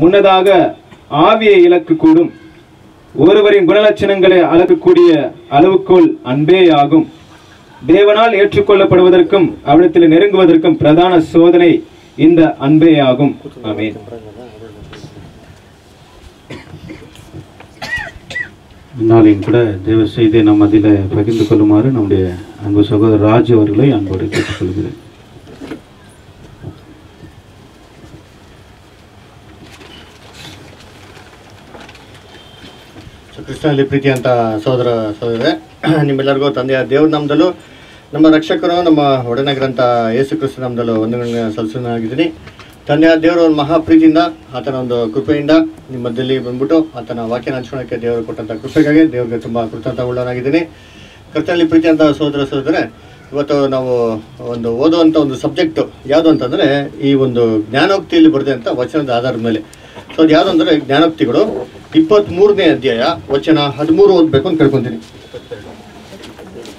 முன்னதாக ஆவியை இழக்கக்கூடும். ஒருவரின் குணலட்சணங்களை அளக்கக்கூடிய அளவுக்குள் அன்பேயாகும் தேவனால் ஏற்றுக்கொள்ளப்படுவதற்கும் அவரிடத்தில் நெருங்குவதற்கும் பிரதான சோதனை இந்த அன்பேயாகும் ஆமென். இந்நாளையும் கூட தேவ செய்தியை நம் அதில் பகிர்ந்து கொள்ளுமாறு நம்முடைய அன்பு சகோதரர் ராஜ் அவர்களை அன்போடு கேட்டுக்கொள்கிறேன். ಸೊ ಕೃಷ್ಣನಲ್ಲಿ ಪ್ರೀತಿ ಅಂತ ಸಹೋದರ ಸಹೋದರ ನಿಮ್ಮೆಲ್ಲರಿಗೂ ತಂದೆಯ ದೇವ್ರ ನಾಮದಲ್ಲೂ ನಮ್ಮ ರಕ್ಷಕರು, ನಮ್ಮ ಒಡನಗ್ರಂಥ ಯೇಸು ಕ್ರಿಸ್ತ ನಾಮದಲ್ಲೂ ಒಂದು ಸಲ್ಲಿಸೋನಾಗಿದ್ದೀನಿ ತಂದೆಯ ದೇವರ ಒಂದು ಮಹಾ ಪ್ರೀತಿಯಿಂದ, ಆತನ ಒಂದು ಕೃಪೆಯಿಂದ ನಿಮ್ಮ ಮಧ್ಯದಲ್ಲಿ ಬಂದ್ಬಿಟ್ಟು ಆತನ ವಾಕ್ಯನ ಹಂಚ್ಕೊಳಕ್ಕೆ ದೇವರು ಕೊಟ್ಟಂಥ ಕೃಪೆಗಾಗಿ ದೇವರಿಗೆ ತುಂಬ ಕೃತಜ್ಞತ ಉಳ್ಳವನಾಗಿದ್ದೀನಿ ಕರ್ತನಲ್ಲಿ ಪ್ರೀತಿ ಅಂತ ಸಹೋದರ ಸಹೋದರ ಇವತ್ತು ನಾವು ಒಂದು ಓದುವಂಥ ಒಂದು ಸಬ್ಜೆಕ್ಟು ಯಾವುದು ಅಂತಂದರೆ, ಈ ಒಂದು ಜ್ಞಾನೋಕ್ತಿಯಲ್ಲಿ ಬರುತ್ತೆ ಅಂತ ವಚನದ ಆಧಾರದ ಮೇಲೆ. ಸೊ ಅದು ಯಾವ್ದಂದ್ರೆ ಜ್ಞಾನೋಕ್ತಿಗಳು. ಇಪ್ಪತ್ತ್ಮೂರನೇ ಅಧ್ಯಾಯ ವಚನ ಹದಿಮೂರು ಓದ್ಬೇಕು ಅಂತ ಕೇಳ್ಕೊತೀನಿ.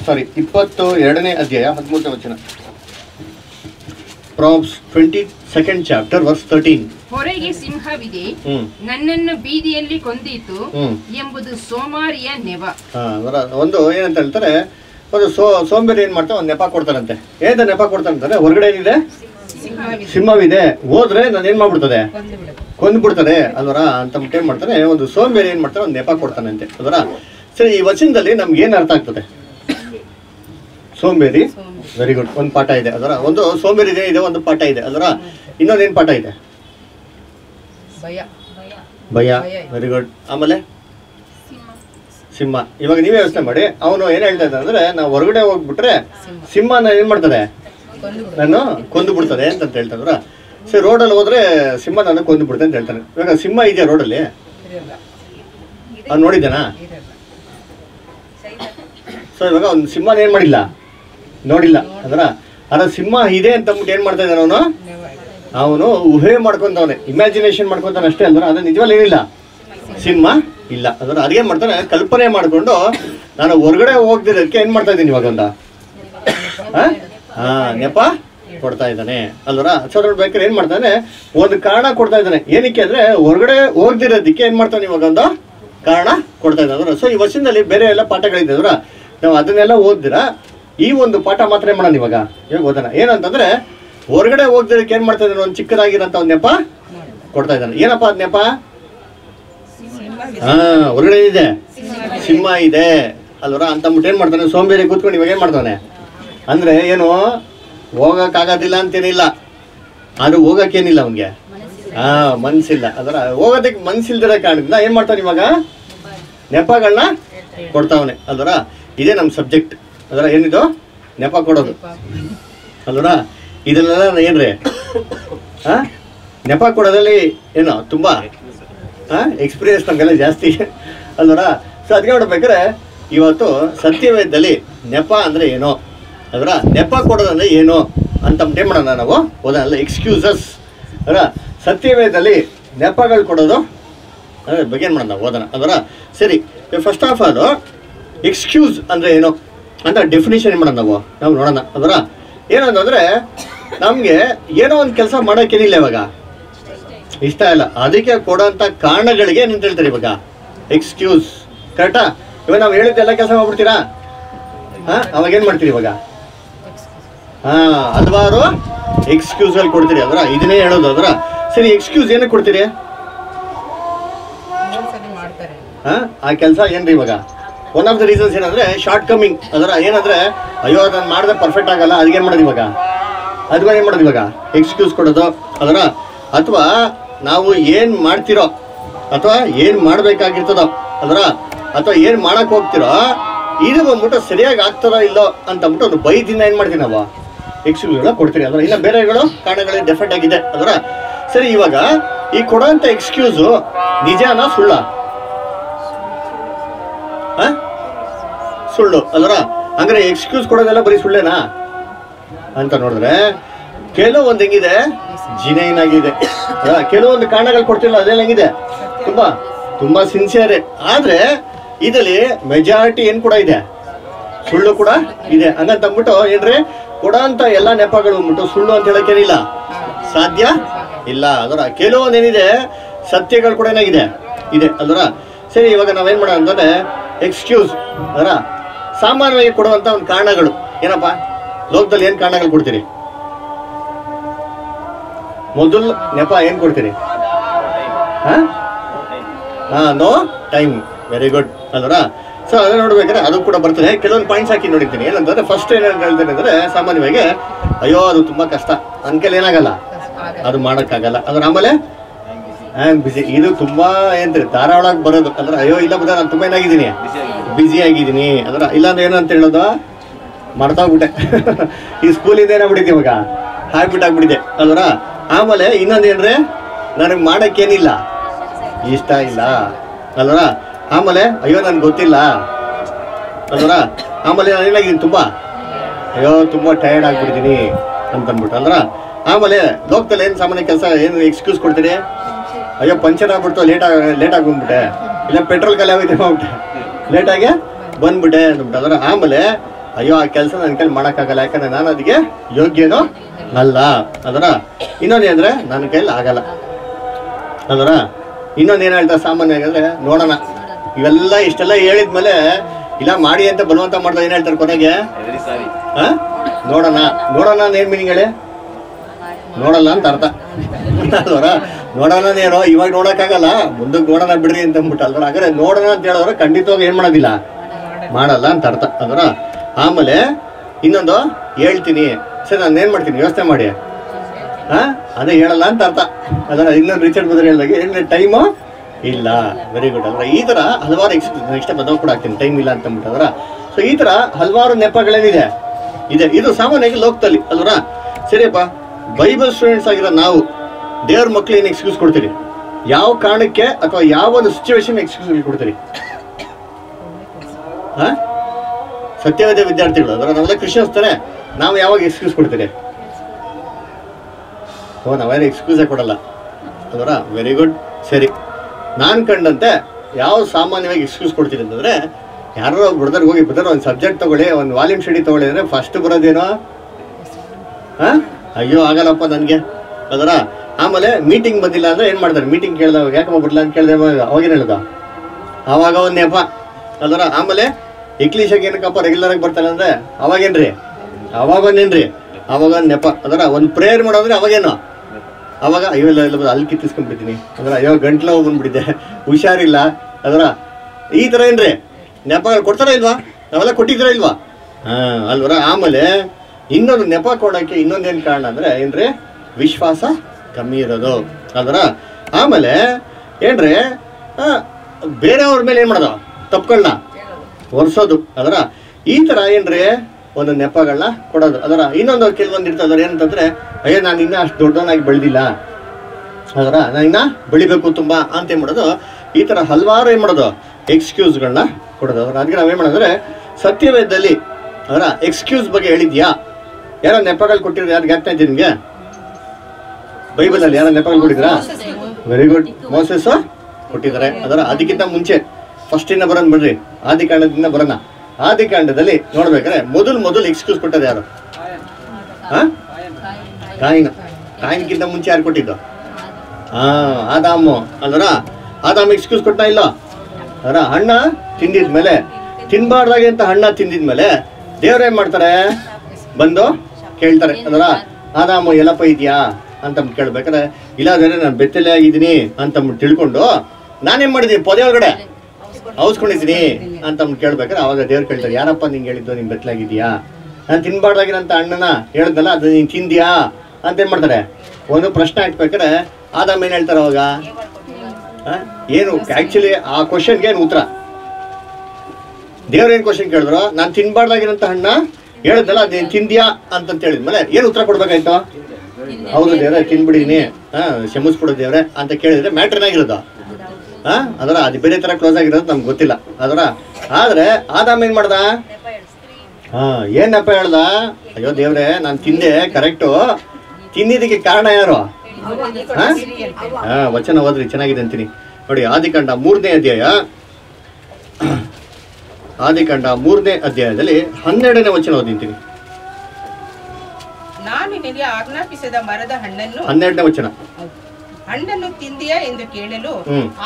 ಸಾರಿ ಇಪ್ಪತ್ತು ಎರಡನೇ ಅಧ್ಯಾಯ ಹದಿಮೂರನೇ ವಚನ. Props twenty second chapter verse thirteen ಹೊರಗೆ ಸಿಂಹವಿದೆ ನನ್ನನ್ನು ಬೀದಿಯಲ್ಲಿ ಕೊಂದಿತು. ಎಂಬುದು ಸೋಮಾರಿಯ ನೆವ. ಒಂದು ಏನಂತ ಹೇಳ್ತಾರೆ ಒಂದು ಸೋ ಸೋಂಬೇರಿ ಏನ್ ಮಾಡ್ತಾರೆ ಒಂದು ನೆಪ ಕೊಡ್ತಾರಂತೆ. ಏನಂತ ನೆಪ ಕೊಡ್ತಾರಂತಾರೆ ಹೊರಗಡೆ ಏನಿದೆ? ಸಿಂಹವಿದೆ. ಹೋದ್ರೆ ನಾನು ಏನು ಮಾಡ್ಬಿಡ್ತದೆ? ಕೊಂದ್ಬಿಡ್ತದೆ ಅಲ್ವರ? ಅಂತ ಬಿಟ್ಟು ಏನ್ ಮಾಡ್ತಾನೆ ಒಂದು ಸೋಂಬೇರಿ ಏನ್ ಮಾಡ್ತಾನೆ ಒಂದು ನೆಪ ಕೊಡ್ತಾನೆ ಅಂತೆ ಅಲ್ವರ? ಸರಿ ಈ ವಚನದಲ್ಲಿ ನಮ್ಗೆ ಏನ್ ಅರ್ಥ ಆಗ್ತದೆ? ಸೋಂಬೇರಿ. ವೆರಿ ಗುಡ್ ಒಂದು ಪಾಠ ಇದೆ ಅದರ ಒಂದು ಸೋಂಬೇರಿ ಇದೆ ಇದೆ ಒಂದು ಪಾಠ ಇದೆ ಅದರ ಏನು ಪಾಠ ಇದೆ? ಭಯ. ಭಯ. ಭಯ ವೆರಿ ಗುಡ್ ಆಮೇಲೆ? ಸಿಂಹ. ಇವಾಗ ನೀವೇ ಯೋಚನೆ ಮಾಡಿ. ಅವನು ಏನ್ ಹೇಳ್ತಾ ಇದ್ದಾನೆ ಅಂದ್ರೆ ನಾವು ಹೊರಗಡೆ ಹೋಗ್ಬಿಟ್ರೆ ಸಿಂಹನ ಏನ್ ಮಾಡ್ತದೆ? ನಾನು ಕೊಂದು ಬಿಡ್ತದೆ ಅಂತ ಹೇಳ್ತಾರ ಸರಿ, ರೋಡಲ್ಲಿ ಹೋದ್ರೆ ಸಿಂಹ ನಾನು ಕೊಂದು ಬಿಡ್ತೇನೆ ಅಂತ ಹೇಳ್ತಾನೆ ಇವಾಗ ಸಿಂಹ ಇದೆಯಾ ರೋಡಲ್ಲಿ? ಅವ್ನು ನೋಡಿದ್ದಾನಾ? ಸೊ ಇವಾಗ ಅವ್ನು ಸಿಂಹನ ಏನ್ ಮಾಡಿಲ್ಲ? ನೋಡಿಲ್ಲ. ಅದರ ಅದ್ರ ಸಿಂಹ ಇದೆ ಅಂತ ಅಂದ್ಬಿಟ್ಟು ಏನ್ ಮಾಡ್ತಾ ಇದ್ದಾನೆ ಅವನು? ಅವನು ಊಹೆ ಮಾಡ್ಕೊಂತವನೆ. ಇಮ್ಯಾಜಿನೇಷನ್ ಮಾಡ್ಕೊಂತಾನೆ ಅಷ್ಟೇ ಅಂದ್ರೆ ಅದು ನಿಜವಲ್ಲ ಏನಿಲ್ಲ. ಸಿಂಹ ಇಲ್ಲ. ಅದರ ಅದೇನ್ ಮಾಡ್ತಾನೆ? ಕಲ್ಪನೆ ಮಾಡ್ಕೊಂಡು, ನಾನು ಹೊರಗಡೆ ಹೋಗ್ದಿರೋದಕ್ಕೆ ಏನ್ ಮಾಡ್ತಾ ಇದ್ದೀನಿ ಇವಾಗ ಒಂದ ಹಾ, ನೆಪ ಕೊಡ್ತಾ ಇದ್ದಾನೆ. ಅಲ್ವರ ಸರ್ ಬೇಕಾದ್ರೆ ಏನ್ ಮಾಡ್ತಾನೆ? ಒಂದು ಕಾರಣ ಕೊಡ್ತಾ ಇದ್ದಾನೆ. ಏನಕ್ಕೆ ಅಂದ್ರೆ ಹೊರಗಡೆ ಹೋಗ್ದಿರೋದಕ್ಕೆ ಏನ್ ಮಾಡ್ತಾನೆ ಇವಾಗ ಒಂದು ಕಾರಣ ಕೊಡ್ತಾ ಇದ್ದಾನೆ ಸೊ ಈ ವರ್ಷದಲ್ಲಿ ಬೇರೆ ಎಲ್ಲ ಪಾಠಗಳಿದೆ ಅದ್ರ ನಾವು ಅದನ್ನೆಲ್ಲ ಓದ್ದಿರ? ಈ ಒಂದು ಪಾಠ ಮಾತ್ರ ಏನ್ ಮಾಡೋಣ ಇವಾಗ? ಇವಾಗ ಓದೋಣ. ಏನಂತಂದ್ರೆ ಹೊರಗಡೆ ಹೋಗ್ದಿರೋದಕ್ಕೆ ಏನ್ ಮಾಡ್ತಾ ಇದ್ದಾನೆ? ಒಂದು ಚಿಕ್ಕದಾಗಿರೋಂಥ ಒಂದು ನೆಪ ಕೊಡ್ತಾ ಇದ್ದಾನೆ. ಏನಪ್ಪ ಅದ್ ನೆಪ? ಹೊರಗಡೆ ಇದೆ. ಸಿಂಹ ಇದೆ. ಅಲ್ವರ ಅಂತ ಮುಟ್ಟು ಏನ್ ಮಾಡ್ತಾನೆ? ಸೋಂಬೇರಿ ಕೂತ್ಕೊಂಡು ಇವಾಗ ಏನ್ ಮಾಡ್ತಾನೆ? ಅಂದ್ರೆ ಏನು ಹೋಗೋಕ್ಕಾಗೋದಿಲ್ಲ ಅಂತೇನಿಲ್ಲ. ಆದ್ರೆ ಹೋಗಕ್ಕೇನಿಲ್ಲ ಅವನ್ಗೆ. ಹಾ ಮನ್ಸಿಲ್ಲ ಅದರ ಹೋಗೋದಕ್ಕೆ ಮನ್ಸಿಲ್ದಿರೋ ಕಾರಣದಿಂದ ಏನ್ ಮಾಡ್ತಾನೆ ಇವಾಗ? ನೆಪಗಳನ್ನ ಕೊಡ್ತಾವನೆ. ಅದರ ಇದೇ ನಮ್ಮ ಸಬ್ಜೆಕ್ಟ್ ಅದರ ಏನಿದು? ನೆಪ ಕೊಡೋದು. ಅಲ್ವರ ಇದನ್ನೆಲ್ಲ ಏನ್ರಿ ಹಾ ನೆಪ ಕೊಡೋದ್ರಲ್ಲಿ ಏನು ತುಂಬಾ ಎಕ್ಸ್ಪೀರಿಯನ್ಸ್ ನಮಗೆಲ್ಲ ಜಾಸ್ತಿ. ಅಲ್ವರ ಸೊ ಅದಕ್ಕೆ ನೋಡ್ಬೇಕಾದ್ರೆ ಇವತ್ತು ಸತ್ಯವೇದದಲ್ಲಿ ನೆಪ ಅಂದ್ರೆ ಏನು? ಅದರ ನೆಪ ಕೊಡೋದಂದ್ರೆ ಏನು ಅಂತ ಮಾಡೋಣ ನಾವು. ಓದಲ್ಲ ಎಕ್ಸ್ಕ್ಯೂಸಸ್ ಅದರ ಸತ್ಯವೇದಲ್ಲಿ ನೆಪಗಳು ಕೊಡೋದು. ಅದ್ರ ಬಗ್ಗೆ ಏನು ಮಾಡೋಣ ನಾವು ಓದೋಣ. ಅದರ ಸರಿ ಫಸ್ಟ್ ಆಫ್ ಆಲ್ ಎಕ್ಸ್ಕ್ಯೂಸ್ ಅಂದರೆ ಏನು ಅಂತ ಡೆಫಿನೇಷನ್ ಏನು ಮಾಡೋಣ ನಾವು? ನಾವು ನೋಡೋಣ. ಅದರ ಏನಂತಂದರೆ ನಮಗೆ ಏನೋ ಒಂದು ಕೆಲಸ ಮಾಡೋಕ್ಕೇನಿಲ್ಲ ಇವಾಗ. ಇಷ್ಟ ಇಲ್ಲ. ಅದಕ್ಕೆ ಕೊಡೋಂಥ ಕಾರಣಗಳಿಗೆ ಏನಂತ ಹೇಳ್ತಾರೆ ಇವಾಗ? ಎಕ್ಸ್ಕ್ಯೂಸ್ ಕರೆಕ್ಟಾ ಇವಾಗ ನಾವು ಹೇಳಿದ್ದೆಲ್ಲ ಕೆಲಸ ಮಾಡ್ಬಿಡ್ತೀರಾ? ಹಾಂ? ಅವಾಗ ಏನು ಮಾಡ್ತೀರಿ ಇವಾಗ? ಹಲವಾರು ಎಕ್ಸ್ಕ್ಯೂಸ್ ಅಲ್ಲಿ ಕೊಡ್ತೀರಿ ಅದ್ರ? ಇದನ್ನೇ ಹೇಳೋದು ಅದ್ರ? ಸರಿ ಎಕ್ಸ್ಕ್ಯೂಸ್ ಏನಕ್ಕೆ ಕೊಡ್ತೀರಿ? ಆ ಕೆಲಸ ಏನ್ರಿ ಇವಾಗ? ಒನ್ ಆಫ್ ದ ರೀಸನ್ಸ್ ಏನಂದ್ರೆ ಶಾರ್ಟ್ ಕಮಿಂಗ್ ಅದರ ಏನಂದ್ರೆ, ಅಯ್ಯೋ ನಾನು ಮಾಡಿದ್ರೆ ಪರ್ಫೆಕ್ಟ್ ಆಗಲ್ಲ ಅದಕ್ಕೆ ಏನ್ ಮಾಡೋದು ಇವಾಗ? ಅದ್ಮೇಲೆ ಏನ್ ಮಾಡೋದು ಇವಾಗ? ಎಕ್ಸ್ಕ್ಯೂಸ್ ಕೊಡೋದು ಅದರ? ಅಥವಾ, ನಾವು ಏನ್ ಮಾಡ್ತಿರೋ, ಅಥವಾ ಏನ್ ಮಾಡ್ಬೇಕಾಗಿರ್ತದ ಅದರ? ಅಥವಾ ಏನ್ ಮಾಡಕ್ ಹೋಗ್ತಿರೋ, ಇದು ಬಂದ್ಬಿಟ್ಟು ಸರಿಯಾಗಿ ಆಗ್ತದೋ ಇಲ್ಲೋ ಅಂತ ಅಂದ್ಬಿಟ್ಟು ಒಂದು ಬೈದಿಂದ ಏನ್ ಮಾಡ್ತೀವಿ ನಾವು? ಎಕ್ಸ್ಕ್ಯೂಸ್ಗಳ ಕೊಡ್ತೀರಿ ಅದರ ಇಲ್ಲ ಬೇರೆಗಳು ಕಾರಣಗಳು ಡಿಫ್ರೆಂಟ್ ಆಗಿದೆ. ಅದರ ಸರಿ, ಇವಾಗ ಈ ಕೊಡೋಂಥ ಎಕ್ಸ್ಕ್ಯೂಸು ನಿಜಾನ ಸುಳ್ಳ? ಸುಳ್ಳು. ಅದರ ಅಂದ್ರೆ ಎಕ್ಸ್ಕ್ಯೂಸ್ ಕೊಡೋದೆಲ್ಲ ಬರೀ ಸುಳ್ಳೇನಾ? ಅಂತ ನೋಡಿದ್ರೆ ಕೆಲವೊಂದು ಹೆಂಗಿದೆ? ಜಿನೈನ್ ಆಗಿದೆ? ಕೆಲವೊಂದು ಕಾರಣಗಳು ಕೊಡ್ತಿಲ್ಲ, ಅದೆಲ್ಲ ಹೆಂಗಿದೆ? ತುಂಬಾ ತುಂಬಾ ಸಿನ್ಸಿಯರ್ ಆದ್ರೆ ಇದರಲ್ಲಿ ಮೆಜಾರಿಟಿ ಏನ್ ಕೂಡ ಇದೆ? ಸುಳ್ಳು ಕೂಡ ಇದೆ. ಹಂಗಂತ ಅಂದ್ಬಿಟ್ಟು ಏನ್ರಿ? ಕೊಡೋಂತ ಎಲ್ಲ ನೆಪಗಳು ಉಂಟು. ಸುಳ್ಳು ಅಂತ ಹೇಳಕ್ಕೇನಿಲ್ಲ. ಸಾಧ್ಯ? ಇಲ್ಲ. ಅದರ ಕೆಲವೊಂದು ಏನಿದೆ ಸತ್ಯಗಳು ಕೂಡ ಏನಾಗಿದೆ? ಇದೆ. ಅದರ? ಸರಿ, ಇವಾಗ ನಾವೇನ್ ಮಾಡೋಣ ಅಂತಂದ್ರೆ ಎಕ್ಸ್ಕ್ಯೂಸ್ ಅದರ? ಸಾಮಾನ್ಯವಾಗಿ ಕೊಡುವಂತ ಒಂದು ಕಾರಣಗಳು. ಏನಪ್ಪ? ಲೋಕದಲ್ಲಿ ಏನ್ ಕಾರಣಗಳು ಕೊಡ್ತೀರಿ? ಮೊದಲು ನೆಪ ಏನ್ ಕೊಡ್ತೀರಿ? ಹಾ? ಹಾ, ನೋ? ಟೈಮ್. ವೆರಿ ಗುಡ್ ಅಲ್ವರ ಸೊ ಅದನ್ನ ನೋಡ್ಬೇಕಾದ್ರೆ ಅದು ಕೂಡ ಬರ್ತದೆ. ಕೆಲವೊಂದು ಪಾಯಿಂಟ್ಸ್ ಹಾಕಿ ನೋಡಿದ್ದೀನಿ ಏನಂತಂದ್ರೆ ಫಸ್ಟ್ ಏನ್ ಹೇಳ್ತೇನೆ ಅಂದ್ರೆ ಸಾಮಾನ್ಯವಾಗಿ, ಅಯ್ಯೋ, ಅದು ತುಂಬಾ ಕಷ್ಟ. ನನ್ ಕೈಲಿ ಏನಾಗಲ್ಲ. ಅದು ಮಾಡೋಕ್ಕಾಗಲ್ಲ. ಅದ್ರ ಆಮೇಲೆ ಬಿಸಿ ಇದು ತುಂಬಾ ಏನ್ರಿ ಧಾರಾವಾಳ ಬರೋದು. ಅಂದ್ರೆ ಅಯ್ಯೋ, ಇಲ್ಲ ಬದ ನಾನು ತುಂಬಾ ಏನಾಗಿದ್ದೀನಿ ಬಿಸಿ ಆಗಿದ್ದೀನಿ. ಅಂದ್ರೆ ಇಲ್ಲಾಂದ್ರೆ ಏನಂತ ಹೇಳೋದು? ಮರ್ತೋಗ್ಬಿಟ್ಟೆ ಈ ಸ್ಕೂಲಿಂದ ಏನಾಗ್ಬಿಟ್ಟಿದೆ ಇವಾಗ? ಹಾಕ್ಬಿಟ್ಟು ಆಗ್ಬಿಟ್ಟಿದೆ. ಅಲ್ವರ ಆಮೇಲೆ ಇನ್ನೊಂದೇನ್ರಿ ನನಗೆ ಮಾಡಕ್ಕೇನಿಲ್ಲ. ಇಷ್ಟ ಇಲ್ಲ. ಅಲ್ವರ ಆಮೇಲೆ, ಅಯ್ಯೋ, ನನ್ಗೆ ಗೊತ್ತಿಲ್ಲ. ಅಂದ್ರ? ಆಮೇಲೆ ನಾನು ಏನಾಗಿದ್ದೀನಿ ತುಂಬ? ಅಯ್ಯೋ, ತುಂಬ ಟಯರ್ಡ್ ಆಗಿಬಿಡ್ತೀನಿ ಅಂತ ಅಂದ್ಬಿಟ್ಟು ಅಲ್ವರ ಆಮೇಲೆ ಲೋಕದಲ್ಲಿ ಏನು ಸಾಮಾನ್ಯ ಕೆಲಸ, ಏನು ಎಕ್ಸ್ಕ್ಯೂಸ್ ಕೊಡ್ತೀರಿ? ಅಯ್ಯೋ ಪಂಚರ್ ಆಗ್ಬಿಡ್ತು ಲೇಟ್ ಆಗ ಲೇಟ್ ಆಗಿ ಬಂದ್ಬಿಟ್ಟೆ. ಇಲ್ಲ ಪೆಟ್ರೋಲ್ ಖಾಲಿ ಆಗಿದೆ ಹೋಗ್ಬಿಟ್ಟೆ ಲೇಟಾಗಿ ಬಂದ್ಬಿಟ್ಟೆ ಅಂದ್ಬಿಟ್ಟು, ಅಂದ್ರೆ? ಆಮೇಲೆ, ಅಯ್ಯೋ, ಆ ಕೆಲಸ ನನ್ನ ಕೈಲಿ ಮಾಡೋಕ್ಕಾಗಲ್ಲ, ಯಾಕಂದ್ರೆ ನಾನು ಅದಕ್ಕೆ ಯೋಗ್ಯನೋ ಅಲ್ಲ, ಅದರ? ಇನ್ನೊಂದು ಅಂದ್ರೆ ನನ್ನ ಕೈಲಿ ಆಗಲ್ಲ. ಅದರ? ಇನ್ನೊಂದು ಏನು ಹೇಳ್ತಾರೆ ಸಾಮಾನ್ಯ ಆಗಿದ್ರೆ ನೋಡೋಣ. ಇವೆಲ್ಲ ಇಷ್ಟೆಲ್ಲ ಹೇಳಿದ್ಮೇಲೆ ಇಲ್ಲ ಮಾಡಿ ಅಂತ ಬಲವಂತ ಮಾಡ್ದ ಏನು ಹೇಳ್ತಾರೆ ಕೊನೆಗೆ? ನೋಡೋಣ. ನೋಡೋಣ ಏನ್ ಮೀನಿಂಗ್ ಹೇಳಿ? ನೋಡಲ್ಲ ಅಂತ ಅರ್ಥ. ಅಲ್ವರ? ನೋಡೋಣ ಏನೋ ಇವಾಗ ನೋಡಕ್ಕಾಗಲ್ಲ. ಮುಂದಕ್ಕೆ ನೋಡೋಣ ಬಿಡ್ರಿ ಅಂತ ಅಂದ್ಬಿಟ್ಟು ಅಲ್ವರ? ಹಾಗಾದ್ರೆ ನೋಡೋಣ ಅಂತ ಹೇಳಿದ್ರೆ ಖಂಡಿತವಾಗಿ ಏನ್ ಮಾಡೋದಿಲ್ಲ. ಮಾಡಲ್ಲ ಅಂತ ಅರ್ಥ. ಅಲ್ವರ? ಆಮೇಲೆ ಇನ್ನೊಂದು ಹೇಳ್ತೀನಿ. ಸರಿ ನಾನು ಏನ್ ಮಾಡ್ತೀನಿ? ವ್ಯವಸ್ಥೆ ಮಾಡಿ. ಹಾ? ಅದೇ ಹೇಳಲ್ಲ ಅಂತ ಅರ್ಥ. ಅದರ ಇನ್ನೊಂದು ರಿಚರ್ಡ್ ಬದಲು ಹೇಳಿದಾಗ. ಏನು ಟೈಮು ಇಲ್ಲ ವೆರಿ ಗುಡ್ ಅಲ್ವಾ? ಈ ತರ ಹಲವಾರು ಎಕ್ಸ್ ನೆಕ್ಸ್ಟ್ ಬದಲು ಕೂಡ ಆಗ್ತೀನಿ ಟೈಮ್ ಇಲ್ಲ ಅಂತ ಅಂದ್ಬಿಟ್ಟು ಅದರ ಸೊ ಈ ತರ ಹಲವಾರು ನೆಪಗಳೇನಿದೆ. ಇದೆ. ಇದು ಸಾಮಾನ್ಯವಾಗಿ ಲೋಕದಲ್ಲಿ ಅಲ್ವರ ಸರಿಯಪ್ಪ ಬೈಬಲ್ ಸ್ಟೂಡೆಂಟ್ಸ್ ಆಗಿರೋ ನಾವು, ದೇವ್ರ ಮಕ್ಳು ಏನು ಎಕ್ಸ್ಕ್ಯೂಸ್ ಕೊಡ್ತೀರಿ? ಯಾವ ಕಾರಣಕ್ಕೆ ಅಥವಾ ಯಾವ ಒಂದು ಸಿಚುವೇಶನ್ ಎಕ್ಸ್ಕ್ಯೂಸ್ ಕೊಡ್ತೀರಿ? ಹಾ? ಸತ್ಯವೇದ ವಿದ್ಯಾರ್ಥಿಗಳು ಅದರ ನಾವೆಲ್ಲ ಕ್ರಿಶ್ಚಿಯನ್ಸ್ ತಾನೆ ನಾವು ಯಾವಾಗ ಎಕ್ಸ್ಕ್ಯೂಸ್ ಕೊಡ್ತೀರಿ? ಓ ನಾವೇನು ಎಕ್ಸ್ಕ್ಯೂಸೇ ಕೊಡಲ್ಲ. ಅದರ ವೆರಿ ಗುಡ್ ಸರಿ. ನಾನು ಕಂಡಂತೆ ಯಾವ ಸಾಮಾನ್ಯವಾಗಿ ಎಕ್ಸ್ಕ್ಯೂಸ್ ಕೊಡ್ತೀನಿ ಅಂತಂದರೆ, ಯಾರೋ ಬ್ರದರ್ಗೆ ಹೋಗಿ ಬ್ರದರ್ ಒಂದು ಸಬ್ಜೆಕ್ಟ್ ತೊಗೊಳ್ಳಿ, ಒಂದು ವಾಲ್ಯೂಮ್ ಸ್ಟಡಿ ತೊಗೊಳ್ಳಿ ಅಂದರೆ ಫಸ್ಟ್ ಬರೋದೇನೋ? ಹಾಂ? ಅಯ್ಯೋ, ಆಗಲ್ಲಪ್ಪ ನನಗೆ. ಅದರ? ಆಮೇಲೆ ಮೀಟಿಂಗ್ ಬಂದಿಲ್ಲ ಅಂದರೆ ಏನು ಮಾಡ್ತಾರೆ? ಮೀಟಿಂಗ್ ಕೇಳ್ದಾಗ ಯಾಕಮ್ಮ ಬರಲ್ಲ ಅಂತ ಕೇಳಿದೆ ಅವಾಗೇನು ಹೇಳ್ದ? ಆವಾಗ ಒಂದು ನೆಪ. ಅದರ? ಆಮೇಲೆ ಇಂಗ್ಲೀಷಾಗಿ ಏನಕ್ಕಪ್ಪ ರೆಗ್ಯುಲರಾಗಿ ಬರ್ತಾನೆ ಅಂದರೆ ಅವಾಗೇನು ರೀ ಅವಾಗ ರೀ ಅವಾಗ ಒಂದು ನೆಪ. ಅದರ? ಒಂದು ಪ್ರೇಯರ್ ಮಾಡೋದ್ರೆ ಅವಾಗೇನು ಅವಾಗ ಅಯ್ಯೋ ಇಲ್ಲ ಇಲ್ಲ ಅಲ್ಲಿ ಕಿತ್ತಿಸ್ಕೊಂಡ್ಬಿಡ್ತೀನಿ ಅಂದ್ರೆ ಅಯ್ಯೋ, ಗಂಟ್ಲ ಹೋಗಿ ಬಂದ್ಬಿಟ್ಟಿದೆ. ಹುಷಾರಿಲ್ಲ. ಅದರ, ಈ ಥರ ಏನ್ರಿ? ನೆಪಗಳು ಕೊಡ್ತಾರ ಇಲ್ವಾ? ನಾವೆಲ್ಲ ಕೊಟ್ಟಿದ್ದೀರಾ ಇಲ್ವಾ? ಹಾಂ, ಅಲ್ವರ? ಆಮೇಲೆ ಇನ್ನೊಂದು ನೆಪ ಕೊಡೋಕ್ಕೆ ಇನ್ನೊಂದೇನು ಕಾರಣ ಅಂದರೆ ಏನ್ರಿ? ವಿಶ್ವಾಸ ಕಮ್ಮಿ ಇರೋದು. ಅದರ ಆಮೇಲೆ ಏನ್ರಿ? ಬೇರೆಯವ್ರ ಮೇಲೆ ಏನು ಮಾಡೋದು? ತಪ್ಪುಗಳನ್ನ ಒರೆಸೋದು. ಅದರ ಈ ಥರ ಏನ್ರಿ? ಒಂದು ನೆಪಗಳನ್ನ ಕೊಡೋದು. ಅದರ ಇನ್ನೊಂದು ಕೆಲವೊಂದು ಇರ್ತದೆ ಏನಂತಂದ್ರೆ, ಅಯ್ಯೋ, ನಾನು ಇನ್ನೂ ಅಷ್ಟು ದೊಡ್ಡವನಾಗಿ ಬೆಳೆದಿಲ್ಲ. ಅದರ, ನಾನು ಇನ್ನ ಬೆಳಿಬೇಕು ತುಂಬಾ ಅಂತ ಏನ್ ಮಾಡೋದು, ಈ ತರ ಹಲವಾರು ಏನ್ ಮಾಡೋದು ಎಕ್ಸ್ಕ್ಯೂಸ್ಗಳನ್ನ ಕೊಡೋದು. ಅದರ ಅದಕ್ಕೆ ನಾವೇನ್ ಮಾಡೋದಂದ್ರೆ, ಸತ್ಯವೇದದಲ್ಲಿ ಅದರ ಎಕ್ಸ್ಕ್ಯೂಸ್ ಬಗ್ಗೆ ಹೇಳಿದ್ಯಾ? ಯಾರೋ ನೆಪಗಳು ಕೊಟ್ಟಿರೋ ಯಾರು ಜ್ಞಾಪನ ಇದೆ ನಿಮಗೆ? ಬೈಬಲ್ ಅಲ್ಲಿ ಯಾರೋ ನೆಪಗಳು ಕೊಟ್ಟಿದ್ರಾ ವೆರಿ ಗುಡ್ ಮೋಸಸ್ ಕೊಟ್ಟಿದ್ದಾರೆ. ಅದರ, ಅದಕ್ಕಿಂತ ಮುಂಚೆ ಫಸ್ಟ್ ಇಂದ ಬರೋಣ ಬಿಡ್ರಿ. ಆದಿಕಾಂಡದಿಂದ ಬರೋಣ. ಆದಿಕಾಂಡದಲ್ಲಿ ನೋಡ್ಬೇಕಾದ್ರೆ ಮೊದಲು ಮೊದಲು ಎಕ್ಸ್ಕ್ಯೂಸ್ ಕೊಟ್ಟದ್ದು ಯಾರು? ಕಾಯಿನ. ಕಾಯಿನಕ್ಕಿಂತ ಮುಂಚೆ ಯಾರು ಕೊಟ್ಟಿದ್ದು? ಹಾ ಆದಾಮು. ಅಲ್ವರ ಆದಾಮ್ ಎಕ್ಸ್ಕ್ಯೂಸ್ ಕೊಟ್ಟ ಇಲ್ಲ? ಅದರ ಹಣ್ಣ ತಿಂದಿದ್ಮೇಲೆ ತಿನ್ಬಾರ್ದಾಗೆ ಅಂತ ಹಣ್ಣ ತಿಂದಿದ್ಮೇಲೆ ದೇವ್ರು ಏನ್ ಮಾಡ್ತಾರೆ? ಬಂದು ಕೇಳ್ತಾರೆ. ಅದರ ಆದಾಮು, ಎಲ್ಲಪ್ಪ ಇದೆಯಾ? ಅಂತ ಕೇಳ್ಬೇಕಾದ್ರೆ, ಇಲ್ಲ ಬೇರೆ, ನಾನು ಬೆತ್ತಲೆ ಆಗಿದ್ದೀನಿ ಅಂತ ತಿಳ್ಕೊಂಡು ನಾನೇನ್ ಮಾಡಿದ್ದೀನಿ? ಪೊದೆ ಒಳಗಡೆ? ಅವಸ್ಕೊಂಡಿದ್ದೀನಿ ಅಂತ ಕೇಳ್ಬೇಕಾದ್ರೆ ಅವಾಗ ದೇವ್ರು ಕೇಳ್ತಾರೆ, ಯಾರಪ್ಪ ನಿಂಗೆ ಹೇಳಿದ್ದು, ನಿನ್ ಬೆತ್ತಲಾಗಿದ್ಯಾ ನಾನು ತಿನ್ಬಾರ್ದಾಗಿರೋಂಥ ಅಣ್ಣನ ಹೇಳ್ದಲ್ಲ, ಅದು ನೀನು ತಿಂದ್ಯಾ? ಅಂತ ಏನು ಮಾಡ್ತಾರೆ. ಒಂದು ಪ್ರಶ್ನೆ ಹಾಕ್ಬೇಕಾದ್ರೆ ಆದಮ್ಮ ಏನ್ ಹೇಳ್ತಾರೆ ಅವಾಗ? ಏನು ಆ್ಯಕ್ಚುಲಿ ಆ ಕ್ವಶನ್ಗೆ ಏನು ಉತ್ತರ? ದೇವ್ರೇನು ಕ್ವಶನ್ ಕೇಳಿದ್ರು? ನಾನು ತಿನ್ಬಾರ್ದಾಗಿರೋಂಥ ಅಣ್ಣ ಹೇಳಿದ್ನಲ್ಲ ಅದು ನೀನ್ ತಿಂದ್ಯಾ ಅಂತಂತ ಹೇಳಿದ್ಮೇಲೆ ಏನು ಉತ್ತರ ಕೊಡ್ಬೇಕಾಯ್ತು? ಹೌದು ದೇವ್ರೆ ತಿನ್ಬಿಡಿದೀನಿ ಹಾಂ, ಕ್ಷಮಿಸ್ಬಿಡು ದೇವ್ರೆ ಅಂತ ಕೇಳಿದ್ರೆ ಮ್ಯಾಟ್ರ್ ಏನಾಗಿರೋದು ಹಾ ಅದರ ಅದು ಬೇರೆ ತರ ಕ್ಲೋಸ್ ಆಗಿರೋದು ನಮ್ಗೆ ಗೊತ್ತಿಲ್ಲ. ಅದರ? ಆದ್ರೆ ಆದಾಮ ಏನ್ ಮಾಡ್ದ? ಹಾ ಏನಪ್ಪ ಹೇಳ್ದ? ಅಯ್ಯೋ ದೇವ್ರೆ ನಾನು ತಿಂದೆ ಕರೆಕ್ಟು ತಿಂದಿದ್ದಕ್ಕೆ ಕಾರಣ ಯಾರು? ಹಾಂ? ಹಾ ವಚನ ಹೋದ್ರಿ ಚೆನ್ನಾಗಿದೆ ಅಂತೀನಿ. ನೋಡಿ ಆದಿಕಾಂಡ ಮೂರನೇ ಅಧ್ಯಾಯ. ಆದಿಕಾಂಡ ಮೂರನೇ ಅಧ್ಯಾಯದಲ್ಲಿ ಹನ್ನೆರಡನೇ ವಚನ ಓದಿಂತೀನಿ ಹನ್ನೆರಡನೇ ವಚನ. ಹಣ್ಣನ್ನು ತಿಂದಿಯಾ ಎಂದು ಕೇಳಲು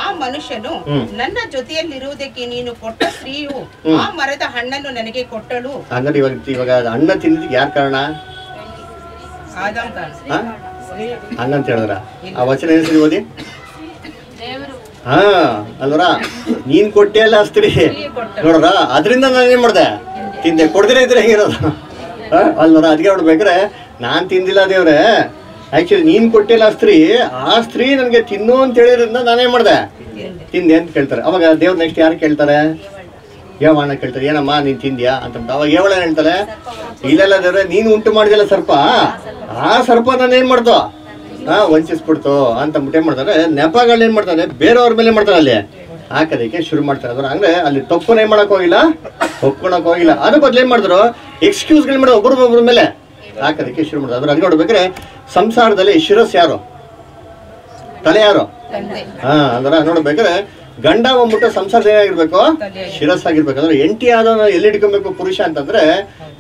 ಆ ಮನುಷ್ಯನು. ನನ್ನ ಜೊತೆಯಲ್ಲಿರುವುದಕ್ಕೆ ನೀನು ಕೊಟ್ಟ ಸ್ತ್ರೀಯು. ಆ ಮರದ ಹಣ್ಣನ್ನು ನನಗೆ ಕೊಟ್ಟಳು. ಹಂಗಾರೆ ಇವಾಗ ಇವಾಗ ಅಣ್ಣ ತಿಂದಿದ್ದಕ್ಕೆ ಯಾರ ಕಾರಣ? ಆದಾಮ್ ಕಾರಣ. ಹಾ? ಹಂಗಂತ ಹೇಳಿದ್ರ? ಆ ವಚನ ಹೆಸರು ಓದಿ? ಹಾ ಅಲ್ವರ? ನೀನ್ ಕೊಟ್ಟೆ ಅಲ್ಲ ಸ್ತ್ರೀ. ನೋಡ್ರ ಅದರಿಂದ ನಾನು ಏನ್ ಮಾಡ್ದೆ? ತಿಂದೆ. ಕೊಡ್ದಿರ ಇದ್ರೆ ಹೆಂಗಿರೋದು? ಹಾ, ಅಲ್ವರ? ಅದಕ್ಕೆ ನೋಡ್ಬೇಕ್ರೆ ನಾನ್ ತಿಂದಿಲ್ಲ ದೇವ್ರೆ. ಆಕ್ಚುಲಿ ನೀನ್ ಕೊಟ್ಟಿಲ್ಲ ಆ ಸ್ತ್ರೀ ಆ ಸ್ತ್ರೀ ನನ್ಗೆ ತಿನ್ನು ಅಂತ ಹೇಳಿದ್ರಿಂದ ನಾನೇನು ಮಾಡ್ದೆ? ತಿಂದೆ ಅಂತ ಕೇಳ್ತಾರೆ. ಅವಾಗ ದೇವ್ರು ನೆಕ್ಸ್ಟ್ ಯಾರು ಕೇಳ್ತಾರೆ? ಯಾವಣ್ಣ ಕೇಳ್ತಾರೆ. ಏನಮ್ಮ, ನೀನ್ ತಿಂದ್ಯಾ? ಅಂತ ಅವಾಗ ಯಾವಳ ಹೇಳ್ತಾರೆ ಇಲ್ಲೆಲ್ಲ ದೇವ್ರೆ, ನೀನು ಉಂಟು ಮಾಡಿದಿಲ್ಲ ಸರ್ಪ. ಆ ಸರ್ಪ ನಾನು ಏನ್ ಮಾಡ್ತು ಹಾ ವಂಚಿಸ್ಬಿಡ್ತು ಅಂತ ಏನ್ ಮಾಡ್ತಾರೆ ನೆಪಗಳು ಏನ್ ಮಾಡ್ತಾರೆ ಬೇರೆಯವ್ರ ಮೇಲೆ ಮಾಡ್ತಾರೆ ಅಲ್ಲಿ? ಹಾಕೋದಕ್ಕೆ ಶುರು ಮಾಡ್ತಾರೆ ಅದ್ರ ಅಂದ್ರೆ ಅಲ್ಲಿ ತಪ್ಪು ಏನ್ ಮಾಡಕ್ ಹೋಗಿಲ್ಲ? ಹೋಗಿಲ್ಲ. ಅದ್ರ ಬದ್ಲು ಏನ್ ಮಾಡಿದ್ರು? ಎಕ್ಸ್ಕ್ಯೂಸ್ಗಳು ಮಾಡೋ ಒಬ್ಬರೊಬ್ಬರ ಮೇಲೆ. ಹಾಕೋದಕ್ಕೆ ಶುರು ಮಾಡೋದು ಅದ್ರ ಅದ್ ನೋಡ್ಬೇಕ್ರೆ ಸಂಸಾರದಲ್ಲಿ ಶಿರಸ್ ಯಾರು? ತಲೆ ಯಾರು? ಹಾ ಅಂದ್ರೆ ನೋಡ್ಬೇಕಾದ್ರೆ ಗಂಡ ಬಂದ್ಬಿಟ್ಟು ಸಂಸಾರದ ಏನಾಗಿರ್ಬೇಕು? ಶಿರಸ್ ಆಗಿರ್ಬೇಕು. ಅಂದ್ರೆ ಎಂಟಿ ಆದವನ ಎಲ್ಲಿ ಇಟ್ಕೊಬೇಕು ಪುರುಷ ಅಂತಂದ್ರೆ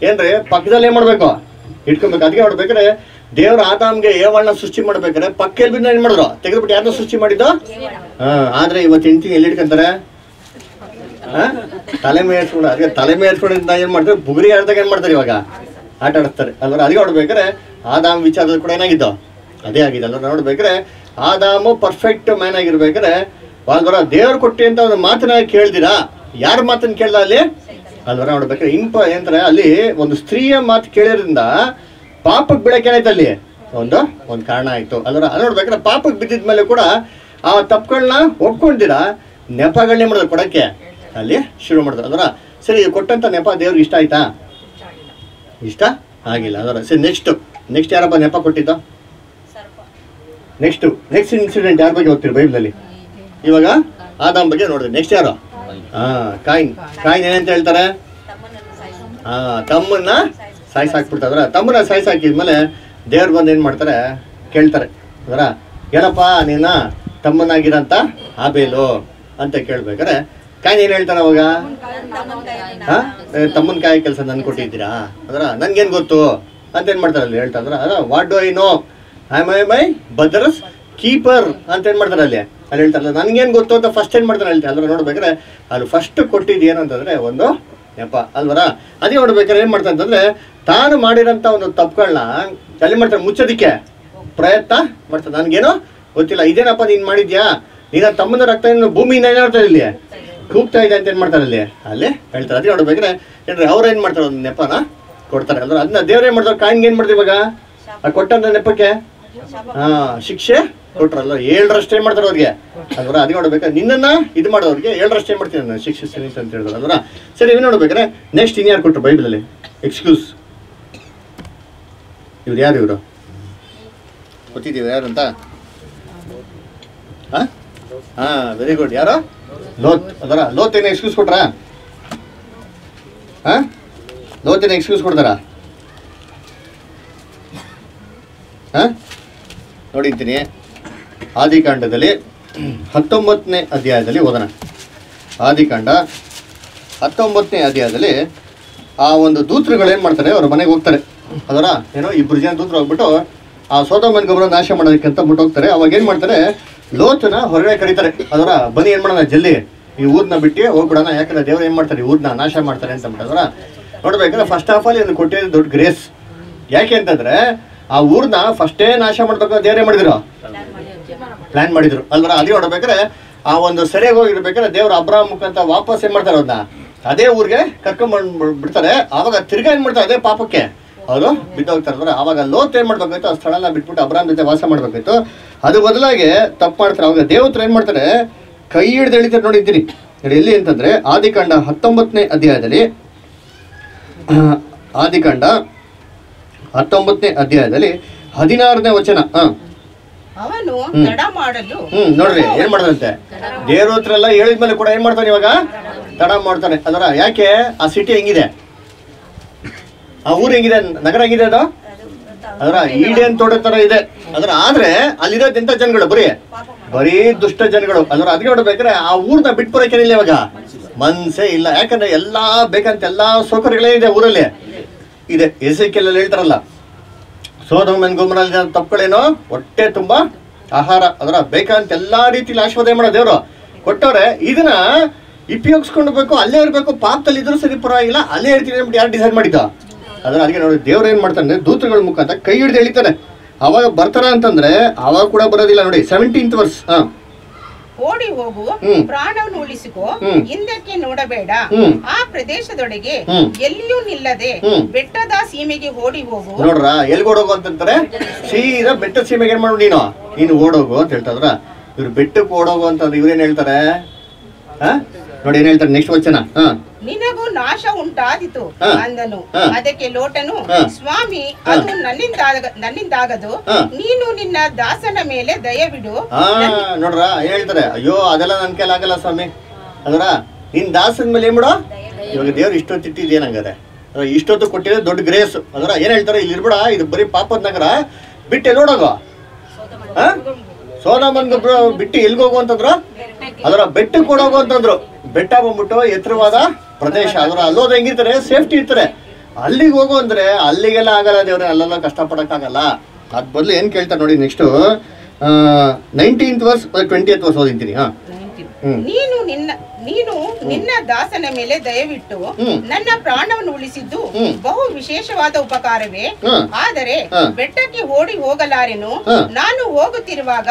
ಏನ್ರಿ? ಪಕ್ಕದಲ್ಲಿ ಏನ್ ಮಾಡ್ಬೇಕು. ಇಟ್ಕೊಬೇಕು ಅದಕ್ಕೆ ನೋಡ್ಬೇಕಾದ್ರೆ ದೇವ್ರ ಆದಾಮ್ಗೆ ಏವಣ್ಣ ಸೃಷ್ಟಿ ಮಾಡ್ಬೇಕಾದ್ರೆ ಪಕ್ಕ ಎಲ್ಲಿ ಏನ್ ಮಾಡಿದ್ರು? ತೆಗೆದ್ಬಿಟ್ಟು ಯಾರನ್ನ ಸೃಷ್ಟಿ ಮಾಡಿದ್ದು? ಹಾ ಆದ್ರೆ ಇವತ್ತು ಹೆಂಡತಿ ಎಲ್ಲಿ ಇಟ್ಕೊಂತಾರೆ ಹಾ? ತಲೆ ಮೇರ್ಸ್ಕೊಂಡು ಅದಕ್ಕೆ ತಲೆ ಮೇರ್ಸ್ಕೊಂಡು ಏನ್ ಮಾಡ್ತಾರೆ? ಬುಗುರಿ ಆಡ್ದಾಗ ಏನ್ ಮಾಡ್ತಾರೆ ಇವಾಗ? ಆಟ ಆಡಿಸ್ತಾರೆ ಅಲ್ವಾ ಅದಕ್ಕೆ ನೋಡ್ಬೇಕಾದ್ರೆ ಆದಾಮ್ ವಿಚಾರದಲ್ಲಿ ಕೂಡ ಏನಾಗಿದ್ದ? ಅದೇ ಆಗಿದೆ. ಅಲ್ವಾ ನೋಡ್ಬೇಕಾದ್ರೆ ಆದಾಮು ಪರ್ಫೆಕ್ಟ್ ಮ್ಯಾನ್ ಆಗಿರ್ಬೇಕಾದ್ರೆ ವಾಲ್ವರ ದೇವ್ರು ಕೊಟ್ಟಿ ಅಂತ ಒಂದು ಮಾತನ್ನ ಕೇಳ್ದಿರಾ? ಯಾರ ಮಾತನ್ನ ಕೇಳ್ದ ಅಲ್ಲಿ? ಅಲ್ವರ ನೋಡ್ಬೇಕಾದ್ರೆ ಇಂಪ ಏನಂತಾರೆ, ಅಲ್ಲಿ ಒಂದು ಸ್ತ್ರೀಯ ಮಾತು ಕೇಳಿರೋದ್ರಿಂದ ಪಾಪಕ್ಕೆ ಬೀಳಕ್ಕೆ ಏನಾಯ್ತು ಅಲ್ಲಿ. ಒಂದು ಒಂದು ಕಾರಣ ಆಯ್ತು. ಅಲ್ವರ ಅದು ನೋಡ್ಬೇಕಾದ್ರೆ ಪಾಪಕ್ಕೆ ಬಿದ್ದಿದ ಮೇಲೆ ಕೂಡ ಆ ತಪ್ಪುಗಳನ್ನ ಒಪ್ಕೊಂಡಿರಾ? ನೆಪಗಳನ್ನೇ ಮಾಡಿದ್ರು ಕೊಡಕ್ಕೆ? ಅಲ್ಲಿ ಶುರು ಮಾಡಿದ್ರು. ಅದರ ಸರಿ ಕೊಟ್ಟಂತ ನೆಪ ದೇವ್ರಿಗೆ ಇಷ್ಟ ಆಯ್ತಾ? ಇಷ್ಟ? ಆಗಿಲ್ಲ ಅದರ ಸರಿ ನೆಕ್ಸ್ಟ್ ನೆಕ್ಸ್ಟ್ ಯಾರಪ್ಪ ನೆಪ ಕೊಟ್ಟಿದ್ದ? ನೆಕ್ಸ್ಟ್ ನೆಕ್ಸ್ಟ್ ಇನ್ಸಿಡೆಂಟ್ ಯಾರ ಬಗ್ಗೆ ಹೋಗ್ತೀರಿ ಬೈಬಲಲ್ಲಿ? ಇವಾಗ ಆದಾಮ್ ಬಗ್ಗೆ ನೋಡಿದ್ರಿ ನೆಕ್ಸ್ಟ್ ಯಾರು? ಹಾ ಕಾಯಿನ್. ಕಾಯಿನ್ ಏನಂತ ಹೇಳ್ತಾರೆ? ಹಾ ತಮ್ಮನ್ನ ಅದರ ತಮ್ಮನ್ನ ಸಾಯ್ಸಾಕಿದ್ಮೇಲೆ ದೇವ್ರು ಬಂದು ಏನ್ ಮಾಡ್ತಾರೆ? ಕೇಳ್ತಾರೆ. ಅದರ ಏನಪ್ಪ ನೀನ ತಮ್ಮನಾಗಿರಂತ ಆಬೇಲು ಅಂತ ಕೇಳ್ಬೇಕಾರೆ ಕಾಯಿನ್ ಏನ್ ಹೇಳ್ತಾನೆ ಅವಾಗ? ಹಾ? ತಮ್ಮನ ಕಾಯಿ ಕೆಲಸ ನನ್ ಕೊಟ್ಟಿದ್ದೀರಾ? ಅದರ ನನ್ಗೇನ್ ಗೊತ್ತು? ಅಂತ ಏನ್ ಮಾಡ್ತಾರೆ ಅಲ್ಲಿ ಹೇಳ್ತಾ ಇದ್ರ? ಅದ what do I know I my my brother's keeper ಅಂತ ಏನ್ ಮಾಡ್ತಾರೆ ಅಲ್ಲಿ. ಅಲ್ಲಿ ಹೇಳ್ತಾರಲ್ಲ ನನ್ಗೇನ್ ಗೊತ್ತು ಅಂತ ಫಸ್ಟ್ ಏನ್ ಮಾಡ್ತಾರೆ ಹೇಳ್ತಾರೆ ಅದ್ರ ನೋಡ್ಬೇಕಾದ್ರೆ ಅಲ್ಲಿ ಫಸ್ಟ್ ಕೊಟ್ಟಿದ್ದು ಏನು ಅಂತಂದ್ರೆ ಒಂದು ನೆಪ ಅಲ್ವರ? ಅದೇ ನೋಡ್ಬೇಕಾದ್ರೆ ಏನ್ ಮಾಡ್ತಾರೆ ಅಂತಂದ್ರೆ ತಾನು ಮಾಡಿರೋಂಥ ಒಂದು ತಪ್ಪುಗಳನ್ನ ಅಲ್ಲಿ ಮಾಡ್ತಾರೆ ಮುಚ್ಚೋದಿಕ್ಕೆ ಪ್ರಯತ್ನ ಮಾಡ್ತಾರೆ. ನನ್ಗೇನು ಗೊತ್ತಿಲ್ಲ. ಇದೇನಪ್ಪ ನೀನ್ ಮಾಡಿದ್ಯಾ? ನೀನ ತಮ್ಮನ ರಕ್ತ ಏನು ಭೂಮಿಯಿಂದ ಏನಾಡ್ತಾರೆ ಇಲ್ಲಿ? ಕೂಗ್ತಾ ಇದೆ ಅಂತ ಏನ್ ಮಾಡ್ತಾರೆ ಅಲ್ಲಿ? ಅಲ್ಲಿ ಹೇಳ್ತಾರೆ, ಅದೇ ನೋಡ್ಬೇಕ್ರೆ ಏನ್ರಿ, ಅವ್ರು ಏನ್ ಮಾಡ್ತಾರೆ ಒಂದು ನೆಪನ ಕೊಡ್ತಾರೆ. ಅಂದ್ರೆ ಅದನ್ನ ದೇವ್ರ ಏನ್ ಮಾಡ್ತಾರೆ ಕಾಯಿನ್ಗೆ ಏನ್ ಮಾಡ್ತಾರೆ ಇವಾಗ? ಆ ಕೊಟ್ಟಂತ ನೆಪಕ್ಕೆ? ಹಾ, ಶಿಕ್ಷೆ ಕೊಟ್ರಲ್ಲ, ಏಳರಷ್ಟು ಏನ್ ಮಾಡ್ತಾರೆ ಅವ್ರಿಗೆ? ಅಂದ್ರೆ ಅದೇ ನೋಡ್ಬೇಕಾದ್ರೆ ನಿನ್ನನ್ನ ಇದು ಮಾಡೋರಿಗೆ ಏಳರಷ್ಟು ಏನ್ ಮಾಡ್ತೀನಿ ನಾನು ಶಿಕ್ಷಿಸ್ತೀನಿ ಅಂತ ಹೇಳಿದ್ರು ಅಂದ್ರೆ, ಸರಿ ಇವ್ ನೋಡ್ಬೇಕಾರೆ ನೆಕ್ಸ್ಟ್ ಇನ್ಯಾರು ಕೊಟ್ರು ಬೈಬಲಲ್ಲಿ? ಎಕ್ಸ್ಕ್ಯೂಸ್ ಇವ್ರು ಯಾರು ಇವರು? ಗೊತ್ತಿದ್ದೀವಿ ಯಾರು ಅಂತ? ಹಾ? ಹಾ ವೆರಿ ಗುಡ್ ಯಾರು? ಲೋತ್ ಅದರ ಲೋತ್ ಏನು ಎಕ್ಸ್ಕ್ಯೂಸ್ ಕೊಟ್ರಾ? ಹಾ? ಲೋತ್ ಏನು ಎಕ್ಸ್ಕ್ಯೂಸ್ ಕೊಡ್ತಾರಾ? ಹಾ? ನೋಡಿದ್ದೀನಿ ಆದಿಕಾಂಡದಲ್ಲಿ ಹತ್ತೊಂಬತ್ತನೇ ಅಧ್ಯಾಯದಲ್ಲಿ ಓದೋಣ. ಆದಿಕಾಂಡ ಹತ್ತೊಂಬತ್ತನೇ ಅಧ್ಯಾಯದಲ್ಲಿ ಆ ಒಂದು ದೂತ್ರಗಳು ಏನು ಮಾಡ್ತಾರೆ? ಅವ್ರ ಮನೆಗೆ ಹೋಗ್ತಾರೆ. ಅದರ ಏನೋ ಇಬ್ಬರು ಜನ ದೂತ್ರ ಹೋಗ್ಬಿಟ್ಟು ಆ ಸೋತಮ್ಮನ ಗೊಬ್ಬರ ನಾಶ ಮಾಡೋದಕ್ಕೆ ಅಂತ ಬಿಟ್ಟು ಹೋಗ್ತಾರೆ. ಅವಾಗ ಏನು ಮಾಡ್ತಾರೆ? ಲೋತನ ಹೊರಗಡೆ ಕರೀತಾರೆ. ಅದರ ಬನ್ನಿ ಏನು ಮಾಡೋಣ ಜಲ್ದಿ ಈ ಊರ್ನ ಬಿಟ್ಟು ಹೋಗ್ಬಿಡೋಣ. ಯಾಕಂದ್ರೆ ದೇವ್ರು ಏನು ಮಾಡ್ತಾರೆ, ಈ ಊರ್ನ ನಾಶ ಮಾಡ್ತಾರೆ ಅಂತ ಅದರ ನೋಡ್ಬೇಕಾದ್ರೆ ಫಸ್ಟ್ ಆಫ್ ಆಲ್ ಇದನ್ನು ಕೊಟ್ಟಿದ್ದು ದೊಡ್ಡ ಗ್ರೇಸ್ ಯಾಕೆ ಅಂತಂದ್ರೆ ಆ ಊರ್ನ ಫಸ್ಟೇ ನಾಶ ಮಾಡ್ಬೇಕು ದೇವ್ರೇ ಮಾಡಿದ್ರು? ಪ್ಲಾನ್ ಮಾಡಿದ್ರು. ಅಲ್ವರ ಅದೇ ನೋಡ್ಬೇಕಾದ್ರೆ ಆ ಒಂದು ಸೆರೆಗೆ ಹೋಗಿರ್ಬೇಕಾದ್ರೆ ದೇವ್ರ ಅಬ್ರಾಮ್ ಮುಖಾಂತರ ವಾಪಸ್ ಏನ್ ಮಾಡ್ತಾರೆ ಅದನ್ನ ಅದೇ ಊರಿಗೆ ಕರ್ಕೊಂಡ್ ಬಿಡ್ತಾರೆ ಆವಾಗ ತಿರ್ಗಾ ಏನ್ ಮಾಡ್ತಾರೆ, ಅದೇ ಪಾಪಕ್ಕೆ. ಅವರು ಬಿದ್ದೋಗ್ತಾರೆ ಅಂದ್ರೆ ಆವಾಗ ಲೋತ್ ಏನ್ ಮಾಡ್ಬೇಕಾಯ್ತು ಆ ಸ್ಥಳನ ಬಿಟ್ಬಿಟ್ಟು ಅಬ್ರಾಮ್ ಜೊತೆ ವಾಸ ಮಾಡ್ಬೇಕಾಯ್ತು. ಅದು ಬದಲಾಗಿ ತಪ್ಪು ಮಾಡ್ತಾರೆ. ಅವಾಗ ದೇವತ್ರ ಏನ್ ಮಾಡ್ತಾರೆ. ಕೈ ಹಿಡಿದು ಎಳಿತಾರೆ ನೋಡಿದ್ದೀರಿ ನೋಡಿ ಎಲ್ಲಿ ಅಂತಂದ್ರೆ ಆದಿಕಾಂಡ ಹತ್ತೊಂಬತ್ತನೇ ಅಧ್ಯಾಯದಲ್ಲಿ. ಆದಿಕಾಂಡ ಹತ್ತೊಂಬತ್ತನೇ ಅಧ್ಯಾಯದಲ್ಲಿ ಹದಿನಾರನೇ ವಚನ. ಹಾಂ. ಅವನು ತಡ ಮಾಡಲು ಹ್ಮ್ ನೋಡ್ರಿ ಏನ್ ಮಾಡ್ದಂತೆ? ದೇವ್ರ ಹತ್ರ ಎಲ್ಲ ಹೇಳಿದ್ಮೇಲೆ ಕೂಡ ಏನ್ ಮಾಡ್ತಾನೆ ಇವಾಗ? ತಡ ಮಾಡ್ತಾನೆ. ಅದರ ಯಾಕೆ? ಆ ಸಿಟಿ ಹೆಂಗಿದೆ? ಆ ಊರ್ ಹೆಂಗಿದೆ? ನಗರ ಹೆಂಗಿದೆ ಅದು? ಅದರ ಈಡೇನ್ ತೋಟ ತರ ಇದೆ. ಅದ್ರ ಆದ್ರೆ ಅಲ್ಲಿರೋದ್ ಎಂತ ಜನಗಳು, ಬರೀ ಬರೀ ದುಷ್ಟ ಜನಗಳು. ಅಂದ್ರೆ ಅದಕ್ಕೆ ನೋಡ್ಬೇಕ್ರೆ ಆ ಊರ್ನ ಬಿಟ್ಟು ಇಲ್ಲ ಇವಾಗ. ಮನ್ಸೇ ಇಲ್ಲ. ಯಾಕಂದ್ರೆ ಎಲ್ಲಾ ಬೇಕಂತ ಎಲ್ಲಾ ಸೌಕರ್ಯಗಳೇ ಇದೆ ಊರಲ್ಲಿ. ಇದೆ. ಎಸೆಕೆಲ್ಲ ಹೇಳ್ತಾರಲ್ಲ ಸೋದಮನ್ ಗುಮ್ರಲ್ಲಿ ತಪ್ಪುಗಳೇನೋ, ಹೊಟ್ಟೆ ತುಂಬಾ ಆಹಾರ. ಅದರ ಬೇಕಂತ ಎಲ್ಲಾ ರೀತಿಲಿ ಆಶೀರ್ವಾದ ಮಾಡೋ ದೇವರು. ಕೊಟ್ಟವ್ರೆ ಇದನ್ನ ಉಪಯೋಗಿಸ್ಕೊಂಡ್ಬೇಕು ಅಲ್ಲೇ ಇರಬೇಕು ಪಾಪದಲ್ಲಿ ಇದ್ರೂ ಸರಿ ಪರವಾಗಿಲ್ಲ. ಅಲ್ಲೇ ಇರ್ತೀನಿ ಯಾರು ಡಿಸೈಡ್ ಮಾಡಿದ್ದ? ಅದನ್ನ ಅದಕ್ಕೆ ನೋಡಿ ದೇವ್ರು ಏನ್ ಮಾಡ್ತಾನೆ ದೂತಗಳ ಮುಖಾಂತರ ಕೈ ಹಿಡಿದು ಎಳಿತಾನೆ. ಅವಾಗ ಬರ್ತಾರ ಅಂತಂದ್ರೆ ಅವಾಗ ಕೂಡ ಬರೋದಿಲ್ಲ ನೋಡಿ ಸೆವೆಂಟೀನ್ತ್ ವರ್ಸ್ ಹಾ. ಓಡಿ ಹೋಗು. ಪ್ರಾಣವನ್ನು ಉಳಿಸಿಕೋ. ಹಿಂದಕ್ಕೆ ನೋಡಬೇಡ. ಆ ಪ್ರದೇಶದೊಳಗೆ. ಎಲ್ಲಿಯೂ ನಿಲ್ಲದೆ. ಬೆಟ್ಟದ ಸೀಮೆಗೆ ಓಡಿ ಹೋಗು. ನೋಡ್ರ ಎಲ್ಲಿ ಓಡೋಗು ಅಂತಂತಾರೆ? ಸೀದಾ ಬೆಟ್ಟದ ಸೀಮೆಗೆ ಏನ್ ಮಾಡು ನೀನು? ನೀನು ಓಡೋಗು ಅಂತ ಹೇಳ್ತಾದ್ರ ಇವ್ರು ಬೆಟ್ಟಕ್ಕೆ ಓಡೋಗು ಅಂತಂದ್ರೆ ಇವ್ರೇನ್ ಹೇಳ್ತಾರೆ? ಹಾ? ನೋಡಿ ಏನ್ ಹೇಳ್ತಾರೆ ನೆಕ್ಸ್ಟ್ ವಚನ? ಹಾ. ನಿನಗೂ ನಾಶ ಉಂಟಾದಿತು. ಅಂದನು. ಅದಕ್ಕೆ ಲೋಟನು ಸ್ವಾಮಿ ಅದು ನನ್ನಿಂದ ನನ್ನಿಂದಾಗದು. ನೀನು ನಿನ್ನ ದಾಸನ ಮೇಲೆ ದಯವಿಡು. ಹಾ ನೋಡ್ರ ಏನ್ ಹೇಳ್ತಾರೆ? ಅಯ್ಯೋ ಅದೆಲ್ಲ ನನ್ ಕೈಲಾಗಲ್ಲ ಸ್ವಾಮಿ. ಅದರ ನಿನ್ ದಾಸನ ಮೇಲೆ ಏನ್ ಬಿಡು? ಇವಾಗ ದೇವ್ರು ಇಷ್ಟೊತ್ತು ಇಟ್ಟಿದ್ದೇನಂಗಾರೆ ಇಷ್ಟೊತ್ತು ಕೊಟ್ಟಿದ್ರೆ ದೊಡ್ಡ ಗ್ರೇಸ್ ಅದರ ಏನ್ ಹೇಳ್ತಾರೆ? ಇಲ್ಲಿ ಇರ್ಬಿಡ ಇದು ಬರೀ ಪಾಪದ ನಗರ. ಬಿಟ್ಟೆ ಎಲ್ಲಿ ಸೋನಾ ಬಂದ್ ಬಿಟ್ಟು ಎಲ್ಗೋಗು ಅಂತಂದ್ರು? ಅದರ ಬೆಟ್ಟಕ್ಕೆ ಕೊಡೋಗು ಅಂತಂದ್ರು. ಬೆಟ್ಟ ಬಂದ್ಬಿಟ್ಟು ಎತ್ತರವಾದ ಪ್ರದೇಶ. ಅದರ ಅಲ್ಲೋದ್ ಹೆಂಗಿರ್ತಾರೆ? ಸೇಫ್ಟಿ ಇರ್ತಾರೆ. ಅಲ್ಲಿಗೆ ಹೋಗು ಅಂದ್ರೆ ಅಲ್ಲಿಗೆಲ್ಲ ಆಗಲ್ಲ ದೇವ್ರೆ, ಅಲ್ಲೆಲ್ಲ ಕಷ್ಟಪಡಕ್ಕಾಗಲ್ಲ. ಅದ್ ಬದಲು ಏನ್ ಕೇಳ್ತಾರೆ ನೋಡಿ next nineteenth verse twentieth verse ಓದಿಂತೀನಿ ಹಾ. ನೀನು ನಿನ್ನ ನೀನು ನಿನ್ನ ದಾಸನ ಮೇಲೆ ದಯವಿಟ್ಟು ನನ್ನ ಪ್ರಾಣವನ್ನು ಉಳಿಸಿದ್ದು ಬಹು ವಿಶೇಷವಾದ ಉಪಕಾರವೇ. ಆದರೆ ಬೆಟ್ಟಕ್ಕೆ ಓಡಿ ಹೋಗಲಾರೆನು? ನಾನು ಹೋಗುತ್ತಿರುವಾಗ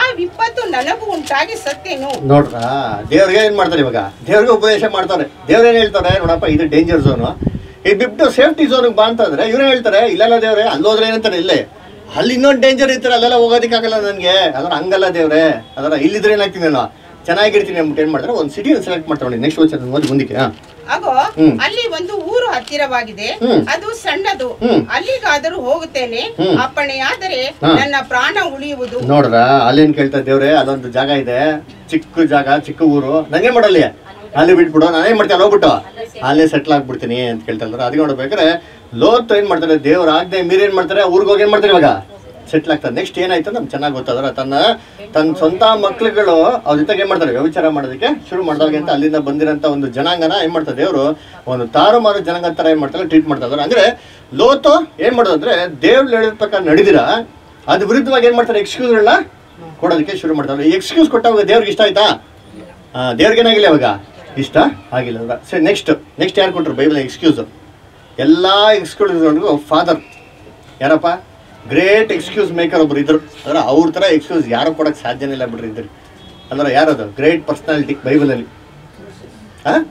ಆ ವಿಪತ್ತು ನನಗೂ ಉಂಟಾಗಿ ಸತ್ತೇನು? ನೋಡ್ರ ದೇವ್ರಿಗೆ ಏನ್ ಮಾಡ್ತಾರೆ ಇವಾಗ? ದೇವ್ರಿಗೆ ಉಪದೇಶ ಮಾಡ್ತಾರೆ. ದೇವ್ರೇನ್ ಹೇಳ್ತಾರೆ? ನೋಡಪ್ಪ ಇದು ಡೇಂಜರ್ ಝೋನು ಇದು ಬಿಟ್ಟು ಸೇಫ್ಟಿ ಝೋನ್ಗೆ ಬಾ ಅಂತಂದ್ರೆ ಇವ್ರು ಹೇಳ್ತಾರೆ ಇಲ್ಲೆಲ್ಲ ದೇವ್ರೆ ಅಲ್ಲೋದ್ರೆ ಏನಂತಾರೆ? ಇಲ್ಲೇ. ಅಲ್ಲಿ ಇನ್ನೊಂದು ಡೇಂಜರ್ ಇರ್ತಾರೆ ಅಲ್ಲೆಲ್ಲ ಹೋಗೋದಕ್ಕಾಗಲ್ಲ ನನಗೆ. ಅದರ ಹಂಗಲ್ಲ ದೇವ್ರೆ. ಅದರ ಇಲ್ಲಿದ್ರೆ ಏನಾಗ್ತೀನಿ ನಾನು ಚೆನ್ನಾಗಿರ್ತೀನಿ ಅಂತ ಏನ್ ಮಾಡ್ತಾರೆ? ಒಂದು ಸಿಟಿ ಸೆಲೆಕ್ಟ್ ಮಾಡ್ತಾರೆ ನೆಕ್ಸ್ಟ್ ವರ್ಷ ಓದಿ ಮುಂದಕ್ಕೆ ಹಾ. ಆಗೋ ಅಲ್ಲಿ ಒಂದು ಊರು ಹತ್ತಿರವಾಗಿದೆ. ಅದು ಸಣ್ಣದು. ಅಲ್ಲಿಗಾದರೂ ಹೋಗುತ್ತೇನೆ. ಅಪ್ಪಣೆ ಆದರೆ ಹಾ. ನನ್ನ ಪ್ರಾಣ ಉಳಿಯುವುದು. ನೋಡ್ರ ಅಲ್ಲೇನ್ ಕೇಳ್ತಾ ದೇವ್ರೆ ಅದೊಂದು ಜಾಗ ಇದೆ. ಚಿಕ್ಕ ಜಾಗ ಚಿಕ್ಕ ಊರು. ನಂಗೆ ಮಾಡಲ್ಲಿ? ಅಲ್ಲಿ ಬಿಟ್ಬಿಡು. ನಾನೇನ್ ಮಾಡ್ತೀನಿ? ಹೋಗ್ಬಿಟ್ಟು. ಅಲ್ಲೇ ಸೆಟ್ಲ್ ಆಗ್ಬಿಡ್ತೀನಿ ಅಂತ ಕೇಳ್ತಾ ಇದ್ದಾರೆ. ಅದಕ್ಕೆ ನೋಡ್ಬೇಕಾದ್ರೆ ಲೋತ್ ಏನ್ ಮಾಡ್ತಾರೆ? ದೇವ್ರ ಆಗ್ದೆ ಮೀರ್ ಏನ್ ಮಾಡ್ತಾರೆ? ಊರಿಗೆ ಹೋಗಿ ಏನ್ ಮಾಡ್ತಾರೆ ಇವಾಗ? ಸೆಟ್ಲ್ ಆಗ್ತದೆ ನೆಕ್ಸ್ಟ್ ಏನಾಯ್ತು ನಮ್ಗೆ ಚೆನ್ನಾಗಿ ಗೊತ್ತಾದ್ರೆ ತನ್ನ ತನ್ನ ಸ್ವಂತ ಮಕ್ಳುಗಳು ಅವ್ರ ಜೊತೆಗೆ ಏನ್ ಮಾಡ್ತಾರೆ? ವ್ಯವಿಚಾರ ಮಾಡೋದಕ್ಕೆ ಶುರು ಮಾಡಿದಾಗ ಅಂತ ಅಲ್ಲಿಂದ ಬಂದಿರೋಂಥ ಒಂದು ಜನಾಂಗನ ಏನ್ ಮಾಡ್ತಾರೆ ದೇವರು? ಒಂದು ತಾರುಮಾರು ಜನಾಂಗ ತರ ಏನ್ ಮಾಡ್ತಾರೆ? ಟ್ರೀಟ್ ಮಾಡ್ತಾರೆ ಇದ್ದಾರೆ ಅಂದ್ರೆ ಲೋತು ಏನ್ ಮಾಡೋದು ಅಂದ್ರೆ ದೇವ್ರು ಹೇಳಿದ ಪ್ರಕಾರ ನಡೆದಿರ? ಅದ್ ವಿರುದ್ಧವಾಗಿ ಏನ್ ಮಾಡ್ತಾರೆ? ಎಕ್ಸ್ಕ್ಯೂಸ್ಗಳನ್ನ ಕೊಡೋದಕ್ಕೆ ಶುರು ಮಾಡ್ತಾರೆ. ಎಕ್ಸ್ಕ್ಯೂಸ್ ಕೊಟ್ಟಾಗ ದೇವ್ರಿಗೆ ಇಷ್ಟ ಆಯ್ತಾ? ಆ, ದೇವ್ರಿಗೆ ಏನಾಗಿಲ್ಲ ಇವಾಗ? ಇಷ್ಟ ಆಗಿಲ್ಲ ಅಲ್ವಾ ಸರಿ ನೆಕ್ಸ್ಟ್ ನೆಕ್ಸ್ಟ್ ಯಾರು ಕೊಟ್ಟರು ಬೈಬಲ್ ಎಕ್ಸ್ಕ್ಯೂಸ್ ಎಲ್ಲ ಎಕ್ಸ್ಕ್ಯೂಸ್ ಫಾದರ್ ಯಾರಪ್ಪ? ಗ್ರೇಟ್ ಎಕ್ಸ್ಕ್ಯೂಸ್ ಮೇಕರ್ ಒಬ್ರು ಇದ್ರು. ಅಂದ್ರೆ ಅವ್ರ ಥರ ಎಕ್ಸ್ಕ್ಯೂಸ್ ಯಾರು ಕೊಡಕ್ಕೆ ಸಾಧ್ಯನೇ ಇಲ್ಲ ಬಿಡ್ರಿ ಇದ್ರಿ ಅಂದ್ರೆ ಯಾರದು? ಗ್ರೇಟ್ ಪರ್ಸ್ನಾಲಿಟಿ ಬೈಬಲಲ್ಲಿ. ಹಾಂ?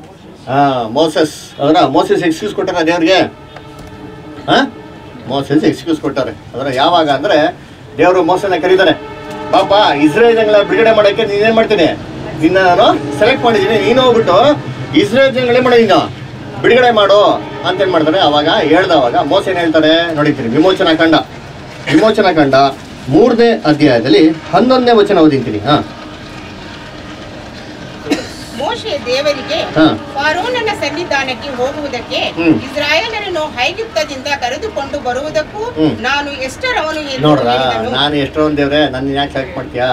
ಹಾಂ, ಮೋಸಸ್. ಅದರ ಮೋಸಸ್ ಎಕ್ಸ್ಕ್ಯೂಸ್ ಕೊಟ್ಟಾರ ದೇವ್ರಿಗೆ? ಹಾಂ? ಮೋಸಸ್ ಎಕ್ಸ್ಕ್ಯೂಸ್ ಕೊಟ್ಟಾರೆ. ಅದರ ಯಾವಾಗ ಅಂದರೆ ದೇವರು ಮೋಸನ ಕರೀತಾರೆ. ಪಾಪ ಇಸ್ರೇಲ್ ಬಿಡುಗಡೆ ಮಾಡೋಕ್ಕೆ ನೀನೇನು ಮಾಡ್ತೀನಿ? ನಿನ್ನ ನಾನು ಸೆಲೆಕ್ಟ್ ಮಾಡಿದ್ದೀನಿ. ನೀನು ಹೋಗ್ಬಿಟ್ಟು ಇಸ್ರೇಲ್ ಜನಗಳೇ ಮಾಡಿ ನೀನು. ಬಿಡುಗಡೆ ಮಾಡು. ಅಂತ ಏನು ಮಾಡ್ತಾರೆ? ಅವಾಗ ಹೇಳ್ದವಾಗ ಮೋಸ ಏನು ಹೇಳ್ತಾರೆ. ನೋಡಿದ್ದೀನಿ ವಿಮೋಚನಾ ಕಂಡ ವಿಮೋಚನಾ ಕಂಡ ಮೂರನೇ ಅಧ್ಯಾಯದಲ್ಲಿ ಹನ್ನೊಂದನೇ ವಚನ ಓದಿಂತೀನಿ. ಹಾ. ಮೋಶೆ ದೇವರಿಗೆ. ಫಾರೋನನ ಸನ್ನಿಧಾನಕ್ಕೆ ಹೋಗುವುದಕ್ಕೆ. ಇಸ್ರಾಯೇಲರನ್ನು ಐಗುಪ್ತದಿಂದ ಕರೆದುಕೊಂಡು ಬರುವುದಕ್ಕೂ ನಾನು ಎಷ್ಟರವನು ನೋಡ್ರ ನಾನು ಎಷ್ಟೊಂದು ದೇವ್ರೆ ನನ್ನ ಯಾಕೆ ಸೆಲೆಕ್ಟ್ ಮಾಡ್ತೀಯಾ?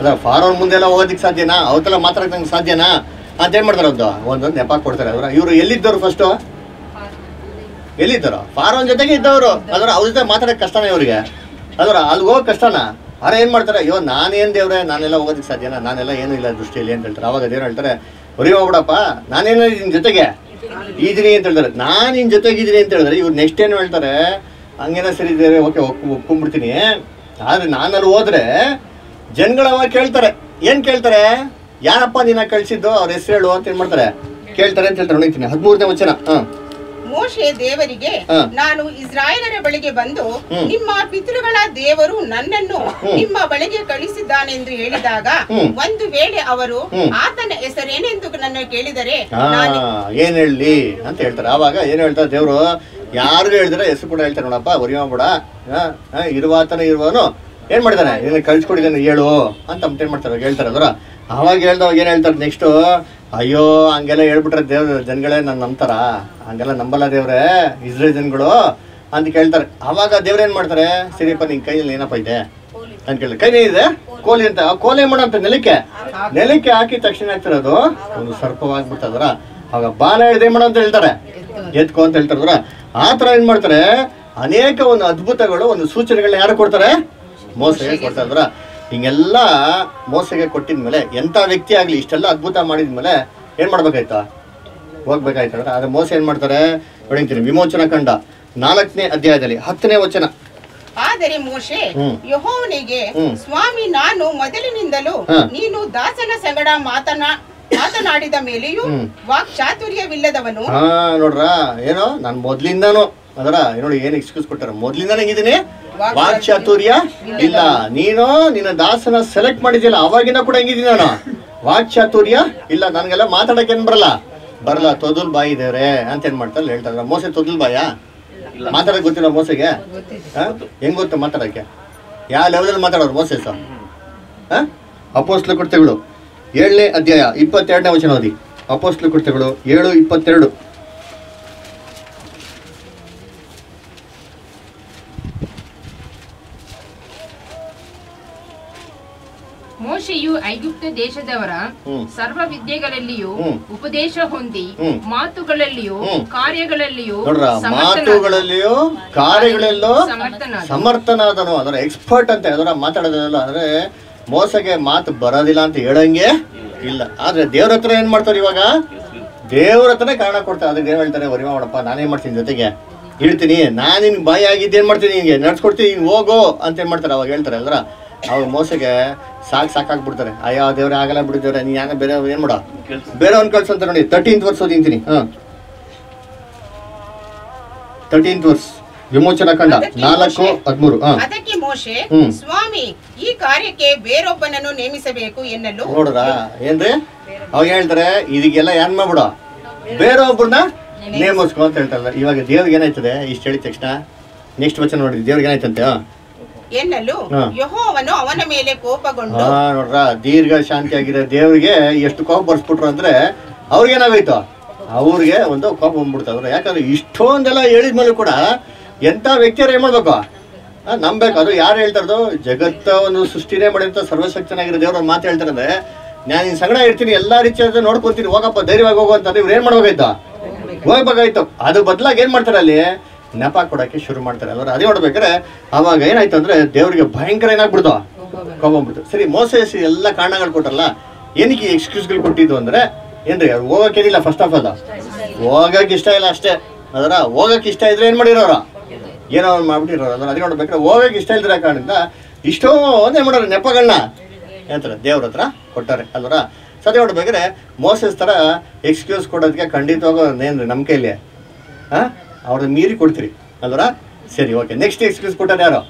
ಅದ ಫಾರೋನ್ ಮುಂದೆಲ್ಲ ಹೋಗೋದಿಕ್ ಸಾಧ್ಯನಾ? ಅವತ್ತೆಲ್ಲ ನಂಗೆ ಸಾಧ್ಯನಾ? ಅಂತ ಏನ್ ಮಾಡ್ತಾರೆ ಒಂದು ಒಂದೊಂದು ನೆಪ ಕೊಡ್ತಾರೆ ಅವ್ರ. ಇವರು ಎಲ್ಲಿದ್ದವ್ರು ಫಸ್ಟು ಎಲ್ಲಿದ್ದರು? ಫಾರೋನ್ ಜೊತೆಗೆ ಇದ್ದವರು. ಅದರ ಅವ್ರ ಜೊತೆ ಮಾತಾಡಕ್ ಕಷ್ಟನೇ ಇವ್ರಿಗೆ. ಅದರ ಅಲ್ಲಿ ಹೋಗೋ ಕಷ್ಟನಾ? ಅವ್ರ ಏನ್ ಮಾಡ್ತಾರೆ? ಅಯ್ಯೋ ನಾನೇನ್ ದೇವ್ರೆ? ನಾನೆಲ್ಲ ಹೋಗೋದಕ್ಕೆ ಸಾಧ್ಯನಾ ನಾನೆಲ್ಲ ಏನೂ ಇಲ್ಲ ದೃಷ್ಟಿಯಲ್ಲಿ ಅಂತ ಹೇಳ್ತಾರೆ. ಅವಾಗ ದೇವ್ರು ಹೇಳ್ತಾರೆ ಹೊರಿ ಹೋಗ್ಬಿಡಪ್ಪ. ನಾನೇನೋ ನಿನ್ ಜೊತೆಗೆ? ಇದೀನಿ ಅಂತ ಹೇಳ್ತಾರೆ. ನಾನು ನಿನ್ ಜೊತೆಗೆ ಇದ್ದೀನಿ ಅಂತ ಹೇಳಿದ್ರೆ ಇವ್ರು ನೆಕ್ಸ್ಟ್ ಏನು ಹೇಳ್ತಾರೆ? ಹಂಗೇನ ಸರಿ ಇದ್ದೇವೆ ಓಕೆ ಒಪ್ಕೊಂಡ್ಬಿಡ್ತೀನಿ. ಆದ್ರೆ ನಾನಲ್ಲಿ ಹೋದ್ರೆ ಜನಗಳವ ಕೇಳ್ತಾರೆ. ಏನ್ ಕೇಳ್ತಾರೆ? ಯಾರಪ್ಪ ನಿನ್ನ ಕಳ್ಸಿದ್ದು? ಅವ್ರ ಹೆಸರು ಹೇಳು ಅಂತ ಏನ್ ಮಾಡ್ತಾರೆ? ಕೇಳ್ತಾರೆ ಅಂತ ಹೇಳ್ತಾರೆ. ನೋಡ್ತೀನಿ ಹದಿಮೂರನೇ ವಚನ. ಹಾ ಮೋಶೆ ದೇವರಿಗೆ ನಾನು ಇಸ್ರಾಯೇಲರ ಬಳಿಗೆ ಬಂದು ನಿಮ್ಮ ಪಿತೃಗಳ ದೇವರು ನನ್ನನ್ನು ನಿಮ್ಮ ಬಳಿಗೆ ಕಳಿಸಿದ್ದಾನೆಂದು ಹೇಳಿದಾಗ ಒಂದು ವೇಳೆ ಅವರು. ಆತನ ಹೆಸರೇನೆಂದು ನನ್ನ ಕೇಳಿದರೆ ಏನ್ ಹೇಳಿ ಅಂತ ಹೇಳ್ತಾರೆ. ಆವಾಗ ಏನ್ ಹೇಳ್ತಾರೆ ದೇವರು? ಯಾರು ಹೇಳಿದ್ರೆ ಹೆಸರು ಕೂಡ ಹೇಳ್ತಾರೆ ನೋಡಪ್ಪ ಒರಿಯೋ ಕೂಡ ಇರುವಾತನ ಇರುವನು ಏನ್ ಮಾಡಿದಾನೆ ಕಳ್ಸಿಕೊಡಿದಾನೆ ಹೇಳು ಅಂತ ಅಂತ ಏನ್ ಮಾಡ್ತಾರೆ? ಹೇಳ್ತಾರೆ ಅದರ. ಅವಾಗ ಹೇಳ್ದವಾಗ ಏನ್ ಹೇಳ್ತಾರೆ? ನೆಕ್ಸ್ಟ್ ಅಯ್ಯೋ, ಹಂಗೆಲ್ಲ ಹೇಳ್ಬಿಟ್ರೆ ದೇವ್ರ ಜನಗಳೇ ನನ್ನ ನಂಬ್ತಾರ? ಹಂಗೆಲ್ಲ ನಂಬಲ್ಲ ದೇವ್ರೆ, ಇಸ್ರೇಲ್ ಜನಗಳು ಅಂತ ಕೇಳ್ತಾರೆ. ಅವಾಗ ದೇವ್ರ ಏನ್ ಮಾಡ್ತಾರೆ? ಸರಿಯಪ್ಪ, ನಿನ್ ಕೈಯಲ್ಲಿ ಏನಪ್ಪ ಇದೆ? ಅಂತ ಕೇಳಿದ್ರೆ ಕೈ ಇದೆ ಕೋಲಿ ಅಂತ. ಆ ಕೋಲಿ ಮಾಡಂತ ನೆಲಕ್ಕೆ? ನೆಲಕ್ಕೆ ಹಾಕಿದ ತಕ್ಷಣ ಆಗ್ತಿರೋದು ಒಂದು ಸರ್ಪವಾಗ್ಬಿಡ್ತದ್ರ ಅವಾಗ ಬಾಲ ಹೇಳಿದೆ ಮಾಡ ಅಂತ ಹೇಳ್ತಾರೆ? ಎತ್ಕೊ ಅಂತ ಹೇಳ್ತಾರದ್ರ ಆ ತರ ಏನ್ ಮಾಡ್ತಾರೆ? ಅನೇಕ ಒಂದು ಅದ್ಭುತಗಳು, ಒಂದು ಸೂಚನೆಗಳನ್ನ ಯಾರು ಕೊಡ್ತಾರೆ? ಮೋಸ ಕೊಡ್ತಾ ಇದ್ರ ಹಿಂಗೆಲ್ಲ ಮೋಸಗೆ ಕೊಟ್ಟಿದ್ಮೇಲೆ ಎಂಥ ವ್ಯಕ್ತಿ ಆಗಲಿ ಇಷ್ಟೆಲ್ಲ ಅದ್ಭುತ ಮಾಡಿದ್ಮೇಲೆ ಏನು ಮಾಡ್ಬೇಕಾಯ್ತಾ? ಹೋಗ್ಬೇಕಾಯ್ತು ಅಂದ್ರೆ ಆದ್ರೆ ಮೋಸ ಏನು ಮಾಡ್ತಾರೆ? ಹೊಡಿತೀನಿ ವಿಮೋಚನ ಕಂಡ ನಾಲ್ಕನೇ ಅಧ್ಯಾಯದಲ್ಲಿ ಹತ್ತನೇ ವಚನ. ಆದರೆ ಮೋಶೆ ಯಹೋವನಿಗೆ ಸ್ವಾಮಿ ನಾನು ಮೊದಲಿನಿಂದಲೂ ನೀನು ದಾಸನ ಸಂಗಡ ಮಾತನಾ ಮಾತನಾಡಿದ ಮೇಲೆಯೂ. ವಾಕ್ ಚಾತುರ್ಯವಿಲ್ಲದವನು. ನೋಡ್ರ ಏನೋ ನಾನು ಮೊದ್ಲಿಂದಾನು ಅದರ ನೋಡಿ ಏನ್ ಎಕ್ಸ್ಕ್ಯೂಸ್ ಕೊಟ್ಟಾರ. ಮೊದ್ಲಿಂದಾನು ಹೆಂಗಿದ್ದೀನಿ ವಾಕ್ಚಾತುರ್ಯ ಇಲ್ಲ. ನೀನು ನಿನ್ನ ದಾಸನ ಸೆಲೆಕ್ಟ್ ಮಾಡಿದ್ಯಲ್ಲ ಅವಾಗಿನ ಕೂಡ ಹೆಂಗಿದ್ದೀನಿ ನಾನು. ವಾಕ್ಚಾತುರ್ಯ ಇಲ್ಲ ನನ್ಗೆಲ್ಲ ಮಾತಾಡಕ್ಕೆ ಏನ್ ಬರಲ್ಲ. ಬರಲ್ಲ ತೊದಲ್ ಬಾಯಿ ಇದಾರೆ. ಅಂತ ಏನ್ ಮಾಡ್ತಾರೆ ಹೇಳ್ತಾರೆ ಮೋಸೆ ತೊದಲ್ ಬಾಯ? ಮಾತಾಡಕ್ ಗೊತ್ತಿಲ್ಲ ಮೋಸೆಗೆ? ಹಾ? ಹೆಂಗ್ ಗೊತ್ತು ಮಾತಾಡಕ್ಕೆ? ಯಾವ ಲೆವೆಲಲ್ಲಿ ಮಾತಾಡೋರು ಮೋಸೆ ಸರ್? ಅಪೋಸ್ಲ ಕೃತ್ಯಗಳು. ಏಳನೇ ಅಧ್ಯಾಯ ಇಪ್ಪತ್ತೆರಡನೇ ವಚನ ಓದಿ. ಅಪೋಸ್ಲ ಕೃತ್ಯಗಳು ಏಳು ಇಪ್ಪತ್ತೆರಡು. ಮೋಶೆಯು ಐಗುಪ್ತ ದೇಶದವರ ಸರ್ವ ವಿದ್ಯೆಗಳಲ್ಲಿಯೂ ಉಪದೇಶ ಹೊಂದಿ. ಮಾತುಗಳಲ್ಲಿಯೂ ಕಾರ್ಯಗಳಲ್ಲಿಯೂ ಮಾತುಗಳಲ್ಲಿಯೂ ಕಾರ್ಯಗಳಲ್ಲೂ ಸಮರ್ಥನಾದನು. ಅದರ ಎಕ್ಸ್ಪರ್ಟ್ ಅಂತ ಅದರ ಮಾತಾಡೋದಲ್ಲ ಅಂದ್ರೆ ಮೋಸಗೆ ಮಾತು ಬರೋದಿಲ್ಲ ಅಂತ ಹೇಳಂಗೆ ಇಲ್ಲ. ಆದ್ರೆ ದೇವ್ರ ಹತ್ರ ಏನ್ ಮಾಡ್ತಾರೆ ಇವಾಗ? ದೇವ್ರ ಹತ್ರನೇ ಕಾರಣ ಕೊಡ್ತಾರೆ. ಅದಕ್ಕೆ ಹೇಳ್ತಾರೆ ವರಿಮ ಮಾಡಪ್ಪ ನಾನೇನ್ ಮಾಡ್ತೀನಿ ಜೊತೆಗೆ? ಹೇಳ್ತೀನಿ ನಾನು ನಿನ್ ಬಾಯಿ ಆಗಿದ್ದು ಏನ್ ಮಾಡ್ತೀನಿ ನಿಂಗೆ ನಡ್ಸ್ಕೊಡ್ತೀನಿ ಹೋಗೋ ಅಂತ ಏನ್ ಮಾಡ್ತಾರೆ? ಅವಾಗ ಹೇಳ್ತಾರೆ ಅಲ್ರ ಅವಾಗ ಮೋಸಗೆ ಸಾಕ್ ಸಾಕಾಗ್ಬಿಡ್ತಾರೆ. ಅಯ್ಯೋ ದೇವ್ರೆ ಆಗಲ್ಲ ಬಿಡಿದೇವ್ರೆ ನೀನ್ ಯಾಕೆ ಬೇರೆ ಏನ್ ಮಾಡೋ? ಬೇರೆ ಕಳ್ಸು ಅಂತ ನೋಡಿ ತರ್ಟೀನ್ತ್ ವರ್ಷ ಓದಿಂತೀನಿ. ಹಾ ತರ್ಟೀನ್ತ್ ವರ್ಷ. ವಿಮೋಚನಾ ಕಂಡ ನಾಲ್ಕು ಹದಿಮೂರು ಅದಕ್ಕೆ ಮೋಶೆ ಸ್ವಾಮಿ ಈ ಕಾರ್ಯಕ್ಕೆ ಬೇರೊಬ್ಬನನ್ನು ನೇಮಿಸಬೇಕು ಎನ್ನಲು ನೋಡ್ರ ಏನ್ರಿ? ಅವಾಗ ಹೇಳ್ತಾರೆ ಇದಕ್ಕೆಲ್ಲ ಏನ್ ಮಾಡ್ಬಿಡ? ಬೇರೊಬ್ಬರನ್ನ ನೇಮಿಸ್ಕೋ ಅಂತ ಹೇಳ್ತಾರಲ್ಲ. ಇವಾಗ ದೇವ್ರಿಗೆ ಏನಾಯ್ತದೆ? ಇಷ್ಟ ಹೇಳಿದ ತಕ್ಷಣ ನೆಕ್ಸ್ಟ್ ವಚನ ನೋಡಿ ದೇವ್ರಿಗೆ ಏನಾಯ್ತಂತೆ? ಹಾ ಎನ್ನಲು ಯಹೋವನು ಅವನ ಮೇಲೆ ಕೋಪಗೊಂಡು ನೋಡ್ರ ದೀರ್ಘ ಶಾಂತಿ ಆಗಿರೋ ದೇವ್ರಿಗೆ ಎಷ್ಟು ಕೋಪ ಬರ್ಸ್ಬಿಟ್ರು ಅಂದ್ರೆ ಅವ್ರಿಗೆ ಏನಾಗೋಯ್ತು ಅವ್ರಿಗೆ ಒಂದು ಕೋಪ ಬಂದ್ಬಿಡ್ತಾವ್ರು ಯಾಕಂದ್ರೆ ಇಷ್ಟೊಂದೆಲ್ಲ ಹೇಳಿದ್ಮೇಲೆ ಕೂಡ ಎಂತ ವ್ಯಕ್ತಿಯರು ಏನ್ ಮಾಡ್ಬೇಕು? ನಂಬೇಕು ಅದು ಯಾರು ಹೇಳ್ತಾರದು ಜಗತ್ತ ಒಂದು ಸೃಷ್ಟಿನೇ ಮಾಡಿದಂತ ಸರ್ವಶಕ್ತನಾಗಿರೋ ದೇವ್ರ ಮಾತು ಹೇಳ್ತಾರಂದ್ರೆ ನಾನು ನಿನ್ ಸಂಗಡ ಇರ್ತೀನಿ ಎಲ್ಲಾ ರೀತಿಯಾದ ನೋಡ್ಕೊಂತೀನಿ ಹೋಗಪ್ಪ ಧೈರ್ಯವಾಗಿ ಹೋಗು ಅಂತಂದ್ರೆ ಇವ್ರು ಏನ್ ಮಾಡ್ಬೇಕಾಯ್ತು? ಹೋಗ್ಬೇಕಾಯ್ತು. ಅದು ಬದಲಾಗಿ ಏನ್ ಮಾಡ್ತಾರೆ ಅಲ್ಲಿ? ನೆಪ ಕೊಡೋಕ್ಕೆ ಶುರು ಮಾಡ್ತಾರೆ. ಅಲ್ವ ಅದೇ ನೋಡ್ಬೇಕಾದ್ರೆ ಅವಾಗ ಏನಾಯ್ತು ಅಂದ್ರೆ ದೇವರಿಗೆ ಭಯಂಕರ ಏನಾಗ್ಬಿಡ್ತು? ಕೋಬಂಬಿಡ್ತು ಸರಿ ಮೋಸ ಎಸಿ ಎಲ್ಲ ಕಾರಣಗಳು ಕೊಟ್ಟಲ್ಲ ಏನಕ್ಕೆ ಎಕ್ಸ್ಕ್ಯೂಸ್ಗಳು ಕೊಟ್ಟಿದ್ದು ಅಂದ್ರೆ ಏನ್ರಿ ಅವ್ರು ಇಲ್ಲ ಫಸ್ಟ್ ಆಫ್ ಆಲ್ ಹೋಗಕ್ಕೆ ಇಷ್ಟ ಇಲ್ಲ ಅಷ್ಟೇ. ಅದರ ಹೋಗಕ್ಕೆ ಇಷ್ಟ ಇದ್ರೆ ಏನು ಮಾಡಿರೋರ? ಏನೋ ಅವ್ರು ಮಾಡ್ಬಿಟ್ಟಿರೋರು. ಅದನ್ನ ಅದೇ ನೋಡ್ಬೇಕಾದ್ರೆ ಹೋಗಕ್ಕೆ ಇಷ್ಟ ಇಲ್ದಿರೋ ಕಾರಣದಿಂದ ಇಷ್ಟೋ ಒಂದೇ ಮಾಡೋರು ನೆಪಗಳನ್ನ ಹೇಳ್ತಾರೆ ದೇವ್ರ ಹತ್ರ ಕೊಟ್ಟಾರೆ ಅಲ್ವರ? ಸದ್ಯ ನೋಡ್ಬೇಕಾದ್ರೆ ಮೋಸಸ್ ಥರ ಎಕ್ಸ್ಕ್ಯೂಸ್ ಕೊಡೋದಕ್ಕೆ ಖಂಡಿತವಾಗೂ ರೀ ನಮ್ಮ ಕೈಲಿ ಹಾಂ ಅವ್ರನ್ನ ಮೀರಿ ಕೊಡ್ತೀರಿ ಅಲ್ವರ ಸರಿ ಓಕೆ ನೆಕ್ಸ್ಟ್ ಎಕ್ಸ್ಕ್ಯೂಸ್ ಕೊಟ್ಟಾರೆ ಯಾರು?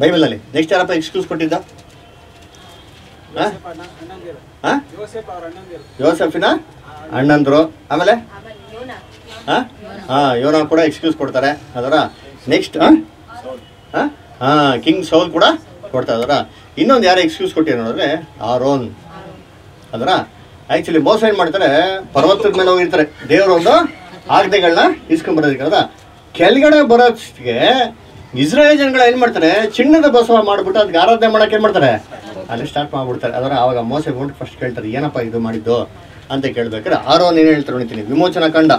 ಬೈಬಲಲ್ಲಿ. ನೆಕ್ಸ್ಟ್ ಯಾರಪ್ಪ ಎಕ್ಸ್ಕ್ಯೂಸ್ ಕೊಟ್ಟಿದ್ದ? ಯೋಸೆಫಿನ? ಅಣ್ಣಂದ್ರು. ಆಮೇಲೆ? ಹಾಂ? ಹಾಂ, ಯೋನ ಕೂಡ ಎಕ್ಸ್ಕ್ಯೂಸ್ ಕೊಡ್ತಾರೆ. ಅದರ ನೆಕ್ಸ್ಟ್ ಹಾಂ? ಹಾಂ? ಕಿಂಗ್ ಸೌಲ್ ಕೂಡ ಕೊಡ್ತಾ ಇದಾರ ಇನ್ನೊಂದು ಯಾರು ಎಕ್ಸ್ಕ್ಯೂಸ್ ಕೊಟ್ಟಿರೋ ನೋಡಿದ್ರೆ? ಆರೋನ್. ಅದರ ಆ್ಯಕ್ಚುಲಿ ಮೋಸ ಏನು ಮಾಡ್ತಾರೆ? ಪರ್ವತದ ಮೇಲೆ ಹೋಗಿರ್ತಾರೆ. ದೇವರೊಂದು ಆಜ್ಞೆಗಳನ್ನ ಇಸ್ಕೊಂಡ್ಬರೋದಕ್ಕೆ ಅದ ಕೆಳಗಡೆ ಬರೋಷ್ಟಿಗೆ ಇಸ್ರೇಲ್ ಜನಗಳು ಏನು ಮಾಡ್ತಾರೆ? ಚಿನ್ನದ ಬಸವ ಮಾಡ್ಬಿಟ್ಟು ಅದಕ್ಕೆ ಆರಾಧನೆ ಮಾಡೋಕೆ ಏನು ಮಾಡ್ತಾರೆ? ಅಲ್ಲಿ ಸ್ಟಾರ್ಟ್ ಮಾಡ್ಬಿಡ್ತಾರೆ. ಅದರ ಆವಾಗ ಮೋಸ ಬಿಟ್ಟು ಫಸ್ಟ್ ಕೇಳ್ತಾರೆ, ಏನಪ್ಪ ಇದು ಮಾಡಿದ್ದು? ಅಂತ ಕೇಳ್ಬೇಕಾದ್ರೆ ಆರೋ ನೀನು ಹೇಳ್ತಾರೆ ನೋಡ್ತೀನಿ ವಿಮೋಚನಾ ಕಂಡ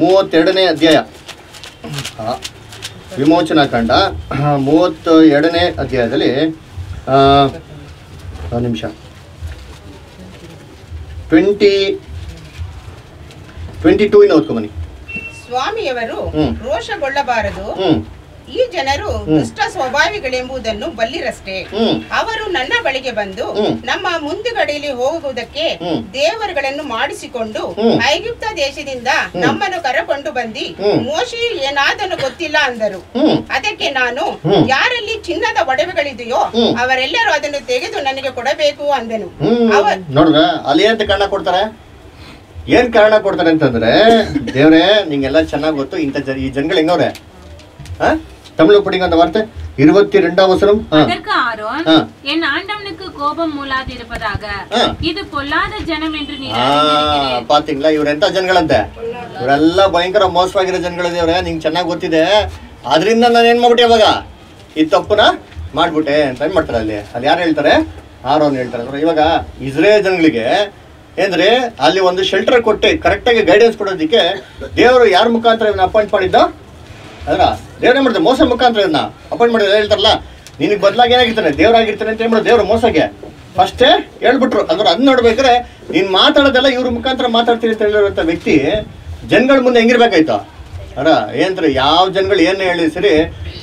ಮೂವತ್ತೆರಡನೇ ಅಧ್ಯಾಯ. ವಿಮೋಚನಾ ಕಂಡ ಮೂವತ್ತ ಎರಡನೇ ಅಧ್ಯಾಯದಲ್ಲಿ ನಿಮಿಷ. ಟ್ವೆಂಟಿ ಟ್ವೆಂಟಿ ಟೂ ಇನ್ನು ಓದ್ಕೊಂಬನಿ ಸ್ವಾಮಿಯವರು ರೋಷಗೊಳ್ಳಬಾರದು. ಈ ಜನರು ದುಷ್ಟ ಸ್ವಭಾವಿಗಳೆಂಬುದನ್ನು ಬಲ್ಲಿರಷ್ಟೇ. ಅವರು ನನ್ನ ಬಳಿಗೆ ಬಂದು ನಮ್ಮ ಮುಂದುಗಡೆಯಲ್ಲಿ ಹೋಗುವುದಕ್ಕೆ ದೇವರುಗಳನ್ನು ಮಾಡಿಸಿಕೊಂಡು. ಐಗುಪ್ತ ದೇಶದಿಂದ ನಮ್ಮನ್ನು ಕರಕೊಂಡು ಬಂದಿ ಮೋಶಿ ಏನಾದನು ಗೊತ್ತಿಲ್ಲ ಅಂದರು. ಅದಕ್ಕೆ ನಾನು. ಯಾರಲ್ಲಿ ಚಿನ್ನದ ಒಡವೆಗಳಿದೆಯೋ. ಅವರೆಲ್ಲರೂ ಅದನ್ನು ತೆಗೆದು ನನಗೆ ಕೊಡಬೇಕು ಅಂದನು. ನೋಡ್ರ ಅಲ್ಲಿ ಕೊಡ್ತಾರೆ? ಏನ್ ಕಾರಣ ಕೊಡ್ತಾರೆ ಅಂತಂದ್ರೆ ದೇವ್ರೆ ನಿಂಗೆಲ್ಲ ಚೆನ್ನಾಗಿ ಗೊತ್ತು ಇಂಥ ಜನ ಈ ಜನಗಳು ಹೆಂಗವ್ರೆ ಹಾ தமிழ் படிங்க அந்த வார்த்தை இருபத்தி ரெண்டாம் வசனம் அதற்கு ஆரோன் என் ஆண்டவனுக்கு கோபம் மூலாது இருப்பதாக இது பொல்லாத ஜனம் என்று நீ பாத்தீங்களா இவர் ಎಂತ ಜನಗಳಂತೆ ಇವರೆಲ್ಲ ಭಯಂಕರ ಮೋಸವಾಗಿರೋ ಜನಗಳಿದೆ ಇವ್ರೆ ನಿಂಗೆ ಚೆನ್ನಾಗಿ ಗೊತ್ತಿದೆ ಅದರಿಂದ ನಾನು ಏನು ಮಾಡ್ಬಿಟ್ಟೆ ಇವಾಗ ಈ ತಪ್ಪುನ ಮಾಡ್ಬಿಟ್ಟೆ ಅಂತ ಏನು ಮಾಡ್ತಾರೆ ಅಲ್ಲಿ ಅಲ್ಲಿ ಯಾರು ಹೇಳ್ತಾರೆ ಆರೋನ್ ಹೇಳ್ತಾರೆ ಇವಾಗ ಇಸ್ರೇಲ್ ಜನಗಳಿಗೆ ಏನ್ರಿ, ಅಲ್ಲಿ ಒಂದು ಶೆಲ್ಟರ್ ಕೊಟ್ಟು ಕರೆಕ್ಟಾಗಿ ಗೈಡೆನ್ಸ್ ಕೊಡೋದಕ್ಕೆ ದೇವರು ಯಾರ ಮುಖಾಂತರ ಇವನ್ನ ಅಪಾಯಿಂಟ್ ಮಾಡಿದ್ದ? ಅದರ ದೇವ್ರ ಮಾಡ್ತಾರೆ ಮೋಸ ಮುಖಾಂತರ ಇವನ್ನ ಅಪಾಯಿಂಟ್ ಮಾಡಿದ್ರೆ ಹೇಳ್ತಾರಲ್ಲ, ನಿನಗೆ ಬದಲಾಗಿ ಏನಾಗಿರ್ತಾನೆ? ದೇವರಾಗಿರ್ತಾನೆ ಅಂತ ಹೇಳ್ಬಿಡೋ ದೇವ್ರ ಮೋಸಗೆ. ಫಸ್ಟೇ ಹೇಳ್ಬಿಟ್ರು. ಅಂದ್ರೆ ಅದನ್ನ ನೋಡ್ಬೇಕಾದ್ರೆ ನೀನ್ ಮಾತಾಡೋದೆಲ್ಲ ಇವ್ರ ಮುಖಾಂತರ ಮಾತಾಡ್ತೀನಿ ಅಂತ ಹೇಳಿರುವಂತ ವ್ಯಕ್ತಿ ಜನಗಳ ಮುಂದೆ ಹೆಂಗಿರ್ಬೇಕಾಯ್ತು? ಅರ ಏನ್ರಿ, ಯಾವ ಜನಗಳು ಏನ್ ಹೇಳಿ ಸರಿ,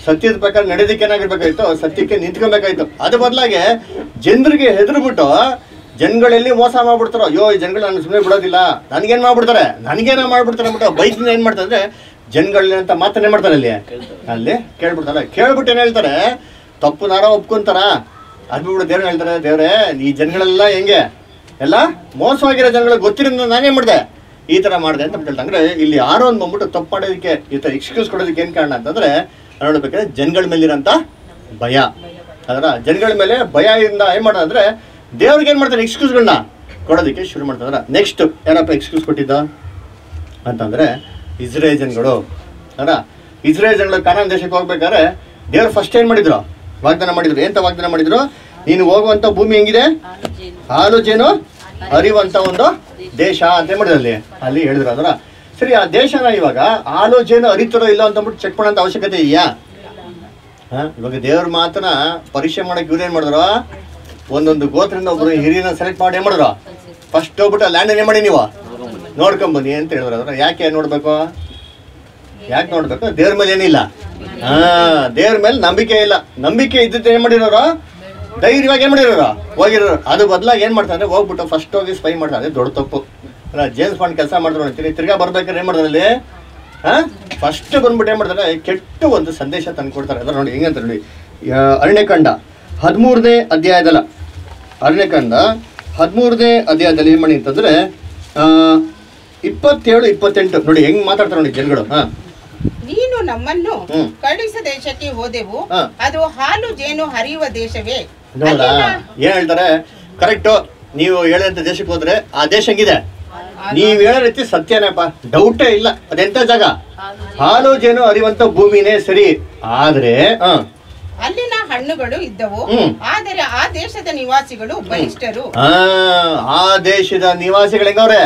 ಸತ್ಯದ ಪ್ರಕಾರ ನಡೆದಕ್ಕೆ ಏನಾಗಿರ್ಬೇಕಾಯ್ತು? ಸತ್ಯಕ್ಕೆ ನಿಂತ್ಕೊಬೇಕಾಯ್ತು. ಅದ ಬದಲಾಗಿ ಜನರಿಗೆ ಹೆದರ್ಬಿಟ್ಟು ಜನಗಳಲ್ಲಿ ಮೋಸ ಮಾಡ್ಬಿಡ್ತಾರೋ? ಅಯ್ಯೋ, ಈ ಜನಗಳು ನಾನು ಸುಮ್ಮನೆ ಬಿಡೋದಿಲ್ಲ. ನನಗೇನು ಮಾಡ್ಬಿಡ್ತಾರೆ? ನನಗೇನ ಮಾಡ್ಬಿಡ್ತಾರೆ ಅಂದ್ಬಿಟ್ಟು ಬೈಕ್ನ ಏನು ಮಾಡ್ತಾರೆ ಅಂದ್ರೆ ಜನಗಳನ್ನ ಅಂತ ಮಾತನ್ನೇ ಮಾಡ್ತಾರೆ ಅಲ್ಲಿ. ಅಲ್ಲಿ ಕೇಳ್ಬಿಡ್ತಾರೆ. ಕೇಳ್ಬಿಟ್ಟು ಏನು ಹೇಳ್ತಾರೆ? ತಪ್ಪು ನಾರ ಒಪ್ಕೊಂತಾರ. ಅದು ದೇವ್ರು ಹೇಳ್ತಾರೆ? ದೇವ್ರೆ, ಈ ಜನಗಳೆಲ್ಲ ಹೆಂಗೆ? ಎಲ್ಲ ಮೋಸವಾಗಿರೋ ಜನಗಳಿಗೆ ಗೊತ್ತಿರೋದ್ರಿಂದ ನಾನೇ ಮಾಡಿದೆ? ಈ ತರ ಮಾಡಿದೆ ಅಂತ ಹೇಳ್ತಾರೆ. ಅಂದ್ರೆ ಇಲ್ಲಿ ಯಾರೋ ಒಂದು ಬಂದ್ಬಿಟ್ಟು ತಪ್ಪು ಮಾಡೋದಕ್ಕೆ, ಈ ಥರ ಎಕ್ಸ್ಕ್ಯೂಸ್ ಕೊಡೋದಕ್ಕೆ ಏನು ಕಾರಣ ಅಂತಂದ್ರೆ ನೋಡ್ಬೇಕಾದ್ರೆ ಜನಗಳ ಮೇಲಿರೋಂಥ ಭಯ. ಅದರ ಜನಗಳ ಮೇಲೆ ಭಯ ಇಂದ ಏನು ಮಾಡೋದಂದ್ರೆ ದೇವ್ರಿಗೆ ಏನು ಮಾಡ್ತಾರೆ ಎಕ್ಸ್ಕ್ಯೂಸ್ಗಳನ್ನ ಕೊಡೋದಕ್ಕೆ ಶುರು ಮಾಡ್ತಾರೆ. ನೆಕ್ಸ್ಟ್ ಏನಪ್ಪ ಎಕ್ಸ್ಕ್ಯೂಸ್ ಕೊಟ್ಟಿದ್ದ? ಅಂತಂದರೆ ಇಸ್ರೇಲ್ ಜನಗಳು ಅಲ್ಲ ಇಸ್ರೇಲ್ ಜನಗಳು ಕಾನಾನ್ ದೇಶಕ್ಕೆ ಹೋಗ್ಬೇಕಾದ್ರೆ ದೇವ್ರು ಫಸ್ಟ್ ಏನು ಮಾಡಿದ್ರು? ವಾಗ್ದಾನ ಮಾಡಿದ್ರು. ಎಂತ ವಾಗ್ದಾನ ಮಾಡಿದ್ರು? ನೀನು ಹೋಗುವಂತ ಭೂಮಿ ಹೆಂಗಿದೆ? ಹಾಲು ಜೇನು ಒಂದು ದೇಶ ಅಂತ ಮಾಡಿದ್ರು ಅಲ್ಲಿ? ಅಲ್ಲಿ ಹೇಳಿದ್ರು ಅದರ. ಸರಿ, ಆ ದೇಶನ ಇವಾಗ ಹಾಲು ಜೇನು ಇಲ್ಲ ಅಂತ ಅಂದ್ಬಿಟ್ಟು ಚೆಕ್ ಮಾಡೋಂಥ ಅವಶ್ಯಕತೆ ಇದೆಯಾ? ಹಾಂ? ಇವಾಗ ದೇವ್ರ ಮಾತನ್ನ ಪರೀಕ್ಷೆ ಮಾಡೋಕೆ ಇವ್ರು ಏನು ಮಾಡಿದ್ರು? ಒಂದೊಂದು ಗೋತ್ರದಿಂದ ಒಬ್ರು ಹಿರಿಯನ ಸೆಲೆಕ್ಟ್ ಮಾಡಿ ಏನ್ ಮಾಡಿದ್ರು? ಫಸ್ಟ್ ಹೋಗ್ಬಿಟ್ಟು ಲ್ಯಾಂಡ್ ಏನ್ ಮಾಡಿ ನೀವು? ನೋಡ್ಕೊಂಬನ್ನಿ ಅಂತ ಹೇಳಿದ್ರು ಅದ್ರ ಯಾಕೆ ನೋಡ್ಬೇಕು? ಯಾಕೆ ನೋಡ್ಬೇಕು? ದೇವ್ರ ಮೇಲೆ ಏನಿಲ್ಲ. ಹಾ, ದೇವ್ರ ಮೇಲೆ ನಂಬಿಕೆ ಇಲ್ಲ. ನಂಬಿಕೆ ಇದ್ದಿದ್ದು ಏನ್ ಮಾಡಿರೋರು? ಧೈರ್ಯವಾಗಿ ಏನ್ ಮಾಡಿರೋರು? ಹೋಗಿರೋರು. ಅದು ಬದಲಾಗಿ ಏನ್ ಮಾಡ್ತಾರೆ ಹೋಗ್ಬಿಟ್ಟು ಫಸ್ಟ್ ಹೋಗಿ ಸ್ಪೈ ಮಾಡ್ತಾರೆ. ದೊಡ್ಡ ತಪ್ಪು. ಅಲ್ಲ ಜೇಮ್ಸ್ ಬಾಂಡ್ ಕೆಲಸ ಮಾಡಿದ್ರು ನೋಡ್ತೀನಿ ತಿರ್ಗಾ ಬರ್ಬೇಕಾದ್ರೆ ಏನ್ ಮಾಡ್ತಾರೆ ಅಲ್ಲಿ? ಹಾ ಫಸ್ಟ್ ಬಂದ್ಬಿಟ್ಟು ಏನ್ ಮಾಡ್ತಾರೆ? ಕೆಟ್ಟ ಒಂದು ಸಂದೇಶ ತಂದು ಕೊಡ್ತಾರೆ ಅದ್ರ ನೋಡಿ, ಹೆಂಗಂತ ನೋಡಿ. ಅರಣ್ಯಕಾಂಡ. ಹದಿಮೂರನೇ ಅಧ್ಯಾಯದಲ್ಲ. ಅರಣ್ಯಕಂದ ಹದಿಮೂರನೇ ಅಧ್ಯಾಯದಲ್ಲಿ ಏನು ಮಾಡಿ ಅಂತಂದ್ರೆ ಇಪ್ಪತ್ತೇಳು ಇಪ್ಪತ್ತೆಂಟು. ನೋಡಿ ಹೆಂಗ್ ಮಾತಾಡ್ತಾರೆ ನೋಡಿ ಜನಗಳು ಹಾ. ನೀನು ನಮ್ಮನ್ನು. ಕಳುಹಿಸ ದೇಶಕ್ಕೆ ಹೋದೆವು. ಅದು ಹಾಲು ಜೇನು ಹರಿಯುವ ದೇಶವೇ. ನೋಡ ಏನ್ ಹೇಳ್ತಾರೆ? ಕರೆಕ್ಟ್. ನೀವು ಹೇಳಿದಂತ ದೇಶಕ್ಕೆ ಹೋದ್ರೆ ಆ ದೇಶ ಹೆಂಗಿದೆ? ನೀವ್ ಹೇಳೋ ರೀತಿ ಸತ್ಯನೇಪ ಡೌಟೇ ಇಲ್ಲ. ಅದೆಂತ ಜಾಗ? ಹಾಲು ಜೇನು. ಹರಿಯುವಂತ ಭೂಮಿನೇ ಸರಿ. ಆದ್ರೆ ಅಲ್ಲಿನ ಹಣ್ಣುಗಳು ಇದ್ದವು. ಆದರೆ ಆ ದೇಶದ ನಿವಾಸಿಗಳು ಬಲಿಷ್ಠರು. ಆ, ಆ ದೇಶದ ನಿವಾಸಿಗಳು ಹೆಂಗವ್ರೆ?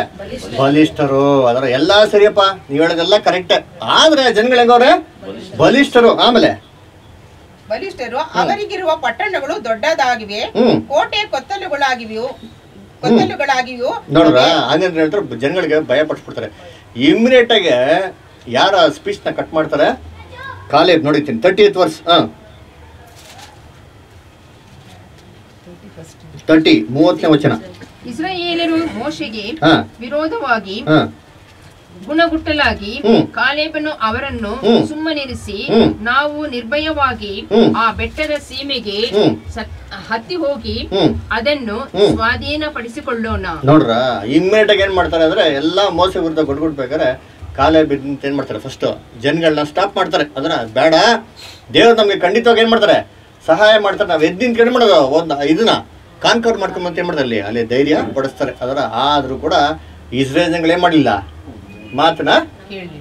ಬಲಿಷ್ಠರು. ಅದರ ಎಲ್ಲಾ ಸರಿಯಪ್ಪ ನೀವು ಹೇಳೋದೆಲ್ಲ ಕರೆಕ್ಟ್ ಆದ್ರೆ ಜನಗಳು ಹೆಂಗವ್ರೆ? ಬಲಿಷ್ಠರು. ಆಮೇಲೆ? ಬಲಿಷ್ಠರು ಅವರಿಗಿರುವ ಪಟ್ಟಣಗಳು ದೊಡ್ಡದಾಗಿವೆ. ಕೋಟೆ ಕೊತ್ತಲುಗಳಾಗಿವೆಯು ಕೊತ್ತಲುಗಳಾಗಿವೆಯು. ನೋಡ್ರ ಹಂಗಂದ್ರೆ ಹೇಳ್ತಾರೆ ಜನಗಳಿಗೆ ಭಯ ಪಡಿಸ್ಬಿಡ್ತಾರೆ ಇಮಿಡಿಯೇಟ್ ಆಗಿ ಯಾರ ಸ್ಪೀಚ್ನ ಕಟ್ ಮಾಡ್ತಾರೆ? ಕಾಲೇಜ್ ನೋಡಿತೀನಿ ತರ್ಟಿ ಏತ್ ವರ್ಷ ತರ್ಟಿ ಮೂವತ್ತನೇ ವಚನ. ಇಸ್ರಾಯೇಲರು ಮೋಶೆಗೆ ವಿರೋಧವಾಗಿ ಗುಣಗುಟ್ಟಲಾಗಿ. ಕಾಲೇಬನು ಅವರನ್ನು. ಸುಮ್ಮನಿರಿಸಿ ನಾವು ನಿರ್ಭಯವಾಗಿ ಆ ಬೆಟ್ಟದ ಸೀಮೆಗೆ ಹತ್ತಿ ಹೋಗಿ ಅದನ್ನು ಸ್ವಾಧೀನ ಸ್ವಾಧೀನಪಡಿಸಿಕೊಳ್ಳೋಣ. ನೋಡ್ರ ಇಮ್ಮಿಡಿಯೇಟ್ ಆಗಿ ಏನ್ ಮಾಡ್ತಾರೆ ಅಂದ್ರೆ ಎಲ್ಲಾ ಮೋಸ ವಿರುದ್ಧ ಗುಡ್ಗುಡ್ಬೇಕಾದ್ರೆ ಕಾಲೇ ಬಿದ್ದಂತ ಏನ್ ಮಾಡ್ತಾರೆ ಫಸ್ಟ್ ಜನಗಳನ್ನ ಸ್ಟಾಪ್ ಮಾಡ್ತಾರೆ. ಅದ್ರ ಬೇಡ. ದೇವ್ರು ನಮ್ಗೆ ಖಂಡಿತವಾಗಿ ಏನ್ ಮಾಡ್ತಾರೆ? ಸಹಾಯ ಮಾಡ್ತಾರೆ. ನಾವ್ ಎದ್ದು ನಿಂತ್ಕೊಂಡು ಮಾಡೋದು ಒಂದ್ ಇದನ್ನ ಕಾನ್ಕವರ್ ಮಾಡ್ಕೊಂಬಂತ ಏನ್ ಮಾಡ್ತಾರೆ ಅಲ್ಲಿ? ಅಲ್ಲಿ ಧೈರ್ಯ ಪಡಿಸ್ತಾರೆ ಅದರ ಆದ್ರೂ ಕೂಡ ಇಸ್ರೇಲ್ ಮಾಡಲಿಲ್ಲ ಏನ್ ಮಾತನ ಮಾತನ್ನ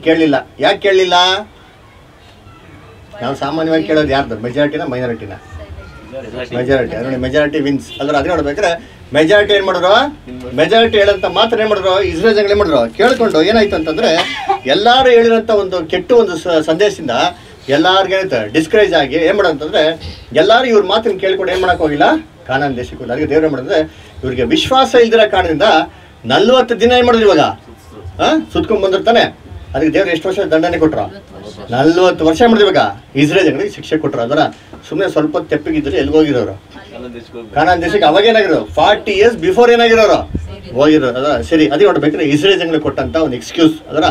ಕೇಳಲಿಲ್ಲ. ಯಾಕೆ ಕೇಳಲಿಲ್ಲ? ನಾವು ಸಾಮಾನ್ಯವಾಗಿ ಕೇಳೋದು ಯಾರ್ದು? ಮೆಜಾರಿಟಿನ ಮೈನಾರಿಟಿನ ಮೆಜಾರಿಟಿ ನೋಡಿ ಮೆಜಾರಿಟಿ ವಿನ್ಸ್ ಅದ್ರ ಅದೇ ನೋಡ್ಬೇಕಾದ್ರೆ ಮೆಜಾರಿಟಿ ಏನ್ ಮಾಡಿದ್ರು? ಮೆಜಾರಿಟಿ ಹೇಳಂತ ಮಾತ್ರ ಏನ್ ಮಾಡಿದ್ರು? ಇಸ್ರೇಲ್ ಜನಗಳೇ ಏನ್ ಮಾಡಿದ್ರು? ಕೇಳ್ಕೊಂಡು ಏನಾಯ್ತು ಅಂತಂದ್ರೆ ಎಲ್ಲಾರು ಹೇಳಿರೋಂಥ ಒಂದು ಕೆಟ್ಟ ಒಂದು ಸಂದೇಶದಿಂದ ಎಲ್ಲಾರ್ಗೆ ಡಿಸ್ಕರೇಜ್ ಆಗಿ ಏನ್ ಮಾಡಂತಂದ್ರೆ ಎಲ್ಲಾರು ಇವ್ರ ಮಾತನ್ನ ಕೇಳ್ಕೊಂಡು ಏನ್ ಮಾಡಕ್ ಹೋಗಿಲ್ಲ? ಕಾನಾನ್ ದೇಶಕ್ಕೆ ಅದಕ್ಕೆ ದೇವ್ರ ಏನ್ ಮಾಡಿದ್ರೆ, ಇವ್ರಿಗೆ ವಿಶ್ವಾಸ ಇಲ್ದಿರೋ ಕಾರಣದಿಂದ ನಲ್ವತ್ತು ದಿನ ಏನ್ ಮಾಡಿದ್ರು ಇವಾಗ? ಹಾ ಸುತ್ಕೊಂಡ್ ಬಂದಿರ್ತಾನೆ ಅದಕ್ಕೆ ದೇವ್ರು ಎಷ್ಟು ವರ್ಷ ದಂಡನೆ ಕೊಟ್ರ? ನಲ್ವತ್ತು ವರ್ಷ ಮಾಡಿದ್ರು ಇವಾಗ? ಇಸ್ರೇಲ್ ಜನಗಳಿಗೆ ಶಿಕ್ಷೆ ಕೊಟ್ರು. ಅದರ ಸುಮ್ಮನೆ ಸ್ವಲ್ಪ ತೆಪ್ಪಿಗಿದ್ರೆ ಹೋಗಿರೋರು? ಕಾನಾನ್ ದೇಶಕ್ಕೆ ಅವಾಗ ಏನಾಗಿರೋ ಫಾರ್ಟಿ ಇಯರ್ಸ್ ಬಿಫೋರ್ ಏನಾಗಿರೋರು? ಹೋಗಿರೋರು. ಅದರ ಸರಿ, ಅದೇ ನೋಡ್ಬೇಕ್ರೆ ಇಸ್ರೇಲ್ ಜನಗಳಿಗೆ ಕೊಟ್ಟಂತ ಒಂದು ಎಕ್ಸ್ಕ್ಯೂಸ್ ಅದರ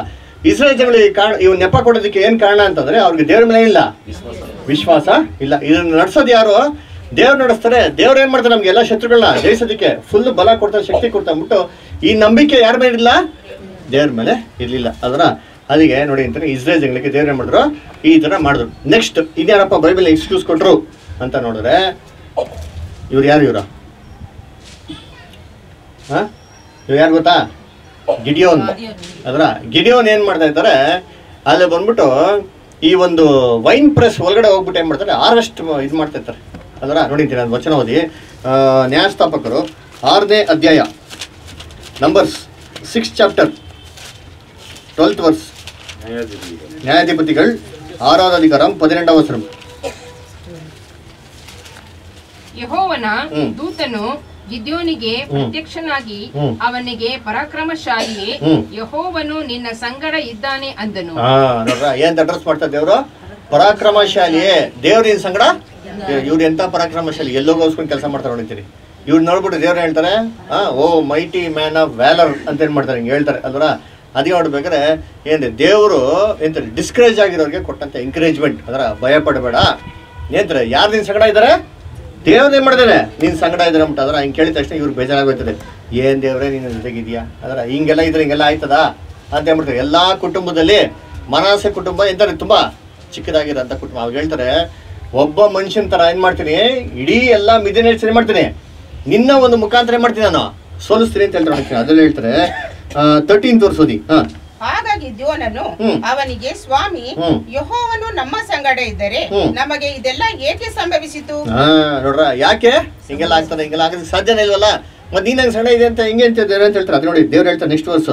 ಇಸ್ರೇಲ್ ಜನಗಳಿಗೆ ಕಾರಣ ಇವ್ ನೆಪ ಕೊಡೋದಕ್ಕೆ ಏನ್ ಕಾರಣ ಅಂತಂದ್ರೆ ಅವ್ರಿಗೆ ದೇವ್ರ ಮೇಲೆ ಇಲ್ಲ ವಿಶ್ವಾಸ ಇಲ್ಲ. ಇದನ್ನ ನಡ್ಸೋದು ಯಾರು? ದೇವ್ರು ನಡೆಸ್ತಾರೆ. ದೇವ್ರು ಏನ್ ಮಾಡ್ತಾರೆ ನಮ್ಗೆ? ಎಲ್ಲ ಶತ್ರುಗಳನ್ನ ಜಯಿಸೋದಕ್ಕೆ ಫುಲ್ ಬಲ ಕೊಡ್ತಾರೆ, ಶಕ್ತಿ ಕೊಡ್ತಾ ಅಂದ್ಬಿಟ್ಟು ಈ ನಂಬಿಕೆ ಯಾರ ಮೇಲೆ ಇಲ್ಲ ದೇವ್ರ ಮೇಲೆ ಇರ್ಲಿಲ್ಲ. ಅದರ ಅದಕ್ಕೆ ನೋಡಿ ಅಂತಾನೆ ಇಸ್ರೇಲ್ ಜನಗಳಿಗೆ ದೇವ್ರ ಏನ್ ಮಾಡಿದ್ರು? ಈ ತರ ಮಾಡಿದ್ರು. ನೆಕ್ಸ್ಟ್ ಇದ್ಯಾರಪ್ಪ ಬೈಬಲ್ ಎಕ್ಸ್ಕ್ಯೂಸ್ ಕೊಟ್ರು ಅಂತ ನೋಡಿದ್ರೆ ಇವ್ರು ಯಾರು ಇವ್ರ? ಹಾ? ಇವ್ರು ಯಾರು ಗೊತ್ತಾ? ಗಿಡಿಯೋನ್. ಅದರ ಗಿಡಿಯೋನ್ ಏನು ಮಾಡ್ತಾ ಇದ್ದಾರೆ ಅಲ್ಲಿ ಬಂದ್ಬಿಟ್ಟು ಈ ಒಂದು ವೈನ್ ಪ್ರೆಸ್ ಒಳಗಡೆ ಹೋಗ್ಬಿಟ್ಟು ಏನು ಮಾಡ್ತಾರೆ ಆರೆಸ್ಟ್ ಇದು ಮಾಡ್ತಾ ಇರ್ತಾರೆ. ಅದರ ನೋಡಿದ್ದೀರಾ ಅದು ವಚನ ಓದಿ. ನ್ಯಾಯಸ್ಥಾಪಕರು ಆರನೇ ಅಧ್ಯಾಯ numbers six chapter twelfth verse ನ್ಯಾಯಾಧಿಪತಿಗಳು. ಆರಾಧ ಅಧಿಕಾರಂ ಪದಿನೆಂಡಾವ ಯಹೋವನ ದೂತನು ಗಿದ್ಯೋನಿಗೆ ಪ್ರತ್ಯಕ್ಷನಾಗಿ. ಅವನಿಗೆ ಪರಾಕ್ರಮಶಾಲಿಯೇ. ಯಹೋವನು ನಿನ್ನ ಸಂಗಡ ಇದ್ದಾನೆ ಅಂದನು. ಏನ್ ಅಡ್ರೆಸ್ ಮಾಡ್ತಾರೆ ದೇವ್ರು? ಪರಾಕ್ರಮಶಾಲಿಯೇ ದೇವ್ರಿನ ಸಂಗಡ ಇವ್ರು ಎಂತ ಪರಾಕ್ರಮಶಾಲಿ ಎಲ್ಲೋಗೋಸ್ಕೊಂಡು ಕೆಲಸ ಮಾಡ್ತಾರೆ ನೋಡಿತೀರಿ ಇವ್ರು ನೋಡ್ಬಿಟ್ಟು ದೇವ್ರ ಹೇಳ್ತಾರೆ ಹಾ O mighty man of valour ಅಂತ ಏನ್ ಮಾಡ್ತಾರೆ ಹಿಂಗೆ ಹೇಳ್ತಾರೆ ಅಲ್ವರ? ಅದೇ ನೋಡ್ಬೇಕಾದ್ರೆ ಏನ್ ದೇವರು ಎಂತ ಡಿಸ್ಕರೇಜ್ ಆಗಿರೋರಿಗೆ ಕೊಟ್ಟಂತ ಎಂಕರೇಜ್ಮೆಂಟ್ ಅದರ ಭಯ ಪಡಬೇಡ. ಏನ್ತಾರೆ ಯಾರು ನಿನ್ ಸಂಗಡ ಇದ್ದಾರೆ? ದೇವ್ರು ಏನ್ ಮಾಡಿದಾರೆ ನಿನ್ ಸಂಗಡ ಇದ್ರೆ ಅಂಬಿಟ್ಟು ಅದರ ಹಿಂಗೆ ಕೇಳಿದ ತಕ್ಷಣ ಇವ್ರು ಬೇಜಾರಾಗೋಯ್ತದೆ. ಏನ್ ದೇವ್ರೆ, ನೀನು ಜೊತೆಗಿದ್ಯಾ? ಅದರ ಹಿಂಗೆಲ್ಲ ಇದ್ರೆ ಹಿಂಗೆಲ್ಲ ಆಯ್ತದ? ಅಂತ ಹೇಳ್ಬಿಡ್ತಾರೆ. ಎಲ್ಲಾ ಕುಟುಂಬದಲ್ಲಿ ಮನಸ್ಸೆ ಕುಟುಂಬ ಎಂತಾರೆ ತುಂಬಾ ಚಿಕ್ಕದಾಗಿರೋಂಥ ಕುಟುಂಬ. ಅವ್ರು ಹೇಳ್ತಾರೆ, ಒಬ್ಬ ಮನುಷ್ಯನ ತರ ಏನ್ ಮಾಡ್ತೀನಿ? ಇಡೀ ಎಲ್ಲ ಮಿದಿನ ಸರಿ ಮಾಡ್ತೀನಿ. ನಿನ್ನ ಒಂದು ಮುಖಾಂತರ ಏನ್ ಮಾಡ್ತೀನಿ ನಾನು? ಸೋಲಿಸ್ತೀನಿ ಅಂತ ಹೇಳ್ತಾರೆ. ಅದ್ರಲ್ಲಿ ಹೇಳ್ತಾರೆ ತರ್ಟೀನ್ ತೋರಿಸೋದಿ. ಹಾ. ಹಾಗಾಗಿ ದ್ಯೋನನು ಅವನಿಗೆ ಸ್ವಾಮಿ. ಯಹೋವನು ನಮ್ಮ ಸಂಗಡ ಇದ್ದರೆ ನಮಗೆ ಇದೆಲ್ಲ ಏಕೆ ಸಂಭವಿಸಿತು? ನೋಡ್ರ ಯಾಕೆ? ಹಿಂಗೆಲ್ಲ ಆಗ್ತದೆ ಹಿಂಗೆಲ್ಲ ಆಗದೆ ಸಾಧ್ಯನೇ ಇಲ್ವಲ್ಲ ಮತ್ತೆ ನೀನ್ ಸಣ್ಣ ಇದೆ ಅಂತ ಹಿಂಗೆ ಅಂತ ದೇವ್ರು ಅಂತ ಹೇಳ್ತಾರೆ. ಅದು ನೋಡಿ ದೇವ್ರು ಹೇಳ್ತಾರೆ ನೆಕ್ಸ್ಟ್ ವರ್ಸ್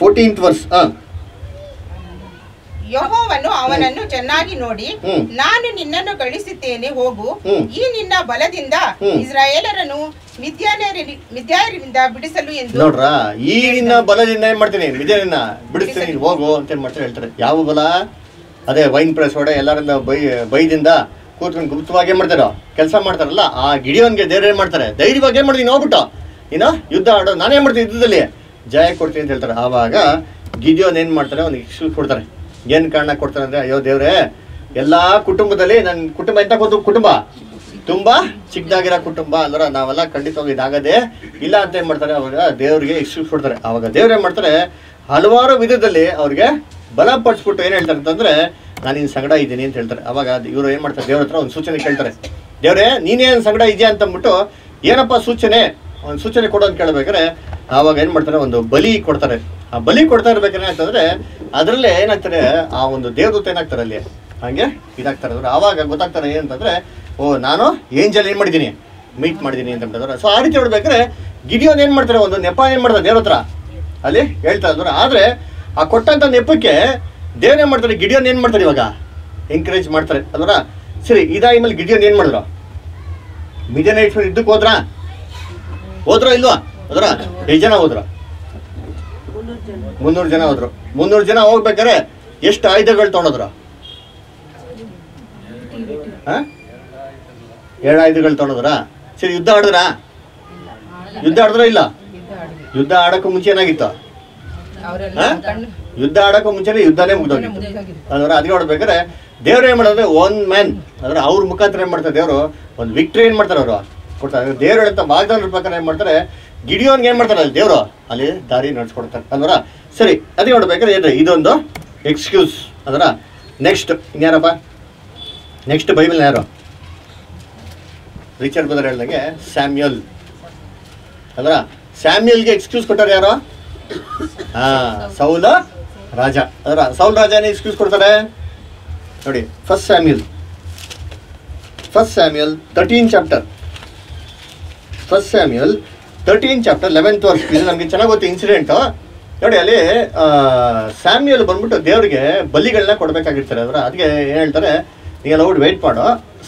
ಫೋರ್ಟೀನ್ತ್ ವರ್ಸ್ ಯಹೋವನು ಅವನನ್ನು ಚೆನ್ನಾಗಿ ನೋಡಿ ನಾನು ನಿನ್ನನ್ನು ಗಳಿಸುತ್ತೇನೆ ಹೋಗು. ಈ ನಿನ್ನ ಬಲದಿಂದ. ಇಸ್ರಾಯೇಲರನ್ನು ಮಿದ್ಯಾಯರಿಂದ ಬಿಡಿಸಲು ಎಂದು ನೋಡ್ರ ಈ ನಿನ್ನ ಬಲದಿಂದ ಏನ್ ಮಾಡ್ತೀನಿ? ವಿಜಯನ ಬಿಡಿಸ್ತೀನಿ ಹೋಗು ಅಂತ ಏನ್ ಮಾಡ್ತಾರೆ ಹೇಳ್ತಾರೆ. ಯಾವ ಬಲ? ಅದೇ ವೈನ್ ಪ್ರೆಸ್ ಹೊಡೆ ಎಲ್ಲರಿಂದ ಬೈ ಬೈದಿಂದ ಕೂತ್ಕೊಂಡು ಗುಪ್ತವಾಗಿ ಏನ್ ಮಾಡ್ತಾರೋ ಕೆಲಸ ಮಾಡ್ತಾರಲ್ಲ ಆ ಗಿಡಿಯೋನ್ಗೆ ದೇವ್ರ ಏನ್ ಮಾಡ್ತಾರೆ? ಧೈರ್ಯವಾಗಿ ಏನ್ ಮಾಡ್ತೀನಿ? ಹೋಗ್ಬಿಟ್ಟು. ಇನ್ನ ಯುದ್ಧ ಆಡೋ ನಾನೇನ್ ಮಾಡ್ತೀನಿ? ಯುದ್ಧದಲ್ಲಿ. ಜಯ ಕೊಡ್ತೀನಿ ಅಂತ ಹೇಳ್ತಾರೆ. ಆವಾಗ ಗಿಡಿಯೋನ್ ಏನ್ ಮಾಡ್ತಾರೆ ಅವ್ನಿಗೆ ಎಕ್ಸ್ಕ್ಯೂಸ್ ಕೊಡ್ತಾರೆ. ಏನ್ ಕಾರಣ ಕೊಡ್ತಾರೆ ಅಂದ್ರೆ, ಅಯ್ಯೋ ದೇವ್ರೆ, ಎಲ್ಲಾ ಕುಟುಂಬದಲ್ಲಿ ನನ್ನ ಕುಟುಂಬ ಎಂತ ಗೊತ್ತು ಕುಟುಂಬ. ತುಂಬಾ ಚಿಕ್ಕದಾಗಿರೋ ಕುಟುಂಬ ಅಂದ್ರೆ ನಾವೆಲ್ಲ ಖಂಡಿತವಾಗಿ ಇದಾಗದೆ ಇಲ್ಲ ಅಂತ ಏನ್ ಮಾಡ್ತಾರೆ? ಅವಾಗ ದೇವ್ರಿಗೆ ಎಕ್ಸ್ಕ್ಯೂಸ್ ಕೊಡ್ತಾರೆ. ಅವಾಗ ದೇವ್ರು ಏನ್ ಮಾಡ್ತಾರೆ? ಹಲವಾರು ವಿಧದಲ್ಲಿ ಅವ್ರಿಗೆ ಬಲಪಡಿಸ್ಬಿಟ್ಟು ಏನ್ ಹೇಳ್ತಾರೆ ಅಂತಂದ್ರೆ, ನಾನು ನಿನ್ ಸಂಗಡ ಇದ್ದೀನಿ ಅಂತ ಹೇಳ್ತಾರೆ. ಅವಾಗ ಇವರು ಏನ್ ಮಾಡ್ತಾರೆ? ದೇವ್ರ ಹತ್ರ ಒಂದು ಸೂಚನೆ ಕೇಳ್ತಾರೆ. ದೇವ್ರೆ ನೀನೇನ್ ಸಂಗಡ ಇದೆಯಾ ಅಂತ ಅಂದ್ಬಿಟ್ಟು, ಏನಪ್ಪ ಸೂಚನೆ? ಒಂದು ಸೂಚನೆ ಅಂತ ಕೇಳ್ಬೇಕಾದ್ರೆ ಆವಾಗ ಏನು ಮಾಡ್ತಾರೆ, ಒಂದು ಬಲಿ ಕೊಡ್ತಾರೆ. ಆ ಬಲಿ ಕೊಡ್ತಾ ಇರ್ಬೇಕಾದ್ರೆ ಏನಾಗ್ತದ್ರೆ ಅದರಲ್ಲೇ ಏನಾಗ್ತಾರೆ ಆ ಒಂದು ದೇವದೂತ ಏನಾಗ್ತಾರೆ ಅಲ್ಲಿ? ಹಾಗೆ ಇದಾಗ್ತಾರೆ. ಅಂದ್ರೆ ಆವಾಗ ಗೊತ್ತಾಗ್ತಾರೆ ಏನಂತಂದ್ರೆ, ಓ, ನಾನು ಏಂಜಲ್ ಏನು ಮಾಡಿದ್ದೀನಿ? ಮೀಟ್ ಮಾಡಿದ್ದೀನಿ ಅಂತ ಹೇಳ್ತಾರೆ. ಸೊ ಆ ರೀತಿ ನೋಡ್ಬೇಕಾದ್ರೆ ಗಿಡಿಯೋನ್ ಏನು ಮಾಡ್ತಾರೆ, ಒಂದು ನೆಪ ಏನು ಮಾಡ್ತಾರೆ ದೇವ್ರ ಹತ್ರ? ಅಲ್ಲಿ ಹೇಳ್ತಾ ಇದ್ರು ಆದರೆ, ಆ ಕೊಟ್ಟಂತ ನೆಪಕ್ಕೆ ದೇವ್ರ ಏನ್ ಮಾಡ್ತಾರೆ, ಗಿಡಿಯೋನ್ ಏನು ಮಾಡ್ತಾರೆ ಇವಾಗ? ಎಂಕರೇಜ್ ಮಾಡ್ತಾರೆ. ಅಲ್ವರ? ಸರಿ ಇದಾಗಿ ಮೇಲೆ ಗಿಡಿಯೋನ್ ಏನು ಮಾಡಿದ್ರು? ಮಿಜನ ಇದ್ದಕ್ಕೆ ಹೋದ್ರಾ ಹೋದ್ರೋ ಇಲ್ವಾ? ಹೋದ್ರ? ಎಷ್ಟು ಜನ ಹೋದ್ರ? ಮುನ್ನೂರು ಜನ ಹೋದ್ರು. ಮುನ್ನೂರು ಜನ ಹೋಗ್ಬೇಕಾರೆ ಎಷ್ಟು ಆಯುಧಗಳು ತೊಗೊಂಡ್ರ ಎರಡು ಆಯುಧಗಳು ತೊಗೊಂಡ್ರ ಸರಿ, ಯುದ್ಧ ಆಡಿದ್ರ? ಯುದ್ಧ ಆಡಿದ್ರ ಇಲ್ಲ? ಯುದ್ಧ ಆಡೋಕ್ಕೂ ಮುಂಚೆ ಏನಾಗಿತ್ತು? ಯುದ್ಧ ಆಡಕ್ಕೂ ಮುಂಚೆನೆ ಯುದ್ಧನೇ ಮುಗ್ದೋಗಿತ್ತು. ಅಂದ್ರೆ ಅದಕ್ಕೆ ಹೊಡ್ಬೇಕಾದ್ರೆ ದೇವ್ರು ಏನ್ ಮಾಡೋದು ಒನ್ ಮ್ಯಾನ್ ಅಂದ್ರೆ ಅವ್ರ ಮುಖಾಂತರ ಏನ್ ಮಾಡ್ತಾರೆ ದೇವರು? ಒಂದು ವಿಕ್ಟ್ರಿ ಏನ್ ಮಾಡ್ತಾರೆ ಅವರು? ಕೊಡ್ತಾರೆ ದೇವ್ರು ಹೇಳುತ್ತಾ ವಾಗ್ದಾನ ಪ್ರಕಾರ ಏನ್ ಮಾಡ್ತಾರೆ? ಗಿಡಿಯೋನ್ಗೆ ಏನ್ ಮಾಡ್ತಾರೆ ಅಲ್ಲಿ? ದೇವ್ರು ಅಲ್ಲಿ ದಾರಿ ನಡ್ಸ್ಕೊಡ್ತಾರೆ. ಅಲ್ವರ ಸರಿ, ಅದೇ ನೋಡ್ಬೇಕಾದ್ರೆ ಏನ್ರ? ಇದೊಂದು ಎಕ್ಸ್ಕ್ಯೂಸ್ ಅದರ ನೆಕ್ಸ್ಟ್ ಇನ್ಯಾರಪ್ಪ? ನೆಕ್ಸ್ಟ್ ಬೈಬಲ್ ಯಾರು? ರಿಚರ್ಡ್ ಬ್ರದರ್ ಹೇಳ್ದಂಗೆ ಸ್ಯಾಮ್ಯಲ್ ಅದರ ಸ್ಯಾಮ್ಯಲ್ಗೆ ಎಕ್ಸ್ಕ್ಯೂಸ್ ಕೊಟ್ಟಾರೆ ಯಾರು? ಹಾ ಸೌಲ ರಾಜ. ಅದರ ಸೌಲ್ ರಾಜನೇ ಎಕ್ಸ್ಕ್ಯೂಸ್ ಕೊಡ್ತಾರೆ. ನೋಡಿ first Samuel first Samuel thirteen chapter first Samuel thirteen chapter eleventh verse ಇದು ನಮಗೆ ಚೆನ್ನಾಗಿ ಗೊತ್ತು ಇನ್ಸಿಡೆಂಟ್ ನೋಡಿ, ಅಲ್ಲಿ ಸ್ಯಾಮ್ಯಲ್ ಬಂದ್ಬಿಟ್ಟು ದೇವ್ರಿಗೆ ಬಲಿಗಳನ್ನ ಕೊಡ್ಬೇಕಾಗಿರ್ತಾರೆ ಅದರ ಅದಕ್ಕೆ ಏನು ಹೇಳ್ತಾರೆ ನೀವೆಲ್ಲ ಹೋಗಿ ವೆಯ್ಟ್ ಮಾಡು.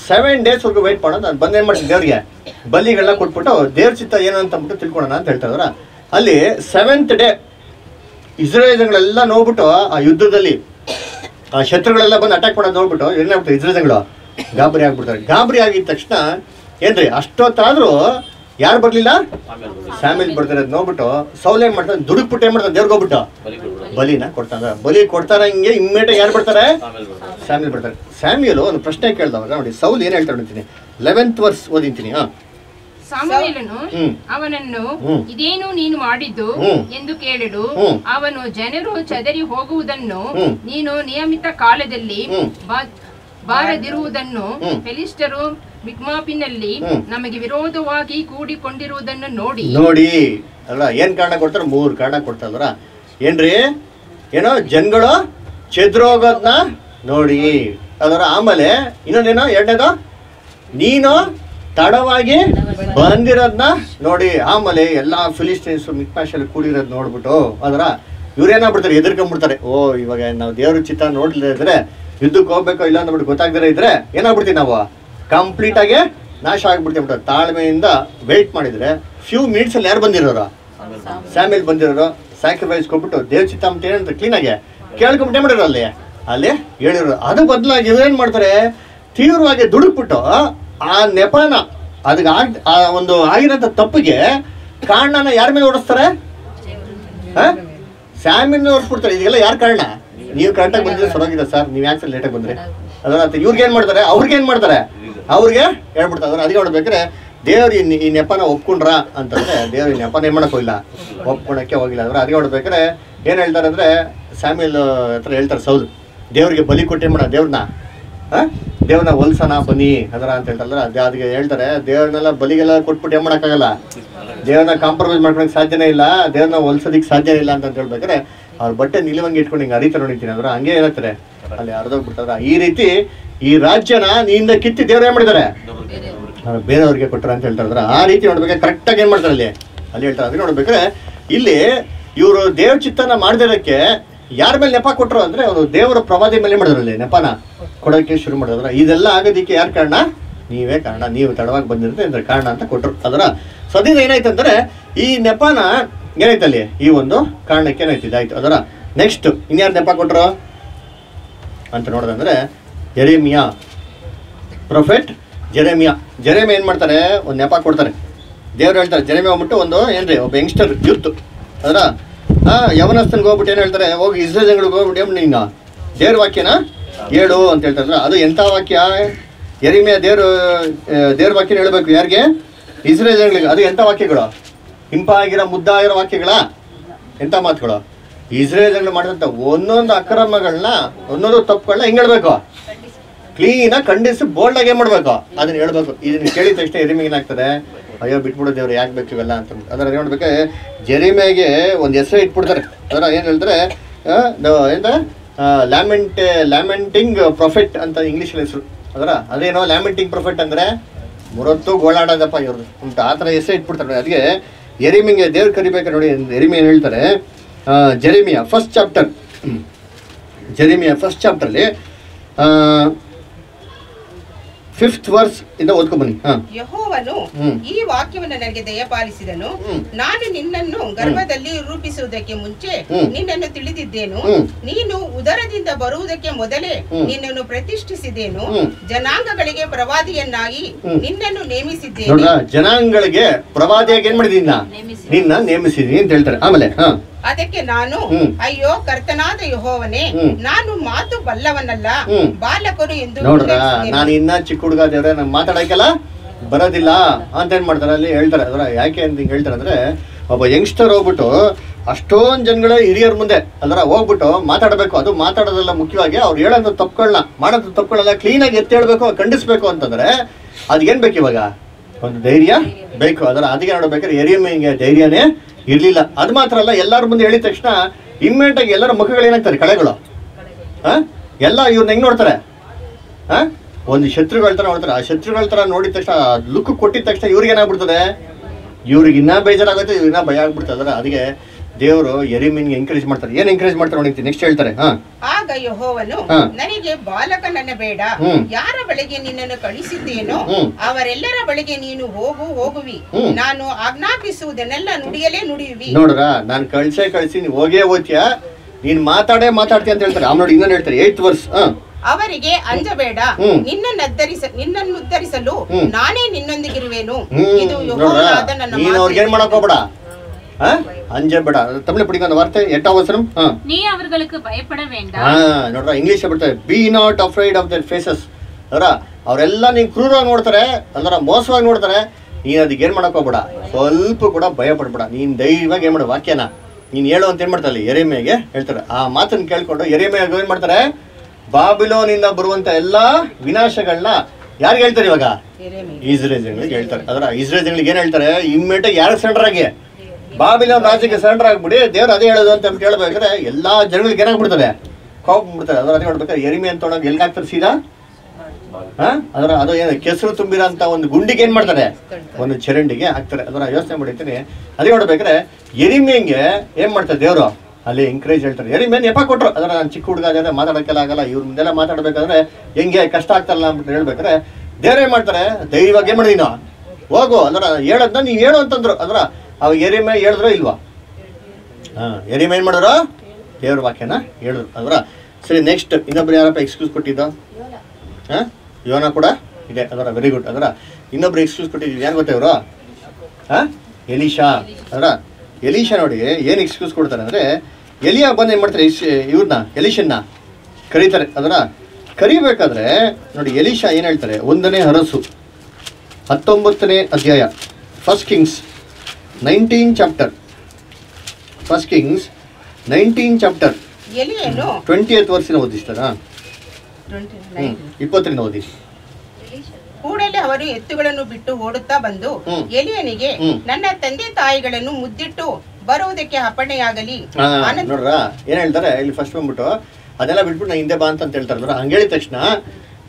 ಸೆವೆನ್ ಡೇಸ್ವರೆಗೂ ವೆಯ್ಟ್ ಮಾಡೋ ನಾನು ಬಂದೇನು ಮಾಡ್ತೀನಿ ದೇವ್ರಿಗೆ? ಬಲಿಗಳನ್ನ ಕೊಟ್ಬಿಟ್ಟು ದೇವ್ರ ಚಿತ್ತ ಏನು ಅಂತ ಅಂದ್ಬಿಟ್ಟು ತಿಳ್ಕೊಳೋಣ ಅಂತ ಹೇಳ್ತಾರೆ ಅದರ ಅಲ್ಲಿ ಸೆವೆಂತ್ ಡೇ ಇಸ್ರೇಲ್ಗಳೆಲ್ಲ ನೋಡ್ಬಿಟ್ಟು ಆ ಯುದ್ಧದಲ್ಲಿ, ಆ ಶತ್ರುಗಳೆಲ್ಲ ಬಂದು ಅಟ್ಯಾಕ್ ಮಾಡೋದು ನೋಡ್ಬಿಟ್ಟು ಏನಾಗ್ಬಿಟ್ಟು ಇಸ್ರೇಲ್ಗಳು ಗಾಬರಿ ಆಗ್ಬಿಡ್ತಾರೆ. ಗಾಬರಿ ಆಗಿದ ತಕ್ಷಣ ಏನ್ರಿ, ಅಷ್ಟೊತ್ತಾದ್ರೂ ಯಾರು ಬರ್ಲಿಲ್ಲ? ಸ್ಯಾಮಿಲ್ ಬರ್ತಾರೆ ಅದ್ ನೋಡ್ಬಿಟ್ಟು ಸೌಲ್ ಏನ್ ಮಾಡ್ತಾನೆ? ದುಡುಕ್ಬಿಟ್ಟು ಏನ್ ಮಾಡ್ತಾನೆ? ದೇವ್ರಿಗೆ ಹೋಗ್ಬಿಟ್ಟು. ಬಲಿನ ಕೊಡ್ತಾನೆ. ಬಲಿ ಕೊಡ್ತಾರ ಹಿಂಗೆ ಇಮ್ಮಿಡಿಯೇಟ್ ಯಾರು ಬರ್ತಾರೆ? ಸ್ಯಾಮಿಲ್ ಬರ್ತಾರೆ. ಸ್ಯಾಮಿಯಲ್ ಒಂದು ಪ್ರಶ್ನೆ ಕೇಳ್ದವಾಗ ನೋಡಿ ಸೌಲ್ ಏನ್ ಹೇಳ್ತಾ ನೋಡ್ತೀನಿ ಲೆವೆಂತ್ ವರ್ಸ್ ಓದಿಂತೀನಿ ಹಾ. ಸಾಮುವೇಲನು ಅವನನ್ನು ಇದೇನು ನೀನು ಮಾಡಿದ್ದು ಎಂದು ಕೇಳಲು ಅವನು ಜನರು ಚದರಿ ಹೋಗುವುದನ್ನು ನೀನು ನಿಯಮಿತ ಕಾಲದಲ್ಲಿ ಬಾರದಿರುವುದನ್ನು. ಫೆಲಿಸ್ಟರು ಮಿಗ್ಮಾಪಿನಲ್ಲಿ ಹ್ಮ್. ನಮಗೆ ವಿರೋಧವಾಗಿ ಕೂಡಿಕೊಂಡಿರುವುದನ್ನು ನೋಡಿ. ನೋಡಿ. ಅಲ್ಲ ಏನ್ ಕಾರಣ ಕೊಡ್ತಾರ? ಮೂರು ಕಾರಣ ಕೊಡ್ತಾರ ಏನ್ರಿ? ಏನೋ ಜನಗಳು ಚದ್ರೋಗದ್ನ ನೋಡಿ. ಅದರ ಆಮೇಲೆ ಇನ್ನೊಂದೇನೋ? ಎರಡನೇದು? ನೀನು ತಡವಾಗಿ ಬಂದಿರೋದನ್ನ ನೋಡಿ. ಆಮೇಲೆ ಎಲ್ಲಾ ಫಿಲಿಸ್ಟೀನ್ಸ್ ಮಿಕ್ಮಾಶಲ್ಲಿ ಕೂಡಿರೋದು ನೋಡ್ಬಿಟ್ಟು ಅದರ ಇವ್ರೇನಾಗ್ಬಿಡ್ತಾರೆ ಎದುರ್ಕೊಂಡ್ಬಿಡ್ತಾರೆ ಓ ಇವಾಗ ನಾವು ದೇವ್ರ ಚಿತ್ರ ನೋಡ್ಲಿಲ್ಲ ಇದ್ರೆ ಯುದ್ಧಕ್ಕೆ ಹೋಗ್ಬೇಕೋ ಇಲ್ಲ ಅಂದ್ಬಿಟ್ಟು ಗೊತ್ತಾಗದ್ರೆ ಇದ್ರೆ ಏನಾಗ್ಬಿಡ್ತೀವಿ ನಾವು? ಕಂಪ್ಲೀಟ್ ಆಗಿ ನಾಶ ಆಗ್ಬಿಡ್ತೀವಿ ತಾಳ್ಮೆಯಿಂದ ವೆಯ್ಟ್ ಮಾಡಿದ್ರೆ ಫ್ಯೂ ಮಿನಿಟ್ಸ್ ಅಲ್ಲಿ ಯಾರು ಬಂದಿರೋರು? ಸ್ಯಾಮಿಲ್ ಬಂದಿರೋರು. ಸ್ಯಾಕ್ರಿಫೈಸ್ ಕೊಟ್ಬಿಟ್ಟು ದೇವ್ ಅಂತ ಏನಂತ ಆಗಿ ಕೇಳ್ಕೊಂಬಿಟ್ಟೆ ಮಾಡಿರೋ ಅಲ್ಲಿ? ಅಲ್ಲಿ ಹೇಳಿರೋರು, ಅದು ಬದಲಾಗಿ ಇವ್ರೇನ್ ಮಾಡ್ತಾರೆ? ತೀವ್ರವಾಗಿ ದುಡುಕ್ಬಿಟ್ಟು ಆ ನೆಪನ, ಅದಕ್ಕೆ ಆಗ್ ಆ ಒಂದು ಆಗಿರೋಂಥ ತಪ್ಪಿಗೆ ಕಾರಣನ ಯಾರ ಮೇಲೆ ಓಡಿಸ್ತಾರೆ? ಸ್ಯಾಮಿನ ಓಡಿಸ್ಬಿಡ್ತಾರೆ. ಇದೆಲ್ಲ ಯಾರು ಕಾರಣ? ನೀವು ಕರೆಕ್ಟಾಗಿ ಬಂದಿದ್ರೆ ಸರೋಗಿದೆ ಸರ್ ನೀವು ಯಾಕೆ ಸರ್ ಲೇಟಾಗಿ ಬಂದ್ರಿ? ಅದರ ಇವ್ರಿಗೆ ಏನ್ ಮಾಡ್ತಾರೆ? ಅವ್ರಿಗೆ ಏನ್ ಮಾಡ್ತಾರೆ? ಅವ್ರಿಗೆ ಹೇಳ್ಬಿಡ್ತಾರೆ. ಅದನ್ನ ಅದಕ್ಕೆ ನೋಡ್ಬೇಕಾದ್ರೆ ದೇವ್ರು ಈ ಈ ನೆಪನ ಒಪ್ಕೊಂಡ್ರ ಅಂತಂದ್ರೆ ದೇವ್ರ ಈ ನೆಪನ ಏನ್ ಮಾಡಕ್ ಹೋಗಿಲ್ಲ. ಒಪ್ಕೊಳಕ್ಕೆ ಹೋಗಿಲ್ಲ ಅಂದ್ರೆ ಅದಕ್ಕೆ ನೋಡ್ಬೇಕಾದ್ರೆ ಏನ್ ಹೇಳ್ತಾರೆ ಅಂದ್ರೆ ಸ್ಯಾಮಿಲ್ ಹತ್ರ ಹೇಳ್ತಾರೆ ಸೌಲ್. ದೇವ್ರಿಗೆ ಬಲಿ ಕೊಟ್ಟೆ ಮಾಡ ದೇವ್ರನ್ನ ದೇವ್ರನ್ನ ಹೊಲ್ಸನ ಬನ್ನಿ ಅದರ ಅಂತ ಹೇಳ್ತಾರಲ್ಲ ಅದ್ ಅದಕ್ಕೆ ಹೇಳ್ತಾರೆ ದೇವ್ರನ್ನೆಲ್ಲ ಬಲಿಗೆಲ್ಲ ಕೊಟ್ಬಿಟ್ಟು ಏನ್ ಮಾಡಕ್ಕಾಗಲ್ಲ. ದೇವ್ರನ್ನ ಕಾಂಪ್ರಮೈಸ್ ಮಾಡ್ಕೊಳಕ್ ಸಾಧ್ಯನೇ ಇಲ್ಲ ದೇವ್ರನ್ನ ಹೊಲ್ಸೋದಿಕ್ ಸಾಧ್ಯನೇ ಇಲ್ಲ ಅಂತ ಹೇಳ್ಬೇಕಾದ್ರೆ ಅವ್ರ ಬಟ್ಟೆ ನಿಲುವಂಗೆ ಇಟ್ಕೊಂಡು ಹಿಂಗೆ ಅರಿತರ ನೋಡಿತೀನಿ ಅಂದ್ರೆ ಹಂಗೆ ಏನಾಗ್ತಾರೆ ಅಲ್ಲಿ ಹರಿದೋಗ್ಬಿಟ್ಟದ ಈ ರೀತಿ ಈ ರಾಜ್ಯನ ನಿಂದ ಕಿತ್ತಿ ದೇವ್ರ ಏನ್ ಮಾಡಿದ್ದಾರೆ? ಬೇರೆಯವ್ರಿಗೆ. ಕೊಟ್ಟರ ಅಂತ ಹೇಳ್ತಾರೆ ಆ ರೀತಿ ನೋಡ್ಬೇಕಾದ್ರೆ ಕರೆಕ್ಟಾಗಿ ಏನ್ ಮಾಡ್ತಾರೆ ಅಲ್ಲಿ? ಅಲ್ಲಿ ಹೇಳ್ತಾರೆ ಅದಕ್ಕೆ ನೋಡ್ಬೇಕಾದ್ರೆ ಇಲ್ಲಿ ಇವರು ದೇವ್ರ ಚಿತ್ತನ ಮಾಡ್ದಿರಕ್ಕೆ ಯಾರ ಮೇಲೆ ನೆಪ ಕೊಟ್ಟರು ಅಂದ್ರೆ ಅವರು ದೇವರ ಪ್ರವಾದಿ ಮೇಲೆ ಮಾಡಿದ್ರಲ್ಲಿ ನೆಪನ? ಕೊಡೋಕೆ ಶುರು ಮಾಡಿದ್ರ. ಇದೆಲ್ಲ ಆಗೋದಿಕ್ಕೆ ಯಾರು ಕಾರಣ? ನೀವೇ ಕಾರಣ. ನೀವು ತಡವಾಗಿ ಬಂದಿರುತ್ತೆ ಅಂದ್ರೆ ಕಾರಣ ಅಂತ ಕೊಟ್ಟರು ಅದರ ಸದ್ಯದ ಏನಾಯ್ತು ಅಂದ್ರೆ ಈ ನೆಪನ ಏನಾಯ್ತು ಅಲ್ಲಿ? ಈ ಒಂದು ಕಾರಣಕ್ಕೆ ಏನಾಯ್ತು? ಇದಾಯ್ತು. ಅದರ ನೆಕ್ಸ್ಟ್ ಇನ್ಯಾರು ನೆಪ ಕೊಟ್ಟರು ಅಂತ ನೋಡೋದಂದ್ರೆ ಜೆರೇಮಿಯಾ. Prophet Jeremiah. ಜೆರೆಮಿಯಾ ಏನು ಮಾಡ್ತಾರೆ? ಒಂದು ನೆಪ ಕೊಡ್ತಾರೆ. ದೇವ್ರು ಹೇಳ್ತಾರೆ, ಜೆರೆಮಿಯಾ ಹೋಗ್ಬಿಟ್ಟು ಒಂದು ಏನ್ರಿ, ಒಬ್ಬ ಯಂಗ್ಸ್ಟರ್ ಯೂತ್ ಅದರ ಯವನಸ್ಥನ್ಗೆ ಹೋಗ್ಬಿಟ್ಟು ಏನು ಹೇಳ್ತಾರೆ? ಹೋಗಿ ಇಸ್ರೇಲ್ ಜನಗಳಿಗೆ ಹೋಗ್ಬಿಟ್ಟು ಏನು ನೀನು ದೇವ್ರ ವಾಕ್ಯನ ಹೇಳು ಅಂತ ಹೇಳ್ತಾರೆ. ಅದು ಎಂಥ ವಾಕ್ಯ? ಎರಿಮೆಯ ದೇವರು ದೇವ್ರ ವಾಕ್ಯನ ಹೇಳಬೇಕು ಯಾರಿಗೆ? ಇಸ್ರೇಲ್ ಜನಗಳಿಗೆ. ಅದು ಎಂಥ ವಾಕ್ಯಗಳು? ಹಿಂಪಾಗಿರೋ, ಮುದ್ದಾಗಿರೋ ವಾಕ್ಯಗಳ? ಎಂಥ ಮಾತುಗಳು? ಇಸ್ರೇಲ್ ಮಾಡಿದಂತ ಒಂದೊಂದು ಅಕ್ರಮಗಳನ್ನ ಒಂದೊಂದು ತಪ್ಪುಗಳನ್ನ ಹೆಂಗ್ ಹೇಳ್ಬೇಕು? ಕ್ಲೀನಾಗಿ ಖಂಡಿಸಿ ಬೋಲ್ಡಾಗಿ ಆಗಿ ಮಾಡ್ಬೇಕು. ಅದನ್ನ ಹೇಳ್ಬೇಕು. ಇದನ್ನ ಕೇಳಿದ ತಕ್ಷಣ ಎರಿಮೆಗೆ ಏನಾಗ್ತದೆ? ಅಯ್ಯೋ, ಬಿಟ್ಬಿಡೋ ದೇವ್ರು, ಯಾಕೆ ಬೇಕು ಇವೆಲ್ಲ ಅಂತ ಅದರ ನೋಡ್ಬೇಕು ಜೆರಿಮೆಗೆ ಒಂದು ಹೆಸರು ಇಟ್ಬಿಡ್ತಾರೆ. ಅದರ ಏನು ಹೇಳಿದ್ರೆ ಎಂತ? ಲ್ಯಾಮೆಂಟ್, ಲ್ಯಾಮೆಂಟಿಂಗ್ ಪ್ರೊಫೆಟ್ ಅಂತ ಇಂಗ್ಲೀಷ್ ಹೆಸರು. ಅದರ, ಅದೇನೋ ಲ್ಯಾಮೆಂಟಿಂಗ್ ಪ್ರೊಫೆಟ್ ಅಂದ್ರೆ ಮುರತ್ತು ಗೋಳಾಡೋದಪ್ಪ ಇವ್ರದ್ದು. ಉಂಟು. ಆ ಥರ ಹೆಸರು ಇಟ್ಬಿಡ್ತಾರೆ. ಅದಕ್ಕೆ ಎರಿಮೆಗೆ ದೇವ್ರು ಕರಿಬೇಕು ನೋಡಿ, ಎರಿಮೆ ಏನು ಹೇಳ್ತಾರೆ? Jeremiah first chapter Jeremiah first ಚಾಪ್ಟರ್ಲಿ fifth verse ಇಂದ ಓದ್ಕೊ ಬನ್ನಿ. ಯಹೋವನು ಈ ವಾಕ್ಯವನ್ನು ನನಗೆ ದಯಪಾಲಿಸಿದನು. ನಾನು ನಿನ್ನನ್ನು ಗರ್ಭದಲ್ಲಿ ರೂಪಿಸುವುದಕ್ಕೆ ಮುಂಚೆ ನಿನ್ನನ್ನು ತಿಳಿದಿದ್ದೇನು? ನೀನು ಉದರದಿಂದ ಬರುವುದಕ್ಕೆ ಮೊದಲೇ ನಿನ್ನನ್ನು ಪ್ರತಿಷ್ಠಿಸಿದ್ದೇನು? ಜನಾಂಗಗಳಿಗೆ ಪ್ರವಾದಿಯನ್ನಾಗಿ ನಿನ್ನನ್ನು ನೇಮಿಸಿದ್ದೇನೆ. ಜನಾಂಗಗಳಿಗೆ ಪ್ರವಾದಿಯಾಗಿ ಏನ್ ಮಾಡಿದೀನಿ? ನಿನ್ನ ನೇಮಿಸಿದೀನಿ ಅಂತ ಹೇಳ್ತಾರೆ. ಆಮೇಲೆ ಹಾ. ಅದಕ್ಕೆ ನಾನು ಅಯ್ಯೋ ಕರ್ತನಾದ ಯಹೋವನೇ ನಾನು ಮಾತು ಬಲ್ಲವನಲ್ಲ ಬಾಲಕರು ಎಂದು ನೋಡ್ರ. ನಾನು ಇನ್ನ ಚಿಕ್ಕ ಹುಡುಗ ದೇವ್ರೆ ನಾನು ಮಾತಾಡಕ್ಕೆಲ್ಲ ಬರೋದಿಲ್ಲ ಅಂತ ಏನ್ ಮಾಡ್ತಾರೆ ಅಲ್ಲಿ ಹೇಳ್ತಾರೆ. ಅದರ ಯಾಕೆ ಅಂತ ಹಿಂಗ್ ಹೇಳ್ತಾರೆ ಅಂದ್ರೆ ಒಬ್ಬ ಯಂಗ್ಸ್ಟರ್ ಹೋಗ್ಬಿಟ್ಟು ಅಷ್ಟೊಂದ್ ಜನಗಳ ಹಿರಿಯರ ಮುಂದೆ ಅದರ ಹೋಗ್ಬಿಟ್ಟು ಮಾತಾಡಬೇಕು. ಅದು ಮಾತಾಡೋದೆಲ್ಲ ಮುಖ್ಯವಾಗಿ ಅವ್ರು ಹೇಳೋದು ತಪ್ಪುಗಳನ್ನ ಮಾಡೋದು ತಪ್ಕೊಳ್ಳಲ್ಲ ಕ್ಲೀನಾಗಿ ಆಗಿ ಹೇಳ್ಬೇಕು ಖಂಡಿಸ್ಬೇಕು ಅಂತಂದ್ರೆ ಅದ್ಗೇನ್ ಬೇಕು ಇವಾಗ? ಒಂದು ಧೈರ್ಯ ಬೇಕು. ಅದರ ಅದಕ್ಕೆ ನೋಡ್ಬೇಕಾದ್ರೆ ಎರಿಯಮ್ಮಿಗೆ ಧೈರ್ಯನೇ ಇರ್ಲಿಲ್ಲ. ಅದು ಮಾತ್ರ ಅಲ್ಲ, ಎಲ್ಲರ ಮುಂದೆ ಹೇಳಿದ ತಕ್ಷಣ ಇಮ್ಮಿಡಿಯೇಟ್ ಆಗಿ ಎಲ್ಲರ ಮುಖಗಳು ಏನಾಗ್ತಾರೆ ಕಳೆಗಳು? ಹಾಂ? ಎಲ್ಲ ಇವ್ರನ್ನ ಹೆಂಗ್ ನೋಡ್ತಾರೆ? ಹಾಂ? ಒಂದು ಶತ್ರುಗಳ ತರ ನೋಡ್ತಾರೆ. ಆ ಶತ್ರುಗಳ ತರ ನೋಡಿದ ತಕ್ಷಣ ಲುಕ್ ಕೊಟ್ಟಿದ ತಕ್ಷಣ ಇವ್ರಿಗೆ ಏನಾಗ್ಬಿಡ್ತದೆ? ಇವ್ರಿಗೆ ಇನ್ನ ಬೇಜಾರಾಗುತ್ತೆ ಇವ್ರಿಗಿನ್ನ ಭಯ ಆಗ್ಬಿಡ್ತದೆ. ಅದಕ್ಕೆ ದೇವರು ಎರಿಮಿನ್ ಎನ್ಕರೇಜ್ ಮಾಡ್ತಾರೆ. ಏನ್ ಎನ್ಕರೇಜ್ ಮಾಡ್ತಾರೆ ನೋಡಿ ನೆಕ್ಸ್ಟ್ ಹೇಳ್ತಾರೆ. ಹಾ. ಆಗ ಯಹೋವನು ನನಗೆ ಬಾಲಕನನ್ನ ಬೇಡ. ಯಾರ ಬಳಿಗೆ ನಿನ್ನನ್ನು ಕಳಿಸಿದ್ದೇನೋ. ಅವರೆಲ್ಲರ ಬಳಿಗೆ ನೀನು ಹೋಗು ಹೋಗುವಿ. ನಾನು ಆಜ್ಞಾಪಿಸುವುದನ್ನೆಲ್ಲ ನುಡಿಯಲೇ ನುಡಿಯುವಿ. ನೋಡ್ರ ನಾನು ಕಳ್ಸೇ ಕಳ್ಸಿ ನೀವು ಹೋಗೇ ಹೋಗ್ತೀಯ ನೀನ್ ಮಾತಾಡೇ ಮಾತಾಡ್ತೀಯ ಅಂತ ಹೇಳ್ತಾರೆ. ಆಮೇಲೆ ನೋಡಿ ಇನ್ನೊಂದು ಹೇಳ್ತಾರೆ. ಏತ್ ವರ್ಷ ಹಾ. ಅವರಿಗೆ ಅಂಜಬೇಡ. ಹ್ಮ್. ನಿನ್ನನ್ನು ಉದ್ಧರಿಸ ನಿನ್ನನ್ನು ಉದ್ಧರಿಸಲು ನಾನೇ ನಿನ್ನೊಂದಿಗಿರುವೆನು. ಇದು ಯೆಹೋವನಾದ ನನ್ನ ನೀನ್ ಅವ್ರಿಗೆ ಏನ್. ಮಾಡಕ್ ಹೋಗ್ಬೇಡ. ಹಾ ಅಂಜಬೇಡ ತಮಿಳು பிடிக்கும் அந்த வார்த்தை எட்டாம் வசனம் ஆ நீ அவர்களுக்கு பயப்பட வேண்டாம் ಹಾ ನೋಡ್ರ ಇಂಗ್ಲಿಷ್ ಬಿಡ್ತಾರೆ be not afraid of their faces ಅವರ ಅವರೆಲ್ಲ ನೀನ್ ಕ್ರೂರವಾಗಿ ನೋಡ್ತಾರೆ ಅಂದ್ರೆ ಮೋಸವಾಗಿ ನೋಡ್ತಾರೆ ನೀನ್ ಅದಕ್ಕೆ ಏನ್ ಮಾಡಕ್ ಹೋಗ್ಬೇಡ ಸ್ವಲ್ಪ ಕೂಡ ಭಯ ಪಡ್ಬೇಡ ನೀನ್ ಧೈರ್ಯವಾಗಿ ಏನ್ ಮಾಡು ವಾಕ್ಯನ ನೀನ್ ಹೇಳು ಅಂತ ಏನ್ ಮಾಡ್ತಾರೆ ಎರೆಮೆಗೆ ಹೇಳ್ತಾರೆ ಆ ಮಾತನ್ನ ಕೇಳ್ಕೊಂಡು ಎರೆಮೆಗೆ ಏನ್ ಮಾಡ್ತಾರೆ ಬಾಬಿಲೋನಿಂದ ಬರುವಂತ ಎಲ್ಲಾ ವಿನಾಶಗಳನ್ನ ಯಾರಿಗೆ ಹೇಳ್ತಾರೆ ಇವಾಗ ಯೆರೆಮೀಯ. ಇಸ್ರೇಲ್ ಜನಗಳಿಗೆ ಹೇಳ್ತಾರೆ ಅದರ ಇಸ್ರೇಲ್ ಜನಗಳಿಗೆ ಏನ್ ಹೇಳ್ತಾರೆ ಇಮ್ಮಿಡಿಯೇಟ್ ಯಾರು ಸೆಂಡರ್ ಆಗಿ ಬಾಬಿಲೋನ್ ರಾಜ್ಯಕ್ಕೆ ಸರೆಂಡರ್ ಆಗ್ಬಿಡಿ, ದೇವ್ರು ಅದೇ ಹೇಳೋದು ಅಂತ ಕೇಳಬೇಕಾದ್ರೆ ಎಲ್ಲಾ ಜನಗಳಿಗೆ ಏನಾಗ್ಬಿಡ್ತಾರೆ ಕೋಪ ಬಿಡ್ತಾರೆ ಅದರ ಅದೇ ಹೇಳ್ಬೇಕಾದ್ರೆ ಎರಿಮೆ ಅಂತ ಒಳಗೆ ಎಲ್ಲಿ ಹಾಕ್ತಾರೆ ಸೀದಾ? ಅದರ ಅದು ಏನು, ಕೆಸರು ತುಂಬಿರೋಂಥ ಒಂದು ಗುಂಡಿಗೆ ಏನ್ ಮಾಡ್ತಾರೆ? ಒಂದು ಚರಂಡಿಗೆ ಹಾಕ್ತಾರೆ. ಅದರ ಯೋಚನೆ ಮಾಡಿರ್ತೀನಿ. ಅದೇ ನೋಡ್ಬೇಕಾದ್ರೆ ಎರಿಮೆಂಗೆ ಏನ್ ಮಾಡ್ತಾರೆ ದೇವರು? ಅಲ್ಲಿ ಎಂಕರೇಜ್ ಹೇಳ್ತಾರೆ. ಎರಿಮೆ ನೆಪ ಕೊಟ್ರು. ಅದರ ನಾನು ಚಿಕ್ಕ ಹುಡುಗ ಅದೇ ಮಾತಾಡೋಕ್ಕೆಲ್ಲ ಆಗಲ್ಲ. ಇವ್ರ ಮುಂದೆಲ್ಲ ಮಾತಾಡ್ಬೇಕಾದ್ರೆ ಹೆಂಗೆ ಕಷ್ಟ ಆಗ್ತಾರಲ್ಲ ಅಂತ ಹೇಳ್ಬೇಕಾದ್ರೆ ದೇವ್ರೇ ಮಾಡ್ತಾರೆ? ದೈವಾಗ ಏನ್ ಮಾಡಿ ನೀನು? ಹೋಗು. ಅದರ ಹೇಳದ್ನ ನೀನು ಹೇಳು ಅಂತಂದ್ರು. ಅದರ ಅವಾಗ ಎರಿಮೆ ಹೇಳಿದ್ರು ಇಲ್ವಾ? ಹಾಂ, ಎರಿಮೆ ಏನು ಮಾಡಿದ್ರು? ದೇವ್ರ ವಾಕ್ಯನ ಹೇಳಿದ್ರು. ಅದರ ಸರಿ ನೆಕ್ಸ್ಟ್ ಇನ್ನೊಬ್ರು ಯಾರಪ್ಪ ಎಕ್ಸ್ಕ್ಯೂಸ್ ಕೊಟ್ಟಿದ್ದ? ಹಾಂ, ಯೋನ ಕೂಡ ಇದೆ. ಅದರ ವೆರಿ ಗುಡ್ ಅದರ ಇನ್ನೊಬ್ರು ಎಕ್ಸ್ಕ್ಯೂಸ್ ಕೊಟ್ಟಿದ್ದೀವಿ ಯಾರು ಗೊತ್ತೇವ್ರ ಹಾ, ಎಲಿಶಾ. ಅದರ ಎಲಿಶಾ ನೋಡಿ, ಏನು ಎಕ್ಸ್ಕ್ಯೂಸ್ ಕೊಡ್ತಾರೆ ಅಂದ್ರೆ, ಎಲಿಯಾ ಬಂದು ಏನು ಮಾಡ್ತಾರೆ? ಇವ್ರನ್ನ ಎಲಿಶನ್ನ ಕರೀತಾರೆ. ಅದರ ಕರಿಬೇಕಾದ್ರೆ, ನೋಡಿ, ಎಲಿಶಾ ಏನು ಹೇಳ್ತಾರೆ? ಒಂದನೇ ಹರಸು ಹತ್ತೊಂಬತ್ತನೇ ಅಧ್ಯಾಯ. First Kings nineteen chapter first Kings nineteen chapter twenty eight ವರ್ಷನ ಓದಿಸ್ತಾರಾ? ಇಪ್ಪತ್ತರಿಂದ ಓದಿ. ಕೂಡಲೇ ಅವರು ಎತ್ತುಗಳನ್ನು ಬಿಟ್ಟು ಓಡುತ್ತಾ ಬಂದು. ಎಲಿಯನಿಗೆ. ನನ್ನ ತಂದೆ ತಾಯಿಗಳನ್ನು ಮುದ್ದಿಟ್ಟು ಬರುವುದಕ್ಕೆ ಅಪ್ಪಣೆಯಾಗಲಿ. ನೋಡ್ರ ಏನ್ ಹೇಳ್ತಾರೆ? ಇಲ್ಲಿ ಫಸ್ಟ್ ಬಂದ್ಬಿಟ್ಟು ಅದೆಲ್ಲ ಬಿಟ್ಬಿಟ್ಟು ನಾ ಹಿಂದೆ ಬಾ ಅಂತ ಹೇಳ್ತಾರಲ್ಲ ಹಂಗೆ ಹೇಳಿದ ತಕ್ಷಣ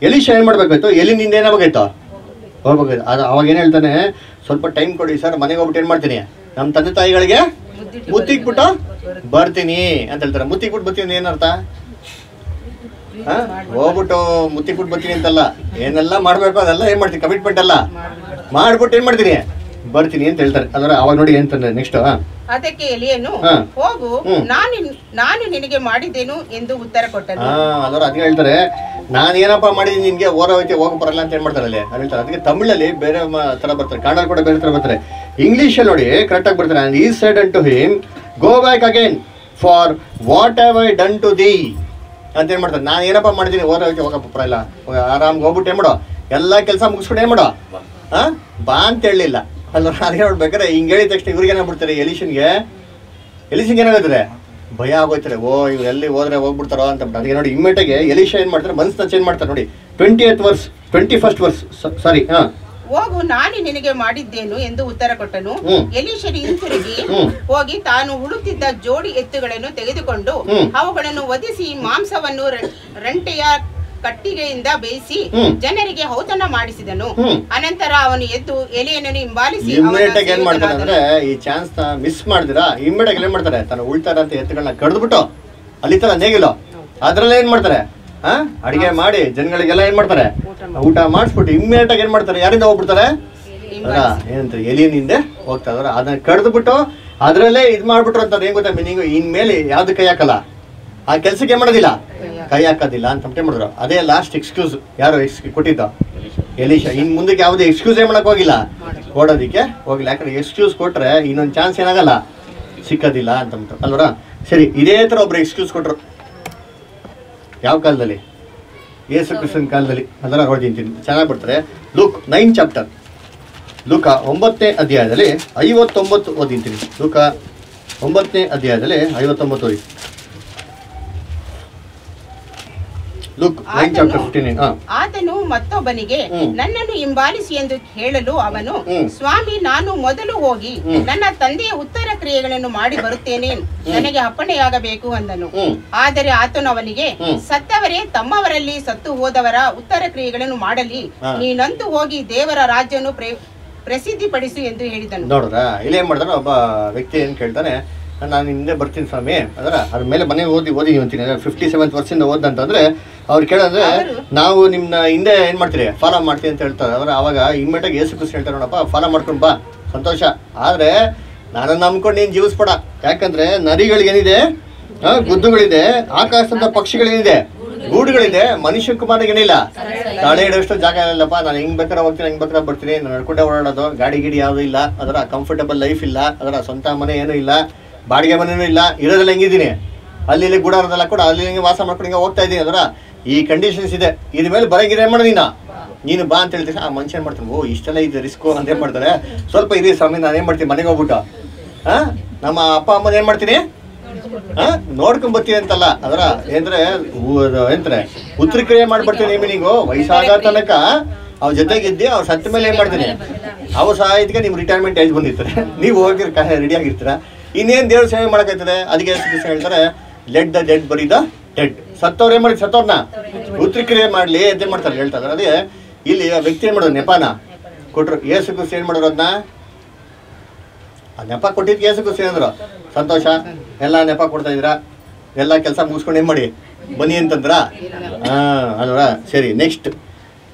ಎಲಿಶಾ ಏನ್ ಮಾಡ್ಬೇಕಾಯ್ತು? ಎಲಿ ನಿಂದ ಏನಾಗಬೇಕಾಯ್ತು? ಹೋಗ್ಬೇಕಾಯ್ತು ಅದು ಅವಾಗ ಏನ್ ಹೇಳ್ತಾನೆ, ಸ್ವಲ್ಪ ಟೈಮ್ ಕೊಡಿ ಸರ್, ಮನೆಗೆ ಹೋಗ್ಬಿಟ್ಟು ಏನ್ ಮಾಡ್ತೀನಿ? ನಮ್ಮ ತಂದೆ ತಾಯಿಗಳಿಗೆ ಮುತ್ತಿಕ್ಬಿಟ್ಟು ಬರ್ತೀನಿ ಅಂತ ಹೇಳ್ತಾರೆ. ಮುತ್ತಿಕ್ಬಿಟ್ಟು ಬರ್ತೀನಿ ಏನರ್ಥ? ಹೋಗ್ಬಿಟ್ಟು ಮುತ್ತಿಕ್ಬಿಟ್ಟು ಬರ್ತೀನಿ ಅಂತಲ್ಲ. ಏನೆಲ್ಲ ಮಾಡ್ಬೇಕು ಅದೆಲ್ಲ ಏನ್ ಮಾಡ್ತೀನಿ? ಕಮಿಟ್ಮೆಂಟ್ ಅಲ್ಲ. ಮಾಡ್ಬಿಟ್ಟು ಏನ್ ಮಾಡ್ತೀನಿ? ಬರ್ತೀನಿ ಅಂತ ಹೇಳ್ತಾರೆ. ಅದರ ಅವಾಗ ನೋಡಿ ಅಂತಂದ್ರೆ ನೆಕ್ಸ್ಟ್ ಅದಕ್ಕೆ ಎಲಿಯನು. ಹೋಗು. ನಾನು ನಾನು ನಿನಗೆ ಮಾಡಿದ್ದೇನು ಎಂದು ಉತ್ತರ ಕೊಟ್ಟನು ಹಾ ಅದರ ಅದೇ ಹೇಳ್ತಾರೆ. ನಾನು ಏನಪ್ಪ ಮಾಡಿದೀನಿ ನಿನ್ಗೆ ಓರ ಹೋಯ್ತೆ ಹೋಗ ಬರಲ್ಲ ಅಂತ ಏನ್ ಮಾಡ್ತಾರೆ ಅಲ್ಲಿ? ಅದ್ ಹೇಳ್ತಾರೆ. ಅದಕ್ಕೆ ತಮಿಳಲ್ಲಿ ಬೇರೆ ತರ ಬರ್ತಾರೆ. ಕನ್ನಡ ಕೂಡ ಬೇರೆ ತರ ಬರ್ತಾರೆ. ಇಂಗ್ಲಿಷ್ ಅಲ್ಲಿ ನೋಡಿ ಕರೆಕ್ಟ್ ಆಗಿ ಬರ್ತಾರೆ. ಅಂಡ್ ಈ side and to him go back again for what have I done to the ಅಂತ ಏನ್ ಮಾಡ್ತಾರೆ. ನಾನು ಏನಪ್ಪ ಮಾಡಿದೀನಿ ಓರ ಹೋಯ್ತೆ ಹೋಗಪ್ಪ ಬರಲ್ಲ. ಆರಾಮ್ ಹೋಗ್ಬಿಟ್ಟು ಏನ್ ಮಾಡೋ? ಎಲ್ಲಾ ಕೆಲಸ ಮುಗಿಸ್ಬಿಟ್ಟು ಏನ್ ಮಾಡೋ? ಹಾ? ಬಾ ಅಂತ ಹೇಳಲಿಲ್ಲ ಅಲ್ಲ ಅದೇ ನೋಡ್ಬೇಕಾದ್ರೆ ಹಿಂಗೆ ಹೇಳಿದ ತಕ್ಷಣ ಇವ್ರಿಗೆ ಏನಾಗ್ಬಿಡ್ತಾರೆ ಎಲಿಷನ್ಗೆ ಎಲಿಸಿಂಗ್ ಏನಾಗುತ್ತೆ ಭಯ ಆಗೋಯ್ತಾರೆ ಓ ಇವ್ರು ಎಲ್ಲಿ ಹೋದ್ರೆ ಹೋಗ್ಬಿಡ್ತಾರೋ ಅಂತ. ಅದಕ್ಕೆ ನೋಡಿ ಇಮ್ಮಿಡಿಯೇಟಾಗಿ ಎಲಿಶಾ ಏನು ಮಾಡ್ತಾರೆ ಮನಸ್ಸನ್ನ ಚೇಂಜ್ ಮಾಡ್ತಾರೆ. ನೋಡಿ twenty eight verse twenty first verse sorry ಹಾಂ. ಹೋಗು ನಾನು ನಿನಗೆ ಮಾಡಿದ್ದೇನು ಎಂದು ಉತ್ತರ ಕೊಟ್ಟನು. ಎಲಿಶನ್ ಹಿಂತಿರುಗಿ ಹೋಗಿ ತಾನು ಹುಡುಕಿದ್ದ ಜೋಡಿ ಎತ್ತುಗಳನ್ನು ತೆಗೆದುಕೊಂಡು ಅವುಗಳನ್ನು ಒದಿಸಿ ಮಾಂಸವನ್ನು ರಂಟೆಯ ಕಟ್ಟಿಗೆಯಿಂದ ಬೇಯಿಸಿ ಜನರಿಗೆ ಔತಣ ಮಾಡಿಸಿದನು. ಅನಂತರ ಅವನು ಎದ್ದು ಎಲೆಯನ್ನು ಹಿಂಬಾಲಿಸಿ ಏನ್ ಮಾಡ್ತಾರೆ ಅಂದ್ರೆ ಈ ಚಾನ್ಸ್ನ ಮಿಸ್ ಮಾಡಿದಿರಾ? ಇಮ್ಮಿಡಿಯೇಟ್ ಏನ್ ಮಾಡ್ತಾರೆ? ತನ್ನ ಉಳ್ತಾರ ಅಂತ ಎತ್ತುಗಳನ್ನ ಕಡ್ದ್ಬಿಟ್ಟು ಅಲ್ಲಿ ತರ ನೇಗಿಲ್ಲ ಅದ್ರಲ್ಲೇ ಏನ್ ಮಾಡ್ತಾರೆ? ಹಾ ಅಡಿಗೆ ಮಾಡಿ ಜನಗಳಿಗೆಲ್ಲ ಏನ್ ಮಾಡ್ತಾರೆ? ಊಟ ಮಾಡಿಸ್ಬಿಟ್ಟು ಇಮ್ಮಿಡಿಯೇಟ್ ಆಗಿ ಏನ್ ಮಾಡ್ತಾರೆ? ಯಾರಿಂದ ಹೋಗ್ಬಿಡ್ತಾರೆ? ಏನಂತ ಏನಂತಾರೆ? ಎಲಿಯನಿಂದ ಹೋಗ್ತಾ ಇದಾರೆ. ಅದನ್ನ ಕಡ್ದ್ಬಿಟ್ಟು ಅದ್ರಲ್ಲೇ ಇದ್ ಮಾಡ್ಬಿಟ್ರು ಅಂತ ಏನ್ ಗೊತ್ತಾ? ಮೀನಿಂಗ್ ಇನ್ಮೇಲೆ ಯಾವ್ದು ಕೈ ಹಾಕಲ್ಲ? ಆ ಕೆಲ್ಸಕ್ಕೆ ಏನ್ ಮಾಡೋದಿಲ್ಲ? ಕೈ ಹಾಕೋದಿಲ್ಲ ಅಂತ ಅಂಟೆ ಮಾಡಿದ್ರು? ಅದೇ ಲಾಸ್ಟ್ ಎಕ್ಸ್ಕ್ಯೂಸ್ ಯಾರು ಎಕ್ಸ್ ಕೊಟ್ಟಿದ್ದ? ಎಲಿಶಾ. ಇನ್ ಮುಂದಕ್ಕೆ ಯಾವುದೇ ಎಕ್ಸ್ಕ್ಯೂಸ್ ಏನ್ ಮಾಡಕ್ ಹೋಗಿಲ್ಲ. ಕೊಡೋದಿಕ್ಕೆ ಹೋಗಿಲ್ಲ. ಯಾಕಂದ್ರೆ ಎಕ್ಸ್ಕ್ಯೂಸ್ ಕೊಟ್ರೆ ಇನ್ನೊಂದು ಚಾನ್ಸ್ ಏನಾಗಲ್ಲ. ಸಿಕ್ಕೋದಿಲ್ಲ ಅಂತ ಅಲ್ವರ? ಸರಿ, ಇದೇ ತರ ಒಬ್ರು ಎಕ್ಸ್ಕ್ಯೂಸ್ ಕೊಟ್ರು. ಯಾವ ಕಾಲದಲ್ಲಿ? ಯೇಸು ಕ್ರಿಸ್ತನ ಕಾಲದಲ್ಲಿ ಅದರ ಚೆನ್ನಾಗಿ ಬಿಡ್ತಾರೆ. Look nine chapter. ಲುಕ ಒಂಬತ್ತನೇ ಅಧ್ಯಾಯದಲ್ಲಿ ಐವತ್ತೊಂಬತ್ತು ಓದಿಂತೀನಿ ಲುಕ ಒಂಬತ್ತನೇ ಅಧ್ಯಾಯದಲ್ಲಿ ಐವತ್ತೊಂಬತ್ತು ಓದಿ ಲುಕ್ ನೈನ್ ಚಾಪ್ಟರ್ ಫಿಫ್ಟೀನ್ ಹಾ ಆತನು ಮತ್ತೊಬ್ಬನಿಗೆ ನನ್ನನ್ನು ಹಿಂಬಾಲಿಸಿ ಎಂದು ಹೇಳಲು ಅವನು ಸ್ವಾಮಿ ನಾನು ಮೊದಲು ಹೋಗಿ ನನ್ನ ತಂದೆಯ ಉತ್ತರ ಕ್ರಿಯೆಗಳನ್ನು ಮಾಡಿ ಬರುತ್ತೇನೆ. ನನಗೆ ಅಪ್ಪಣೆಯಾಗಬೇಕು ಅಂದನು. ಆದರೆ ಆತನು ಅವನಿಗೆ. ಸತ್ತವರೇ ತಮ್ಮವರಲ್ಲಿ ಸತ್ತು ಹೋದವರ ಉತ್ತರ ಕ್ರಿಯೆಗಳನ್ನು ಮಾಡಲಿ. ನೀನಂತೂ ಹೋಗಿ ದೇವರ ರಾಜ್ಯವನ್ನು ಪ್ರಸಿದ್ಧಿ ಪ್ರಸಿದ್ಧಿಪಡಿಸು ಎಂದು ಹೇಳಿದನು. ನೋಡ್ರ ಇಲ್ಲಿ ಏನ್ ಮಾಡ್ತಾನೆ ಒಬ್ಬ ವ್ಯಕ್ತಿ ಏನ್ ಕೇಳ್ತಾನೆ ನಾನು ಹಿಂದೆ ಬರ್ತೀನಿ ಸ್ವಾಮಿ. ಅದರ ಅದ್ರ ಮೇಲೆ ಮನೆಗೆ ಓದಿ ಓದಿ ಅಂತೀನಿ. ಫಿಫ್ಟಿ ಸೆವೆಂತ್ ವರ್ಷದಿಂದ ಓದಂತಂದ್ರೆ ಅವ್ರು ಕೇಳಂದ್ರೆ ನಾವು ನಿಮ್ನ ಹಿಂದೆ ಏನ್ ಮಾಡ್ತೀರಿ? ಫಾಲೋ ಮಾಡ್ತೀವಿ ಅಂತ ಹೇಳ್ತಾರೆ. ಅವ್ರ ಅವಾಗ ಇಮ್ಮಿಡಿಯಾಗಿ ಏಸು ಖುಷಿ ಹೇಳ್ತಾರೆ ನೋಡಪ್ಪ ಫಾಲೋ ಮಾಡ್ಕೊಂಡು ಬಾ. ಸಂತೋಷ. ಆದ್ರೆ ನಾನು ನಂಬ್ಕೊಂಡು ನೀನ್ ಜೀವಿಸ್ಬೇಡ. ಯಾಕಂದ್ರೆ ನರಿಗಳಿಗೇನಿದೆ ಗುದ್ದುಗಳಿದೆ ಆಕಾಶದ ಪಕ್ಷಿಗಳೇನಿದೆ ಗೂಡುಗಳಿದೆ ಮನುಷ್ಯ ಕುಮಾರಿಗೆ ಏನಿಲ್ಲ ತಾಳೆ ಇಡೋಷ್ಟು ಜಾಗ ಇಲ್ಲಪ್ಪ ನಾನು ಹಿಂಗ್ ಬೇಕಾದ್ರೆ ಹೋಗ್ತೀನಿ ಹಿಂಗ್ ಬೇಕಾದ್ರೆ ಬರ್ತೀನಿ. ನಾನು ನಡ್ಕೊಂಡೆ ಓಡಾಡೋದು. ಗಾಡಿ ಗಿಡಿ ಯಾವುದೂ ಇಲ್ಲ. ಅದರ ಕಂಫರ್ಟಬಲ್ ಲೈಫ್ ಇಲ್ಲ. ಅದರ ಸ್ವಂತ ಮನೆ ಏನೂ ಇಲ್ಲ. ಬಾಡಿಗೆ ಮನೆನೂ ಇಲ್ಲ, ಇರೋದ್ರಲ್ಲಿ ಹೆಂಗಿದ್ದೀನಿ? ಅಲ್ಲಿ ಇಲ್ಲಿ ಗುಡಾರದಲ್ಲ ಕೂಡ ಅಲ್ಲಿ ಹಿಂಗೆ ವಾಸ ಮಾಡ್ಕೊಂಡು ಹಿಂಗೆ ಹೋಗ್ತಾ ಇದ್ದೀನಿ ಅದರ? ಈ ಕಂಡೀಷನ್ಸ್ ಇದೆ. ಇದ್ರ ಮೇಲೆ ಬರಂಗಿದೆ ಏನ್ ಮಾಡೋದು ನೀನು? ನೀನು ಬಾ ಅಂತ ಹೇಳ್ತೀನಿ ಆ ಮನುಷ್ಯ ಏನು ಮಾಡ್ತಾನೆ? ಓ, ಇಷ್ಟೆಲ್ಲ ಇದು ರಿಸ್ಕು ಅಂತ ಏನು ಮಾಡ್ತಾರೆ ಸ್ವಲ್ಪ ಇರಿ ಸ್ವಾಮಿ, ನಾನು ಏನು ಮಾಡ್ತೀನಿ? ಮನೆಗೆ ಹೋಗ್ಬಿಟ್ಟು. ಹಾಂ ನಮ್ಮ ಅಪ್ಪ, ಅಮ್ಮನ ಏನು ಮಾಡ್ತೀನಿ? ಹಾಂ ನೋಡ್ಕೊಂಡ್ ಬರ್ತೀನಿ ಅಂತಲ್ಲ. ಅದರ? ಏನ್ರೆ ಏನ್ರೆ ಉತ್ತರ ಕ್ರಿಯೆ ಮಾಡ್ಬಿಡ್ತೀನಿ ಮೀನಿಂಗು. ವಯಸ್ಸಾದ ತನಕ ಅವ್ರ ಜೊತೆಗಿದ್ದಿ ಅವ್ರು ಸತ್ತ ಮೇಲೆ ಏನು ಮಾಡ್ತೀನಿ? ಅವ್ರು ಸಹ ಇದಕ್ಕೆ ನಿಮ್ಮ ರಿಟೈರ್ಮೆಂಟ್ ಏಜ್ ಬಂದಿರ್ತಾರೆ ನೀವು ಹೋಗಿರ್ ರೆಡಿ ಆಗಿರ್ತೀರ? ಇನ್ನೇನ್ ದೇವ್ರ ಸೇವೆ ಮಾಡಕೈತದೆ ಅದಕ್ಕೆ ಹೇಳ್ತಾರೆ led the dead bury the dead ಸತ್ತವ್ರು ಏನ್ ಮಾಡಿ ಸತ್ತವ್ರನ್ನ. ಉತ್ರಿಕ್ರಿಯೆ ಮಾಡ್ಲಿ ಎದ್ದೇ ಮಾಡ್ತಾರೆ? ಹೇಳ್ತಾ ಇದಾರೆ ಅದೇ, ಇಲ್ಲಿ ವ್ಯಕ್ತಿ ಏನ್ ಮಾಡೋದು? ನೆಪಾನ. ಕೊಟ್ರು, ಯೇಸು ಕ್ರಿಸ್ತ ಏನ್ ಮಾಡೋರು ಆ ನೆಪ ಕೊಟ್ಟಿದ್ ಏಸು ಖುಷಿ ಅಂದ್ರು ಸಂತೋಷ, ಎಲ್ಲ ನೆಪ ಕೊಡ್ತಾ ಇದ್ದೀರಾ? ಎಲ್ಲ ಕೆಲಸ ಮುಗಿಸ್ಕೊಂಡು ಏನ್ ಮಾಡಿ? ಬನ್ನಿ ಅಂತಂದ್ರ? ಹಾಂ ಅಲ್ವಾ ಸರಿ ನೆಕ್ಸ್ಟ್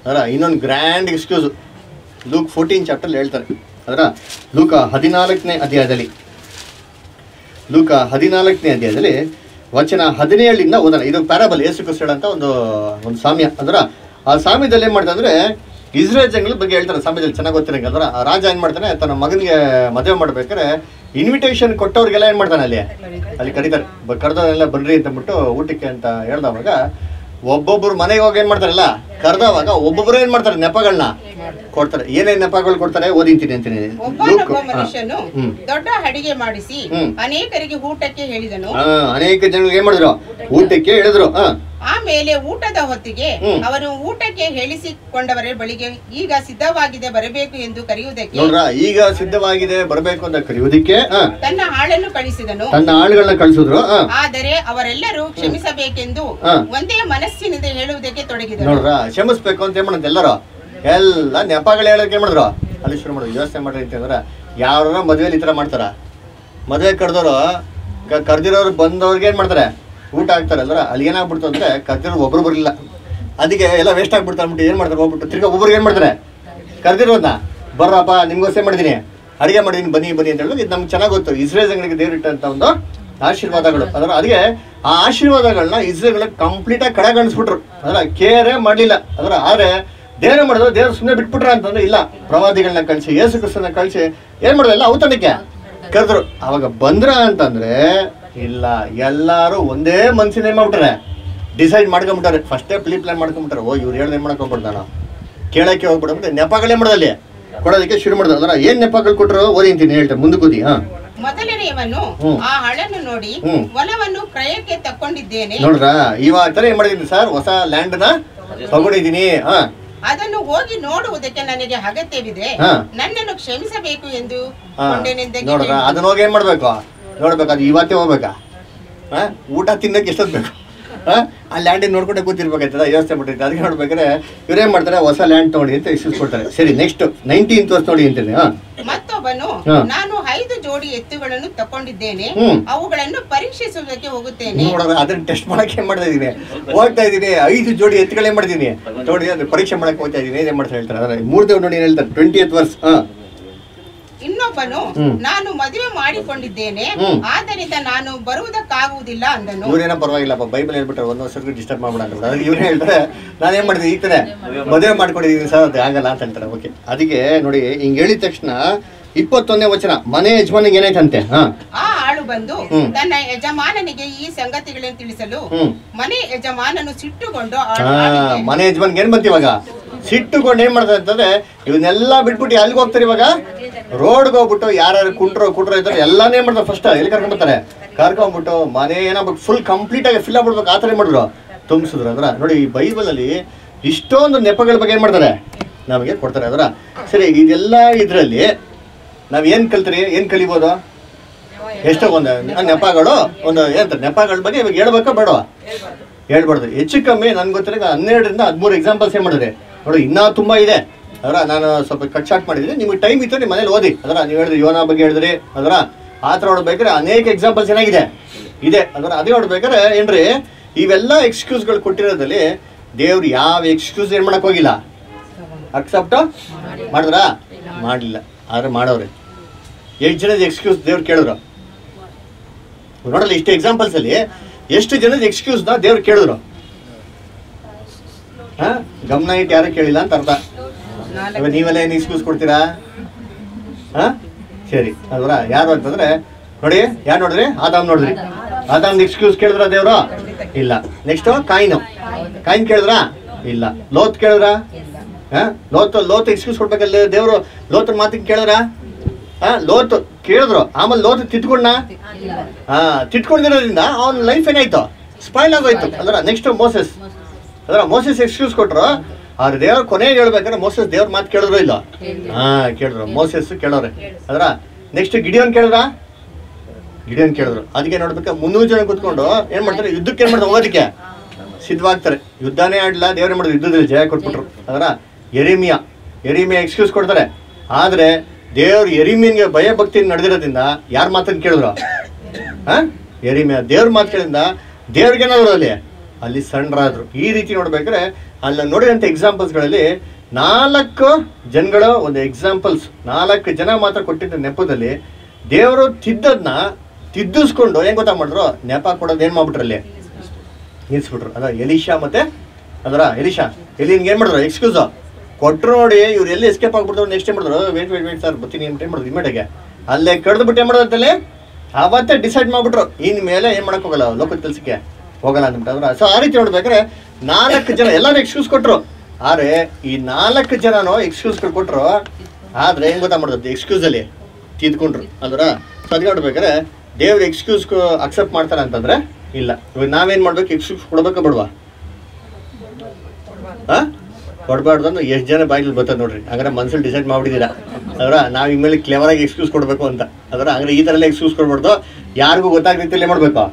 ಅದರ ಇನ್ನೊಂದು grand excuse Luke fourteen chapter ಹೇಳ್ತಾರೆ. ಅದರ ಲೂಕ ಹದಿನಾಲ್ಕನೇ ಅಧ್ಯಾಯದಲ್ಲಿ. ಲೂಕ ಹದಿನಾಲ್ಕನೇ ಅಧ್ಯಾಯದಲ್ಲಿ ವಚನ ಹದಿನೇಳಿಂದ ಓದೋಣ. ಇದು ಪ್ಯಾರಾಬಲ್ ಏಸು ಕ್ರಿಸ್ತ ಅಂತ ಒಂದು ಒಂದು ಸಾಮ್ಯ. ಅಂದ್ರೆ ಆ ಸಾಮ್ಯದಲ್ಲಿ ಏನು ಮಾಡ್ತಂದ್ರೆ ಅಂದರೆ ಇಸ್ರೇಲ್ ಜನಗಳ ಬಗ್ಗೆ ಹೇಳ್ತಾರೆ. ಸಾಮ್ಯದಲ್ಲಿ ಚೆನ್ನಾಗಿ ಗೊತ್ತಿರಂಗೆ ಅದರ, ಆ ರಾಜ ಏನು ಮಾಡ್ತಾನೆ, ತನ್ನ ಮಗನಿಗೆ ಮದುವೆ ಮಾಡ್ಬೇಕಾದ್ರೆ ಇನ್ವಿಟೇಷನ್ ಕೊಟ್ಟವ್ರಿಗೆಲ್ಲ ಏನು ಮಾಡ್ತಾನೆ ಅಲ್ಲಿ? ಅಲ್ಲಿ ಕರೀತಾರೆ. ಕರೆದವರೆಲ್ಲ ಬನ್ರಿ ಅಂತ ಬಿಟ್ಟು ಊಟಕ್ಕೆ ಅಂತ ಹೇಳ್ದವಾಗ ಒಬ್ಬೊಬ್ರು ಮನೆಗೆ ಹೋಗಿ ಏನು ಮಾಡ್ತಾರಲ್ಲ ಕರೆದವಾಗ ಒಬ್ಬೊಬ್ರು ಏನು ಮಾಡ್ತಾರೆ ನೆಪಗಳನ್ನ ಕೊಡ್ತಾರೆ. ಏನೇನ್ ನೆಪಗಳು ಕೊಡ್ತಾರೆ ಓದಿಂತೀನಿ ಅಂತೀನಿ. ಹಾ. ಮನುಷ್ಯನು ದೊಡ್ಡ ಅಡಿಗೆ ಮಾಡಿಸಿ ಅನೇಕರಿಗೆ ಊಟಕ್ಕೆ ಹೇಳಿದನು. ಅನೇಕ ಜನರಿಗೆ ಏನ್ ಮಾಡಿದ್ರು? ಊಟಕ್ಕೆ ಹೇಳಿದ್ರು. ಆ, ಆಮೇಲೆ ಊಟದ ಹೊತ್ತಿಗೆ. ಅವನು ಊಟಕ್ಕೆ ಹೇಳಿಸಿಕೊಂಡವರ ಬಳಿಗೆ ಈಗ ಸಿದ್ಧವಾಗಿದೆ ಬರಬೇಕು ಎಂದು ಕರೆಯುವುದಕ್ಕೆ ಈಗ ಸಿದ್ಧವಾಗಿದೆ ಬರಬೇಕು ಅಂತ ಕರೆಯುವುದಕ್ಕೆ ತನ್ನ ಆಳನ್ನು ಕಳಿಸಿದನು. ತನ್ನ ಆಳುಗಳನ್ನ ಕಳಿಸಿದ್ರು ಆದರೆ ಅವರೆಲ್ಲರೂ ಕ್ಷಮಿಸಬೇಕೆಂದು ಒಂದೇ ಮನಸ್ಸಿನಿಂದ ಹೇಳುವುದಕ್ಕೆ ತೊಡಗಿದರು. ನೋಡ್ರ ಕ್ಷಮಿಸ್ಬೇಕು ಅಂತ ಏನ್ ಎಲ್ಲರೂ? ಎಲ್ಲ ನೆಪಗಳು ಹೇಳೋಕೆ ಏನ್ ಮಾಡಿದ್ರು? ಅಲ್ಲಿ ಶುರು ಮಾಡಿದ್ರು ಯೋಚನೆ ಮಾಡ್ರಿ ಅಂತಂದ್ರೆ ಯಾರ ಮದುವೆಲಿ ಈ ತರ ಮಾಡ್ತಾರ. ಮದುವೆ ಕರೆದವರು ಕರ್ದಿರೋರು ಬಂದವ್ರಿಗೆ ಏನ್ ಮಾಡ್ತಾರೆ? ಊಟ ಹಾಕ್ತಾರೆ ಅಲ್ರ ಅಲ್ಲಿ ಏನಾಗ್ಬಿಡ್ತು ಅಂದ್ರೆ ಕರ್ದಿರೋರು ಒಬ್ರು ಬರಲಿಲ್ಲ. ಅದಕ್ಕೆ ಎಲ್ಲ ವೇಸ್ಟ್ ಆಗ್ಬಿಡ್ತಾರೆ ಅಂದ್ಬಿಟ್ಟು ಏನ್ ಮಾಡ್ತಾರೆ? ಹೋಗ್ಬಿಟ್ಟು ತಿರ್ಗಿ ಒಬ್ಬರು ಏನ್ ಮಾಡ್ತಾರೆ? ಕರ್ದಿರೋದ ಬರ್ರಪ್ಪ ನಿಮ್ಗೋಸ್ಕರ ಮಾಡಿದೀನಿ ಅಡಿಗೆ ಮಾಡಿದೀನಿ ಬನ್ನಿ ಬನ್ನಿ ಅಂತ ಹೇಳಿದ್ರೆ. ಇದು ನಮ್ಗೆ ಚೆನ್ನಾಗಿ ಗೊತ್ತು. ಇಸ್ರೇಲ್ ಜನಗಳಿಗೆ ದೇವ್ರಿಟ್ಟಂತ ಒಂದು ಆಶೀರ್ವಾದಗಳು. ಅದರ ಅದಕ್ಕೆ ಆ ಆಶೀರ್ವಾದಗಳನ್ನ ಇಸ್ರೇಲ್ ಕಂಪ್ಲೀಟ್ ಆಗಿ ಕಡೆಗಣಿಸ್ಬಿಟ್ರು. ಅದರ ಕೇರೇ ಮಾಡಲಿಲ್ಲ. ಅದರ ಆದ್ರೆ ದೇವ್ರ ಮಾಡಿದ್ರು? ದೇವ್ರು ಸುಮ್ಮನೆ ಬಿಟ್ಬಿಟ್ರ ಅಂತಂದ್ರೆ ಇಲ್ಲ. ಪ್ರವಾದಿಗಳನ್ನ ಕಳಿಸಿ, ಯೇಸು ಕಳಿಸಿ ಏನ್ ಮಾಡಿದ್ರು? ಎಲ್ಲ ಔತಣಕ್ಕೆ ಕರೆದ್ರು. ಅವಾಗ ಬಂದ್ರ ಅಂತಂದ್ರೆ ಇಲ್ಲ ಎಲ್ಲಾರು ಒಂದೇ ಮನ್ಸಿನ ಏನ್ ಮಾಡ್ಬಿಟ್ರೆ? ಡಿಸೈಡ್ ಮಾಡ್ಕೊಂಬಿಟ್ಟಾರೆ. ಫಸ್ಟೇ ಪ್ಲೀ ಪ್ಲಾನ್ ಮಾಡ್ಕೊಂಬಿಟ್ರೆ ಓ ಇವ್ರು ಹೇಳ್ದೆ ಮಾಡಕ್ ಹೋಗ್ಬಿಡ್ತಾನ ಕೇಳಕ್ಕೆ ಹೋಗ್ಬಿಡ್ಬಿಟ್ಟು ನೆಪಗಳೇ ಮಾಡೋದಲ್ಲಿ? ಕೊಡೋದಕ್ಕೆ ಶುರು ಮಾಡಿದ್ರು ಅಂದ್ರೆ ಏನ್ ನೆಪಗಳು ಕೊಟ್ಟರು ಓದಿ ಅಂತೀನಿ ಹೇಳ್ತಾರೆ ಮುಂದೆ ಓದಿ ಹಾ. ಮೊದಲನೆಯವನು. ಆ ಹಳನ್ನು ನೋಡಿ. ಹೊಲವನ್ನು ಕ್ರಯಕ್ಕೆ ತಕ್ಕೊಂಡಿದ್ದೇನೆ. ನೋಡ್ರ ಇವಾಗ ತರ ಏನ್ ಮಾಡಿದೀನಿ ಸರ್? ಹೊಸ ಲ್ಯಾಂಡ್ನ ತಗೊಂಡಿದೀನಿ ಹಾ. ಅದನ್ನು ಹೋಗಿ ನೋಡುವುದಕ್ಕೆ ನನಗೆ ಅಗತ್ಯವಿದೆ. ನನ್ನನ್ನು ಕ್ಷಮಿಸಬೇಕು ಎಂದು ನೋಡ್ರ ಅದನ್ನ ಹೋಗಿ ಏನ್ ಮಾಡ್ಬೇಕು? ನೋಡ್ಬೇಕು ಅದು ಇವತ್ತೇ ಹೋಗ್ಬೇಕಾ? ಹಾ? ಊಟ ತಿನ್ನಕ್ಕೆ ಎಷ್ಟೊತ್ತು ಬೇಕು? ಹಾ? ಆ ಲ್ಯಾಂಡಿಗೆ ನೋಡ್ಕೊಂಡೆ ಕೂತಿರ್ಬೇಕಾಯ್ತದ ಯೋಚನೆ ಬಿಟ್ಟಿರ್ತಾರೆ ಅದಕ್ಕೆ ನೋಡ್ಬೇಕಾದ್ರೆ ಇವ್ರೇನ್ ಮಾಡ್ತಾರೆ ಹೊಸ ಲ್ಯಾಂಡ್ ನೋಡಿ ಅಂತ ಇಸ್ಕೊಡ್ತಾರೆ. ಕೊಡ್ತಾರೆ ಸರಿ ನೆಕ್ಸ್ಟ್ ನೈನ್ಟೀನ್ ತೋರ್ಸ್ ನೋಡಿ ಅಂತೀನಿ ಹಾ? ಮತ್ತೊಬ್ಬನು ನಾನು ಐದು ಜೋಡಿ ಎತ್ತುಗಳನ್ನು ತಕೊಂಡಿದ್ದೇನೆ. ಅವುಗಳನ್ನು ಪರೀಕ್ಷಿಸುವುದಕ್ಕೆ ಹೋಗುತ್ತೇನೆ. ನೋಡೋಣ ಅದನ್ನ ಟೆಸ್ಟ್ ಮಾಡಕ್ಕೆ ಏನ್ ಮಾಡ್ತಾ ಇದೀನಿ ಹೋಗ್ತಾ ಇದೀನಿ ಐದು ಜೋಡಿ ಎತ್ತುಗಳೇ ಮಾಡಿದೀನಿ ನೋಡಿ ಪರೀಕ್ಷೆ ಮಾಡಕ್ಕೆ ಹೋಗ್ತಾ ಇದೀನಿ ಏನ್ ಮಾಡ್ತಾ ಹೇಳ್ತಾರೆ. ಅದ್ರ ಮೂರ್ ದೇವ್ ನೋಡಿ ಏನ್ ಹೇಳ್ತಾರೆ ಟ್ವೆಂಟಿ ವರ್ಷ ಹಾ? ಇನ್ನೊಬ್ಬನು ನಾನು ಮದುವೆ ಮಾಡಿಕೊಂಡಿದ್ದೇನೆ. ಆದ್ದರಿಂದ ನಾನು ಬರುವುದಕ್ಕಾಗುವುದಿಲ್ಲ ಅಂದನು. ಇವ್ರೇನೋ ಪರವಾಗಿಲ್ಲ ಬೈಬಲ್ ಹೇಳ್ಬಿಟ್ರೆ ಒಂದು ವರ್ಷಕ್ಕೂ ಡಿಸ್ಟರ್ಬ್ ಮಾಡ್ಬೇಡ ಅಂತ ಅದಕ್ಕೆ ಇವ್ರು ಹೇಳ್ತಾರೆ ನಾನು ಏನ್ ಮಾಡಿದೆ ಈ ತರ ಮದುವೆ ಮಾಡ್ಕೊಂಡಿದ್ದೀನಿ ಸರ್ ಅದು ಆಗಲ್ಲ ಅಂತ ಹೇಳ್ತಾರೆ. ಓಕೆ ಅದಕ್ಕೆ ನೋಡಿ ಹಿಂಗ್ ಹೇಳಿದ ತಕ್ಷಣ ಇಪ್ಪತ್ತೊಂದನೇ ವಚನ ಮನೆ ಯಜಮಾನಿಗೆ ಏನಾಯ್ತಂತೆ? ಆ ಆಳು ಬಂದು. ತನ್ನ ಯಜಮಾನನಿಗೆ ಈ ಸಂಗತಿಗಳನ್ನು ತಿಳಿಸಲು ಮನೆ ಯಜಮಾನನು ಸಿಟ್ಟುಕೊಂಡು ಮನೆ ಯಜಮಾನ್ಗೆ ಏನ್ ಬಂತಿವಾಗ ಸಿಟ್ಟುಕೊಂಡು ಏನ್ ಮಾಡ್ತಾರೆ ಅಂತಂದ್ರೆ ಇವನ್ನೆಲ್ಲ ಬಿಟ್ಬಿಟ್ಟು ಎಲ್ಲಿಗೆ ಹೋಗ್ತಾರೆ ಇವಾಗ? ರೋಡ್ಗೆ ಹೋಗ್ಬಿಟ್ಟು ಯಾರ್ಯಾರು ಕುಂಟ್ರು, ಕುಟ್ರು ಇದ್ದಾರೆ ಎಲ್ಲಾನೇ ಏನ್ ಮಾಡ್ತಾರೆ ಫಸ್ಟ್ ಎಲ್ಲಿ ಕರ್ಕೊಂಡ್ಬಿಡ್ತಾರೆ ಕರ್ಕೊಂಡ್ಬಿಟ್ಟು ಮನೆ ಏನಾಗ್ಬೇಕು ಫುಲ್ ಕಂಪ್ಲೀಟ್ ಆಗಿ ಫಿಲ್ ಆಗ್ಬಿಡ್ಬೇಕು, ಆ ಥರ ಏನ್ ಮಾಡಿದ್ರು? ತುಂಬಿಸಿದ್ರು ಅದ್ರ. ನೋಡಿ ಈ ಬೈಬಲ್ ಅಲ್ಲಿ ಇಷ್ಟೊಂದು ನೆಪಗಳ ಬಗ್ಗೆ ಏನ್ ಮಾಡ್ತಾರೆ? ನಮಗೆ ಕೊಡ್ತಾರೆ ಅದರ. ಸರಿ, ಇದೆಲ್ಲ ಇದ್ರಲ್ಲಿ ನಾವ್ ಏನ್ ಕಲ್ತ್ರಿ? ಏನ್ ಕಲಿಬೋದು? ಎಷ್ಟೋ ಒಂದು ನೆಪಗಳು, ಒಂದು ಏನಂತಾರೆ ನೆಪಗಳ ಬಗ್ಗೆ ಇವಾಗ ಹೇಳ್ಬೇಕಾ ಬೇಡವಾ? ಹೇಳ್ಬಾರ್ದು. ಹೆಚ್ಚು ಕಮ್ಮಿ ನನ್ಗೆ ಗೊತ್ತಿರೋ ಹನ್ನೆರಡರಿಂದ ಹದಿಮೂರು ಎಕ್ಸಾಂಪಲ್ಸ್ ಏನ್ ಮಾಡಿದ್ರೆ ನೋಡಿ, ಇನ್ನೂ ತುಂಬ ಇದೆ. ಅದರ, ನಾನು ಸ್ವಲ್ಪ ಕಟ್ ಶಾರ್ಟ್ ಮಾಡಿದ್ರೆ ನಿಮಗೆ ಟೈಮ್ ಇತ್ತು ನಿಮ್ಮ ಮನೇಲಿ ಓದಿ. ಅದರ, ನೀವು ಹೇಳಿದ್ರಿ ಯೋನ ಬಗ್ಗೆ ಹೇಳಿದ್ರಿ. ಅದರ, ಆ ಥರ ನೋಡ್ಬೇಕಾದ್ರೆ ಅನೇಕ ಎಕ್ಸಾಂಪಲ್ಸ್ ಏನಾಗಿದೆ. ಇದೆ. ಅದರ, ಅದೇ ನೋಡ್ಬೇಕಾದ್ರೆ ಏನ್ರಿ, ಇವೆಲ್ಲ ಎಕ್ಸ್ಕ್ಯೂಸ್ಗಳು ಕೊಟ್ಟಿರೋದ್ರಲ್ಲಿ ದೇವ್ರು ಯಾವ ಎಕ್ಸ್ಕ್ಯೂಸ್ ಏನು ಮಾಡಕ್ ಹೋಗಿಲ್ಲ. ಅಕ್ಸೆಪ್ಟ್ ಮಾಡಿದ್ರಾ? ಮಾಡಲಿಲ್ಲ ಆದರೆ ಮಾಡೋರೆ ಎಷ್ಟು ಜನದ ಎಕ್ಸ್ಕ್ಯೂಸ್ ದೇವ್ರು ಕೇಳಿದ್ರು? ನೋಡಲ್ಲ, ಇಷ್ಟು ಎಕ್ಸಾಂಪಲ್ಸಲ್ಲಿ ಎಷ್ಟು ಜನದ ಎಕ್ಸ್ಕ್ಯೂಸ್ನ ದೇವ್ರು ಕೇಳಿದ್ರು? ಹಾ? ಗಮನ ಇಟ್ಟು ಯಾರು ಕೇಳಿಲ್ಲ ಅಂತ ಅರ್ಥ. ನೀವೆಲ್ಲ ಏನು ಎಕ್ಸ್ಕ್ಯೂಸ್ ಕೊಡ್ತೀರಾ? ಹಾಂ? ಸರಿ ಅಲ್ವರ? ಯಾರು ಅಂತಂದ್ರೆ ನೋಡಿ ಯಾರು ನೋಡ್ರಿ ಆದಾಮ್ ನೋಡ್ರಿ ಆದಾಮ್. ಎಕ್ಸ್ಕ್ಯೂಸ್ ಕೇಳಿದ್ರ ದೇವ್ರ? ಇಲ್ಲ. Next Cain. ಕಾಯಿನ್. ಕೇಳಿದ್ರ? ಇಲ್ಲ. ಲೋತ್ ಕೇಳಿದ್ರ? ಹಾಂ? ಲೋತ್ ಲೋತ್ ಎಕ್ಸ್ಕ್ಯೂಸ್ ಕೊಡ್ಬೇಕಲ್ಲ ದೇವ್ರು. ಲೋತ್ರ ಮಾತಿಗೆ ಕೇಳಿದ್ರ? ಹಾಂ? ಲೋತ್ ಕೇಳಿದ್ರು. ಆಮೇಲೆ ಲೋತ್ ತಿತ್ಕೊಂಡ ಹಾ ತಿಟ್ಕೊಂಡಿರೋದ್ರಿಂದ ಅವನ ಲೈಫ್ ಏನಾಯ್ತು? ಸ್ಪಾಯ್ಲ್ ಆಗೋಯ್ತು. ಅಂದ್ರೆ ನೆಕ್ಸ್ಟ್ ಮೋಸಸ್ ಅದರ ಮೋಸಸ್ ಎಕ್ಸ್ಕ್ಯೂಸ್ ಕೊಟ್ರು? ಅವ್ರ ದೇವ್ರ ಕೊನೆಗೆ ಹೇಳ್ಬೇಕಂದ್ರೆ ಮೋಸಸ್ ದೇವ್ರ ಮಾತು ಕೇಳಿದ್ರು ಇಲ್ಲ. ಹಾ ಕೇಳಿದ್ರು. ಮೋಸಸ್ ಕೇಳೋರೆ. ಅದರ ನೆಕ್ಸ್ಟ್ ಗಿಡಿಯೋನ್ ಕೇಳಿದ್ರ? ಗಿಡಿಯೋನ್ ಕೇಳಿದ್ರು. ಅದಕ್ಕೆ ನೋಡ್ಬೇಕು ಮುನ್ನೂರು ಜನ ಕುತ್ಕೊಂಡು ಏನ್ ಮಾಡ್ತಾರೆ? ಯುದ್ಧಕ್ಕೆ ಏನ್ ಮಾಡ್ತಾರೆ? ಹೋಗೋದಕ್ಕೆ. ಸಿದ್ಧವಾಗ್ತಾರೆ. ಯುದ್ಧನೇ ಆಡ್ಲ ದೇವ್ರ ಮಾಡಿದ್ರು? ಯುದ್ಧದಲ್ಲಿ ಜಯ ಕೊಟ್ಬಿಟ್ರು. ಅದರ ಎರಿಮಿಯಾ ಎರಿಮಿಯಾ ಎಕ್ಸ್ಕ್ಯೂಸ್ ಕೊಡ್ತಾರೆ. ಆದ್ರೆ ದೇವ್ರು ಎರಿಮಿಯನ್ಗೆ ಭಯ ಭಕ್ತಿ ನಡೆದಿರೋದ್ರಿಂದ ಯಾರ ಮಾತನ್ನು ಕೇಳಿದ್ರು? ಹಾ? ಎರಿಮಿಯಾ ದೇವ್ರ ಮಾತು ಕೇಳಿದ್ರಿಂದ ದೇವ್ರಿಗೆ ಏನಾದ್ರು ಅಲ್ಲಿ? ಅಲ್ಲಿ ಸಣ್ಣರಾದ್ರು. ಈ ರೀತಿ ನೋಡ್ಬೇಕ್ರೆ ಅಲ್ಲಿ ನೋಡಿದಂಥ ಎಕ್ಸಾಂಪಲ್ಸ್ಗಳಲ್ಲಿ ನಾಲ್ಕು ಜನಗಳ ಒಂದು ಎಕ್ಸಾಂಪಲ್ಸ್ ನಾಲ್ಕು ಜನ ಮಾತ್ರ ಕೊಟ್ಟಿದ್ದ ನೆಪದಲ್ಲಿ ದೇವರು ತಿದ್ದದನ್ನ ತಿದ್ದಿಸ್ಕೊಂಡು ಏನು ಗೊತ್ತಾ ಮಾಡಿದ್ರು? ನೆಪ ಕೊಡೋದು ಮಾಡ್ಬಿಟ್ರು ಮಾಡ್ಬಿಟ್ರಲ್ಲಿ ನಿಲ್ಸ್ಬಿಟ್ರು. ಅದ ಎಲಿಶಾ ಮತ್ತೆ ಅದರ ಎಲಿಶಾ ಎಲ್ಲಿ ಏನು ಮಾಡಿದ್ರು? ಎಕ್ಸ್ಕ್ಯೂಸ್ ಕೊಟ್ಟರು ನೋಡಿ, ಇವ್ರು ಎಲ್ಲಿ ಎಸ್ಕೇಪ್ ಆಗ್ಬಿಡ್ತಾರೆ ನೆಕ್ಸ್ಟ್ ಏನು ಮಾಡಿದ್ರು? ವೇಟ್ ವೇಟ್ ವೇಟ್ ಸರ್ ಬರ್ತೀನಿ, ಏನ್ ಮಾಡಿದ್ರು? ಇಮೇಡೆಗೆ ಅಲ್ಲೇ ಕಡ್ದು ಬಿಟ್ಟು ಏನ್ ಮಾಡೋದಂತಲ್ಲಿ ಅವತ್ತೇ ಡಿಸೈಡ್ ಮಾಡ್ಬಿಟ್ರು. ಇನ್ ಮೇಲೆ ಏನ್ ಮಾಡಕ್ ಹೋಗಲ್ಲ ಲೋಕದ ಕೆಲ್ಸಕ್ಕೆ ಹೋಗಲ್ಲ ಅಂದ್ಬಿಟ್ಟು ಅದ್ರ ಸೊ ಆ ರೀತಿ ನೋಡ್ಬೇಕಾದ್ರೆ ನಾಲ್ಕು ಜನ, ಎಲ್ಲಾನು ಎಕ್ಸ್ಕ್ಯೂಸ್ ಕೊಟ್ರು. ಆದ್ರೆ ಈ ನಾಲ್ಕು ಜನನು ಎಕ್ಸ್ಕ್ಯೂಸ್ ಕೊಟ್ರು. ಆದ್ರೆ ಏನ್ ಗೊತ್ತಾ ಮಾಡ್ತದೆ ಎಕ್ಸ್ಕ್ಯೂಸ್ ಅಲ್ಲಿ ತಿದ್ಕೊಂಡ್ರು. ಅಲ್ವರ? ಸೊ ಅದಕ್ಕೆ ನೋಡ್ಬೇಕಾದ್ರೆ ದೇವ್ರ ಎಕ್ಸ್ಕ್ಯೂಸ್ ಅಕ್ಸೆಪ್ಟ್ ಮಾಡ್ತಾರ ಅಂತಂದ್ರೆ ಇಲ್ಲ. ಇವಾಗ ನಾವೇನ್ ಮಾಡ್ಬೇಕು? ಎಕ್ಸ್ಕ್ಯೂಸ್ ಕೊಡ್ಬೇಕಾ ಬಿಡ್ವಾ? ಹಾಂ ಕೊಡ್ಬಾರ್ದು ಅಂದ್ರೆ ಎಷ್ಟು ಜನ ಬಾಯಿಲಿ ಬರ್ತದೆ ನೋಡ್ರಿ. ಹಂಗಾರೆ ಮನ್ಸಲ್ಲಿ ಡಿಸೈಡ್ ಮಾಡ್ಬಿಟ್ಟಿದ್ದೀರಾ? ಅದ್ರ ನಾವು ಇನ್ಮೇಲೆ ಕ್ಲೆವರ್ ಆಗಿ ಎಕ್ಸ್ಕ್ಯೂಸ್ ಕೊಡ್ಬೇಕು ಅಂತ. ಅದರ ಹಂಗಾರೆ ಈ ಥರ ಎಲ್ಲ ಎಕ್ಸ್ಕ್ಯೂಸ್ ಕೊಡ್ಬಾರ್ದು. ಯಾರಿಗೂ ಗೊತ್ತಾಗ್ತಿಲ್ಲ ಮಾಡ್ಬೇಕು.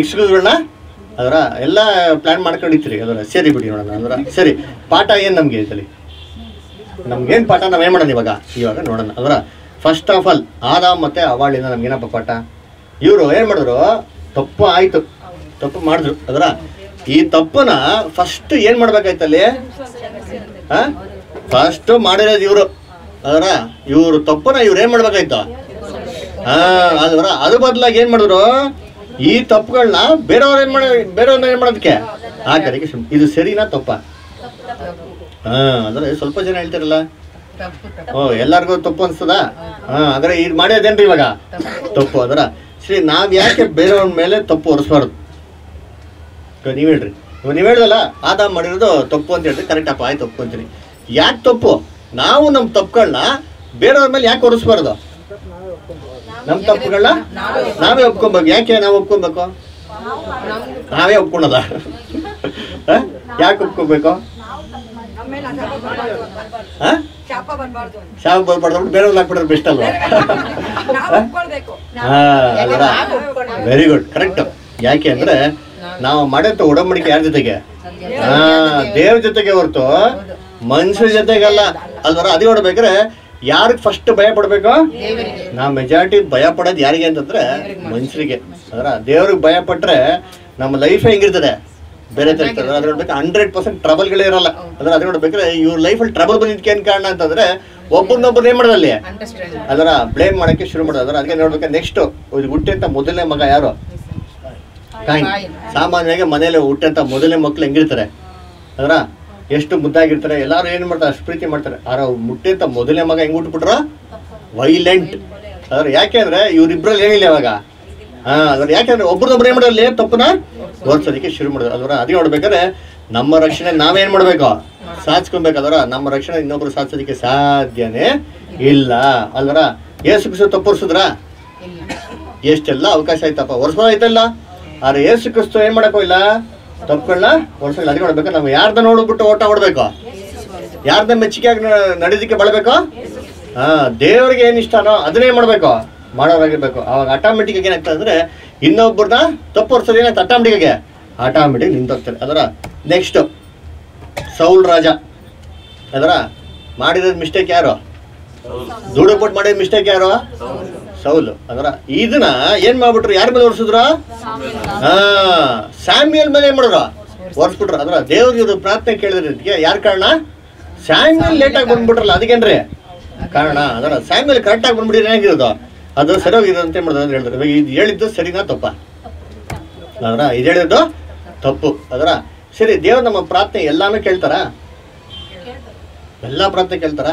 ಎಕ್ಸ್ಕ್ಯೂಸ್ಗಳನ್ನ ಅದರ ಎಲ್ಲ ಪ್ಲಾನ್ ಮಾಡ್ಕೊಂಡಿರ್ತೀರಿ ಅದರ ಸರಿ ಬಿಡಿ ನೋಡೋಣ, ಅಂದ್ರೆ ಸರಿ. ಪಾಠ ಏನು ನಮಗೆ ಇದರಲ್ಲಿ ನಮ್ಗೇನು ಪಾಠ ನಾವೇನು ಮಾಡೋಣ ಇವಾಗ? ಇವಾಗ ನೋಡೋಣ. ಅದರ ಫಸ್ಟ್ ಆಫ್ ಆಲ್ ಆದಾಮ್ ಮತ್ತು ಅವಾಳಿಂದ ನಮ್ಗೇನಪ್ಪ ಪಾಠ? ಇವರು ಏನು ಮಾಡಿದ್ರು? ತಪ್ಪು ಆಯಿತು. ತಪ್ಪು ಮಾಡಿದ್ರು. ಅದರ ಈ ತಪ್ಪನ ಫಸ್ಟ್ ಏನು ಮಾಡ್ಬೇಕಾಯ್ತಲ್ಲಿ? ಫಸ್ಟ್ ಮಾಡಿರೋದು ಇವರು. ಅದರ ಇವರು ತಪ್ಪನ ಇವ್ರು ಏನು ಮಾಡ್ಬೇಕಾಯ್ತು? ಹಾಂ ಅದರ ಅದ್ರ ಬದಲಾಗಿ ಏನು ಮಾಡಿದ್ರು? ಈ ತಪ್ಪುಗಳನ್ನ ಬೇರೆಯವ್ರು ಏನ್ ಮಾಡ ಬೇರೆಯವ್ರನ್ನ ಏನ್ ಮಾಡೋದಕ್ಕೆ? ಹಾಕೋದಕ್ಕೆ ಸುಮ್- ಇದು ಸರಿನಾ ತಪ್ಪ? ಹಾ, ಅಂದ್ರೆ ಸ್ವಲ್ಪ ಜನ ಹೇಳ್ತಿರಲ್ಲ? ಓ, ಎಲ್ಲರಿಗೂ ತಪ್ಪು ಅನ್ಸ್ತದ? ಹಾ, ಅಂದ್ರೆ ಇದು ಮಾಡ್ಯದೇನ್ರಿ ಇವಾಗ? ತಪ್ಪು ಅದರ. ಶ್ರೀ, ನಾವ್ ಯಾಕೆ ಬೇರೆಯವ್ರ ಮೇಲೆ ತಪ್ಪು ಹೊರಿಸ್ಬಾರ್ದು ನೀವ್ ಹೇಳ್ರಿ. ನೀವು ಹೇಳ್ದಲ್ಲ ಆದ ಮಾಡಿರೋದು ತಪ್ಪು ಅಂತ ಹೇಳ್ರಿ. ಕರೆಕ್ಟ್ ಅಪ್ಪ, ಆಯ್ತು, ತಪ್ಪು ಅಂತೀನಿ ಯಾಕೆ ತಪ್ಪು? ನಾವು ನಮ್ಮ ತಪ್ಪುಗಳನ್ನ ಬೇರೆಯವ್ರ ಮೇಲೆ ಯಾಕೆ ಹೊರಿಸ್ಬಾರ್ದು ನಮ್ಮ ತಪ್ಪುಗಳನ್ನ ನಾವೇ ಒಪ್ಕೊಬೇಕು. ಯಾಕೆ ನಾವು ಒಪ್ಕೊಬೇಕು? ನಾವೇ ಒಪ್ಕೊಳದ? ಯಾಕೆ ಒಪ್ಕೋಬೇಕು? ಹಾ? ಶಾಪ ಬರ್ಬಾರ್ದು ಬೇರೆ ಹಾಕ್ಬಿಟ್ರೆ ಬೆಸ್ಟ್ ಅಲ್ವಾ? ವೆರಿ ಗುಡ್ ಕರೆಕ್ಟ್ ಯಾಕೆ ಅಂದ್ರೆ ನಾವು ಮಾಡತ್ತ ಒಡಂಬಡಿಕೆ ಯಾರ ಜೊತೆಗೆ? ಹಾ ದೇವ್ರ ಜೊತೆಗೆ ಹೊರತು ಮನುಷ್ಯರ ಜೊತೆಗಲ್ಲ. ಅಲ್ವರ ಅದೇ ನೋಡ್ಬೇಕ್ರೆ ಯಾರಿಗೆ ಫಸ್ಟ್ ಭಯ ಪಡಬೇಕು? ನಾ ಮೆಜಾರಿಟಿ ಭಯ ಪಡೋದು ಯಾರಿಗೆ ಅಂತಂದ್ರೆ ಮನುಷ್ಯರಿಗೆ. ಅದರ ದೇವ್ರಿಗೆ ಭಯ ಪಟ್ರೆ ನಮ್ಮ ಲೈಫ್ ಹೆಂಗಿರ್ತದೆ? ಬೇರೆ ತರ ಇರ್ತದೆ. ಅದ್ರ ನೋಡ್ಬೇಕು ಹಂಡ್ರೆಡ್ ಪರ್ಸೆಂಟ್ ಟ್ರಬಲ್ಗಳೇ ಇರಲ್ಲ. ಅಂದ್ರೆ ಅದ್ರ ನೋಡ್ಬೇಕ್ರೆ ಇವ್ರ ಲೈಫಲ್ಲಿ ಟ್ರಬಲ್ ಬಂದಿದ್ದಕ್ಕೆ ಏನ್ ಕಾರಣ ಅಂತಂದ್ರೆ ಒಬ್ಬರನ್ನೊಬ್ಬರು ಏನ್ ಮಾಡೋದಲ್ಲಿ ಅದರ ಬ್ಲೇಮ್ ಮಾಡಕ್ಕೆ ಶುರು ಮಾಡೋದು. ಅದರ ಅದಕ್ಕೆ ನೋಡ್ಬೇಕು ನೆಕ್ಸ್ಟ್ ಹುಟ್ಟಂತ ಮೊದಲನೇ ಮಗ ಯಾರು? ಕಾಯಿನ್. ಸಾಮಾನ್ಯವಾಗಿ ಮನೇಲಿ ಹುಟ್ಟಂತ ಮೊದಲನೇ ಮಕ್ಳು ಹೆಂಗಿರ್ತಾರೆ? ಅದರ ಎಷ್ಟು ಮುದ್ದಾಗಿರ್ತಾರೆ ಎಲ್ಲರೂ ಏನ್ ಮಾಡ್ತಾರೆ ಅಷ್ಟು ಪ್ರೀತಿ ಮಾಡ್ತಾರೆ. ಆರ ಮುಟ್ಟಂತ ಮೊದಲನೇ ಮಗ ಹೆಂಗ್ ಹುಟ್ಬಿಟ್ರ? ವೈಲೆಂಟ್. ಅದ್ರ ಯಾಕೆ ಅಂದ್ರೆ ಇವ್ರಿಬ್ರಲ್ಲಿ ಏನಿಲ್ಲ ಅವಾಗ ಹಾ ಅದ್ರ ಯಾಕೆಂದ್ರೆ ಒಬ್ರದೊಬ್ರು ಏನ್ ಮಾಡೋಲ್ಲಿ ತಪ್ಪನ ತೋರ್ಸೋದಕ್ಕೆ ಶುರು ಮಾಡಿದ್ರು. ಅದರ ಅದೇ ನೋಡ್ಬೇಕಾದ್ರೆ ನಮ್ಮ ರಕ್ಷಣೆ ನಾವೇನ್ ಮಾಡ್ಬೇಕು? ಸಾಧಿಸ್ಕೊಬೇಕಾದ್ರ ನಮ್ಮ ರಕ್ಷಣೆ ಇನ್ನೊಬ್ರು ಸಾಧಿಸೋದಕ್ಕೆ ಸಾಧ್ಯನೇ ಇಲ್ಲ. ಅಲ್ವರ ಏಸು ಕ್ರಿಸ್ತು ತಪ್ಪರ್ಸಿದ್ರ ಎಷ್ಟೆಲ್ಲ ಅವಕಾಶ ಆಯ್ತಪ್ಪ. ವರ್ಷ ಆದ್ರೆ ಏಸು ಕ್ರಿಸ್ತು ಏನ್ ಮಾಡಕ್ಕೋ ಇಲ್ಲ? ತಪ್ಪುಗಳನ್ನ ಒಂದ್ಸಲ ನದಿ ನೋಡ್ಬೇಕು? ನಾವು ಯಾರ್ದ ನೋಡ್ಬಿಟ್ಟು ಓಟ ಹೊಡ್ಬೇಕು? ಯಾರ್ದ ಮೆಚ್ಚುಗೆಯಾಗಿ ನಡೆಯೋದಕ್ಕೆ ಬಳಬೇಕು? ಹಾ, ದೇವ್ರಿಗೆ ಏನ್ ಇಷ್ಟನೋ ಅದನ್ನೇ ಮಾಡ್ಬೇಕು. ಮಾಡೋರಾಗಿರ್ಬೇಕು. ಅವಾಗ ಆಟೋಮೆಟಿಕ್ ಏನಾಗ್ತದೆ ಅಂದ್ರೆ ಇನ್ನೊಬ್ಬರನ್ನ ತಪ್ಪು ಹೊರ್ಸೋದು ಏನಾಗ್ತದೆ? ಆಟೋಮೆಟಿಕ್ಗೆ ಆಟೋಮೆಟಿಕ್ ನಿಂತೋಗ್ತಾರೆ. ಅದರ ನೆಕ್ಸ್ಟ್ ಸೌಲ್ ರಾಜ. ಅದರ ಮಾಡಿದ ಮಿಸ್ಟೇಕ್ ಯಾರು? ದುಡ್ಡು ಕೊಟ್ಟು ಮಾಡಿದ ಮಿಸ್ಟೇಕ್ ಯಾರು? ಸೌಲು. ಅದರ ಇದನ್ನ ಏನ್ ಮಾಡ್ಬಿಟ್ರು? ಯಾರ ಮೇಲೆ ಹೊರ್ಸಿದ್ರ ಹಾ, ಸ್ಯಾಮ್ಯಲ್ ಮೇಲೆ ಏನ್ ಮಾಡಿದ್ರು? ಹೊರ್ಸ್ಬಿಟ್ರು ಅದರ ದೇವ್ರಿಗೆ ಪ್ರಾರ್ಥನೆ ಪ್ರಾರ್ಥನೆ ಕೇಳಿದ್ರಿಗೆ ಯಾರ ಕಾರಣ? ಸ್ಯಾಮ್ಯಲ್ ಲೇಟ್ ಆಗಿ ಬಂದ್ಬಿಟ್ರಲ್ಲ, ಅದಕ್ಕೇನ್ರಿ? ಕಾರಣ. ಅದರ ಸ್ಯಾಮ್ಯಲ್ ಕರೆಕ್ಟ್ ಆಗಿ ಬಂದ್ಬಿಟ್ಟಿದ್ರೆ ಏನಾಗಿರೋದು ಅದು ಸರಿಯಾಗಿ ಅಂತ ಮಾಡುದು ಅಂತ ಹೇಳಿದ್ರು ಇದು ಹೇಳಿದ್ದು ಸರಿನಾ ತಪ್ಪ? ಅದರ ಇದು ಹೇಳಿದ್ದು ತಪ್ಪು. ಅದರ ಸರಿ, ದೇವ್ರು ನಮ್ಮ ಪ್ರಾರ್ಥನೆ ಎಲ್ಲಾನು ಕೇಳ್ತಾರ? ಎಲ್ಲಾ ಪ್ರಾರ್ಥನೆ ಕೇಳ್ತಾರ?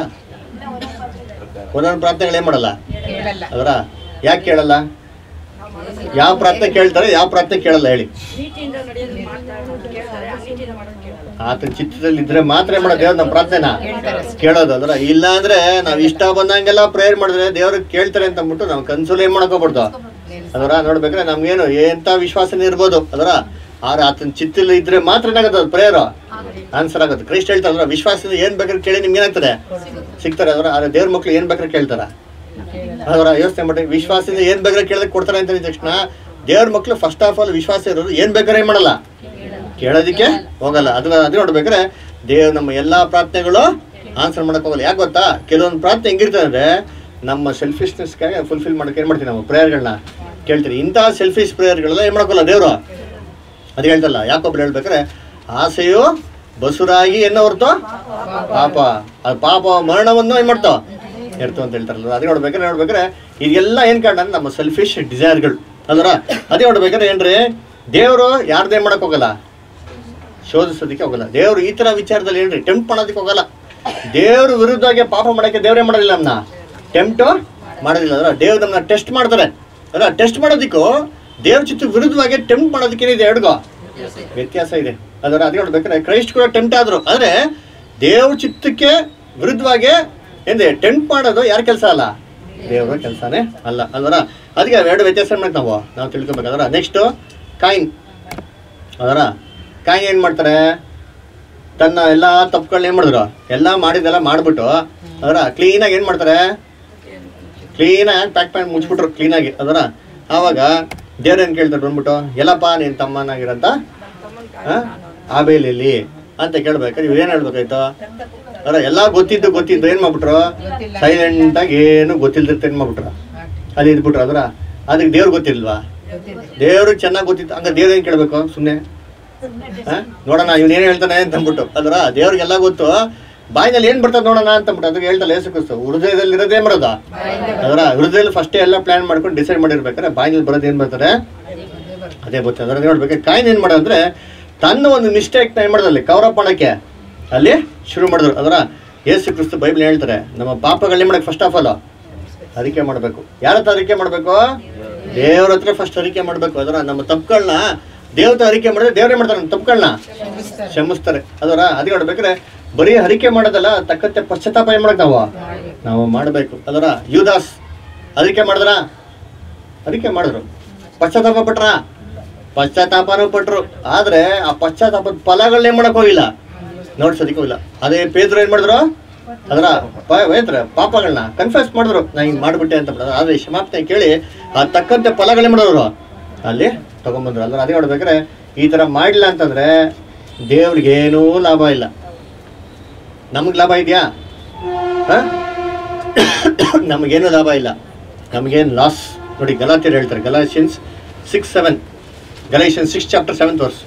ಒಂದೊಂದು ಪ್ರಾರ್ಥನೆಗಳು ಏನ್ ಮಾಡಲ್ಲ? ಅದರ ಯಾಕೆ ಕೇಳಲ್ಲ? ಯಾವ ಪ್ರಾರ್ಥನೆ ಕೇಳ್ತಾರೆ ಯಾವ ಪ್ರಾರ್ಥನೆ ಕೇಳಲ್ಲ ಹೇಳಿ. ಆತನ ಚಿತ್ರದಲ್ಲಿ ಇದ್ರೆ ಮಾತ್ರ ಏನ್ ಮಾಡೋದು ದೇವ್ರ ನಮ್ಮ ಪ್ರಾರ್ಥನೆನ? ಕೇಳೋದು ಅದರ ಇಲ್ಲ ಅಂದ್ರೆ ನಾವ್ ಇಷ್ಟ ಬಂದಂಗೆಲ್ಲ ಪ್ರೇಯರ್ ಮಾಡಿದ್ರೆ ದೇವ್ರಿಗೆ ಕೇಳ್ತಾರೆ ಅಂತ ಅಂದ್ಬಿಟ್ಟು ನಾವು ಕನ್ಸಲ್ಲಿ ಏನ್ ಮಾಡ್ಕೋಬಾರ್ದು? ಅದರ ನೋಡ್ಬೇಕ್ರೆ ನಮ್ಗೇನು ಎಂತ ವಿಶ್ವಾಸನೇ ಇರ್ಬೋದು. ಅದರ ಆದ್ರೆ ಆತನ ಚಿತ್ತಲ್ಲಿ ಇದ್ರೆ ಮಾತ್ರ ಏನಾಗುತ್ತೆ ಅದು ಪ್ರೇಯರ್ ಆನ್ಸರ್ ಆಗುತ್ತೆ. ಕ್ರೈಸ್ಟ್ ಹೇಳ್ತಾರಲ್ಲ ವಿಶ್ವಾಸದಿಂದ ಏನ್ ಬೇಕಾದ್ರೆ ಕೇಳಿ ನಿಮ್ಗೆ ಏನಾಗ್ತದೆ? ಸಿಗ್ತಾರೆ ಅದರ ಆದ್ರೆ ದೇವ್ರ ಮಕ್ಳು ಏನ್ ಬೇಕಾದ್ರೆ ಕೇಳ್ತಾರ. ಅದರ ಯೋಚನೆ ಮಾಡಿ ವಿಶ್ವಾಸದಿಂದ ಏನ್ ಬೇಕಾದ್ರೆ ಕೇಳಿದ್ರೆ ಕೊಡ್ತಾರೆ ಅಂತ ತಕ್ಷಣ ದೇವ್ರ ಮಕ್ಳು ಫಸ್ಟ್ ಆಫ್ ಆಲ್ ವಿಶ್ವಾಸ ಇರೋದು ಏನ್ ಬೇಕಾದ್ರೆ ಏನ್ ಮಾಡಲ್ಲ. ಕೇಳೋದಿಕ್ಕೆ ಹೋಗಲ್ಲ. ಅದನ್ನ ಅದು ನೋಡ್ಬೇಕಾದ್ರೆ ದೇವ್ ನಮ್ಮ ಎಲ್ಲಾ ಪ್ರಾರ್ಥನೆಗಳು ಆನ್ಸರ್ ಮಾಡಕ್ ಹೋಗಲ್ಲ. ಯಾಕೆ ಗೊತ್ತಾ? ಕೆಲವೊಂದು ಪ್ರಾರ್ಥನೆ ಹೆಂಗಿರ್ತದೆ ಅಂದ್ರೆ ನಮ್ಮ ಸೆಲ್ಫಿಶ್ನೆಸ್ಗಾಗಿ ಫುಲ್ಫಿಲ್ ಮಾಡಕ್ಕೆ ಏನ್ ಮಾಡ್ತೀವಿ ನಾವು? ಪ್ರೇಯರ್ಗಳನ್ನ ಕೇಳ್ತೀರಿ ಇಂತಹ ಸೆಲ್ಫಿಶ್ ಪ್ರೇಯರ್ಗಳೆಲ್ಲ ಏನ್ ಮಾಡ್ಕೊಲ್ಲ ದೇವ್ರು? ಅದು ಹೇಳ್ತಲ್ಲ, ಯಾಕೊಬ್ರು ಹೇಳ್ಬೇಕಾರೆ ಆಸೆಯು ಬಸುರಾಗಿ ಏನೋ ಹೊರ್ತು? ಪಾಪ. ಅದು ಪಾಪ ಮರಣವನ್ನು ಏನು ಮಾಡ್ತಾವ? ಇರ್ತು ಅಂತ ಹೇಳ್ತಾರಲ್ಲ ಅದೇ ನೋಡ್ಬೇಕಾದ್ರೆ ನೋಡ್ಬೇಕಾರೆ ಇದೆಲ್ಲ ಏನ್ ಕಾರಣ ನಮ್ಮ ಸೆಲ್ಫಿಶ್ ಡಿಸೈರ್ಗಳು ಅದರ ಅದೇ ನೋಡ್ಬೇಕಾದ್ರೆ ಏನ್ರಿ, ದೇವರು ಯಾರ್ದೇ ಮಾಡಕ್ ಹೋಗಲ್ಲ? ಶೋಧಿಸೋದಕ್ಕೆ ಹೋಗಲ್ಲ. ದೇವರು ಈ ತರ ವಿಚಾರದಲ್ಲಿ ಏನ್ರಿ ಟೆಂಪ್ ಮಾಡೋದಕ್ಕೆ ಹೋಗಲ್ಲ. ದೇವ್ರ ವಿರುದ್ಧವಾಗಿ ಪಾಪ ಮಾಡಕ್ಕೆ ದೇವರೇ ಮಾಡೋದಿಲ್ಲ ನಮ್ಮನ್ನ ಟೆಂಪ್ಟು ಮಾಡೋದಿಲ್ಲ. ಅದರ ದೇವ್ರು ನಮ್ಮನ್ನ ಟೆಸ್ಟ್ ಮಾಡ್ತಾರೆ. ಅಲ್ಲ ಟೆಸ್ಟ್ ಮಾಡೋದಕ್ಕೂ ದೇವ್ರ ಚಿತ್ತ ವಿರುದ್ಧವಾಗಿ ಟೆಂಪ್ಟ್ ಮಾಡೋದಕ್ಕೆ ಇದೆ ಎರಡ್ಗೋ ವ್ಯತ್ಯಾಸ ಇದೆ. ಅದರ ಅದೇ ನೋಡ್ಬೇಕಾದ್ರೆ ಕ್ರೈಸ್ಟ್ ಕೂಡ ಟೆಂಪ್ಟ್ ಆದ್ರು. ಆದ್ರೆ ದೇವ್ರ ಚಿತ್ತಕ್ಕೆ ವಿರುದ್ಧವಾಗಿ ಎಂದೇ ಟೆಂಪ್ಟ್ ಮಾಡೋದು ಯಾರ ಕೆಲಸ ಅಲ್ಲ? ದೇವರ ಕೆಲಸನೇ ಅಲ್ಲ. ಅಲ್ವರ? ಅದಕ್ಕೆ ಎರಡು ವ್ಯತ್ಯಾಸ ಮಾಡ್ಬೇಕು ನಾವು? ನಾವು ತಿಳ್ಕೊಬೇಕಾದ್ರ ನೆಕ್ಸ್ಟ್ ಕಾಯಿನ್. ಅದರ ಕಾಯಿನ್ ಏನು ಮಾಡ್ತಾರೆ? ತನ್ನ ಎಲ್ಲ ತಪ್ಪುಗಳನ್ನ ಏನು ಮಾಡಿದ್ರು? ಎಲ್ಲ ಮಾಡಿದೆಲ್ಲ ಮಾಡ್ಬಿಟ್ಟು ಅದರ ಕ್ಲೀನಾಗಿ ಏನು ಮಾಡ್ತಾರೆ? ಕ್ಲೀನಾಗಿ ಪ್ಯಾಕ್ ಪ್ಯಾಕ್ ಮುಚ್ಬಿಟ್ರು ಕ್ಲೀನಾಗಿ ಅದರ ಆವಾಗ ದೇವ್ರ ಏನ್ ಕೇಳ್ತಾರೆ ಬಂದ್ಬಿಟ್ಟು ಎಲ್ಲಪ್ಪ ನೀನ್ ತಮ್ಮನಾಗಿರಂತ ಆಬೇಲಿ ಅಂತ ಕೇಳ್ಬೇಕಾದ್ರೆ ಇವ್ರು ಏನ್ ಹೇಳ್ಬೇಕಾಯ್ತು? ಅದರ ಎಲ್ಲ ಗೊತ್ತಿದ್ದು ಗೊತ್ತಿದ್ದು ಏನ್ ಮಾಡ್ಬಿಟ್ರು? ಸೈಲೆಂಟ್ ಆಗಿ ಏನು ಗೊತ್ತಿಲ್ದಿರ್ತ ಏನ್ ಮಾಡ್ಬಿಟ್ರು? ಅಲ್ಲಿ ಇದ್ಬಿಟ್ರು ಅದ್ರ ಅದಕ್ಕೆ ದೇವ್ರು ಗೊತ್ತಿಲ್ವಾ? ದೇವ್ರು ಚೆನ್ನಾಗಿ ಗೊತ್ತಿತ್ತು. ಹಂಗ ದೇವ್ರ ಏನ್ ಕೇಳ್ಬೇಕು? ಸುಮ್ನೆ? ಆ? ನೋಡೋಣ ಇವನು ಏನ್ ಹೇಳ್ತಾನೆ ಅಂತ ಅಂದ್ಬಿಟ್ಟು. ಅದ್ರ ದೇವ್ರಿಗೆಲ್ಲ ಗೊತ್ತು. ಬಾಯಿನಲ್ಲಿ ಏನ್ ಬರ್ತದೆ ನೋಡೋಣ ಅಂತ ಅಂದ್ಬಿಟ್ಟು ಅದಕ್ಕೆ ಹೇಳ್ತಾ ಏಸು ಕ್ರಿಸ್ತು ಹೃದಯದಲ್ಲಿ ಇರೋದೇ ಬರೋದಾ ಅದರ ಹೃದಯದಲ್ಲಿ ಫಸ್ಟ್ ಎಲ್ಲ ಪ್ಲಾನ್ ಮಾಡ್ಕೊಂಡು ಡಿಸೈಡ್ ಮಾಡಿರ್ಬೇಕಾದ್ರೆ ಬಾಯಿನಲ್ಲಿ ಬರೋದು ಏನ್ ಬರ್ತಾರೆ ಅದೇ ಬರ್ತದೆ. ಅದರ ನೋಡ್ಬೇಕು ಕಾಯಿನ್ ಏನ್ ಮಾಡೋದಂದ್ರೆ ತನ್ನ ಒಂದು ಮಿಸ್ಟೇಕ್ ಏನ್ ಮಾಡೋದಲ್ಲಿ ಕವರ್ ಅಪ್ ಮಾಡೋಕೆ ಅಲ್ಲಿ ಶುರು ಮಾಡಿದ್ರು. ಅದರ ಯೇಸು ಕ್ರಿಸ್ತು ಬೈಬಲ್ ಹೇಳ್ತಾರೆ ನಮ್ಮ ಪಾಪಗಳೇ ಮಾಡಕ್ ಫಸ್ಟ್ ಆಫ್ ಆಲ್ ಅರಿಕೆ ಮಾಡಬೇಕು. ಯಾರ ಹತ್ರ ಅರಿಕೆ ಮಾಡಬೇಕು? ದೇವ್ರ ಹತ್ರ ಫಸ್ಟ್ ಅರಿಕೆ ಮಾಡಬೇಕು. ಅದರ ನಮ್ಮ ತಪ್ಪುಗಳನ್ನ ದೇವ್ರ ಅರಿಕೆ ಮಾಡಿದ್ರೆ ದೇವರೇ ಮಾಡ್ತಾರೆ? ನಮ್ಮ ತಪ್ಪುಗಳನ್ನ ಕ್ಷಮಿಸ್ತಾರೆ. ಅದರ ಅದಕ್ಕೆ ನೋಡ್ಬೇಕಾದ್ರೆ ಬರೀ ಹರಿಕೆ ಮಾಡೋದಲ್ಲ, ತಕ್ಕಂತೆ ಪಶ್ಚಾತ್ತಾಪ ಏನ್ ಮಾಡಕ್ ನಾವು. ನಾವು ಮಾಡಬೇಕು. ಅದರ ಯುದಾಸ್ ಹರಿಕೆ ಮಾಡಿದ್ರ? ಹರಿಕೆ ಮಾಡಿದ್ರು. ಪಶ್ಚಾತ್ತಾಪ ಪಟ್ರ? ಪಶ್ಚಾತ್ತಾಪನೂ ಪಟ್ರು. ಆದ್ರೆ ಆ ಪಶ್ಚಾತ್ತಾಪದ ಫಲಗಳನ್ನ ಏನ್ ಮಾಡಕ್ ಹೋಗಿಲ್ಲ. ನೋಡ್ಸೋದಕ್ಕೆ ಹೋಗಿಲ್ಲ. ಅದೇ ಪೇದ್ರು ಏನ್ ಮಾಡಿದ್ರು? ಅದರ ಏನ್ರ ಪಾಪಗಳನ್ನ ಕನ್ಫ್ಯೂಸ್ ಮಾಡಿದ್ರು. ನಾ ಹಿಂಗ್ ಮಾಡ್ಬಿಟ್ಟೆ ಅಂತ ಮಾಡಿದ್ರು ಆದ್ರೆ ಕ್ಷಮಾಪಣೆ ಕೇಳಿ ಆ ತಕ್ಕಂತೆ ಫಲಗಳೇ ಮಾಡಿದ್ರು. ಅಲ್ಲಿ ತಗೊಂಡ್ಬಂದ್ರು ಅಲ್ಲ ಅದೇ ನೋಡ್ಬೇಕಾದ್ರೆ ಈ ತರ ಮಾಡಿಲ್ಲ ಅಂತಂದ್ರೆ ದೇವ್ರಿಗೆ ಏನೂ ಲಾಭ ಇಲ್ಲ. ನಮ್ಗೆ ಲಾಭ ಇದೆಯಾ? ನಮಗೇನು ಲಾಭ ಇಲ್ಲ. ನಮಗೇನು ಲಾಸ್ ನೋಡಿ ಗಲಾತಿಯರು ಹೇಳ್ತಾರೆ Galatians six seven Galatian six chapter seven verse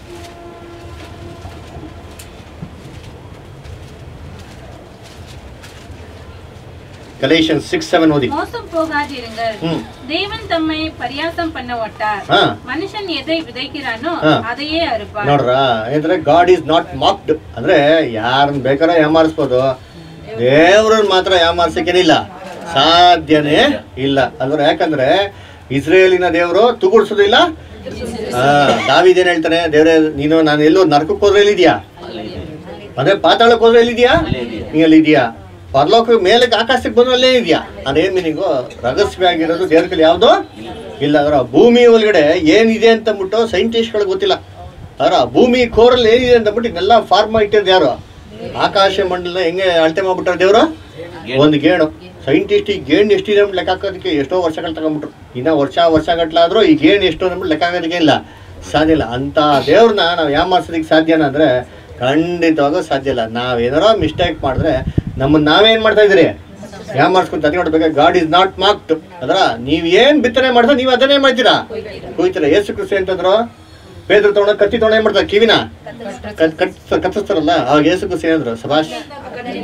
Galatians six seven ஓதி மோசம் போகாதிருங்கள் ம் தேவன் தம்மை பரியாசம் பண்ண மாட்டார் ஆ மனுஷன் எதை விதைக்கிறானோ ஆ. அதையே அறுப்பார் ನೋಡ್ರ ಅಂದ್ರೆ ಗಾಡ್ ಈಸ್ ನಾಟ್ ಮಾಕ್ಡ್ ಅಂದ್ರೆ ಯಾರನ್ನ ಬೇಕಾದ್ರೆ ಯಾಮಾರಿಸ್ಬೋದು ದೇವ್ರನ್ನ ಮಾತ್ರ ಯಾಮಾರ್ಸಕ್ಕೇನಿಲ್ಲ ಸಾಧ್ಯನೇ ಇಲ್ಲ ಅಂದ್ರೆ ಯಾಕಂದ್ರೆ ಇಸ್ರೇಲಿನ ದೇವರು ತುಗುಡ್ಸೋದಿಲ್ಲ ಆ ದಾವಿದೇನ್ ಹೇಳ್ತಾನೆ ದೇವ್ರೆ ನೀನು ನಾನು ಎಲ್ಲೋ ನರಕಕ್ಕೆ ಹೋದ್ರೆ ಎಲ್ಲಿದ್ಯಾ ಅದೇ ಪಾತಾಳಕ್ಕೆ ಹೋದ್ರೆ ಎಲ್ಲಿದ್ಯಾ ನೀ ಎಲ್ಲಿದ್ಯಾ ಪರಲೋಕ ಮೇಲಕ್ಕೆ ಆಕಾಶಕ್ಕೆ ಬಂದಲ್ಲೇ ಇದೆಯಾ? ಅದೇನ್ ಮೀನಿಂಗು ರಹಸ್ಯವಾಗಿರೋದು ದೇವ್ರ ಯಾವುದೋ? ಯಾವ್ದು ಇಲ್ಲ ಅದರ ಭೂಮಿ ಒಳಗಡೆ ಏನಿದೆ ಅಂತ ಸೈಂಟಿಸ್ಟ್ಗಳು ಸೈಂಟಿಸ್ಟ್ಗಳಿಗೆ ಗೊತ್ತಿಲ್ಲ. ಅದರ ಭೂಮಿ ಕೋರಲ್ಲಿ ಏನಿದೆ ಅಂತ ಅಂದ್ಬಿಟ್ಟು ಫಾರ್ಮ್ ಫಾರ್ಮ ಇಟ್ಟಿರೋದು ಯಾರು? ಆಕಾಶ ಮಂಡಲ ಹೆಂಗೆ ಅಳತೆ ಮಾಡ್ಬಿಟ್ಟಾರ ದೇವರು? ಒಂದು ಗೇಣು. ಸೈಂಟಿಸ್ಟ್ ಈ ಗೇಣ್ ಎಷ್ಟಿದೆ ಅಂತ ಲೆಕ್ಕ ಹಾಕೋದಕ್ಕೆ ಎಷ್ಟೋ ವರ್ಷಗಳು ತಗೊಂಡ್ಬಿಟ್ರು. ಇನ್ನೂ ವರ್ಷ ವರ್ಷ ಗಟ್ಲಾದ್ರೂ ಈ ಗೇಣ್ ಎಷ್ಟು ಅಂದ್ಬಿಟ್ಟು ಲೆಕ್ಕ ಹಾಕೋದಕ್ಕೆ ಇಲ್ಲ. ಸಾಧ್ಯ ಇಲ್ಲ. ಅಂಥ ದೇವ್ರನ್ನ ನಾವು ಯಾಮಾರ್ಸೋದಕ್ಕೆ ಸಾಧ್ಯನಾ ಅಂದ್ರೆ ಖಂಡಿತವಾಗೂ ಸಾಧ್ಯ ಇಲ್ಲ. ನಾವೇನಾರೋ ಮಿಸ್ಟೇಕ್ ಮಾಡಿದ್ರೆ ನಮ್ಮನ್ನು ನಾವೇನು ಮಾಡ್ತಾ ಇದ್ರಿ ಯಾಮಾರ್ಸ್ಕೊಂತ ಅದೇ ನೋಡ್ಬೇಕು ಗಾಡ್ ಇಸ್ ನಾಟ್ ಮಾರ್ಕ್ಡ್ ಅದರ ನೀವ್ ಏನ್ ಬಿತ್ತನೆ ಮಾಡಿದ್ರೆ ನೀವು ಅದನ್ನೇ ಮಾಡ್ತೀರಾ? ಕುಯ್ತೀರಾ ಏಸು ಕೃಷಿ ಅಂತಂದ್ರು ಪೇದ್ರು ತಗೊಂಡ ಕತ್ತಿ ತಗೊಂಡ ಏನು ಮಾಡ್ತಾರೆ? ಕಿವಿನ? ಕತ್ತಿಸ್ತಾರಲ್ಲ ಅವಾಗ ಏಸು ಕೃಷಿ ಏನಂದ್ರು ಸಭಾಷ್,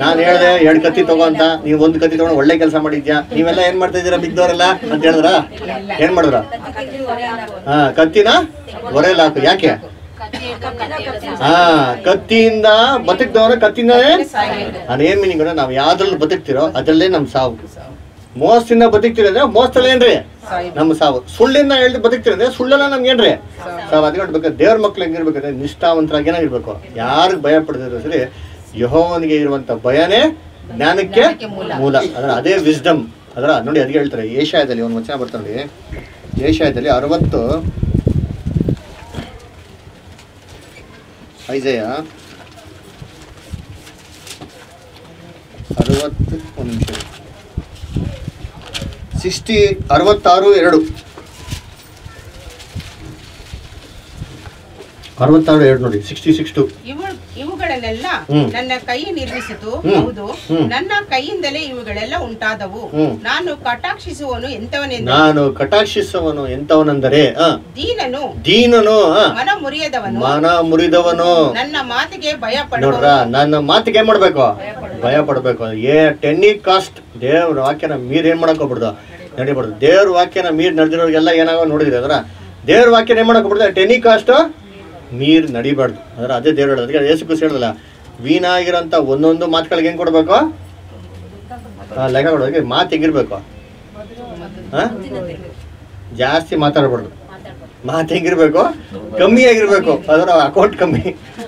ನಾನು ಹೇಳ್ದೆ ಎರಡು ಕತ್ತಿ ತಗೋ ಅಂತ. ನೀವು ಒಂದು ಕತ್ತಿ ತಗೊಂಡು ಒಳ್ಳೆ ಕೆಲಸ ಮಾಡಿದ್ಯಾ? ನೀವೆಲ್ಲ ಏನ್ ಮಾಡ್ತಾ ಇದೀರಾ ಬಿದ್ದವರೆಲ್ಲ ಅಂತ ಹೇಳಿದ್ರ? ಏನ್ ಮಾಡಿದ್ರ? ಹಾ, ಕತ್ತಿನ ಒರೆಯಲ್ಲ ಹಾಕು. ಯಾಕೆ? ಹಾ ಕತ್ತಿಯಿಂದ ಬದುಕ್ದವ್ರೆ ಕತ್ತಿಂದನೇ ಅದೇನ್ ಮೀನಿಂಗ್ ಅಂದ್ರೆ ನಾವ್ ಯಾವ್ದ್ರಲ್ಲಿ ಬದುಕ್ತಿರೋ ಅದ್ರಲ್ಲೇ ನಮ್ ಸಾವು. ಮೋಸದಿಂದ ಬದುಕ್ತಿರ ಅಂದ್ರೆ ಮೋಸದಲ್ಲಿ ಏನ್ರಿ? ನಮ್ಮ ಸಾವು. ಸುಳ್ಳಿಂದ ಹೇಳ್ದು ಬದುಕ್ತಿರ ಅಂದ್ರೆ ಸುಳ್ಳೆಲ್ಲ ನಮ್ಗೆ ಏನ್ರಿ? ಸಾವು. ಅದ್ ನೋಡ್ಬೇಕು ದೇವ್ರ ಮಕ್ಳು ಹೆಂಗಿರ್ಬೇಕಂದ್ರೆ ನಿಷ್ಠಾವಂತರಾಗಿ ಏನಾಗಿರ್ಬೇಕು? ಯಾರಿಗ್ ಭಯ ಪಡ್ತಿದ್ರು ಸರಿ ಯಹೋವನಿಗೆ ಇರುವಂತ ಭಯನೇ ಜ್ಞಾನಕ್ಕೆ ಮೂಲ. ಅದರ ಅದೇ ವಿಸ್ಡಮ್ ಅದರ ನೋಡಿ ಅದಕ್ಕೆ ಹೇಳ್ತಾರೆ ಏಷ್ಯಾದಲ್ಲಿ ಒಂದು ವಚನ ಬರ್ತಾರೆ ನೋಡಿ. ಏಷ್ಯಾದಲ್ಲಿ ಅರವತ್ತು ಐಜಯ ಅರವತ್ತು ಒಂದು ಸಿಕ್ಸ್ಟಿ ಅರವತ್ತಾರು ಎರಡು. ಅರವತ್ತಾರು ಎರಡು ನೋಡಿ ಸಿಕ್ಸ್ಟಿ ಸಿಕ್ಸ್ ಟು ಇವು ಇವುಗಳನ್ನೆಲ್ಲ ನನ್ನ ಕೈ ನಿರ್ಮಿಸಿತು. ಹೌದು. ನನ್ನ ಕೈಯಿಂದಲೇ ಇವುಗಳೆಲ್ಲ ಉಂಟಾದವು. ನಾನು ಕಟಾಕ್ಷಿಸುವನು ಎಂತವನೆಂದು ನಾನು ಕಟಾಕ್ಷಿಸುವವನು ಎಂತವನೆಂದರೆ ದೀನನು. ದೀನನು ಮನ ಮುರಿಯದವನು. ಮನ ಮುರಿದವನು. ನನ್ನ ಮಾತಿಗೆ ಭಯ ನೋಡ್ರ ನನ್ನ ಮಾತಿಗೆ ಏನ್ ಮಾಡ್ಬೇಕು? ಭಯ ಪಡ್ಬೇಕು ಏ ಟೆನ್ನಿ ಕಾಸ್ಟ್ ದೇವ್ರ ವಾಕ್ಯನ ಮೀರ್ ಏನ್ ಮಾಡಕ್ ಹೋಗ್ಬಿಡ್ದು? ನಡಿಬಾರ್ದು. ದೇವ್ರ ವಾಕ್ಯನ ಮೀರ್ ನಡೆದಿರೋರಿಗೆಲ್ಲ ಏನಾಗೋ ನೋಡಿದ್ರಿ ಅದ್ರ? ದೇವ್ರ ವಾಕ್ಯನ ಏನ್ ಮಾಡಕ್ ಹೋಗ್ಬಿಡ್ದು? ಟೆನ್ನಿ ಕಾಸ್ಟ್ ಮೀರ್ ನಡಿಬಾರ್ದು. ಅಂದ್ರೆ ಅದೇ ದೇವ್ರ ಹೇಳೋದು. ಅದಕ್ಕೆ ಯೇಸು ಖುಷಿ ಹೇಳಲ್ಲ ವೀಣಾಗಿರೋಂಥ ಒಂದೊಂದು ಮಾತುಗಳಿಗೆ ಹೆಂಗೆ ಕೊಡಬೇಕು? ಲೆಕ್ಕ ಕೊಡೋದಕ್ಕೆ ಮಾತು ಹೆಂಗಿರ್ಬೇಕು? ಹಾಂ ಜಾಸ್ತಿ ಮಾತಾಡಬಾರ್ದು. ಮಾತು ಹೆಂಗಿರ್ಬೇಕು? ಕಮ್ಮಿ ಆಗಿರ್ಬೇಕು. ಅದರ ಅಕೌಂಟ್ ಕಮ್ಮಿ.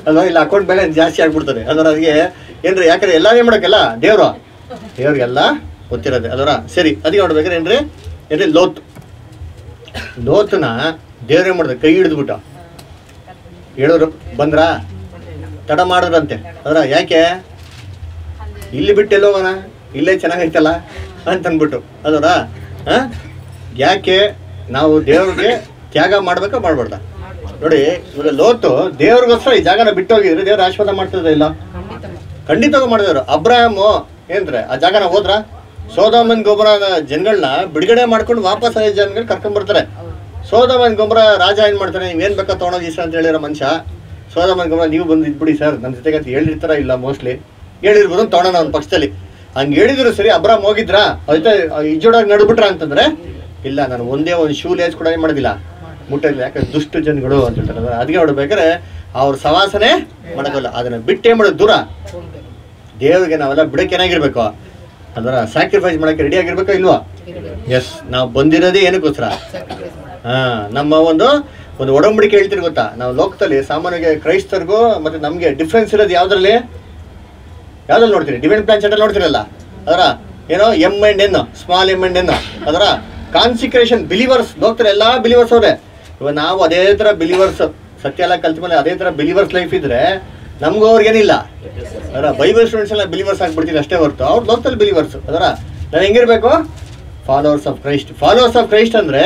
ಅಲ್ವಾ? ಇಲ್ಲ, ಅಕೌಂಟ್ ಬ್ಯಾಲೆನ್ಸ್ ಜಾಸ್ತಿ ಆಗ್ಬಿಡ್ತದೆ. ಅದರ ಅದಕ್ಕೆ ಏನ್ರಿ, ಯಾಕಂದ್ರೆ ಎಲ್ಲ ಏನು ಮಾಡಕ್ಕಲ್ಲ? ದೇವರು. ದೇವ್ರಿಗೆಲ್ಲ ಗೊತ್ತಿರೋದೆ. ಅದರ, ಸರಿ ಅದಕ್ಕೆ ನೋಡ್ಬೇಕಾದ್ರೆ ಏನ್ರಿ ಏನ್ರಿ, ಲೋತ್. ಲೋತ್ನ ದೇವ್ರೇ ಏನ್ ಮಾಡಿದೆ? ಕೈ ಹಿಡಿದ್ಬಿಟ್ಟು. ಹೇಳಿದ್ರು ಬಂದ್ರ? ತಡ ಮಾಡಿದ್ರಂತೆ ಅದ್ರ ಯಾಕೆ? ಇಲ್ಲಿ ಬಿಟ್ಟು ಎಲ್ಲಿ ಹೋಗೋಣ ಇಲ್ಲೇ ಚೆನ್ನಾಗೈತಲ್ಲ ಅಂತ ಅಂದ್ಬಿಟ್ಟು ಅದರ ಹಾಂ ಯಾಕೆ ನಾವು ದೇವ್ರಿಗೆ ತ್ಯಾಗ ಮಾಡ್ಬೇಕಾ ಮಾಡ್ಬಾರ್ದ? ನೋಡಿ, ಇವಾಗ ಲೋತು ದೇವ್ರಿಗೋಸ್ಕರ ಈ ಜಾಗನ ಬಿಟ್ಟು ಹೋಗಿದ್ರೆ ದೇವ್ರ ಆಶೀರ್ವಾದ ಮಾಡ್ತಿದ್ರೆ ಇಲ್ಲ? ಖಂಡಿತವಾಗಿ ಮಾಡಿದ್ರು ಅಬ್ರಾಹಮು ಏನ್ರೆ ಆ ಜಾಗನ ಹೋದ್ರ? ಸೋದಾಮನ್ ಗೊಬ್ಬರ ಜನಗಳನ್ನ ಬಿಡುಗಡೆ ಮಾಡ್ಕೊಂಡು ವಾಪಸ್ ಜನಗಳು ಕರ್ಕೊಂಡ್ ಬರ್ತಾರೆ ಸೋದಾಮನ್ ಗೊಬ್ಬರ ರಾಜ ಏನ್ ಮಾಡ್ತಾನೆ? ನೀವ್ ಏನ್ ಬೇಕಾ ತಗೊಂಡೋಗಿ ಸರ್ ಅಂತ ಹೇಳಿರೋ ಮನುಷ್ಯ. ಸೋದಮನ್ ಗೊಬ್ಬರ ನೀವು ಬಂದು ಇದ್ಬಿಡಿ ಸರ್. ನನ್ನ ಜೊತೆಗೆ ಅಂತ ಹೇಳಿರ್ತಾರ ಇಲ್ಲ ಮೋಸ್ಟ್ಲಿ. ಹೇಳಿರ್ಬೋದು ತಗೊಳೋಣ ಅವ್ನ ಪಕ್ಷದಲ್ಲಿ. ಹಂಗೆ ಹೇಳಿದ್ರು ಸರಿ ಅಬ್ರಾಮ್ ಹೋಗಿದ್ರಾ? ಅದಕ್ಕೆ ಇಜ್ಜೋಡಾಗಿ ನಡ್ಬಿಟ್ರ ಅಂತಂದ್ರೆ ಇಲ್ಲ ನಾನು ಒಂದೇ ಒಂದು ಶೂ ಲೇಸ್ ಕೂಡ ಏನ್ ಮಾಡೋದಿಲ್ಲ. ಮುಟ್ಟಿಲ್ಲ ಯಾಕಂದ್ರೆ ದುಷ್ಟ ಜನಗಳು ಅಂತ ಹೇಳ್ತಾರೆ. ಅದಕ್ಕೆ ನೋಡ್ಬೇಕಾದ್ರೆ ಅವ್ರ ಸವಾಸನೆ ಮಾಡೋದಿಲ್ಲ ಅದನ್ನ ಬಿಟ್ಟು ಏನ್ ಮಾಡೋದು ದೂರ. ದೇವ್ರಿಗೆ ನಾವೆಲ್ಲ ಬಿಡಕ್ಕೆ ಏನಾಗಿರ್ಬೇಕು? ಅದರ ಸ್ಯಾಕ್ರಿಫೈಸ್ ಮಾಡಕ್ಕೆ ರೆಡಿ ಆಗಿರ್ಬೇಕಾ ಇಲ್ವಾ? ಎಸ್ ನಾವು ಬಂದಿರೋದೇ ಏನಕ್ಕೋಸ್ಕರ? ನಮ್ಮ ಒಂದು ಒಂದು ಒಡಂಬಡಿಕೆ ಹೇಳ್ತೀರಿ ಗೊತ್ತಾ? ನಾವು ಲೋಕದಲ್ಲಿ ಸಾಮಾನ್ಯವಾಗಿ ಕ್ರೈಸ್ತರಿಗೂ ಮತ್ತೆ ನಮಗೆ ಡಿಫ್ರೆನ್ಸ್ ಇರೋದು ಯಾವ್ದ್ರಲ್ಲಿ? ಯಾವ್ದ್ರಲ್ಲಿ ನೋಡ್ತೀರಿ? ಡಿವೈನ್ ಪ್ಲಾನ್ ಚಟ ನೋಡ್ತಿರಲ್ಲ? ಅದರ ಏನೋ M and N small M and N ಅದರ ಕಾನ್ಸಿಕ್ರೇಷನ್ ಬಿಲಿವರ್ಸ್ ಲೋಕದಲ್ಲಿ ಎಲ್ಲ ಬಿಲಿವರ್ಸ್ ಅವ್ರೆ. ಇವಾಗ ನಾವು ಅದೇ ಥರ ಬಿಲಿವರ್ಸ್ ಸತ್ಯ ಎಲ್ಲ ಕಲ್ತ ಮೇಲೆ ಅದೇ ಥರ ಬಿಲಿವರ್ಸ್ ಲೈಫ್ ಇದ್ರೆ ನಮಗೂ ಅವ್ರಿಗೇನಿಲ್ಲ. ಅದರ ಬೈಬಲ್ ಸ್ಟೂಡೆಂಟ್ಸ್ ಎಲ್ಲ ಬಿಲಿವರ್ಸ್ ಆಗಿಬಿಡ್ತೀನಿ ಅಷ್ಟೇ ಹೊರತು. ಅವ್ರು ಲೋಕದಲ್ಲಿ ಬಿಲಿವರ್ಸ್ ಅದರ, ನಾನು ಹೆಂಗಿರ್ಬೇಕು? Followers of Christ followers of Christ ಅಂದ್ರೆ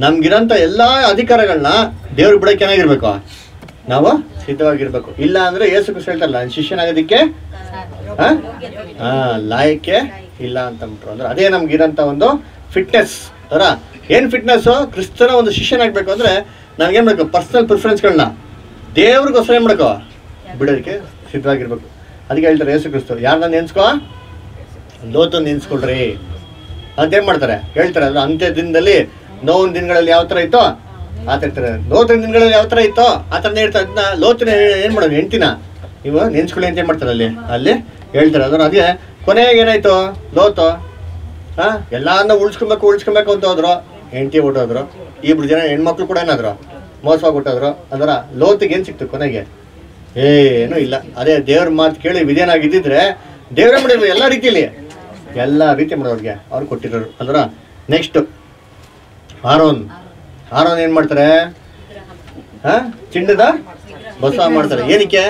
ನಮ್ಗಿರೋಂಥ ಎಲ್ಲಾ ಅಧಿಕಾರಗಳನ್ನ ದೇವ್ರಿಗೆ ಬಿಡಕ್ಕೆ ಏನಾಗಿರ್ಬೇಕು? ನಾವು ಸಿದ್ಧವಾಗಿರ್ಬೇಕು. ಇಲ್ಲ ಅಂದ್ರೆ ಏಸು ಕೃಷ್ಣ ಹೇಳ್ತಾರಲ್ಲ ನನ್ನ ಶಿಷ್ಯನಾಗೋದಕ್ಕೆ ಹಾ? ಲಾಯಕ್ಕೆ ಇಲ್ಲ ಅಂತ ಅಂದ್ಬಿಟ್ರು. ಅಂದ್ರೆ ಅದೇ ನಮ್ಗಿರೋಂಥ ಒಂದು ಫಿಟ್ನೆಸ್ ಅದರ ಏನ್ ಫಿಟ್ನೆಸ್ ಕ್ರಿಸ್ತನ ಒಂದು ಶಿಷ್ಯನಾಗಬೇಕು ಅಂದ್ರೆ ನಮ್ಗೇನ್ ಬೇಕು? ಪರ್ಸನಲ್ ಪ್ರಿಫರೆನ್ಸ್ಗಳನ್ನ ದೇವ್ರಿಗೋಸ್ಕರ ಏನ್ ಮಾಡ್ಕೋ ಬಿಡೋದಕ್ಕೆ ಸಿದ್ಧವಾಗಿರ್ಬೇಕು. ಅದಕ್ಕೆ ಹೇಳ್ತಾರೆ ಯೇಸು ಕ್ರಿಸ್ತು ಯಾರನ್ನ ನೆನ್ಸ್ಕೋ? ಲೋತು ನೆನ್ಸ್ಕೊಳ್ರಿ. ಅದೇನ್ ಮಾಡ್ತಾರೆ? ಹೇಳ್ತಾರೆ ಅಂದ್ರೆ ಅಂತ್ಯ ದಿನದಲ್ಲಿ ನೋವಿನ ದಿನಗಳಲ್ಲಿ ಯಾವ ಥರ ಇತ್ತೋ, ಆ ಥರ ಇರ್ತಾರೆ. ಲೋತನ ದಿನಗಳಲ್ಲಿ ಯಾವ ಥರ ಇತ್ತೋ, ಆ ಹೇಳ್ತಾರೆ ಅದನ್ನ ಲೋತಿನ ಏನು ಮಾಡೋದು, ಹೆಂಡ್ತಿನ? ನೀವು ನೆನ್ಸ್ಕೊಳ್ಳಿ ಅಂತ ಏನು ಮಾಡ್ತಾರೆ ಅಲ್ಲಿ? ಅಲ್ಲಿ ಹೇಳ್ತಾರೆ. ಅದನ್ನು ಅದೇ, ಕೊನೆಗೆ ಏನಾಯ್ತು? ಲೋತು. ಹಾ ಎಲ್ಲಾನ ಉಳ್ಸ್ಕೊಬೇಕು ಉಳ್ಸ್ಕೊಬೇಕು ಅಂತ ಹೋದ್ರು. ಹೆಂಡತಿ ಹೊಟ್ಟೋದ್ರು ಇಬ್ರು ಜನ ಹೆಣ್ಮಕ್ಳು ಕೂಡ ಏನಾದ್ರು? ಮೋಸವಾಗಿ ಹುಟ್ಟೋದ್ರು ಅದರ ಲೋತಿಗೆ ಏನು ಸಿಕ್ತು ಕೊನೆಗೆ? ಏನೂ ಇಲ್ಲ. ಅದೇ ದೇವ್ರ ಮಾತು ಕೇಳಿ ವಿಧೇನಾಗಿದ್ದಿದ್ರೆ ದೇವ್ರೇ ಮಾಡಿದ್ರು ಎಲ್ಲ ರೀತಿಯಲ್ಲಿ ಎಲ್ಲ ರೀತಿ ಮಾಡೋರಿಗೆ ಅವ್ರು ಕೊಟ್ಟಿರೋರು. ಅಂದ್ರೆ ನೆಕ್ಸ್ಟ್ ಆರೋನ್ ಹಾರೋನ್ ಏನ್ ಮಾಡ್ತಾರೆ? ಹಾ? ಚಿಂಡದ ಬಸವ ಮಾಡ್ತಾರೆ. ಏನಕ್ಕೆ?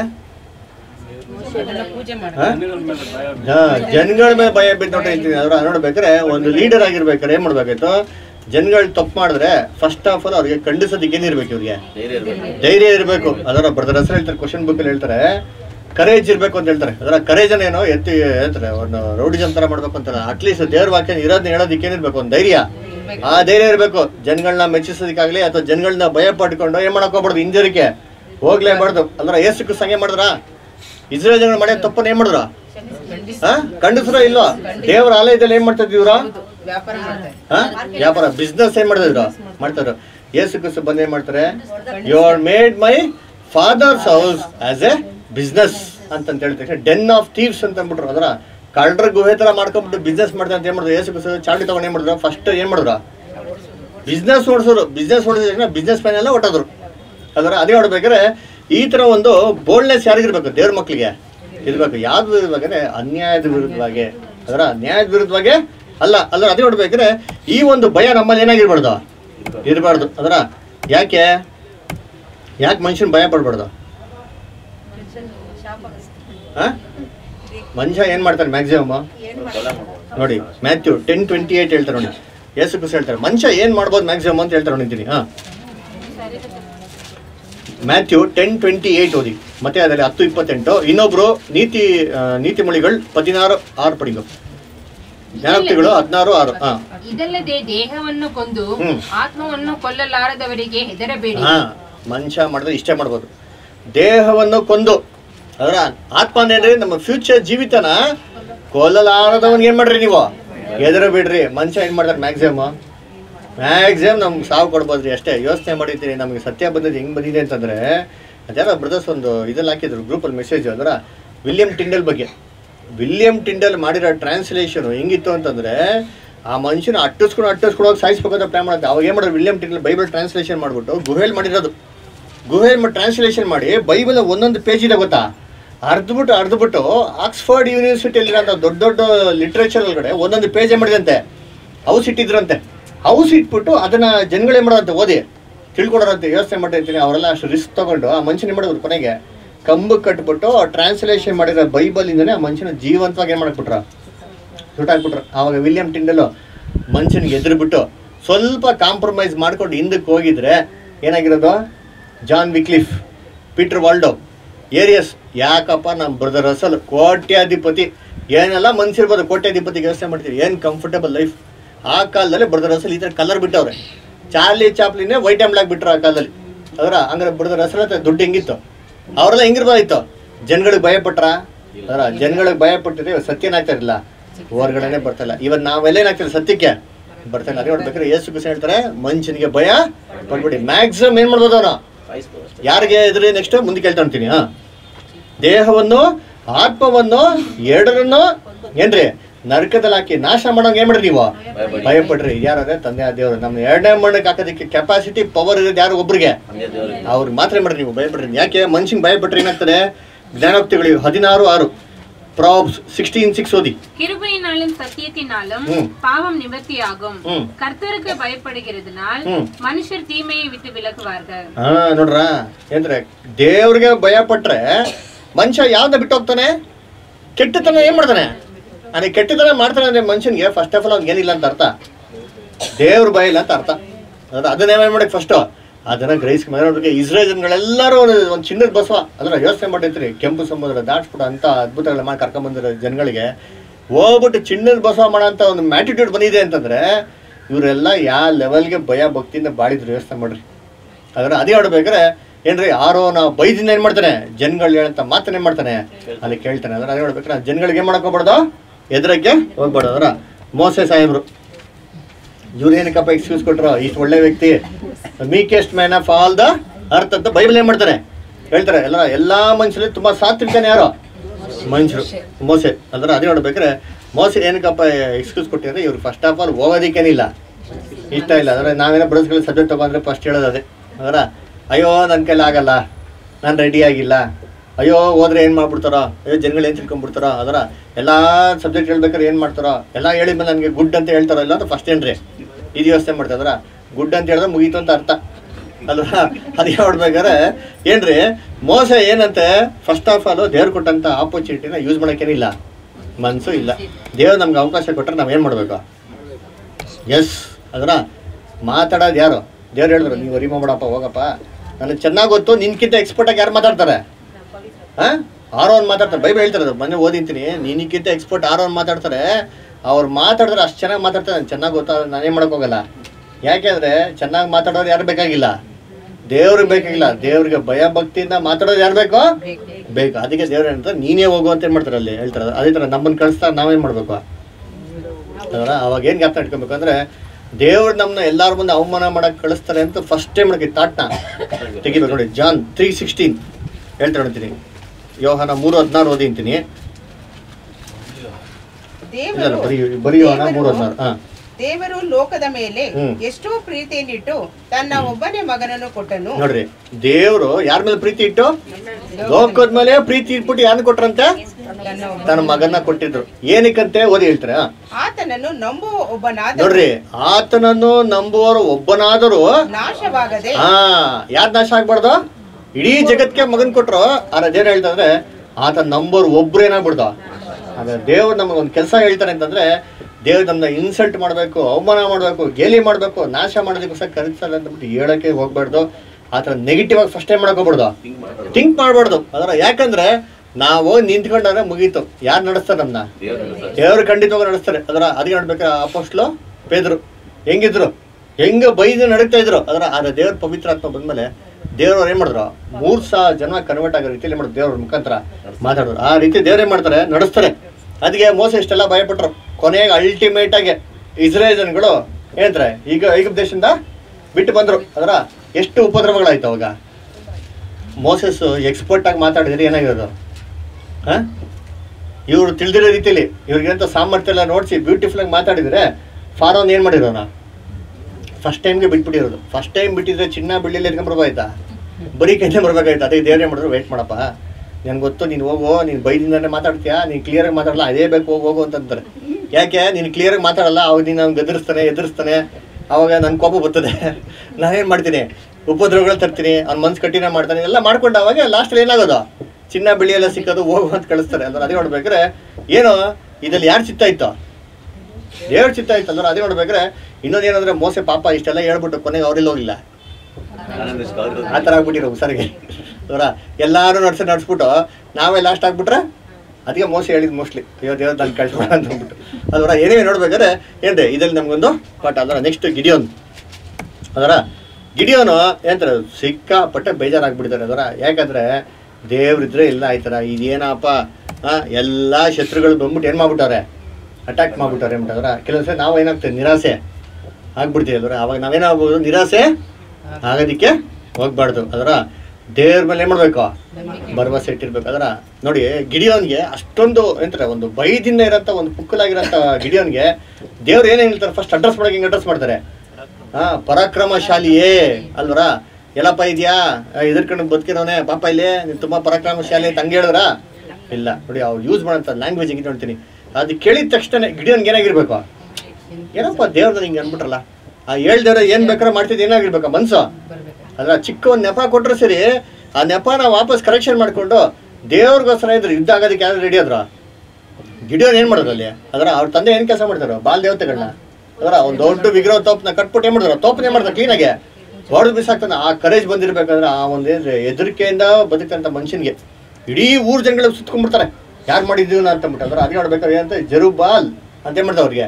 ಜನಗಳ ಮೇಲೆ ಭಯ ಬಿದ್ದು ನೋಡ್ರಿ ಅದ್ರ ನೋಡ್ಬೇಕಾರೆ ಒಂದು ಲೀಡರ್ ಆಗಿರ್ಬೇಕಾದ್ರೆ ಏನ್ ಮಾಡ್ಬೇಕಾಯ್ತು? ಜನಗಳು ತಪ್ಪು ಮಾಡಿದ್ರೆ ಫಸ್ಟ್ ಆಫ್ ಆಲ್ ಅವ್ರಿಗೆ ಖಂಡಿಸೋದಕ್ಕೆ ಏನಿರ್ಬೇಕು ಇವ್ರಿಗೆ? ಧೈರ್ಯ ಇರಬೇಕು. ಅದರ ಬ್ರದರ್ ಹೆಸರು ಹೇಳ್ತಾರೆ ಕ್ವಶನ್ ಬುಕ್ ಅಲ್ಲಿ ಹೇಳ್ತಾರೆ. ಕರೇಜ್ ಇರ್ಬೇಕು ಅಂತ ಹೇಳ್ತಾರೆ. ಅದರ ಕರೇಜ್ ಏನೋ ಎತ್ತಿ ಹೇಳ್ತಾರೆ ಒಂದು ರೌಡಿಸಮ್ ತರ ಮಾಡ್ಬೇಕು ಅಂತಾರೆ. ಅಟ್ಲೀಸ್ಟ್ ದೇವ್ರ ವಾಕ್ಯ ಇರೋದನ್ನ ಹೇಳೋದಕ್ಕೆ ಏನಿರ್ಬೇಕು ಒಂದು ಧೈರ್ಯ. ಆ ಧೈರ್ಯ ಇರಬೇಕು. ಜನಗಳನ್ನ ಮೆಚ್ಚಿಸೋದಕ್ಕಾಗ್ಲಿ ಅಥವಾ ಜನಗಳನ್ನ ಭಯ ಪಟ್ಕೊಂಡು ಏನ್ ಮಾಡಕ್ ಹೋಗ್ಬಾರ್ದು ಹಿಂಜರಿಕೆ. ಹೋಗ್ಲೇಬಾರ್ದು ಅಂದ್ರೆ ಏಸಕ್ಕೆ ಸಂಗೆ ಮಾಡಿದ್ರ? ಇಸ್ರೇಲ್ ಜನಗಳು ಮನೆ ತಪ್ಪನ್ನ ಏನ್ ಮಾಡಿದ್ರ? ಖಂಡಿಸ್ರ ಇಲ್ವಾ ದೇವರ ಆಲಯದಲ್ಲಿ ಏನ್ ಮಾಡ್ತಾ ಇದ್ರ ವ್ಯಾಪಾರ ಬಿಸ್ನೆಸ್ ಏನ್ ಮಾಡ್ತಿದ್ರು ಮಾಡ್ತಾರ. ಏಸು ಕ್ರಿಸ್ತು ಬಂದ್ ಏನ್ ಮಾಡ್ತಾರೆ? You are made my father's house as a business ಅಂತಂತ ಹೇಳಿದ ತಕ್ಷಣ ಡೆನ್ ಆಫ್ ಥೀವ್ಸ್ ಅಂತ ಅಂದ್ಬಿಟ್ರು. ಅದರ ಕಳ್ಳರ ಗುಹೆ ತರ ಮಾಡ್ಕೊಂಡ್ಬಿಟ್ಟು ಬಿಸ್ನೆಸ್ ಮಾಡ್ತಾರೆ ಅಂತ ಏನ್ ಮಾಡಿದ್ರು? ಯೇಸು ಬಿಸ್ ಚಾಂಡಿ ತಗೊಂಡು ಏನ್ ಮಾಡಿದ್ರು? ಫಸ್ಟ್ ಏನ್ ಮಾಡಿದ್ರು? ಬಿಸ್ನೆಸ್ ಓಡಿಸೋರು. ಬಿಸ್ನೆಸ್ ಓಡಿಸಿದ ಬಿಸ್ನೆಸ್ ಮ್ಯಾನ್ ಎಲ್ಲ ಹೊಟ್ಟೋದ್ರು ಅದರ ಅದೇ ಹೊಡ್ಬೇಕಾದ್ರೆ ಈ ತರ ಒಂದು ಬೋಲ್ಡ್ನೆಸ್ ಯಾರಿಗಿರ್ಬೇಕು ದೇವ್ರ ಮಕ್ಕಳಿಗೆ ಇರ್ಬೇಕು. ಯಾವ್ದು ಇರ್ಬೇಕಂದ್ರೆ ಅನ್ಯಾಯದ ವಿರುದ್ಧವಾಗಿ. ಅದರ ನ್ಯಾಯದ ವಿರುದ್ಧವಾಗಿ ಅಲ್ಲ ಅಲ್ಲ, ಅದೇ ಹೊಡ್ಬೇಕಾದ್ರೆ ಈ ಒಂದು ಭಯ ನಮ್ಮಲ್ಲಿ ಏನಾಗಿರ್ಬಾರ್ದು? ಇರಬಾರ್ದು. ಅದರ ಯಾಕೆ? ಯಾಕೆ ಮನುಷ್ಯನ ಭಯ ಪಡ್ಬಾರ್ದು? ಮನುಷ್ಯ ಏನ್ ಮಾಡ್ತಾನೆ ಮ್ಯಾಕ್ಸಿಮಮ್ ನೋಡಿ ಮ್ಯಾಥ್ಯೂ ಟೆನ್ ಟ್ವೆಂಟಿ ಏಟ್ ಹೇಳ್ತಾರೆ ನೋಡಿ. ಯೇಸು ಕ್ರಿಸ್ತ ಹೇಳ್ತಾರೆ ಮನುಷ್ಯ ಏನ್ ಮಾಡ್ಬೋದು ಮ್ಯಾಕ್ಸಿಮಮ್ ಅಂತ ಹೇಳ್ತಾರೆ ನೋಡಿದ್ದೀನಿ ಹಾ? ಮ್ಯಾಥ್ಯೂ ಟೆನ್ ಟ್ವೆಂಟಿ ಏಯ್ಟ್ ಓದಿ. ಮತ್ತೆ ಅದರಲ್ಲಿ ಹತ್ತು ಇಪ್ಪತ್ತೆಂಟು. ಇನ್ನೊಬ್ರು ನೀತಿ ನೀತಿ ನೀತಿಮೊಳಿಗಳು ಹದಿನಾರು ಆರು ಪಡಿಗು ಜ್ಞಾನೋಕ್ತಿಗಳು ಹದಿನಾರು ಆರು ಇದಲ್ಲದೆ ದೇಹವನ್ನು ಕೊಂದು ಆತ್ಮವನ್ನು ಕೊಲ್ಲಲಾರದವರಿಗೆ ಹೆದರಬೇಡಿ. ಹಾ ಮನುಷ್ಯ ಮಾಡಿದ್ರೆ ಇಷ್ಟೇ ಮಾಡ್ಬೋದು. ದೇಹವನ್ನು ಕೊಂದು ಅದರ ಆತ್ಮ ಅಂದ್ರೆ ನಮ್ಮ ಫ್ಯೂಚರ್ ಜೀವಿತನ ಕೊಲ್ಲಲಾರದವನ್ಗೆ ಏನ್ ಮಾಡ್ರಿ ನೀವು? ಎದುರ ಬಿಡ್ರಿ. ಮನುಷ್ಯ ಏನ್ ಮಾಡ್ತಾರೆ ಮ್ಯಾಕ್ಸಿಮಮ್ ಮ್ಯಾಕ್ಸಿಮಮ್ ನಮ್ಗೆ ಸಾವು ಕೊಡ್ಬೋದ್ರಿ ಅಷ್ಟೇ. ಯೋಚನೆ ಮಾಡಿರ್ತೀರಿ ನಮಗೆ ಸತ್ಯ ಬಂದದ್ದು ಹೆಂಗ್ ಬಂದಿದೆ ಅಂತಂದ್ರೆ, ಅದ್ಯಾರೋ ಬ್ರದರ್ಸ್ ಒಂದು ಇದ್ರಲ್ಲಿ ಹಾಕಿದ್ರು ಗ್ರೂಪಲ್ಲಿ ಮೆಸೇಜ್ ಅಂದ್ರ ವಿಲಿಯಂ ಟಿಂಡಲ್ ಬಗ್ಗೆ. ವಿಲಿಯಂ ಟಿಂಡಲ್ ಮಾಡಿರೋ ಟ್ರಾನ್ಸ್ಲೇಷನ್ ಹೆಂಗಿತ್ತು ಅಂತಂದ್ರೆ, ಆ ಮನುಷ್ಯನ ಅಟ್ಟಿಸ್ಕೊಂಡು ಅಟ್ಟಿಸ್ಕೊಂಡು ಹೋಗಿ ಸಾಯಿಸ್ಬೇಕಂತ ಪ್ಲಾನ್ ಮಾಡುತ್ತೆ ಅವಾಗ ಏನು ಮಾಡೋದು ವಿಲಿಯಂ ಟಿಂಡಲ್ ಬೈಬಲ್ ಟ್ರಾನ್ಸ್ಲೇಷನ್ ಮಾಡ್ಬಿಟ್ಟು ಗುಹೆಲ್ ಮಾಡಿರೋದು. ಗುಹೆಲ್ ಟ್ರಾನ್ಸ್ಲೇಷನ್ ಮಾಡಿ ಬೈಬಲ್ ಒಂದೊಂದು ಪೇಜ್ ಇದೆ ಗೊತ್ತಾ? ಅರ್ಧಬಿಟ್ಟು ಅರ್ಧಬಿಟ್ಟು ಆಕ್ಸ್ಫರ್ಡ್ ಯೂನಿವರ್ಸಿಟಿಯಲ್ಲಿರೋ ದೊಡ್ಡ ದೊಡ್ಡ ಲಿಟ್ರೇಚರ್ ಒಳಗಡೆ ಒಂದೊಂದು ಪೇಜ್ ಮಾಡಿದಂತೆ ಹೌಸ್ ಇಟ್ಟಿದ್ರಂತೆ ಹೌಸ್ ಇಟ್ಬಿಟ್ಟು ಅದನ್ನ ಜನಗಳೇ ಮಾಡೋದಂತೆ, ಓದಿ. ತಿಳ್ಕೊಡೋರಂತೆ ಯೋಚನೆ ಮಾಡಿರ್ತೀನಿ ಅವರೆಲ್ಲ ಅಷ್ಟು ರಿಸ್ಕ್ ತಗೊಂಡು ಆ ಮನುಷ್ಯನ ಮಾಡಿದ್ರು ಮಾಡೋದು ಕೊನೆಗೆ. ಕಂಬ ಕಟ್ಬಿಟ್ಟು ಟ್ರಾನ್ಸ್ಲೇಷನ್ ಮಾಡಿರೋ ಬೈಬಲಿಂದನೇ ಆ ಮನುಷ್ಯನ ಜೀವಂತವಾಗಿ ಏನು ಮಾಡಕ್ಬಿಟ್ರ ಸುಟ್ಟಾಕ್ಬಿಟ್ರು ಆವಾಗ ವಿಲಿಯಂ ಟಿಂಡಲು ಮನುಷ್ಯನಿಗೆ ಎದುರು ಬಿಟ್ಟು ಸ್ವಲ್ಪ ಕಾಂಪ್ರಮೈಸ್ ಮಾಡ್ಕೊಂಡು ಹಿಂದಕ್ಕೆ ಹೋಗಿದ್ರೆ ಏನಾಗಿರೋದು? John Wycliffe, Peter Waldo. Arius ಯಾಕಪ್ಪ ನಮ್ಮ ಬ್ರದರ್ ಅಸಲ್ ಕೋಟ್ಯಾಧಿಪತಿ? ಏನೆಲ್ಲ ಮನ್ಸಿರ್ಬೋದು ಕೋಟ್ಯಾಧಿಪತಿ ವ್ಯವಸ್ಥೆ ಮಾಡ್ತೀವಿ ಏನು ಕಂಫರ್ಟಬಲ್ ಲೈಫ್ ಆ ಕಾಲದಲ್ಲಿ ಬ್ರದರ್ ಅಸಲ್ ಈ ಥರ ಕಲರ್ ಬಿಟ್ಟವ್ರೆ. ಚಾರ್ಲಿ ಚಾಪ್ಲಿನೇ ವೈಟ್ ಆ್ಯಂಡ್ ಬ್ಲಾಕ್ ಬಿಟ್ರು ಆ ಕಾಲದಲ್ಲಿ. ಅದರ ಹಂಗಾರೆ ಬ್ರದರ್ ಅಸಲ್ ಹತ್ರ ದುಡ್ಡು ಹೆಂಗಿತ್ತು? ಅವರೆಲ್ಲ ಹೆಂಗಿರ್ಬೋದಾಯ್ತು ಜನಗಳಿಗೆ ಭಯಪಟ್ರ ಅದರ ಜನಗಳಿಗೆ ಭಯಪಟ್ಟಿದ್ರೆ ಇವಾಗ ಸತ್ಯನಾಗ್ತಾ ಇರಲಿಲ್ಲ ಹೊರಗಡೆನೆ ಬರ್ತಾಯಿಲ್ಲ. ಇವತ್ತು ನಾವೆಲ್ಲ ಏನಾಗ್ತಿಲ್ಲ ಸತ್ಯಕ್ಕೆ? ಬರ್ತಾಯಿಲ್ಲ. ಅದೇ ನೋಡ್ಬೇಕಾದ್ರೆ ಎಷ್ಟು ಖುಷಿ ಹೇಳ್ತಾರೆ ಮನುಷ್ಯನಿಗೆ ಭಯ ಪಡ್ಬಿಡಿ. ಮ್ಯಾಕ್ಸಿಮಮ್ ಏನು ಮಾಡ್ಬೋದು ಅವನು? ಯಾರಿಗೆ ಇದ್ರೆ ನೆಕ್ಸ್ಟ್ ಮುಂದೆ ಕೇಳ್ತಾ ಅಂತೀನಿ ಹಾ. ದೇಹವನ್ನು ಆತ್ಮವನ್ನು ಎರಡರನ್ನು ಏನ್ರಿ? ನರಕದಲ್ಲಿ ಹಾಕಿ ನಾಶ ಮಾಡೋಂಗೆ ಏನ್ ಮಾಡ್ರಿ ನೀವು? ಭಯಪಡ್ರಿ. ಯಾರದೇ? ತಂದೆ ದೇವರು. ನಮ್ಮ ಎರಡನೇ ಮಣ್ಣಕ್ಕೆ ಹಾಕೋದಕ್ಕೆ ಕೆಪಾಸಿಟಿ ಪವರ್ ಇರೋದು ಯಾರು? ಒಬ್ರಿಗೆ. ಅವ್ರು ಮಾತ್ರ ಮಾಡ್ರಿ ನೀವು? ಭಯಪಡ್ರಿ. ಯಾಕೆ? ಮನುಷ್ಯನ್ ಭಯಪಟ್ರೆ ಏನಾಗ್ತದೆ? ಜ್ಞಾನೋಕ್ತಿಗಳು ಹದಿನಾರು ஆறு ப்ராப்ஸ் சிக்ஸ்டீன் சிக்ஸ் ஓதி கிருபையினாலும் சத்தியத்தினாலும் ம். பாவம் நிவர்த்தியாகும் ம். கர்த்தருக்கு பயப்படுகிறதுனால் ம். மனுஷர் தீமையை விட்டு விலகுவார்கள் ಹಾ ನೋಡ್ರ ಏನ್ರೆ ದೇವ್ರಿಗೆ ಭಯ ಪಟ್ರೆ ಮನುಷ್ಯ ಯಾವ್ದ ಬಿಟ್ಟು ಹೋಗ್ತಾನೆ ಕೆಟ್ಟತನ ಏನ್ ಮಾಡ್ತಾನೆ ಅದೇ ಕೆಟ್ಟತನ ಮಾಡ್ತಾನೆ ಅಂದ್ರೆ ಮನುಷ್ಯನಿಗೆ ಫಸ್ಟ್ ಆಫ್ ಆಲ್ ಅವ್ನಿಗೆ ಏನಿಲ್ಲ ಅಂತ ಅರ್ಥ ದೇವ್ರ ಭಯ ಇಲ್ಲ ಅಂತ ಅರ್ಥ ಅದ್ರ ಅದನ್ನ ಏನ್ ಮಾಡಕ್ ಫಸ್ಟ್ ಅದನ್ನ ಗ್ರಹಿಸ್ಕೊಂಡ್ ನೋಡ್ಬೇಕು ಇಸ್ರೇಲ್ ಜನಗಳೆಲ್ಲರೂ ಒಂದು ಚಿನ್ನದ ಬಸವ. ಅದನ್ನ ಯೋಚನೆ ಮಾಡಿರ್ತೀರಿ ಕೆಂಪು ಸಮುದ್ರ ದಾಟ್ಸ್ಬಿಟ್ಟು ಅಂತ ಅದ್ಭುತಗಳ ಮಾಡಿ ಕರ್ಕೊಂಡ್ ಬಂದಿರೋ ಜನಗಳಿಗೆ. ಹೋಗ್ಬಿಟ್ಟು ಚಿನ್ನದ ಬಸವ ಮಾಡೋ ಅಂತ ಒಂದು ಮ್ಯಾಟಿಟ್ಯೂಡ್ ಬಂದಿದೆ ಅಂತಂದ್ರೆ, ಇವರೆಲ್ಲ ಯಾವ ಲೆವೆಲ್ಗೆ ಭಯ ಭಕ್ತಿಯಿಂದ ಬಾಳಿದ್ರು ವ್ಯವಸ್ಥೆ ಮಾಡ್ರಿ. ಅದರ ಅದೇ ಹೊಡ್ಬೇಕಾದ್ರೆ ಏನ್ರಿ, ಯಾರೋ ನಾವು ಬೈದಿಂದ ಏನ್ ಮಾಡ್ತಾನೆ, ಜನಗಳು ಹೇಳಂತ ಮಾತನ್ನ ಮಾಡ್ತಾನೆ. ಅಲ್ಲಿ ಕೇಳ್ತಾನೆ. ಅದರ ಅದೇ ಹೊಡ್ಬೇಕಾದ್ರೆ ಜನಗಳಿಗೆ ಏನ್ ಮಾಡಕ್ ಹೋಗ್ಬಾರ್ದು ಎದುರಕ್ಕೆ ಹೋಗ್ಬಾರ್ದು. ಅದರ ಮೋಸೆ ಸಾಹೇಬ್ರು. ಇವ್ರು ಏನಕ್ಕಪ್ಪ ಎಕ್ಸ್ಕ್ಯೂಸ್ ಕೊಟ್ರು? ಇಷ್ಟು ಒಳ್ಳೆ ವ್ಯಕ್ತಿ. Meekest man of all the earth ಅಂತ ಬೈಬಲ್ ಏನ್ ಮಾಡ್ತಾರೆ? ಹೇಳ್ತಾರೆ, ಎಲ್ಲ, ಎಲ್ಲಾ ಮನುಷ್ಯರಲ್ಲಿ ತುಂಬಾ ಸಾತ್ವಿಕನೇ ಯಾರು? ಮನುಷ್ಯರು. ಮೋಸೆ. ಅಂದ್ರೆ ಅದೇ ನೋಡ್ಬೇಕಾದ್ರೆ, ಮೋಸೆ ಏನಕ್ಕಪ್ಪ ಎಕ್ಸ್ಕ್ಯೂಸ್ ಕೊಟ್ಟಿದ್ರೆ ಇವ್ರು ಫಸ್ಟ್ ಆಫ್ ಆಲ್ ಹೋಗೋದಿಕ್ಕೇನಿಲ್ಲ ಇಷ್ಟ ಇಲ್ಲ. ಅಂದ್ರೆ ನಾವೇನೋ ಬ್ರದರ್ಸ್ಗಳ ಸಬ್ಜೆಕ್ಟ್ ತಗೊಂಡ್ರೆ ಫಸ್ಟ್ ಹೇಳೋದು ಅದೇ. ಅಯ್ಯೋ ನನ್ನ ಕೈಲಿ ಆಗಲ್ಲ. ನಾನು ರೆಡಿ ಆಗಿಲ್ಲ. ಅಯ್ಯೋ, ಹೋದ್ರೆ ಏನು ಮಾಡ್ಬಿಡ್ತಾರೋ? ಅಯ್ಯೋ, ಜನಗಳು ಏನು ತಿಳ್ಕೊಂಡ್ಬಿಡ್ತಾರೋ? ಅದರ, ಎಲ್ಲಾ ಸಬ್ಜೆಕ್ಟ್ ಹೇಳ್ಬೇಕಾದ್ರೆ ಏನು ಮಾಡ್ತಾರೋ? ಎಲ್ಲ ಹೇಳಿದ್ಮೇಲೆ ನನಗೆ ಗುಡ್ ಅಂತ ಹೇಳ್ತಾರೋ? ಇಲ್ಲ ಅಂದ್ರೆ ಫಸ್ಟ್ ಏನ್ರಿ? ಇದು ಯೋಚನೆ ಮಾಡ್ತಂದ್ರ? ಗುಡ್ ಅಂತ ಹೇಳಿದ್ರೆ ಮುಗೀತು ಅಂತ ಅರ್ಥ. ಅಲ್ವಾ? ಅದು ಹೇಳ್ಬೇಕಾದ್ರೆ ಏನ್ರಿ, ಮೋಸ ಏನಂತೆ? ಫಸ್ಟ್ ಆಫ್ ಆಲ್ ದೇವ್ರು ಕೊಟ್ಟಂತ ಆಪರ್ಚುನಿಟಿನ ಯೂಸ್ ಮಾಡೋಕ್ಕೇನಿಲ್ಲ ಮನಸ್ಸು ಇಲ್ಲ. ದೇವ್ರು ನಮ್ಗೆ ಅವಕಾಶ ಕೊಟ್ಟರೆ ನಾವೇನು ಮಾಡಬೇಕು? ಎಸ್ ಅದರ ಮಾತಾಡೋದು ಯಾರು? ದೇವ್ರು ಹೇಳಿದ್ರು, ನೀವು ವರಿ ಮಾಡಪ್ಪ, ಹೋಗಪ್ಪ. ನನಗೆ ಚೆನ್ನಾಗಿ ಗೊತ್ತು, ನಿನ್ಕಿಂತ ಎಕ್ಸ್ಪರ್ಟ್ ಆಗಿ ಯಾರು ಮಾತಾಡ್ತಾರೆ? ಹಾ ಆರೋನ್ ಮಾತಾಡ್ತಾರೆ. ಬೈಬಲ್ ಹೇಳ್ತಾರೆ ಮೊನ್ನೆ ಓದಿಂತೀನಿ ನಿನ್ಕಿಂತ ಎಕ್ಸ್ಪರ್ಟ್ ಆರೋನ್ ಮಾತಾಡ್ತಾರೆ. ಅವ್ರು ಮಾತಾಡಿದ್ರೆ ಅಷ್ಟು ಚೆನ್ನಾಗಿ ಮಾತಾಡ್ತಾರೆ, ನಂಗೆ ಚೆನ್ನಾಗಿ ಗೊತ್ತಾ ನಾನೇನು ಮಾಡೋಕ್ಕೋಗಲ್ಲ ಯಾಕೆಂದ್ರೆ ಚೆನ್ನಾಗಿ ಮಾತಾಡೋರು ಯಾರು ಬೇಕಾಗಿಲ್ಲ? ದೇವ್ರಿಗೆ ಬೇಕಾಗಿಲ್ಲ. ದೇವ್ರಿಗೆ ಭಯ ಭಕ್ತಿಯಿಂದ ಮಾತಾಡೋದು ಯಾರು ಬೇಕು? ಬೇಕು. ಅದಕ್ಕೆ ದೇವ್ರು ಏನಂತಾರೆ ನೀನೇ ಹೋಗು ಅಂತ ಏನು ಮಾಡ್ತಾರೆ ಅಲ್ಲಿ? ಹೇಳ್ತಾರೆ. ಅದೇ ಥರ ನಮ್ಮನ್ನು ಕಳಿಸ್ತಾರೆ ನಾವೇನು ಮಾಡಬೇಕು? ಅದರ ಅವಾಗ ಏನು ಜ್ಞಾಪನ ಇಟ್ಕೊಬೇಕು ಅಂದ್ರೆ, ದೇವ್ರು ನಮ್ಮನ್ನ ಎಲ್ಲರ ಮುಂದೆ ಅವಮಾನ ಮಾಡಕ್ ಕಳಿಸ್ತಾರೆ ಅಂತ ಫಸ್ಟ್ ಟೈಮ್ ಮಾಡಕ್ಕೆ ತಾಟ್ನ ತೆಗಿಬೇಕು. ನೋಡಿ, ಜಾನ್ ತ್ರೀ ಸಿಕ್ಸ್ಟೀನ್ ಹೇಳ್ತಾ ನೋಡ್ತೀನಿ ಯೋಹನ ಮೂರು ಹದಿನಾರು ಓದಿ ಅಂತೀನಿ. ದೇವರು ಲೋಕದ ಮೇಲೆ ಎಷ್ಟೋ ಪ್ರೀತಿಯನ್ನಿಟ್ಟು ತನ್ನ ಒಬ್ಬನೇ ಮಗನನ್ನು ಕೊಟ್ಟನು. ನೋಡ್ರಿ ದೇವರು ಯಾರ ಮೇಲೆ ಪ್ರೀತಿ ಇಟ್ಟು? ಲೋಕದ ಮೇಲೆ ಪ್ರೀತಿ ಇಟ್ಬಿಟ್ಟು ಯಾರು ಕೊಟ್ರಂತೆ? ತನ್ನ ಮಗನ ಕೊಟ್ಟಿದ್ರು. ಏನಕ್ಕಂತೆ? ಓದಿ ಹೇಳ್ತಾರೆ? ಆತನನ್ನು ನಂಬುವ ಒಬ್ಬನಾದ ನೋಡ್ರಿ ಆತನನ್ನು ನಂಬುವವರು ಒಬ್ಬನಾದರೂ ನಾಶವಾಗದೆ ಹಾ ಯಾರ್ ನಾಶ ಆಗ್ಬಾರ್ದು? ಇಡೀ ಜಗತ್ಗೆ ಮಗನ್ ಕೊಟ್ರು. ಆ ದೇವ್ರು ಹೇಳ್ತಂದ್ರೆ ಆತ ನಂಬೋರ್ ಒಬ್ರು ಏನಾಗ್ಬಿಡ್ದು ಅದ ದೇವ್ರು ನಮಗೆ ಒಂದು ಕೆಲಸ ಹೇಳ್ತಾರೆ ಅಂತಂದ್ರೆ ದೇವ್ರು ನಮ್ಮನ್ನ ಇನ್ಸಲ್ಟ್ ಮಾಡಬೇಕು ಅವಮಾನ ಮಾಡಬೇಕು ಗೇಲಿ ಮಾಡಬೇಕು ನಾಶ ಮಾಡೋದಕ್ಕೋಸ್ಕರ ಕರಿತಾರೆ ಅಂತ ಬಿಟ್ಟು ಹೇಳಕ್ಕೆ ಹೋಗ್ಬಾರ್ದು. ಆ ಥರ ನೆಗೆಟಿವ್ ಆಗಿ ಫಸ್ಟ್ ಟೈಮ್ ಮಾಡಕ್ ಹೋಗ್ಬಾರ್ದು. ಥಿಂಕ್ ಮಾಡಬಾರ್ದು. ಅದರ ಯಾಕಂದ್ರೆ ನಾವು ನಿಂತ್ಕೊಂಡ್ರೆ ಮುಗೀತು. ಯಾರು ನಡೆಸ್ತಾರೆ ನಮ್ಮನ್ನ ದೇವರು ಖಂಡಿತವಾಗಿ ನಡೆಸ್ತಾರೆ. ಅದರ ಅದಕ್ಕೆ ನೋಡ್ಬೇಕಾದ್ರೆ ಅಪೋಸ್ಟ್ಲು ಪೇದ್ರು. ಹೆಂಗಿದ್ರು? ಹೆಂಗ ಬೈದು ನಡೀತಾ ಇದ್ರು? ಅದರ ಆದರೆ ದೇವ್ರ ಪವಿತ್ರಾತ್ಮ ಬಂದ್ಮೇಲೆ ದೇವ್ರವ್ರು ಏನ್ ಮಾಡಿದ್ರು? ಮೂರ್ ಸಾವಿರ ಜನ ಕನ್ವರ್ಟ್ ಆಗೋ ರೀತಿಯಲ್ಲಿ ಮಾಡಿದ್ರು ದೇವ್ರ ಮುಖಾಂತರ ಮಾತಾಡೋರು. ಆ ರೀತಿ ದೇವ್ರೇನು ಮಾಡ್ತಾರೆ? ನಡೆಸ್ತಾರೆ. ಅದಕ್ಕೆ ಮೋಸ ಇಷ್ಟೆಲ್ಲ ಭಯಪಟ್ರು. ಕೊನೆಗೆ ಅಲ್ಟಿಮೇಟ್ ಆಗಿ ಇಸ್ರೇಲ್ ಜನಗಳು ಏನಂತಾರೆ, ಈಗ ಈಗ ದೇಶದಿಂದ ಬಿಟ್ಟು ಬಂದರು. ಅದರ ಎಷ್ಟು ಉಪದ್ರವಗಳಾಯ್ತು ಅವಾಗ? ಮೋಸಸ್ ಎಕ್ಸ್ಪರ್ಟ್ ಆಗಿ ಮಾತಾಡಿದ್ರೆ ಏನಾಗಿರೋದು? ಹಾಂ? ಇವರು ತಿಳಿದಿರೋ ರೀತಿಯಲ್ಲಿ ಇವ್ರಿಗಂತ ಸಾಮರ್ಥ್ಯ ಎಲ್ಲ ನೋಡಿಸಿ ಬ್ಯೂಟಿಫುಲ್ ಆಗಿ ಮಾತಾಡಿದ್ರೆ ಫಾರೋನ್ ಏನು ಮಾಡಿರೋನ? ಫಸ್ಟ್ ಟೈಮ್ಗೆ ಬಿಟ್ಬಿಟ್ಟಿರೋದು. ಫಸ್ಟ್ ಟೈಮ್ ಬಿಟ್ಟಿದ್ರೆ ಚಿನ್ನ ಬೆಳ್ಳಿಲಿ ಎತ್ಕೊಂಡ್ ಬರ್ಬೋದಾಯ್ತಾ ಬರೀ ಕೈನೇ ಬರ್ಬೇಕಾಯ್ತು? ಅದೇ ದೇವ್ರೇ ಮಾಡಿದ್ರು ವೇಟ್ ಮಾಡಪ್ಪ. ನನ್ಗೆ ಗೊತ್ತು ನೀನು ಹೋಗು ನೀನು ಬೈದಿಂದಾನೆ ಮಾತಾಡ್ತೀಯಾ? ನೀನು ಕ್ಲಿಯರಾಗಿ ಮಾತಾಡಲ್ಲ ಅದೇ ಬೇಕು ಹೋಗು ಹೋಗು ಅಂತಂತಾರೆ. ಯಾಕೆ? ನೀನು ಕ್ಲಿಯರಾಗಿ ಮಾತಾಡಲ್ಲ ಅವಾಗ ನೀನು ನಾನು ಗದರಿಸ್ತಾನೆ ಎದುರಿಸ್ತಾನೆ. ಅವಾಗ ನನ್ನ ಕೋಪ ಬರ್ತದೆ. ನಾನೇನು ಮಾಡ್ತೀನಿ? ಉಪದ್ರವಗಳು ತರ್ತೀನಿ ಅವ್ನ ಮನ್ಸು ಕಟ್ಟಿನ ಮಾಡ್ತಾನೆ ಎಲ್ಲ ಮಾಡ್ಕೊಂಡು ಅವಾಗ ಲಾಸ್ಟಲ್ಲಿ ಏನಾಗೋದು? ಚಿನ್ನ ಬೆಳಿ ಎಲ್ಲ ಸಿಕ್ಕೋದು ಹೋಗು ಅಂತ ಕಳಿಸ್ತಾರೆ. ಅಂದ್ರೆ ಅದೇ ನೋಡ್ಬೇಕಾದ್ರೆ ಏನು? ಇದ್ರಲ್ಲಿ ಯಾರು ಚಿತ್ತ ಇತ್ತು? ದೇವ್ರ ಚಿತ್ತ ಇತ್ತು ಅಂದ್ರೆ ಅದೇ ನೋಡ್ಬೇಕಾದ್ರೆ ಇನ್ನೊಂದೇನಂದ್ರೆ ಮೋಸೆ ಪಾಪ ಇಷ್ಟೆಲ್ಲ ಹೇಳ್ಬಿಟ್ಟು ಕೊನೆಗೆ ಅವ್ರಿಲ್ಲ ಹೋಗಿಲ್ಲ ಆ ಥರ ಆಗ್ಬಿಟ್ಟಿರೋ ಸರಿಗೆ ಅವರ ಎಲ್ಲಾರು ನಡ್ಸ ನಡ್ಸ್ಬಿಟ್ಟು ನಾವೇ ಲಾಸ್ಟ್ ಆಗ್ಬಿಟ್ರೆ ಅದಕ್ಕೆ ಮೋಸ ಹೇಳಿದ್ ಮೋಸ್ಟ್ಲಿ ಅಯ್ಯೋ ದೇವ್ರ ನಾನು ಕಳ್ಸ್ಬೇಡ ಅಂತ ಅಂದ್ಬಿಟ್ಟು. ಅದರ ಏನೇ ನೋಡ್ಬೇಕಾದ್ರೆ ಏನಿದೆ ಇದ್ರಲ್ಲಿ ನಮಗೊಂದು ಪಾಠ. ಅದರ ನೆಕ್ಸ್ಟ್ ಗಿಡಿಯೋನ್. ಅದರ ಗಿಡಿಯೋನು ಏನಂತಾರೆ ಸಿಕ್ಕಾಪಟ್ಟೆ ಬೇಜಾರಾಗ್ಬಿಡ್ತಾರೆ ಅದರ ಯಾಕಂದ್ರೆ ದೇವ್ರಿದ್ರೆ ಇಲ್ಲ ಆಯ್ತಾರ ಇದೇನಪ್ಪ ಎಲ್ಲ ಶತ್ರುಗಳು ಬಂದ್ಬಿಟ್ಟು ಏನು ಮಾಡ್ಬಿಟ್ಟವ್ರೆ? ಅಟ್ಯಾಕ್ ಮಾಡ್ಬಿಟ್ಟವ್ರೆ ಅಂದ್ಬಿಟ್ಟವ್ರ ಕೆಲವೊಂದ್ಸರಿ ನಾವು ಏನಾಗ್ತದೆ ನಿರಾಸೆ ಆಗ್ಬಿಡ್ತೀವಿ ಅದರ ಅವಾಗ ನಾವೇನಾಗ್ಬೋದು? ನಿರಾಸೆ ಆಗೋದಕ್ಕೆ ಹೋಗ್ಬಾರ್ದು. ಅದರ ದೇವ್ರ ಮೇಲೆ ಏನು ಮಾಡಬೇಕು? ಭರವಸೆ ಇಟ್ಟಿರ್ಬೇಕು ಅದರ ನೋಡಿ ಗಿಡಿಯೋನ್ಗೆ ಅಷ್ಟೊಂದು ಎಂತಾರೆ ಒಂದು ಬೈದಿಂದ ಇರೋಂಥ ಒಂದು ಪುಕ್ಕಲಾಗಿರಂತ ಗಿಡಿಯೋನ್ಗೆ ದೇವ್ರು ಏನೇನು ಹೇಳ್ತಾರೆ? ಫಸ್ಟ್ ಅಡ್ರೆಸ್ ಮಾಡೋಕೆ ಹಿಂಗೆ ಅಡ್ರೆಸ್ ಮಾಡ್ತಾರೆ. ಹಾ ಪರಾಕ್ರಮಶಾಲಿಯೇ. ಅಲ್ವರ? ಎಲ್ಲಪ್ಪ ಇದೆಯಾ? ಎದುರ್ಕೊಂಡು ಬದುಕಿರೋನೆ. ಪಾಪ ಇಲ್ಲಿ ನೀನು ತುಂಬಾ ಪರಾಕ್ರಮಶಾಲಿ ಅಂತ ಹಂಗೆ ಹೇಳಿದ್ರ? ಇಲ್ಲ. ನೋಡಿ ಅವ್ರು ಯೂಸ್ ಮಾಡೋಂಥ ಲ್ಯಾಂಗ್ವೇಜ್ ಹಿಂಗೆ ನೋಡ್ತೀನಿ. ಅದು ಕೇಳಿದ ತಕ್ಷಣ ಗಿಡಿಯೋನ್ಗೆ ಏನಾಗಿರ್ಬೇಕು? ಏನಪ್ಪ ದೇವ್ರನ್ನ ಹಿಂಗೆ ಅನ್ಬಿಟ್ರಲ್ಲ ಆ ಹೇಳ್ದೇವ್ರ ಏನ್ ಬೇಕಾದ್ರೆ ಮಾಡ್ತಿದ್ದು ಏನಾಗಿರ್ಬೇಕು? ಮನ್ಸು? ಅದ್ರ ಚಿಕ್ಕ ಒಂದು ನೆಪ ಕೊಟ್ಟರೆ ಸರಿ, ಆ ನೆಪನ ವಾಪಸ್ ಕರೆಕ್ಷನ್ ಮಾಡಿಕೊಂಡು ದೇವ್ರಿಗೋಸ್ಕರ ಇದ್ರು, ಯುದ್ಧ ಆಗೋದಕ್ಕೆ ಯಾರು ರೆಡಿ ಆದ್ರು? ಗಿಡಿಯೋನ್ ಏನು ಮಾಡೋದು ಅಲ್ಲಿ? ಅದರ ಅವ್ರ ತಂದೆ ಏನು ಕೆಲಸ ಮಾಡ್ತಾರೋ? ಬಾಲ್ ದೇವತೆಗಳನ್ನ ಅದರ ಒಂದು ದೊಡ್ಡ ವಿಗ್ರಹ ತೋಪನ್ನ ಕಟ್ಬಿಟ್ಟು ಏನು ಮಾಡಿದ್ರು ತೋಪನ ಏನು ಮಾಡ್ತಾರೆ ಕ್ಲೀನಾಗೆ ಹೊಡೆದು ಬಿಸಾಕ್ತಾನೆ. ಆ ಕರೇಜ್ ಬಂದಿರ್ಬೇಕಾದ್ರೆ ಆ ಒಂದು ಹೆದರಿಕೆಯಿಂದ ಬದುಕಂಥ ಮನುಷ್ಯನಿಗೆ. ಇಡೀ ಊರು ಜನಗಳಿಗೆ ಸುತ್ಕೊಂಡ್ಬಿಡ್ತಾರೆ. ಯಾರು ಮಾಡಿದ್ದೀವಿ ಅಂತ ಅಂದ್ಬಿಟ್ಟು. ಅಂದ್ರೆ ಅದೇ ನೋಡ್ಬೇಕಾದ್ರೆ ಏನಂತ ಜರುಬಾಲ್ ಅಂತ ಏನು ಮಾಡ್ತಾವ್ರಿಗೆ?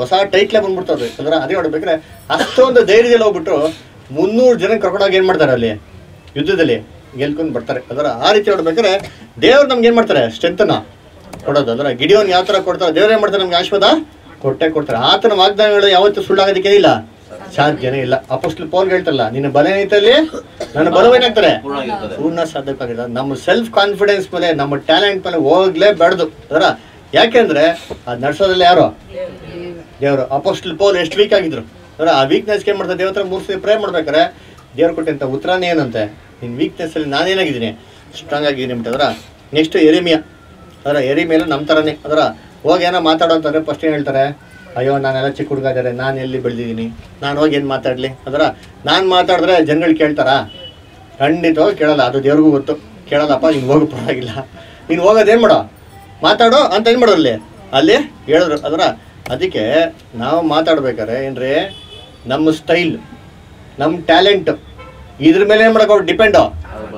ಹೊಸ ಟೈಟ್ಲೆ ಬಂದ್ಬಿಡ್ತಾವ್ರಿ. ಅಂದ್ರೆ ಅದೇ ನೋಡ್ಬೇಕಾದ್ರೆ ಅಷ್ಟೊಂದು ಧೈರ್ಯದಲ್ಲಿ ಹೋಗ್ಬಿಟ್ಟು ಮುನ್ನೂರು ಜನ ಕರ್ಕೊಂಡಾಗ ಏನು ಮಾಡ್ತಾರೆ ಅಲ್ಲಿ? ಯುದ್ಧದಲ್ಲಿ ಗೆಲ್ಕೊಂಡು ಬರ್ತಾರೆ. ಅದರ ಆ ರೀತಿ ನೋಡ್ಬೇಕಾದ್ರೆ ದೇವ್ರು ನಮ್ಗೆ ಏನು ಮಾಡ್ತಾರೆ? ಸ್ಟ್ರೆಂತನ್ನು ಕೊಡೋದು. ಅದರ ಗಿಡಿಯೋನ್ ಯಾವ ಥರ ಕೊಡ್ತಾರೆ ದೇವ್ರು ಏನು ಮಾಡ್ತಾರೆ ನಮ್ಗೆ ಆಶ್ವಾದ ಕೊಟ್ಟೆ ಕೊಡ್ತಾರೆ. ಆತನ ವಾಗ್ದಾನಗಳು ಯಾವತ್ತೂ ಸುಳ್ಳಾಗೋದಕ್ಕೆ ಇಲ್ಲ. ಸಾಧ್ಯನೇ ಇಲ್ಲ. ಅಪೋಸ್ಟಲ್ ಪೌಲ್ ಹೇಳ್ತಾರಲ್ಲ, ನಿನ್ನ ಬಲ ಏನೈತಲ್ಲಿ ನನ್ನ ಬಲವೇನಾಗ್ತಾರೆ ಪೂರ್ಣ ಸಾಧ್ಯಕ್ಕಾಗಿಲ್ಲ ನಮ್ಮ ಸೆಲ್ಫ್ ಕಾನ್ಫಿಡೆನ್ಸ್ ಮೇಲೆ, ನಮ್ಮ ಟ್ಯಾಲೆಂಟ್ ಮೇಲೆ ಹೋಗ್ಲೇ ಬೇಡ್ದು ಅದರ ಯಾಕೆಂದ್ರೆ ಅದು ನಡ್ಸೋದ್ರಲ್ಲಿ ಯಾರು? ದೇವರು. ಅಪೋಸ್ಟಲ್ ಪೌಲ್ ಎಷ್ಟು ವೀಕ್ ಆಗಿದ್ರು? ಅಂದ್ರೆ ಆ ವೀಕ್ನೆಸ್ ಏನ್ ಮಾಡ್ತಾರೆ? ದೇವ್ರ ಹತ್ರ ಮೂರು ಪ್ರೇ ಮಾಡ್ಬೇಕಾರೆ ದೇವ್ರು ಕೊಟ್ಟಂತ ಉತ್ತರನೇ ಏನಂತೆ? ನಿನ್ ವೀಕ್ನೆಸ್ ಅಲ್ಲಿ ನಾನೇನಾಗಿದ್ದೀನಿ ಸ್ಟ್ರಾಂಗ್ ಆಗಿದ್ದೀನಿ ಅಂದ್ಬಿಟ್ಟು ನೆಕ್ಸ್ಟ್ ಎರಿಮಿಯಾ, ಅದರ? ಎರಿಮಿಯಲ್ಲ ನಮ್ಮ ಥರನೇ ಅದರ? ಹೋಗಿ ಏನೋ ಮಾತಾಡೋ ಅಂತಂದ್ರೆ ಫಸ್ಟ್ ಏನು ಹೇಳ್ತಾರೆ? ಅಯ್ಯೋ, ನಾನೆಲ್ಲ ಚಿಕ್ಕ ಹುಡುಗ ಇದ್ದಾರೆ, ನಾನು ಎಲ್ಲಿ ಬೆಳೆದಿದ್ದೀನಿ? ನಾನು ಹೋಗಿ ಏನು ಮಾತಾಡಲಿ? ಅದರ? ನಾನು ಮಾತಾಡಿದ್ರೆ ಜನಗಳು ಕೇಳ್ತಾರಾ? ಖಂಡಿತವಾಗಿ ಕೇಳಲ್ಲ, ಅದು ದೇವ್ರಿಗೂ ಗೊತ್ತು. ಕೇಳಲ್ಲಪ್ಪ, ನೀನು ಹೋಗೋ, ಪರವಾಗಿಲ್ಲ. ನೀನು ಹೋಗೋದೇನು ಮಾಡೋ? ಮಾತಾಡೋ ಅಂತ ಏನು ಮಾಡೋ ಅಲ್ಲಿ? ಅಲ್ಲಿ? ಹೇಳಿದ್ರು, ಅದರ? ಅದಕ್ಕೆ ನಾವು ಮಾತಾಡ್ಬೇಕಾರೆ ಏನ್ರಿ? ನಮ್ಮ ಸ್ಟೈಲ್ ನಮ್ಮ ಟ್ಯಾಲೆಂಟ್ ಇದ್ರ ಮೇಲೆ ಏನು ಮಾಡಕ್ಕೆ ಡಿಪೆಂಡ್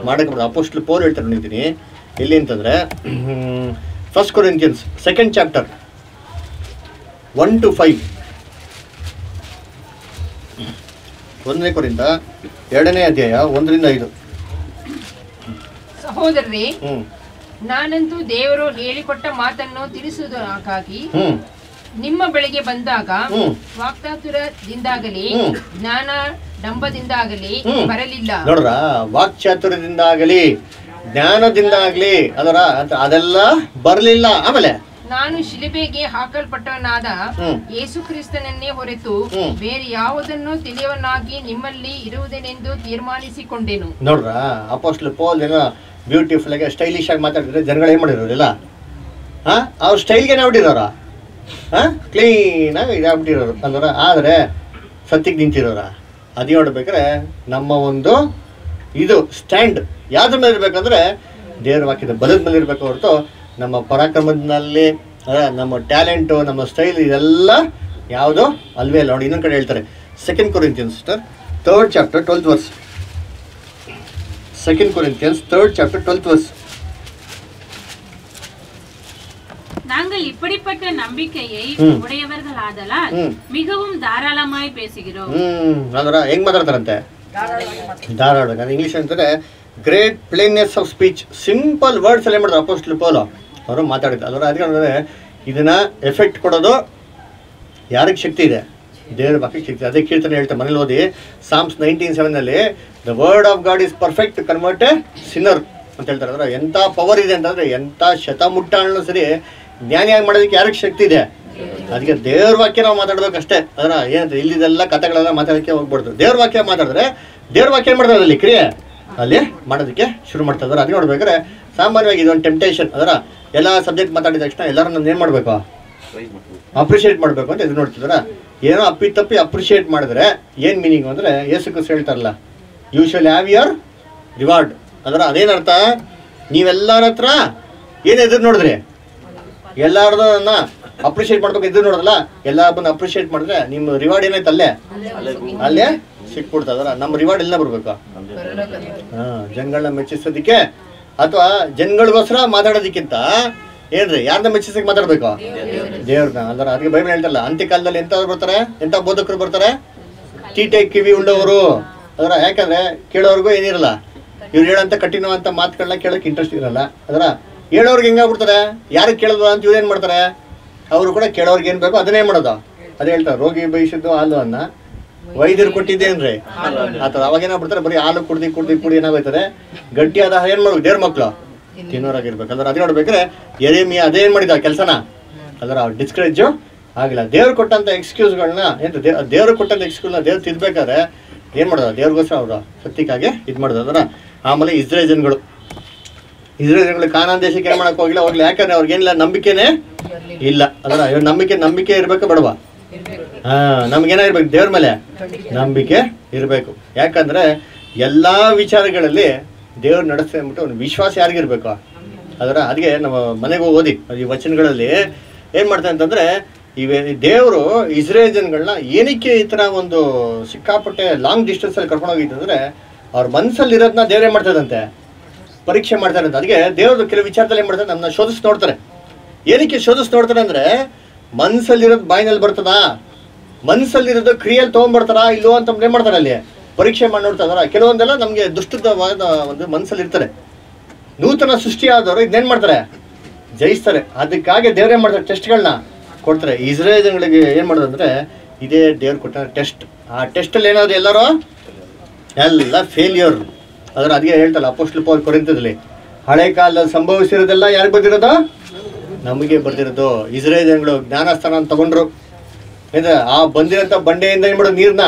ಮಾಡಕ್ಕೆ ಅಪೋಸ್ಟ್ಲ್ ಪೋರ್ ಹೇಳ್ತಾರೆ ನೋಡಿದ್ದೀನಿ. ಎಲ್ಲಿ ಅಂತಂದರೆ first Corinthians second chapter one to five ಒಂದನೇ ಕೊರಿಂದ ಎರಡನೇ ಅಧ್ಯಾಯ ಒಂದರಿಂದ ಐದು. ಸಹೋದರರೇ ಹ್ಞೂ ನಾನಂತೂ ದೇವರು ಹೇಳಿಕೊಟ್ಟ ಮಾತನ್ನು ತಿಳಿಸುವುದಕ್ಕಾಗಿ ಹ್ಞೂ ನಿಮ್ಮ ಬೆಳೆಗೆ ಬಂದಾಗ. ವಾಕ್ಚಾತುರದಿಂದಾಗಲಿ. ಜ್ಞಾನ ಡಂಬದಿಂದಾಗಲಿ. ಬರಲಿಲ್ಲ ನೋಡ್ರ ವಾಕ್ಚಾತುರದಿಂದಾಗಲಿ ಜ್ಞಾನದಿಂದಾಗಲಿ ಅದರ ಅದೆಲ್ಲ ಬರಲಿಲ್ಲ ಆಮೇಲೆ ನಾನು ಶಿಲಿಬೆಗೆ ಹಾಕಲ್ಪಟ್ಟವನಾದ. ಯೇಸು ಕ್ರಿಸ್ತನನ್ನೇ ಹೊರತು ಬೇರೆ ಯಾವುದನ್ನು ತಿಳಿಯವನಾಗಿ ನಿಮ್ಮಲ್ಲಿ ಇರುವುದೇನೆಂದು ತೀರ್ಮಾನಿಸಿಕೊಂಡೆನು ನೋಡ್ರ ಅಪೋಸ್ಟ್ಲ್ ಪೋಲ್ ಏನೋ ಬ್ಯೂಟಿಫುಲ್ ಆಗಿ ಸ್ಟೈಲಿಶ್ ಆಗಿ ಮಾತಾಡಿದ್ರೆ ಜನಗಳು ಏನ್ ಮಾಡಿರೋದಿಲ್ಲ ಹಾ ಅವ್ರ ಸ್ಟೈಲ್ಗೆ ಬಿಟ್ಟಿರೋರ ಹಾ? ಕ್ಲೀನಾಗಿ ಇದಾಗ್ಬಿಟ್ಟಿರೋರು ಅಂದ್ರೆ ಆದರೆ ಸತ್ಯಕ್ಕೆ ನಿಂತಿರೋರ? ಅದು ನೋಡ್ಬೇಕಾದ್ರೆ ನಮ್ಮ ಒಂದು ಇದು ಸ್ಟ್ಯಾಂಡ್ ಯಾವ್ದ್ರ ಮೇಲೆ ಇರ್ಬೇಕಂದ್ರೆ ದೇವ್ರ ವಾಕ್ಯದ ಬಲದ ಮೇಲೆ ಇರಬೇಕು ಹೊರತು ನಮ್ಮ ಪರಾಕ್ರಮದಲ್ಲಿ ನಮ್ಮ ಟ್ಯಾಲೆಂಟು ನಮ್ಮ ಸ್ಟೈಲ್ ಇದೆಲ್ಲ ಯಾವುದು? ಅಲ್ವೇ ಅಲ್ಲ. ಇನ್ನೊಂದು ಕಡೆ ಹೇಳ್ತಾರೆ. Second Corinthians sister third chapter twelfth verse second Corinthians third chapter twelfth verse நாங்கள் இப்படிப்பட்ட நம்பிக்கையை ம். உடையவர்கள் ஆதலால் ம். மிகவும் தாராளமாய் பேசுகிறோம் ಹ್ಮ್ ಅದರ ಹೆಂಗ್ ಮಾತಾಡ್ತಾರಂತೆ ಧಾರಾಳ ಇಂಗ್ಲಿಷ್ ಅಂತಾರೆ great plainness of speech simple words ಎಲ್ಲ ಮಾಡಿದ್ರು ಅಪೋಸ್ಟ್ಲ್ ಪೋಲೋ ಅವರು ಮಾತಾಡಿದ್ರು ಅದರ ಅದಕ್ಕೆ ಅಂದ್ರೆ ಇದನ್ನ ಎಫೆಕ್ಟ್ ಕೊಡೋದು ಯಾರಿಗೆ ಶಕ್ತಿ ಇದೆ ದೇವರ ಬಗ್ಗೆ ಶಕ್ತಿ ಅದೇ ಕೀರ್ತನೆ ಹೇಳ್ತಾರೆ ಮನೇಲಿ ಓದಿ Psalms nineteen ಸೆವೆನಲ್ಲಿ the word of God is perfect convert a sinner ಅಂತ ಹೇಳ್ತಾರೆ ಅಂದ್ರೆ ಎಂಥ ಪವರ್ ಇದೆ ಅಂತಂದ್ರೆ ಎಂಥ ಶತಮುಟ್ಟಾಣು ಸರಿ ಜ್ಞಾನಿಯಾಗಿ ಮಾಡೋದಕ್ಕೆ ಯಾರಿಗೆ ಶಕ್ತಿ ಇದೆ? ಅದಕ್ಕೆ ದೇವ್ರ ವಾಕ್ಯ ನಾವು ಮಾತಾಡ್ಬೇಕಷ್ಟೇ ಅದರ ಏನಂತ ಇಲ್ಲಿದೆಲ್ಲ ಕಥೆಗಳೆಲ್ಲ ಮಾತಾಡೋಕ್ಕೆ ಹೋಗ್ಬಾರ್ದು. ದೇವ್ರ ವಾಕ್ಯ ಮಾತಾಡಿದ್ರೆ ದೇವ್ರ ವಾಕ್ಯ ಏನು ಮಾಡ್ತಾರೆ ಅಲ್ಲಿ ಕ್ರಿಯೆ? ಅಲ್ಲಿ ಮಾಡೋದಕ್ಕೆ ಶುರು ಮಾಡ್ತಾ ಇದ್ದಾರೆ ಅದು ನೋಡ್ಬೇಕಾದ್ರೆ ಸಾಮಾನ್ಯವಾಗಿ ಇದೊಂದು ಟೆಂಪ್ಟೇಷನ್ ಅದರ ಎಲ್ಲ ಸಬ್ಜೆಕ್ಟ್ ಮಾತಾಡಿದ ತಕ್ಷಣ ಎಲ್ಲರೂ ನಾನು ಏನು ಮಾಡಬೇಕು? ಅಪ್ರಿಷಿಯೇಟ್ ಮಾಡಬೇಕು ಅಂತ ಇದು ನೋಡ್ತಿದಾರ. ಏನೋ ಅಪ್ಪಿ ತಪ್ಪಿ ಅಪ್ರಿಷಿಯೇಟ್ ಮಾಡಿದ್ರೆ ಏನು ಮೀನಿಂಗ್ ಅಂದರೆ ಯೇಸು ಕ್ರಿಸ್ತ ಹೇಳ್ತಾರಲ್ಲ you shall have your reward ಅದರ ಅದೇನರ್ಥ? ನೀವೆಲ್ಲರ ಹತ್ರ ಏನು ಎದುರು ನೋಡಿದ್ರಿ? ಎಲ್ಲಾರ್ದನ್ನ ಅಪ್ರಿಷಿಯೇಟ್ ಮಾಡ್ಬೇಕು ಇದ್ರು ನೋಡಲ್ಲ ಬಂದು ಅಪ್ರಿಷಿಯೇಟ್ ಮಾಡಿದ್ರೆ ನಿಮ್ಮ ರಿವಾರ್ಡ್ ಏನಾಯ್ತು ಅಲ್ಲೇ? ಅಲ್ಲೇ ಸಿಕ್ಬಿಡ್ತದಲ್ಲ ನಮ್ಮ ರಿವಾರ್ಡ್ ಎಲ್ಲ ಬರ್ಬೇಕು. ಹಾ ಜನಗಳನ್ನ ಮೆಚ್ಚಿಸೋದಿಕ್ಕೆ ಅಥವಾ ಜನಗಳಿಗೋಸ್ಕರ ಮಾತಾಡೋದಕ್ಕಿಂತ ಏನ್ರಿ ಯಾರನ್ನ ಮೆಚ್ಚಿಸಕ್ ಮಾತಾಡ್ಬೇಕು? ದೇವ್ರನ್ನ. ಅಂದ್ರೆ ಅದಕ್ಕೆ ಬೈಬಲ್ ಹೇಳ್ತಲ್ಲ ಅಂತ್ಯಕಾಲದಲ್ಲಿ ಎಂತ ಬರ್ತಾರೆ? ಎಂತ ಬೋಧಕರು ಬರ್ತಾರೆ? ಟೆ ಕಿವಿ ಉಳ್ಳವರು. ಅದರ ಯಾಕಂದ್ರೆ ಕೇಳೋರ್ಗೂ ಏನಿರಲ್ಲ. ಇವ್ರು ಹೇಳಂತ ಕಠಿಣವಂತ ಮಾತುಗಳನ್ನ ಕೇಳೋಕೆ ಇಂಟ್ರೆಸ್ಟ್ ಇರಲ್ಲ. ಅದರ ಹೇಳೋರ್ಗೆ ಹೆಂಗಾಗ್ಬಿಡ್ತಾರೆ ಯಾರು ಕೇಳೋದು ಅಂತ ಇವ್ರು ಏನು ಮಾಡ್ತಾರೆ? ಅವರು ಕೂಡ ಕೇಳೋರ್ಗೆ ಏನು ಬೇಕೋ ಅದನ್ನೇ ಮಾಡೋದು? ಅದೇ ಹೇಳ್ತಾರೆ ರೋಗಿ ಬಯಸಿದ್ದು ಹಾಲು ಅನ್ನ. ವೈದ್ಯರು ಕೊಟ್ಟಿದ್ದೇನ್ರಿ ಆತರ ಅವಾಗ ಏನಾಗ್ಬಿಡ್ತಾರೆ ಬರೀ ಹಾಲು ಕುಡ್ದು ಕುಡ್ದು ಕುಡಿ ಏನಾಗೋಯ್ತದೆ? ಗಟ್ಟಿಯಾದ ಆದ ಏನ್ ಮಾಡ್ಬೇಕು? ದೇವ್ರ ಮಕ್ಳು. ತಿನ್ನೋರಾಗಿರ್ಬೇಕು. ಅಂದ್ರೆ ಅದೇ ನೋಡ್ಬೇಕಾದ್ರೆ ಎರೇಮಿ ಅದೇ ಏನ್ ಮಾಡಿದ ಕೆಲಸನ? ಅದರ ಡಿಸ್ಕರೇಜ್ ಆಗಿಲ್ಲ. ದೇವ್ರು ಕೊಟ್ಟಂತ ಎಕ್ಸ್ಕ್ಯೂಸ್ಗಳನ್ನ ಏನ್ ದೇವ್ರು ಕೊಟ್ಟಂತ ಎಕ್ಸ್ಕ್ಯೂಸ್ನ ದೇವ್ರು ತಿನ್ಬೇಕಾದ್ರೆ ಏನ್ ಮಾಡೋದು? ದೇವ್ರಿಗೋಸ್ಕರ ಅವರು ಸತ್ಯಕ್ಕಾಗಿ ಇದು ಮಾಡೋದು. ಅದರ ಆಮೇಲೆ ಇಸ್ರೇಲ್ ಜನಗಳು. ಇಸ್ರೇಲ್ ಕಾನಾನ್ ದೇಶಕ್ಕೆ ಏನ್ ಮಾಡಕ್ ಹೋಗಿಲ್ಲ. ಹೋಗ್ಲಿ. ಯಾಕಂದ್ರೆ ಅವ್ರಿಗೇನಿಲ್ಲ ನಂಬಿಕೆನೇ ಇಲ್ಲ. ಅದರ ಇವ್ರ ನಂಬಿಕೆ ನಂಬಿಕೆ ಇರ್ಬೇಕು ಬಡವ. ಹಾ ನಮ್ಗೇನಾಗಿರ್ಬೇಕು ದೇವ್ರ ಮೇಲೆ ನಂಬಿಕೆ ಇರಬೇಕು. ಯಾಕಂದ್ರೆ ಎಲ್ಲಾ ವಿಚಾರಗಳಲ್ಲಿ ದೇವ್ರು ನಡೆಸ್ತೇ ಅಂದ್ಬಿಟ್ಟು ಒಂದು ವಿಶ್ವಾಸ ಯಾರಿಗಿರ್ಬೇಕು ಅದರ ಅದಕ್ಕೆ ನಮ್ಮ ಮನೆಗೆ ಓದಿ, ಈ ವಚನಗಳಲ್ಲಿ ಏನ್ ಮಾಡ್ತಾರೆ ಅಂತಂದ್ರೆ, ಇವೆ ದೇವರು ಇಸ್ರೇಲ್ ಜನಗಳನ್ನ ಏನಕ್ಕೆ ಈ ತರ ಒಂದು ಸಿಕ್ಕಾಪಟ್ಟೆ ಲಾಂಗ್ ಡಿಸ್ಟೆನ್ಸ್ ಅಲ್ಲಿ ಕರ್ಕೊಂಡು ಹೋಗಿತ್ತಂದ್ರೆ ಅವ್ರ ಮನ್ಸಲ್ಲಿ ಇರೋದನ್ನ ದೇವ್ರೇ ಮಾಡ್ತದಂತೆ ಪರೀಕ್ಷೆ ಮಾಡ್ತಾರೆ ಅಂತ. ಅದಕ್ಕೆ ದೇವರು ಕೆಲವು ವಿಚಾರದಲ್ಲಿ ಏನು ಮಾಡ್ತಾರೆ ನಮ್ಮನ್ನ ಶೋಧಿಸಿ ನೋಡ್ತಾರೆ. ಏನಕ್ಕೆ ಶೋಧಿಸಿ ನೋಡ್ತಾರೆ ಅಂದ್ರೆ ಮನಸ್ಸಲ್ಲಿರೋದು ಬಾಯಿನಲ್ಲಿ ಬರ್ತದಾ? ಮನಸ್ಸಲ್ಲಿರೋದು ಕ್ರಿಯೆಯಲ್ಲಿ ತೊಗೊಂಡ್ಬರ್ತಾರಾ? ಇಲ್ಲೋ ಅಂತ ಏನು ಮಾಡ್ತಾರೆ ಅಲ್ಲಿ? ಪರೀಕ್ಷೆ ಮಾಡಿ ನೋಡ್ತಾ ಕೆಲವೊಂದೆಲ್ಲ ನಮಗೆ ದುಷ್ಟವಾದ ಒಂದು ಮನಸ್ಸಲ್ಲಿರ್ತಾರೆ ನೂತನ ಸೃಷ್ಟಿಯಾದವರು ಇದನ್ನೇನ್ ಮಾಡ್ತಾರೆ? ಜಯಿಸ್ತಾರೆ. ಅದಕ್ಕಾಗಿ ದೇವ್ರು ಏನು ಮಾಡ್ತಾರೆ? ಟೆಸ್ಟ್ಗಳನ್ನ ಕೊಡ್ತಾರೆ. ಇಸ್ರೇಲ್ ಜನಗಳಿಗೆ ಏನು ಮಾಡೋದು ಅಂದ್ರೆ, ಇದೇ ದೇವ್ರು ಕೊಟ್ಟ ಟೆಸ್ಟ್. ಆ ಟೆಸ್ಟಲ್ಲಿ ಏನಾದ್ರು ಎಲ್ಲರೂ? ಎಲ್ಲ ಫೇಲ್ಯೂರ್ ಅದರ ಅದೇ ಹೇಳ್ತಲ್ಲ, ಅಪೋಸ್ಟ್ಲ್ ಪೌಲ್ ಕೊರಿಂತದಲ್ಲಿ ಹಳೆ ಕಾಲದಲ್ಲಿ ಸಂಭವಿಸಿರೋದೆಲ್ಲ ಯಾರಿಗೆ ಬರ್ತಿರೋದು ನಮಗೆ ಬರ್ತಿರೋದು ಇಸ್ರೇಲ್ ಜನಗಳು ಜ್ಞಾನಸ್ಥಾನ ತಗೊಂಡ್ರು. ಅಂದ್ರೆ ಆ ಬಂದಿರೋಂಥ ಬಂಡೆಯಿಂದ ಏನ್ ಮಾಡೋದು ನೀರ್ನ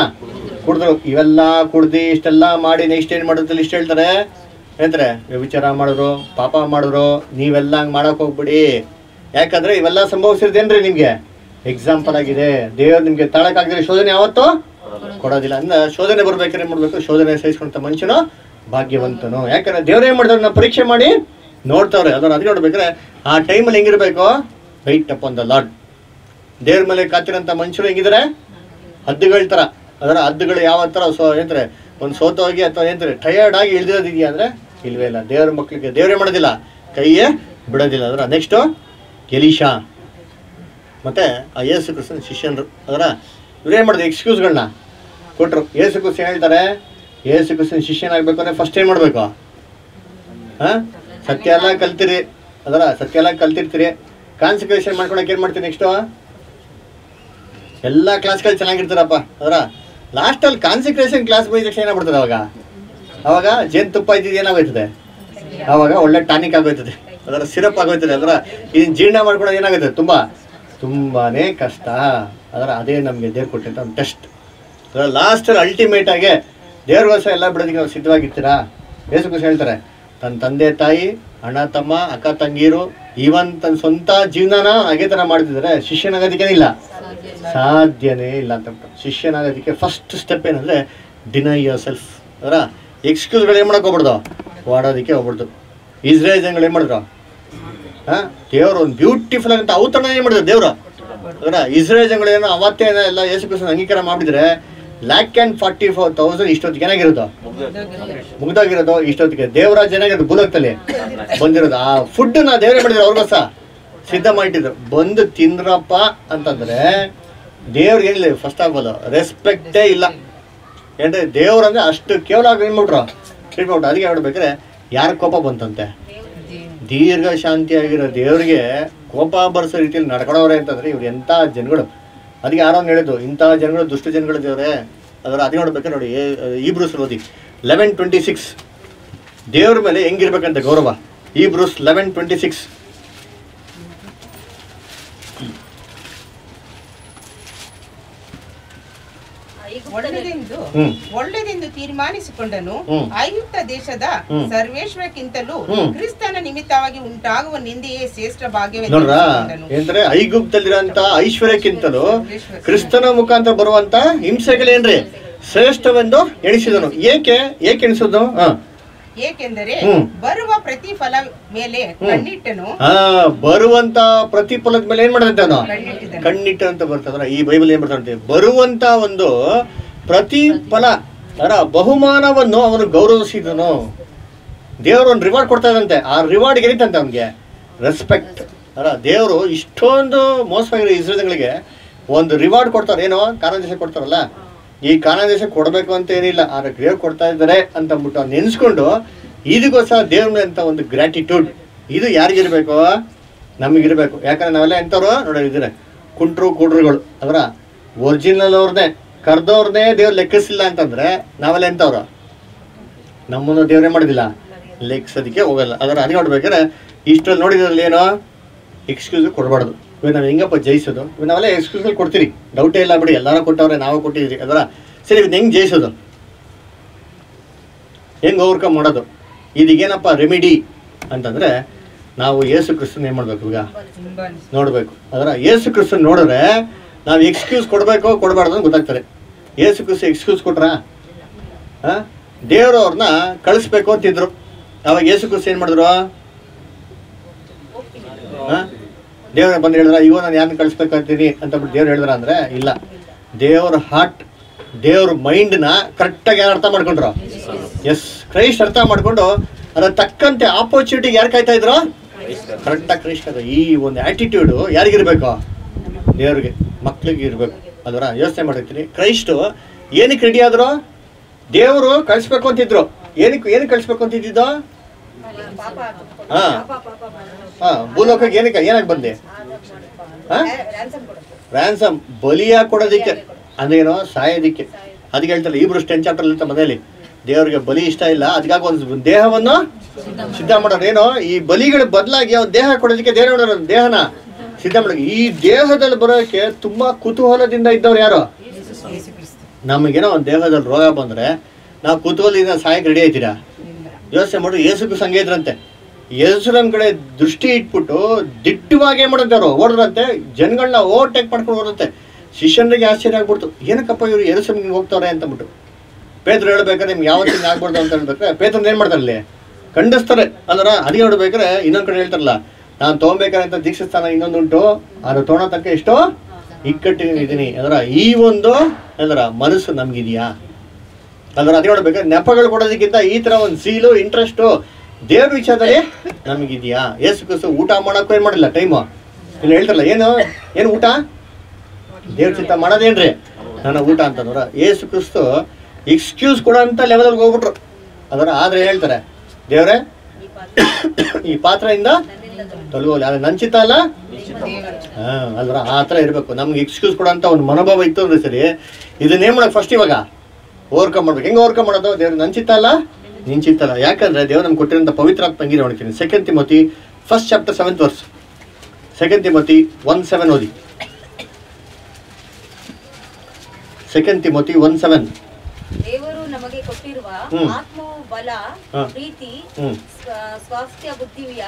ಕುಡಿದ್ರು. ಇವೆಲ್ಲ ಕುಡ್ದು ಇಷ್ಟೆಲ್ಲ ಮಾಡಿ ನೆಕ್ಸ್ಟ್ ಏನ್ ಮಾಡೋದ್ರಲ್ಲಿ ಇಷ್ಟ ಹೇಳ್ತಾರೆ. ಹೇಳ್ತಾರೆ ವಿಚಾರ ಮಾಡಿದ್ರು, ಪಾಪ ಮಾಡಿದ್ರು, ನೀವೆಲ್ಲ ಹಂಗೆ ಮಾಡಕ್ ಹೋಗ್ಬಿಡಿ. ಯಾಕಂದ್ರೆ ಇವೆಲ್ಲ ಸಂಭವಿಸಿರೋದೇನ್ರಿ ನಿಮ್ಗೆ? ಎಕ್ಸಾಂಪಲ್ ಆಗಿದೆ. ದೇವ್ರು ನಿಮ್ಗೆ ತಾಳಕ್ಕಾಗದ್ರೆ ಶೋಧನೆ ಯಾವತ್ತು ಕೊಡೋದಿಲ್ಲ. ಅಂದ್ರೆ ಶೋಧನೆ ಬರ್ಬೇಕಾದ್ರೆ ಮಾಡ್ಬೇಕು? ಶೋಧನೆ ಸಹಿಸ್ಕೊಂತ ಮನುಷ್ಯನು ಭಾಗ್ಯವಂತನು. ಯಾಕಂದ್ರೆ ದೇವ್ರ ಏನ್ ಮಾಡ್ತಾರೆ? ನಾವು ಪರೀಕ್ಷೆ ಮಾಡಿ ನೋಡ್ತಾವ್ರೆ. ಅದನ್ನ ಅದಕ್ಕೆ ನೋಡ್ಬೇಕಾದ್ರೆ ಆ ಟೈಮಲ್ಲಿ ಹೆಂಗಿರ್ಬೇಕು? Wait upon the Lord ದೇವ್ರ ಮೇಲೆ ಕಾತಿರೋಂಥ ಮನುಷ್ಯರು ಹೆಂಗಿದ್ರೆ? ಹದ್ದುಗಳ ಥರ ಅದರ ಹದ್ದುಗಳು ಯಾವ ಥರ ಸೊ ಏನಂತಾರೆ ಒಂದು ಸೋತೋಗಿ ಅಥವಾ ಏನಂತಾರೆ ಟಯರ್ಡ್ ಆಗಿ ಇಳಿದಿರೋದಿದೆಯಾ ಅಂದರೆ? ಇಲ್ವೇ ಇಲ್ಲ. ದೇವ್ರ ಮಕ್ಕಳಿಗೆ ದೇವರೇ ಮಾಡೋದಿಲ್ಲ. ಕೈಯೇ ಬಿಡೋದಿಲ್ಲ. ಅದರ ನೆಕ್ಸ್ಟು ಗೆಲೀಶಾ ಮತ್ತೆ ಆ ಯೇಸು ಕೃಷ್ಣ ಶಿಷ್ಯನರು. ಅದರ ಇವ್ರೇನು ಮಾಡಿದ್ರು ಎಕ್ಸ್ಕ್ಯೂಸ್ಗಳನ್ನ ಕೊಟ್ಟರು ಯೇಸು ಕೃಷ್ಣ ಹೇಳ್ತಾರೆ? ಯೇಸು ಕ್ರಿಸ್ತನ ಶಿಷ್ಯನಾಗಬೇಕು ಅಂದರೆ ಫಸ್ಟ್ ಏನು ಮಾಡಬೇಕು? ಹಾಂ? ಸತ್ಯ ಎಲ್ಲ ಕಲ್ತಿರಿ. ಅದರ ಸತ್ಯ ಎಲ್ಲ ಕಲ್ತಿರ್ತೀರಿ. ಕಾನ್ಸಿಕ್ರೇಷನ್ ಮಾಡ್ಕೊಳಕ್ಕೆ ಏನು ಮಾಡ್ತೀರಿ ನೆಕ್ಸ್ಟು ಎಲ್ಲ ಕ್ಲಾಸ್ಗಳು ಚೆನ್ನಾಗಿರ್ತಾರಪ್ಪ. ಅದರ ಲಾಸ್ಟಲ್ಲಿ ಕಾನ್ಸಿಕ್ರೇಷನ್ ಕ್ಲಾಸ್ ಬೈ ತಕ್ಷಣ ಏನಾಗ್ಬಿಡ್ತದೆ ಅವಾಗ? ಅವಾಗ ಜೇನುತುಪ್ಪ ಇದ್ದಿದ್ದು ಏನಾಗೋಯ್ತದೆ ಅವಾಗ ಒಳ್ಳೆ ಟಾನಿಕ್ ಆಗೋಯ್ತದೆ. ಅದರ ಸಿರಪ್ ಆಗೋಯ್ತದೆ. ಅದರ ಇದನ್ನು ಜೀರ್ಣ ಮಾಡ್ಕೊಳ್ಳೋದು ಏನಾಗುತ್ತೆ ತುಂಬ ತುಂಬಾ ಕಷ್ಟ. ಅದರ ಅದೇ ನಮಗೆ ದೇವ್ರು ಕೊಟ್ಟಂತ ಒಂದು ಟೆಸ್ಟ್ ಅದರ ಲಾಸ್ಟಲ್ಲಿ ಅಲ್ಟಿಮೇಟ್ ಆಗಿ ವರ್ಷ ಎಲ್ಲ ಬಿಡೋದಕ್ಕೆ ನಾವು ಸಿದ್ಧವಾಗಿರ್ತೀರಾ? ಯೇಸು ಹೇಳ್ತಾರೆ ತನ್ನ ತಂದೆ ತಾಯಿ, ಅಣ್ಣ ತಮ್ಮ, ಅಕ್ಕ ತಂಗೀರು ಈವನ್ ತನ್ನ ಸ್ವಂತ ಜೀವನನ ಅದೇ ಥರ ಮಾಡ್ತಿದ್ದಾರೆ ಶಿಷ್ಯನಾಗೋದಕ್ಕೇನಿಲ್ಲ ಸಾಧ್ಯನೇ ಇಲ್ಲ ಅಂತ ಶಿಷ್ಯನಾಗೋದಿಕ್ಕೆ ಶಿಷ್ಯನಾಗೋದಕ್ಕೆ ಫಸ್ಟ್ ಸ್ಟೆಪ್ ಏನಂದ್ರೆ ಡಿನೈ ಯೋರ್ ಸೆಲ್ಫ್ ಅದರ ಎಕ್ಸ್ಕ್ಯೂಸ್ಗಳು ಏನು ಮಾಡೋಕೆ ಹೋಗ್ಬಿಡ್ದು? ಓಡೋದಕ್ಕೆ ಹೋಗ್ಬಿಡ್ದು. ಇಸ್ರೇಲ್ ಜನಗಳು ಏನು ಮಾಡಿದ್ರು? ಹಾ, ದೇವ್ರು ಒಂದು ಬ್ಯೂಟಿಫುಲ್ ಅಂತ ಅವತರಣ ಏನು ಮಾಡಿದ್ರು ದೇವ್ರು? ಅದರ ಇಸ್ರೇಲ್ ಏನೋ ಅವತ್ತೇ ಏನೋ ಎಲ್ಲ ಯೇಸು ಕೃಷ್ಣ ಅಂಗೀಕಾರ ಮಾಡಿದ್ರೆ lakh and forty four thousand ಇಷ್ಟೊತ್ತಿಗೆ ಏನಾಗಿರೋದು ಮುಗ್ದಾಗಿರೋದು ಇಷ್ಟೊತ್ತಿಗೆ ದೇವರಾಜ್ ಏನಾಗಿರೋದು ಭೂಲೋಕದಲ್ಲಿ ಬಂದಿರೋದು. ಆ ಫುಡ್ ನಾ ದೇವರೇ ಮಾಡಿದ್ರು ಅವ್ರಿಗೋಸ ಸಿದ್ಧ ಮಾಡಿಟ್ಟಿದ್ರು ಬಂದು ತಿಂದ್ರಪ್ಪ ಅಂತಂದ್ರೆ ದೇವ್ರಿಗೆ ಏನಿಲ್ಲ ಫಸ್ಟ್ ಆಲ್ ರೆಸ್ಪೆಕ್ಟೇ ಇಲ್ಲ. ಏನ್ರಿ ದೇವ್ರಂದ್ರೆ ಅಷ್ಟು ಕೇವಲ ಹೇಳ್ಬಿಟ್ರು ಟ್ರೀಟ್ಮೆಂಟ್ ಅದಕ್ಕೆ ಹೇಳ್ಬೇಕಾದ್ರೆ ಯಾರ ಕೋಪ ಬಂತಂತೆ? ದೀರ್ಘ ಶಾಂತಿಯಾಗಿರೋ ದೇವ್ರಿಗೆ ಕೋಪ ಬರ್ಸೋ ರೀತಿಯಲ್ಲಿ ನಡ್ಕೊಳೋರೆ ಅಂತಂದ್ರೆ ಇವ್ರು ಎಂತ ಜನಗಳು. ಅದಕ್ಕೆ ಯಾರೋ ಹೇಳಿದ್ರು ಇಂಥ ಜನಗಳು, ದುಷ್ಟ ಜನಗಳು ದೇವ್ರೆ ಅದರ ಅದೇ ನೋಡ್ಬೇಕು ನೋಡಿ ಈ ಬ್ರೂಸ್ ಓದಿ. ಲೆವೆನ್ ಟ್ವೆಂಟಿ ಸಿಕ್ಸ್ ದೇವ್ರ ಮೇಲೆ ಹೆಂಗಿರ್ಬೇಕಂತ ಗೌರವ. ಈ ಬ್ರೂಸ್ ಲೆವೆನ್ ಟ್ವೆಂಟಿ ಸಿಕ್ಸ್ ಒಳ್ಳೆದೆಂದು ಒಳ್ಳೆಯದೆಂದು ಒಳ್ಳೆದೆಂದು ತೀರ್ಮಾನಿಸಿಕೊಂಡನು ಆಯುಕ್ತ ದೇಶದ ಸರ್ವೇಶ್ವರಕ್ಕಿಂತಲೂ. ಕ್ರಿಸ್ತನ ನಿಮಿತ್ತವಾಗಿ ಉಂಟಾಗುವ ನಿಂದೆಯೇ ಶ್ರೇಷ್ಠ ಭಾಗ್ಯವೇ ಐಗುಪ್ತಲ್ಲಿರೋಂಥ ಐಶ್ವರ್ಯಕ್ಕಿಂತಲೂ ಕ್ರಿಸ್ತನ ಮುಖಾಂತರ ಬರುವಂತ ಹಿಂಸೆಗಳೇನ್ರಿ? ಶ್ರೇಷ್ಠವೆಂದು ಎಣಿಸಿದನು. ಏಕೆ? ಏಕೆ ಎಣಿಸೋದು ಹಾ. ಏಕೆಂದರೆ ಬರುವ ಪ್ರತಿಫಲ ಮೇಲೆ ಕಣ್ಣಿಟ್ಟನು. ಬರುವಂತ ಪ್ರತಿಫಲದ ಮೇಲೆ ಏನ್ ಮಾಡ್ತಾನೆ ಕಣ್ಣಿಟ್ಟ ಅಂತ ಬರ್ತದ್ರ ಈ ಬೈಬಲ್ ಏನ್ ಬರ್ತಂತೆ ಬರುವಂತ ಒಂದು ಪ್ರತಿಫಲ ಅದರ ಬಹುಮಾನವನ್ನು ಅವನು ಗೌರವಿಸಿದನು. ದೇವರು ಒಂದು ರಿವಾರ್ಡ್ ಕೊಡ್ತಾ ಇದಂತೆ ಆ ರಿವಾರ್ಡ್ ಗೆಲಿತಂತೆ ಅವನಿಗೆ? ರೆಸ್ಪೆಕ್ಟ್ ಅರ ದೇವರು ಇಷ್ಟೊಂದು ಮೋಸವಾಗಿರೋ ಇಸ್ರೇಲ್ಗಳಿಗೆ ಒಂದು ರಿವಾರ್ಡ್ ಕೊಡ್ತಾರೆ. ಏನೋ ಕಾನಾದೇಶ ಕೊಡ್ತಾರಲ್ಲ. ಈ ಕಾನಾದೇಶ ಕೊಡಬೇಕು ಅಂತ ಏನಿಲ್ಲ, ಆದ್ರೆ ದೇವ್ರು ಕೊಡ್ತಾ ಇದ್ದಾರೆ ಅಂತ ಅಂದ್ಬಿಟ್ಟು ನೆನೆಸ್ಕೊಂಡು ಇದಕ್ಕೋಸ್ಕರ ದೇವ್ರ ಮೇಲೆ ಅಂತ ಒಂದು ಗ್ರ್ಯಾಟಿಟ್ಯೂಡ್ ಇದು ಯಾರಿಗಿರ್ಬೇಕು? ನಮಗಿರ್ಬೇಕು. ಯಾಕಂದ್ರೆ ನಾವೆಲ್ಲ ಎಂಥವ್ರು? ನೋಡೋ ಇದ್ರೆ ಕುಂಟ್ರು ಕುಡ್ರುಗಳು ಅದರ ಒರಿಜಿನಲ್ ಅವ್ರನ್ನೇ, ಕರ್ದವ್ರನ್ನೇ ದೇವ್ರು ಲೆಕ್ಕಿಸಿಲ್ಲ ಅಂತಂದ್ರೆ ನಾವೆಲ್ಲ ಎಂಥವ್ರು? ನಮ್ಮನ್ನು ದೇವರೇ ಮಾಡೋದಿಲ್ಲ. ಲೆಕ್ಕಿಸೋದಕ್ಕೆ ಹೋಗಲ್ಲ. ಅದರ ಅದೇ ನೋಡ್ಬೇಕಾದ್ರೆ ಇಷ್ಟರಲ್ಲಿ ನೋಡಿದ್ರಲ್ಲಿ ಏನೋ? ಎಕ್ಸ್ಕ್ಯೂಸ್ ಕೊಡಬಾರ್ದು. ಇವಾಗ ನಾವು ಹೆಂಗಪ್ಪ ಜಯಿಸೋದು? ಇವಾಗ ನಾವೆಲ್ಲ ಎಕ್ಸ್ಕ್ಯೂಸ್ಗಳು ಕೊಡ್ತೀರಿ. ಡೌಟೇ ಇಲ್ಲ ಬಿಡಿ, ಎಲ್ಲರೂ ಕೊಟ್ಟವ್ರೆ, ನಾವು ಕೊಟ್ಟಿದ್ದೀರಿ. ಅದರ ಸರಿ ಇದನ್ನ ಹೆಂಗೆ ಜಯಿಸೋದು? ಹೆಂಗೆ ಓವರ್ಕಮ್ ಮಾಡೋದು? ಇದೀಗೇನಪ್ಪ ರೆಮಿಡಿ ಅಂತಂದರೆ ನಾವು ಏಸು ಕ್ರಿಸ್ತನ್ ಏನು ಮಾಡಬೇಕು ಈಗ? ನೋಡಬೇಕು. ಅದರ ಏಸು ಕ್ರಿಸ್ತನ್ ನೋಡಿದ್ರೆ ನಾವು ಎಕ್ಸ್ಕ್ಯೂಸ್ ಕೊಡಬೇಕು, ಕೊಡಬಾರ್ದು ಅಂತ ಗೊತ್ತಾಗ್ತದೆ. ಏಸು ಕ್ರಿಸ್ತ ಎಕ್ಸ್ಕ್ಯೂಸ್ ಕೊಟ್ರಾ? ಹಾಂ? ದೇವರು ಅವ್ರನ್ನ ಕಳಿಸ್ಬೇಕು ಅಂತಿದ್ರು. ಅವಾಗ ಏಸು ಕ್ರಿಸ್ತ ಏನು ಮಾಡಿದ್ರು? ದೇವ್ರ ಬಂದು ಹೇಳಿದ್ರ ಇವ ನಾನು ಯಾರನ್ನ ಕಳಿಸ್ಬೇಕಂತೀನಿ ಅಂತ ಬಿಟ್ಟು ದೇವ್ರು ಹೇಳಿದ್ರ ಅಂದ್ರೆ ಇಲ್ಲ. ದೇವ್ರ ಹಾರ್ಟ್ ದೇವ್ರ ಮೈಂಡ್ನ ಕರೆಕ್ಟಾಗಿ ಯಾರು ಅರ್ಥ ಮಾಡ್ಕೊಂಡ್ರು? ಎಸ್ ಕ್ರೈಸ್ಟ್ ಅರ್ಥ ಮಾಡ್ಕೊಂಡು ಅದರ ತಕ್ಕಂತೆ ಆಪರ್ಚುನಿಟಿ ಯಾರು ಕಾಯ್ತಾ ಇದ್ರು? ಕರೆಕ್ಟಾಗಿ ಕ್ರೈಸ್ಟ್ ಈ ಒಂದು ಆಟಿಟ್ಯೂಡ್ ಯಾರಿಗಿರ್ಬೇಕು? ದೇವ್ರಿಗೆ ಮಕ್ಳಿಗೆ ಇರಬೇಕು. ಅದರ ಯೋಚನೆ ಮಾಡಿರ್ತೀನಿ ಕ್ರೈಸ್ಟು ಏನಕ್ಕೆ ರೆಡಿ ಆದ್ರು? ದೇವರು ಕಳಿಸ್ಬೇಕು ಅಂತಿದ್ರು. ಏನಕ್ಕೆ ಏನಕ್ಕೆ ಕಳಿಸ್ಬೇಕು ಅಂತಿದ್ದ? ಹಾ. ಹಾ, ಭೂಲೋಕಕ್ಕೆ ಏನಕ್ಕೆ? ಏನಕ್ಕೆ ಬಂದೆ? ರ್ಯಾನ್ಸಮ್ ಬಲಿಯ ಕೊಡೋದಿಕ್ಕೆ. ಅಂದ್ರೇನೋ ಸಾಯೋದಿಕ್ಕೆ. ಅದಕ್ಕೆ ಹೇಳ್ತಾರೆ ಇಬ್ರು ಟೆನ್ ಚಾಪ್ಟರ್ ಇರ್ತ ಮನೆಯಲ್ಲಿ. ದೇವರಿಗೆ ಬಲಿ ಇಷ್ಟ ಇಲ್ಲ ಅದಕ್ಕಾಗಿ ಒಂದು ದೇಹವನ್ನು ಸಿದ್ಧ ಮಾಡೋರು. ಏನೋ, ಈ ಬಲಿಗಳ ಬದಲಾಗಿ ಅವ್ನ ದೇಹ ಕೊಡೋದಕ್ಕೆ ದೇಹ ಮಾಡೋರು ದೇಹನ ಸಿದ್ಧ ಮಾಡೋಕೆ ಈ ದೇಹದಲ್ಲಿ ಬರೋಕ್ಕೆ ತುಂಬಾ ಕುತೂಹಲದಿಂದ ಇದ್ದವ್ರು ಯಾರು? ನಮಗೇನೋ ಒಂದು ದೇಹದಲ್ಲಿ ರೋಗ ಬಂದ್ರೆ, ನಾವು ಕುತೂಹಲದಿಂದ ಸಾಯಕ್ಕೆ ರೆಡಿ ಆಯ್ತೀರಾ? ಯೋಚನೆ ಮಾಡು ಸಂಘ ಇದ್ರಂತೆ. ಯೇಸುರನ್ ಕಡೆ ದೃಷ್ಟಿ ಇಟ್ಬಿಟ್ಟು ದಿಟ್ಟವಾಗಿ ಏನ್ ಅವರು ಓಡಿದ್ರಂತೆ ಜನಗಳನ್ನ ಓವರ್ಟೇಕ್ ಮಾಡ್ಕೊಂಡು ಓಡುತ್ತೆ ಶಿಷ್ಯನಿಗೆ ಆಶ್ಚರ್ಯ ಆಗ್ಬಿಡ್ತು. ಏನಕ್ಕಪ್ಪ ಇವರು ಹೋಗ್ತಾರೆ ಹೋಗ್ತಾವ್ರೆ ಅಂತಂದ್ಬಿಟ್ಟು? ಪೇತ್ರ ಹೇಳ್ಬೇಕಾದ್ರೆ ನಿಮ್ಗೆ ಯಾವತ್ತಿಂಗ್ ಆಗ್ಬಾರ್ದು ಅಂತ ಹೇಳ್ಬೇಕಾದ್ರೆ ಪೇತ್ರ ಏನ್ ಮಾಡ್ತಾರೆ ಅಲ್ಲಿ? ಖಂಡಿಸ್ತಾರೆ. ಅಂದ್ರ ಅದೇ ನೋಡ್ಬೇಕಾದ್ರೆ ಇನ್ನೊಂದ್ ಕಡೆ ಹೇಳ್ತಾರಲ್ಲ, ನಾನು ತಗೊಂಬೇಕಾದಂತ ದೀಕ್ಷಾಸ್ಥಾನ ಇನ್ನೊಂದುಂಟು ಅದು ತೊಗೊಳೋ ತನಕ ಎಷ್ಟೋ ಇಕ್ಕಟ್ಟಿದ್ದೀನಿ ಅದರ ಈ ಒಂದು ಅದರ ಮನಸ್ಸು ನಮ್ಗಿದೆಯಾ? ಅಂದ್ರೆ ಅದೇ ನೋಡ್ಬೇಕಾದ್ರೆ ನೆಪಗಳು ಕೊಡೋದಕ್ಕಿಂತ ಈ ತರ ಒಂದು ಸೀಲು ಇಂಟ್ರೆಸ್ಟು ದೇವ್ರ ವಿಚಾರದಲ್ಲಿ ನಮಗಿದೆಯಾ? ಏಸು ಕಸು ಊಟ ಮಾಡೋಕ್ಕೂ ಏನು ಮಾಡಿಲ್ಲ? ಟೈಮು. ಇಲ್ಲಿ, ಹೇಳ್ತಾರಲ್ಲ, ಏನು? ಏನು ಊಟ? ದೇವ್ರ ಚಿತ್ತ ಮಾಡೋದೇನ್ರಿ? ನನ್ನ ಊಟ ಅಂತಂದ್ರ ಏಸು ಕ್ರಿಸ್ತು ಎಕ್ಸ್ಕ್ಯೂಸ್ ಕೊಡೋ ಅಂತ ಹೋಗ್ಬಿಟ್ರು. ಅದರ ಆದರೆ ಹೇಳ್ತಾರೆ? ದೇವ್ರೆ, ಈ ಪಾತ್ರೆಯಿಂದ ತೊಲಗೋಲಿ ಆದ್ರೆ ನನ್ನ ಚಿತ್ತ ಅಲ್ಲ? ಹಾಂ ಅಲ್ರ ಆ ಥರ ಇರಬೇಕು. ನಮ್ಗೆ ಎಕ್ಸ್ಕ್ಯೂಸ್ ಕೊಡೋಂಥ ಒಂದು ಮನೋಭಾವ ಇತ್ತು ಅಂದ್ರೆ ಸರಿ. ಇದನ್ನೇನು ಮಾಡೋಕೆ ಫಸ್ಟ್ ಇವಾಗ? ಓವರ್ಕಮ್ ಮಾಡ್ಬೇಕು. ಹೆಂಗೆ ಓವರ್ಕಮ್ ಮಾಡೋದು? ದೇವ್ರ ನನ್ನ ಚಿತ್ತ ಅಲ್ಲ? ನಿನ್ ಚಿತ್ತ ಅಲ್ಲ ಯಾಕಂದ್ರೆ ದೇವ್ರು ನಮ್ಗೆ ಕೊಟ್ಟಿರೋಂಥ ಪವಿತ್ರಾತ್ಮ ತಂಗಿರಿ ಹೊಡ್ತೀನಿ second Timothy first chapter seventh verse second Timothy one seven ಓದಿ. ಸೆಕೆಂಡ್ ತಿಮೋತಿ ಒನ್ ಸೆವೆನ್ ದೇವರು ನಮಗೆ ಕೊಟ್ಟಿರುವ ಆತ್ಮ ಬಲ ಪ್ರೀತಿ ಸ್ವಾಸ್ಥ್ಯ ಬುದ್ಧಿಯ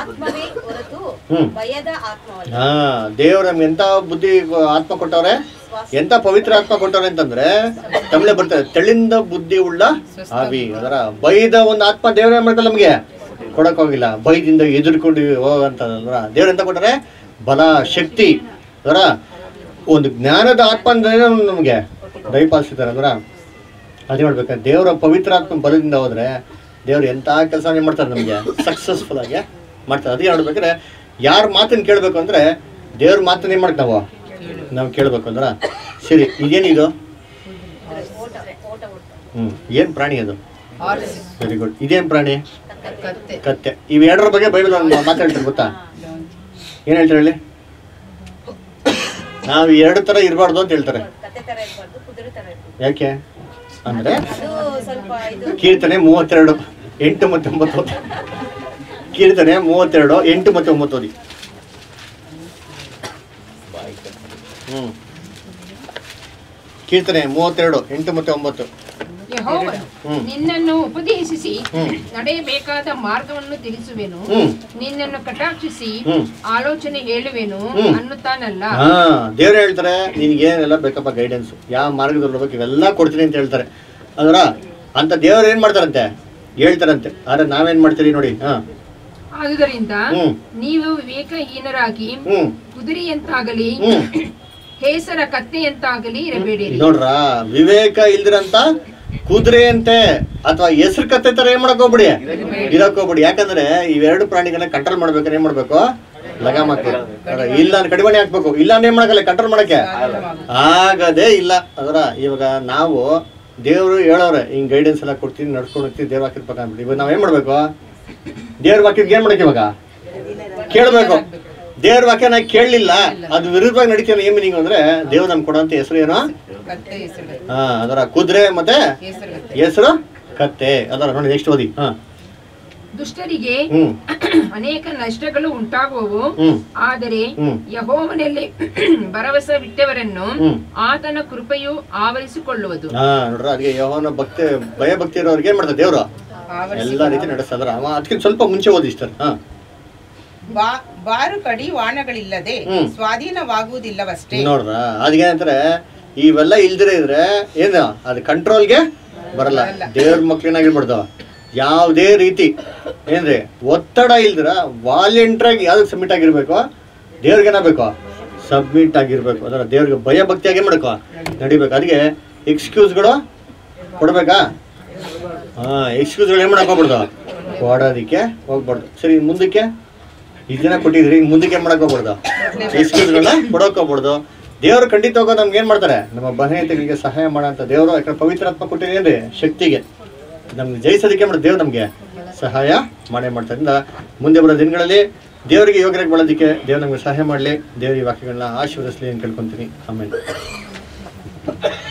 ಆತ್ಮವೇ ಹೊರತು. ಭಯದ ಆತ್ಮವಲ್ಲ. ದೇವ್ರ ನಮ್ಗೆ ಎಂತ ಬುದ್ಧಿ ಆತ್ಮ ಕೊಟ್ಟವ್ರೆ? ಎಂತ ಪವಿತ್ರ ಆತ್ಮ ಕೊಟ್ಟವ್ರೆ ಅಂತಂದ್ರೆ ತಮಿಳೆ ಬರ್ತಾರೆ ತೆಳ್ಳಿಂದ ಬುದ್ಧಿ ಉಳ್ಳ ಆವಿ ಅದರ ಬೈದ ಒಂದು ಆತ್ಮ ದೇವ್ರ ಮಾಡ್ತಾರೆ ನಮ್ಗೆ? ಕೊಡಕ್ ಹೋಗಿಲ್ಲ. ಬೈದಿಂದ ಎದುರ್ಕೊಂಡು ಹೋಗಂತ ದೇವ್ರ ಎಂತ ಕೊಟ್ಟರೆ? ಬಲ ಶಕ್ತಿ ಅದರ ಒಂದು ಜ್ಞಾನದ ಆತ್ಮ ಅಂದ್ರೆ ನಮ್ಗೆ? ದಯಪಾಲಿಸಿದ್ದಾರೆ ಅದರ. ಅದೇ ಹೇಳ್ಬೇಕು ದೇವರ ಪವಿತ್ರಾತ್ಮ ಬಲದಿಂದ ಹೋದ್ರೆ ದೇವ್ರು ಎಂಥ ಕೆಲಸ ಮಾಡ್ತಾರೆ ನಮಗೆ? ಸಕ್ಸಸ್ಫುಲ್ ಆಗಿ ಮಾಡ್ತಾರೆ. ಅದೇ ಹೇಳ್ಬೇಕಂದ್ರೆ ಯಾರ ಮಾತನ್ನು ಕೇಳಬೇಕು ಅಂದ್ರೆ ದೇವ್ರ ಮಾತನ್ನ ಏನು ಮಾಡ್ತೀವಿ ನಾವು? ನಾವು ಕೇಳಬೇಕು ಅಂದ್ರೆ? ಸರಿ ಇದೇನಿದು ಹ್ಞೂ ಏನು ಪ್ರಾಣಿ ಅದು? ವೆರಿ ಗುಡ್ ಇದೇನು ಪ್ರಾಣಿ? ಕತ್ತೆ. ಇವೆರಡರ ಎರಡರ ಬಗ್ಗೆ ಬೈಬಲ್ ಮಾತಾಡ್ತಾರೆ ಗೊತ್ತಾ? ಏನು ಹೇಳ್ತಾರೆ ಹೇಳಿ? ನಾವು ಎರಡು ಥರ ಇರಬಾರ್ದು ಅಂತ ಹೇಳ್ತಾರೆ. ತರ ಯಾಕೆ? ಅಂದರೆ ಕೀರ್ತನೆ ಮೂವತ್ತೆರಡು. ಎಂಟು ಮತ್ತು ಒಂಬತ್ತು. ಓದಿ. ಕೀರ್ತನೆ ಮೂವತ್ತೆರಡು ಎಂಟು ಮತ್ತು ಒಂಬತ್ತು ಓದಿ. ಹ್ಞೂ ಕೀರ್ತನೆ ಮೂವತ್ತೆರಡು ಎಂಟು ಮತ್ತು ಒಂಬತ್ತು. ನಿನ್ನನ್ನು ಉಪದೇಶಿಸಿ ನಡೆಯಬೇಕಾದ ಮಾರ್ಗವನ್ನು ತಿಳಿಸುವೆನು. ನಿನ್ನನ್ನು ಕಟಾಕ್ಷಿಸಿ ಆಲೋಚನೆ ಹೇಳುವೆನು. ಅನ್ನುತ್ತಾನಲ್ಲ. ದೇವ್ರು ಹೇಳ್ತಾರೆ ನಿನ್ಗೆ ಏನೆಲ್ಲ ಬೇಕಪ್ಪ ಗೈಡೆನ್ಸ್ ಯಾವ ಮಾರ್ಗದಲ್ಲಿ ಹೋಗ್ಬೇಕು ಇವೆಲ್ಲ ಕೊಡ್ತೀನಿ ಅಂತ ಹೇಳ್ತಾರೆ. ಅಂದ್ರ ಅಂತ ದೇವ್ರು ಏನ್ ಮಾಡ್ತಾರಂತೆ? ಹೇಳ್ತಾರಂತೆ. ಆದ್ರೆ ನಾವೇನ್ ಮಾಡ್ತೀರಿ ನೋಡಿ ಹಾ. ಆದುದರಿಂದ. ನೀವು ವಿವೇಕಹೀನರಾಗಿ ಕುದುರೆಯಂತಾಗಲಿ ಹೇಸರ ಕತ್ತೆಯಂತಾಗಲಿ ಇರಬೇಡಿ. ನೋಡ್ರ ವಿವೇಕ ಇಲ್ದಿರಂತ ಕುದುರೆ ಅಂತೆ ಅಥವಾ ಹೆಸರು ಕತ್ತೆ ತರ ಏನ್ ಮಾಡಕ್ ಹೋಗ್ಬಿಡಿ? ಇರಕ್ ಹೋಗ್ಬಿಡಿ. ಯಾಕಂದ್ರೆ ಇವೆರಡು ಪ್ರಾಣಿಗಳನ್ನ ಕಂಟ್ರೋಲ್ ಮಾಡ್ಬೇಕಾದ್ರೆ ಏನ್ ಮಾಡ್ಬೇಕು? ಲಗಾಮ ಇಲ್ಲ ನಾನು ಕಡಿಮೆ ಹಾಕ್ಬೇಕು. ಇಲ್ಲ ಏನ್ ಮಾಡಕಲ್ಲ ಕಂಟ್ರೋಲ್ ಮಾಡಕ್ಕೆ? ಆಗದೇ ಇಲ್ಲ. ಅದರ ಇವಾಗ ನಾವು ದೇವ್ರು ಹೇಳೋರೆ ಹಿಂಗೆ ಗೈಡೆನ್ಸ್ ಎಲ್ಲ ಕೊಡ್ತೀನಿ ನಡ್ಕೊಂಡು ಹೋಗ್ತೀವಿ ದೇವ್ರ ಹಾಕಿರ್ಬೇಕು ಅಂದ್ಬಿಟ್ಟು ಇವಾಗ ನಾವ್ ಮಾಡಬೇಕು ಮಾಡ್ಬೇಕು? ದೇವ್ರ ವಾಕ್ಯಕ್ಕೆ ಏನ್ ಮಾಡಕ್ಕೆ ಇವಾಗ? ಕೇಳಬೇಕು. ದೇವ್ರ ವಾಕ್ಯ ನಾ ಕೇಳಲಿಲ್ಲ ಅದು ವಿರುದ್ಧವಾಗಿ ನಡೀತೀವಿ ಏನು ಮೀನಿಂಗ್ ಅಂದ್ರೆ ದೇವ್ರು ನಮ್ಗೆ ಕೊಡೋಂತ ಹೆಸರು ಏನೋ? ಹಾಂ ಅದರ ಕುದುರೆ ಮತ್ತೆ ಹೆಸರು ಕತ್ತೆ. ಅದರ ನೋಡಿ ನೆಕ್ಸ್ಟ್ ಓದಿ. ಹಾ. ದುಷ್ಟರಿಗೆ ಅನೇಕ ನಷ್ಟಗಳು ಉಂಟಾಗುವವು. ಆದರೆ. ಯಹೋವನಲ್ಲಿ ಭರವಸೆ ಬಿಟ್ಟವರನ್ನು ಆತನ ಕೃಪೆಯು ಆವರಿಸಿಕೊಳ್ಳುವುದು. ಯಹೋವನ ನೋಡ್ರ ಅದಕ್ಕೆ ಯಹೋವನ ಭಕ್ತಿ ಭಯ ಭಕ್ತಿ ಇರೋರ್ಗೆ ಏನ್ ಮಾಡ್ತಾರೆ ದೇವ್ರು? ಎಲ್ಲಾ ರೀತಿ ನಡೆಸಿದ್ರ ಅದಕ್ಕೆ ಅದಕ್ಕಿಂತ ಸ್ವಲ್ಪ ಮುಂಚೆ ಓದಿ ಇಷ್ಟ. ಹಾ. ಬಾ- ಬಾರು ಕಡಿ ವಾಣಗಳಿಲ್ಲದೆ. ಸ್ವಾಧೀನವಾಗುವುದಿಲ್ಲವಷ್ಟೇ. ನೋಡ್ರ ಅದಕ್ಕೆ ಇವೆಲ್ಲ ಇಲ್ದಿರ ಇದ್ರೆ ಏನು ಅದು ಕಂಟ್ರೋಲ್ಗೆ ಬರಲ್ಲ. ದೇವ್ರ ಮಕ್ಳೇನಾಗಿರ್ಬಾರ್ದು ಯಾವುದೇ ರೀತಿ. ಏನ್ರಿ? ಒತ್ತಡ ಇಲ್ದಿರ ಆಗಿ ಯಾವ್ದಕ್ಕೆ ಸಬ್ಮಿಟ್ ಆಗಿರ್ಬೇಕು? ದೇವ್ರಿಗೆ ಏನಾಗಬೇಕು ಸಬ್ಮಿಟ್ ಆಗಿರ್ಬೇಕು. ಅದರ ದೇವ್ರಿಗೆ ಭಯ ಭಕ್ತಿಯಾಗಿ ಮಾಡ್ಕೋ ನಡಿಬೇಕು. ಅದಕ್ಕೆ ಎಕ್ಸ್ಕ್ಯೂಸ್ಗಳು ಕೊಡ್ಬೇಕಾ? ಹಾ ಎಕ್ಸ್ಕ್ಯೂಸ್ಗಳು ಏನ್ ಮಾಡಕ್ ಹೋಗ್ಬಾರ್ದು? ಕೊಡೋದಕ್ಕೆ ಹೋಗ್ಬಾರ್ದು. ಸರಿ, ಮುಂದಕ್ಕೆ ಇದನ್ನ ಕೊಟ್ಟಿದ್ರಿ, ಮುಂದಕ್ಕೆ ಏನ್ ಮಾಡಕ್ ಹೋಗ್ಬಾರ್ದು? ಎಕ್ಸ್ಕ್ಯೂಸ್ಗಳನ್ನ ಕೊಡೋಕ್ ಹೋಗ್ಬಾರ್ದು. ದೇವರು ಖಂಡಿತ ಹೋಗೋ ನಮ್ಗೆ ಏನ್ ಮಾಡ್ತಾರೆ? ನಮ್ಮ ಬಹನತೆಗಳಿಗೆ ಸಹಾಯ ಮಾಡೋಂಥ ದೇವರು ಯಾಕಂದ್ರೆ ಪವಿತ್ರಾತ್ಮ ಕೊಟ್ಟಿದೇನ್ರಿ ಶಕ್ತಿಗೆ. ನಮ್ಗೆ ಜಯಿಸೋದಕ್ಕೆ ಮಾಡಿ ದೇವ್ರು ನಮ್ಗೆ ಸಹಾಯ ಮಾಡೇ ಮಾಡ್ತಾರಿಂದ ಮುಂದೆ ಬರೋ ದಿನಗಳಲ್ಲಿ ದೇವರಿಗೆ ಯೋಗ್ಯರಾಗಿ ಬಳೋದಕ್ಕೆ ದೇವ್ರು ನಮ್ಗೆ ಸಹಾಯ ಮಾಡಲಿ. ದೇವ್ರ ವಾಕ್ಯಗಳನ್ನ ಆಶೀರ್ವದಿಸ್ಲಿ ಅಂತ ಕೇಳ್ಕೊತೀನಿ. ಆಮೇಲೆ.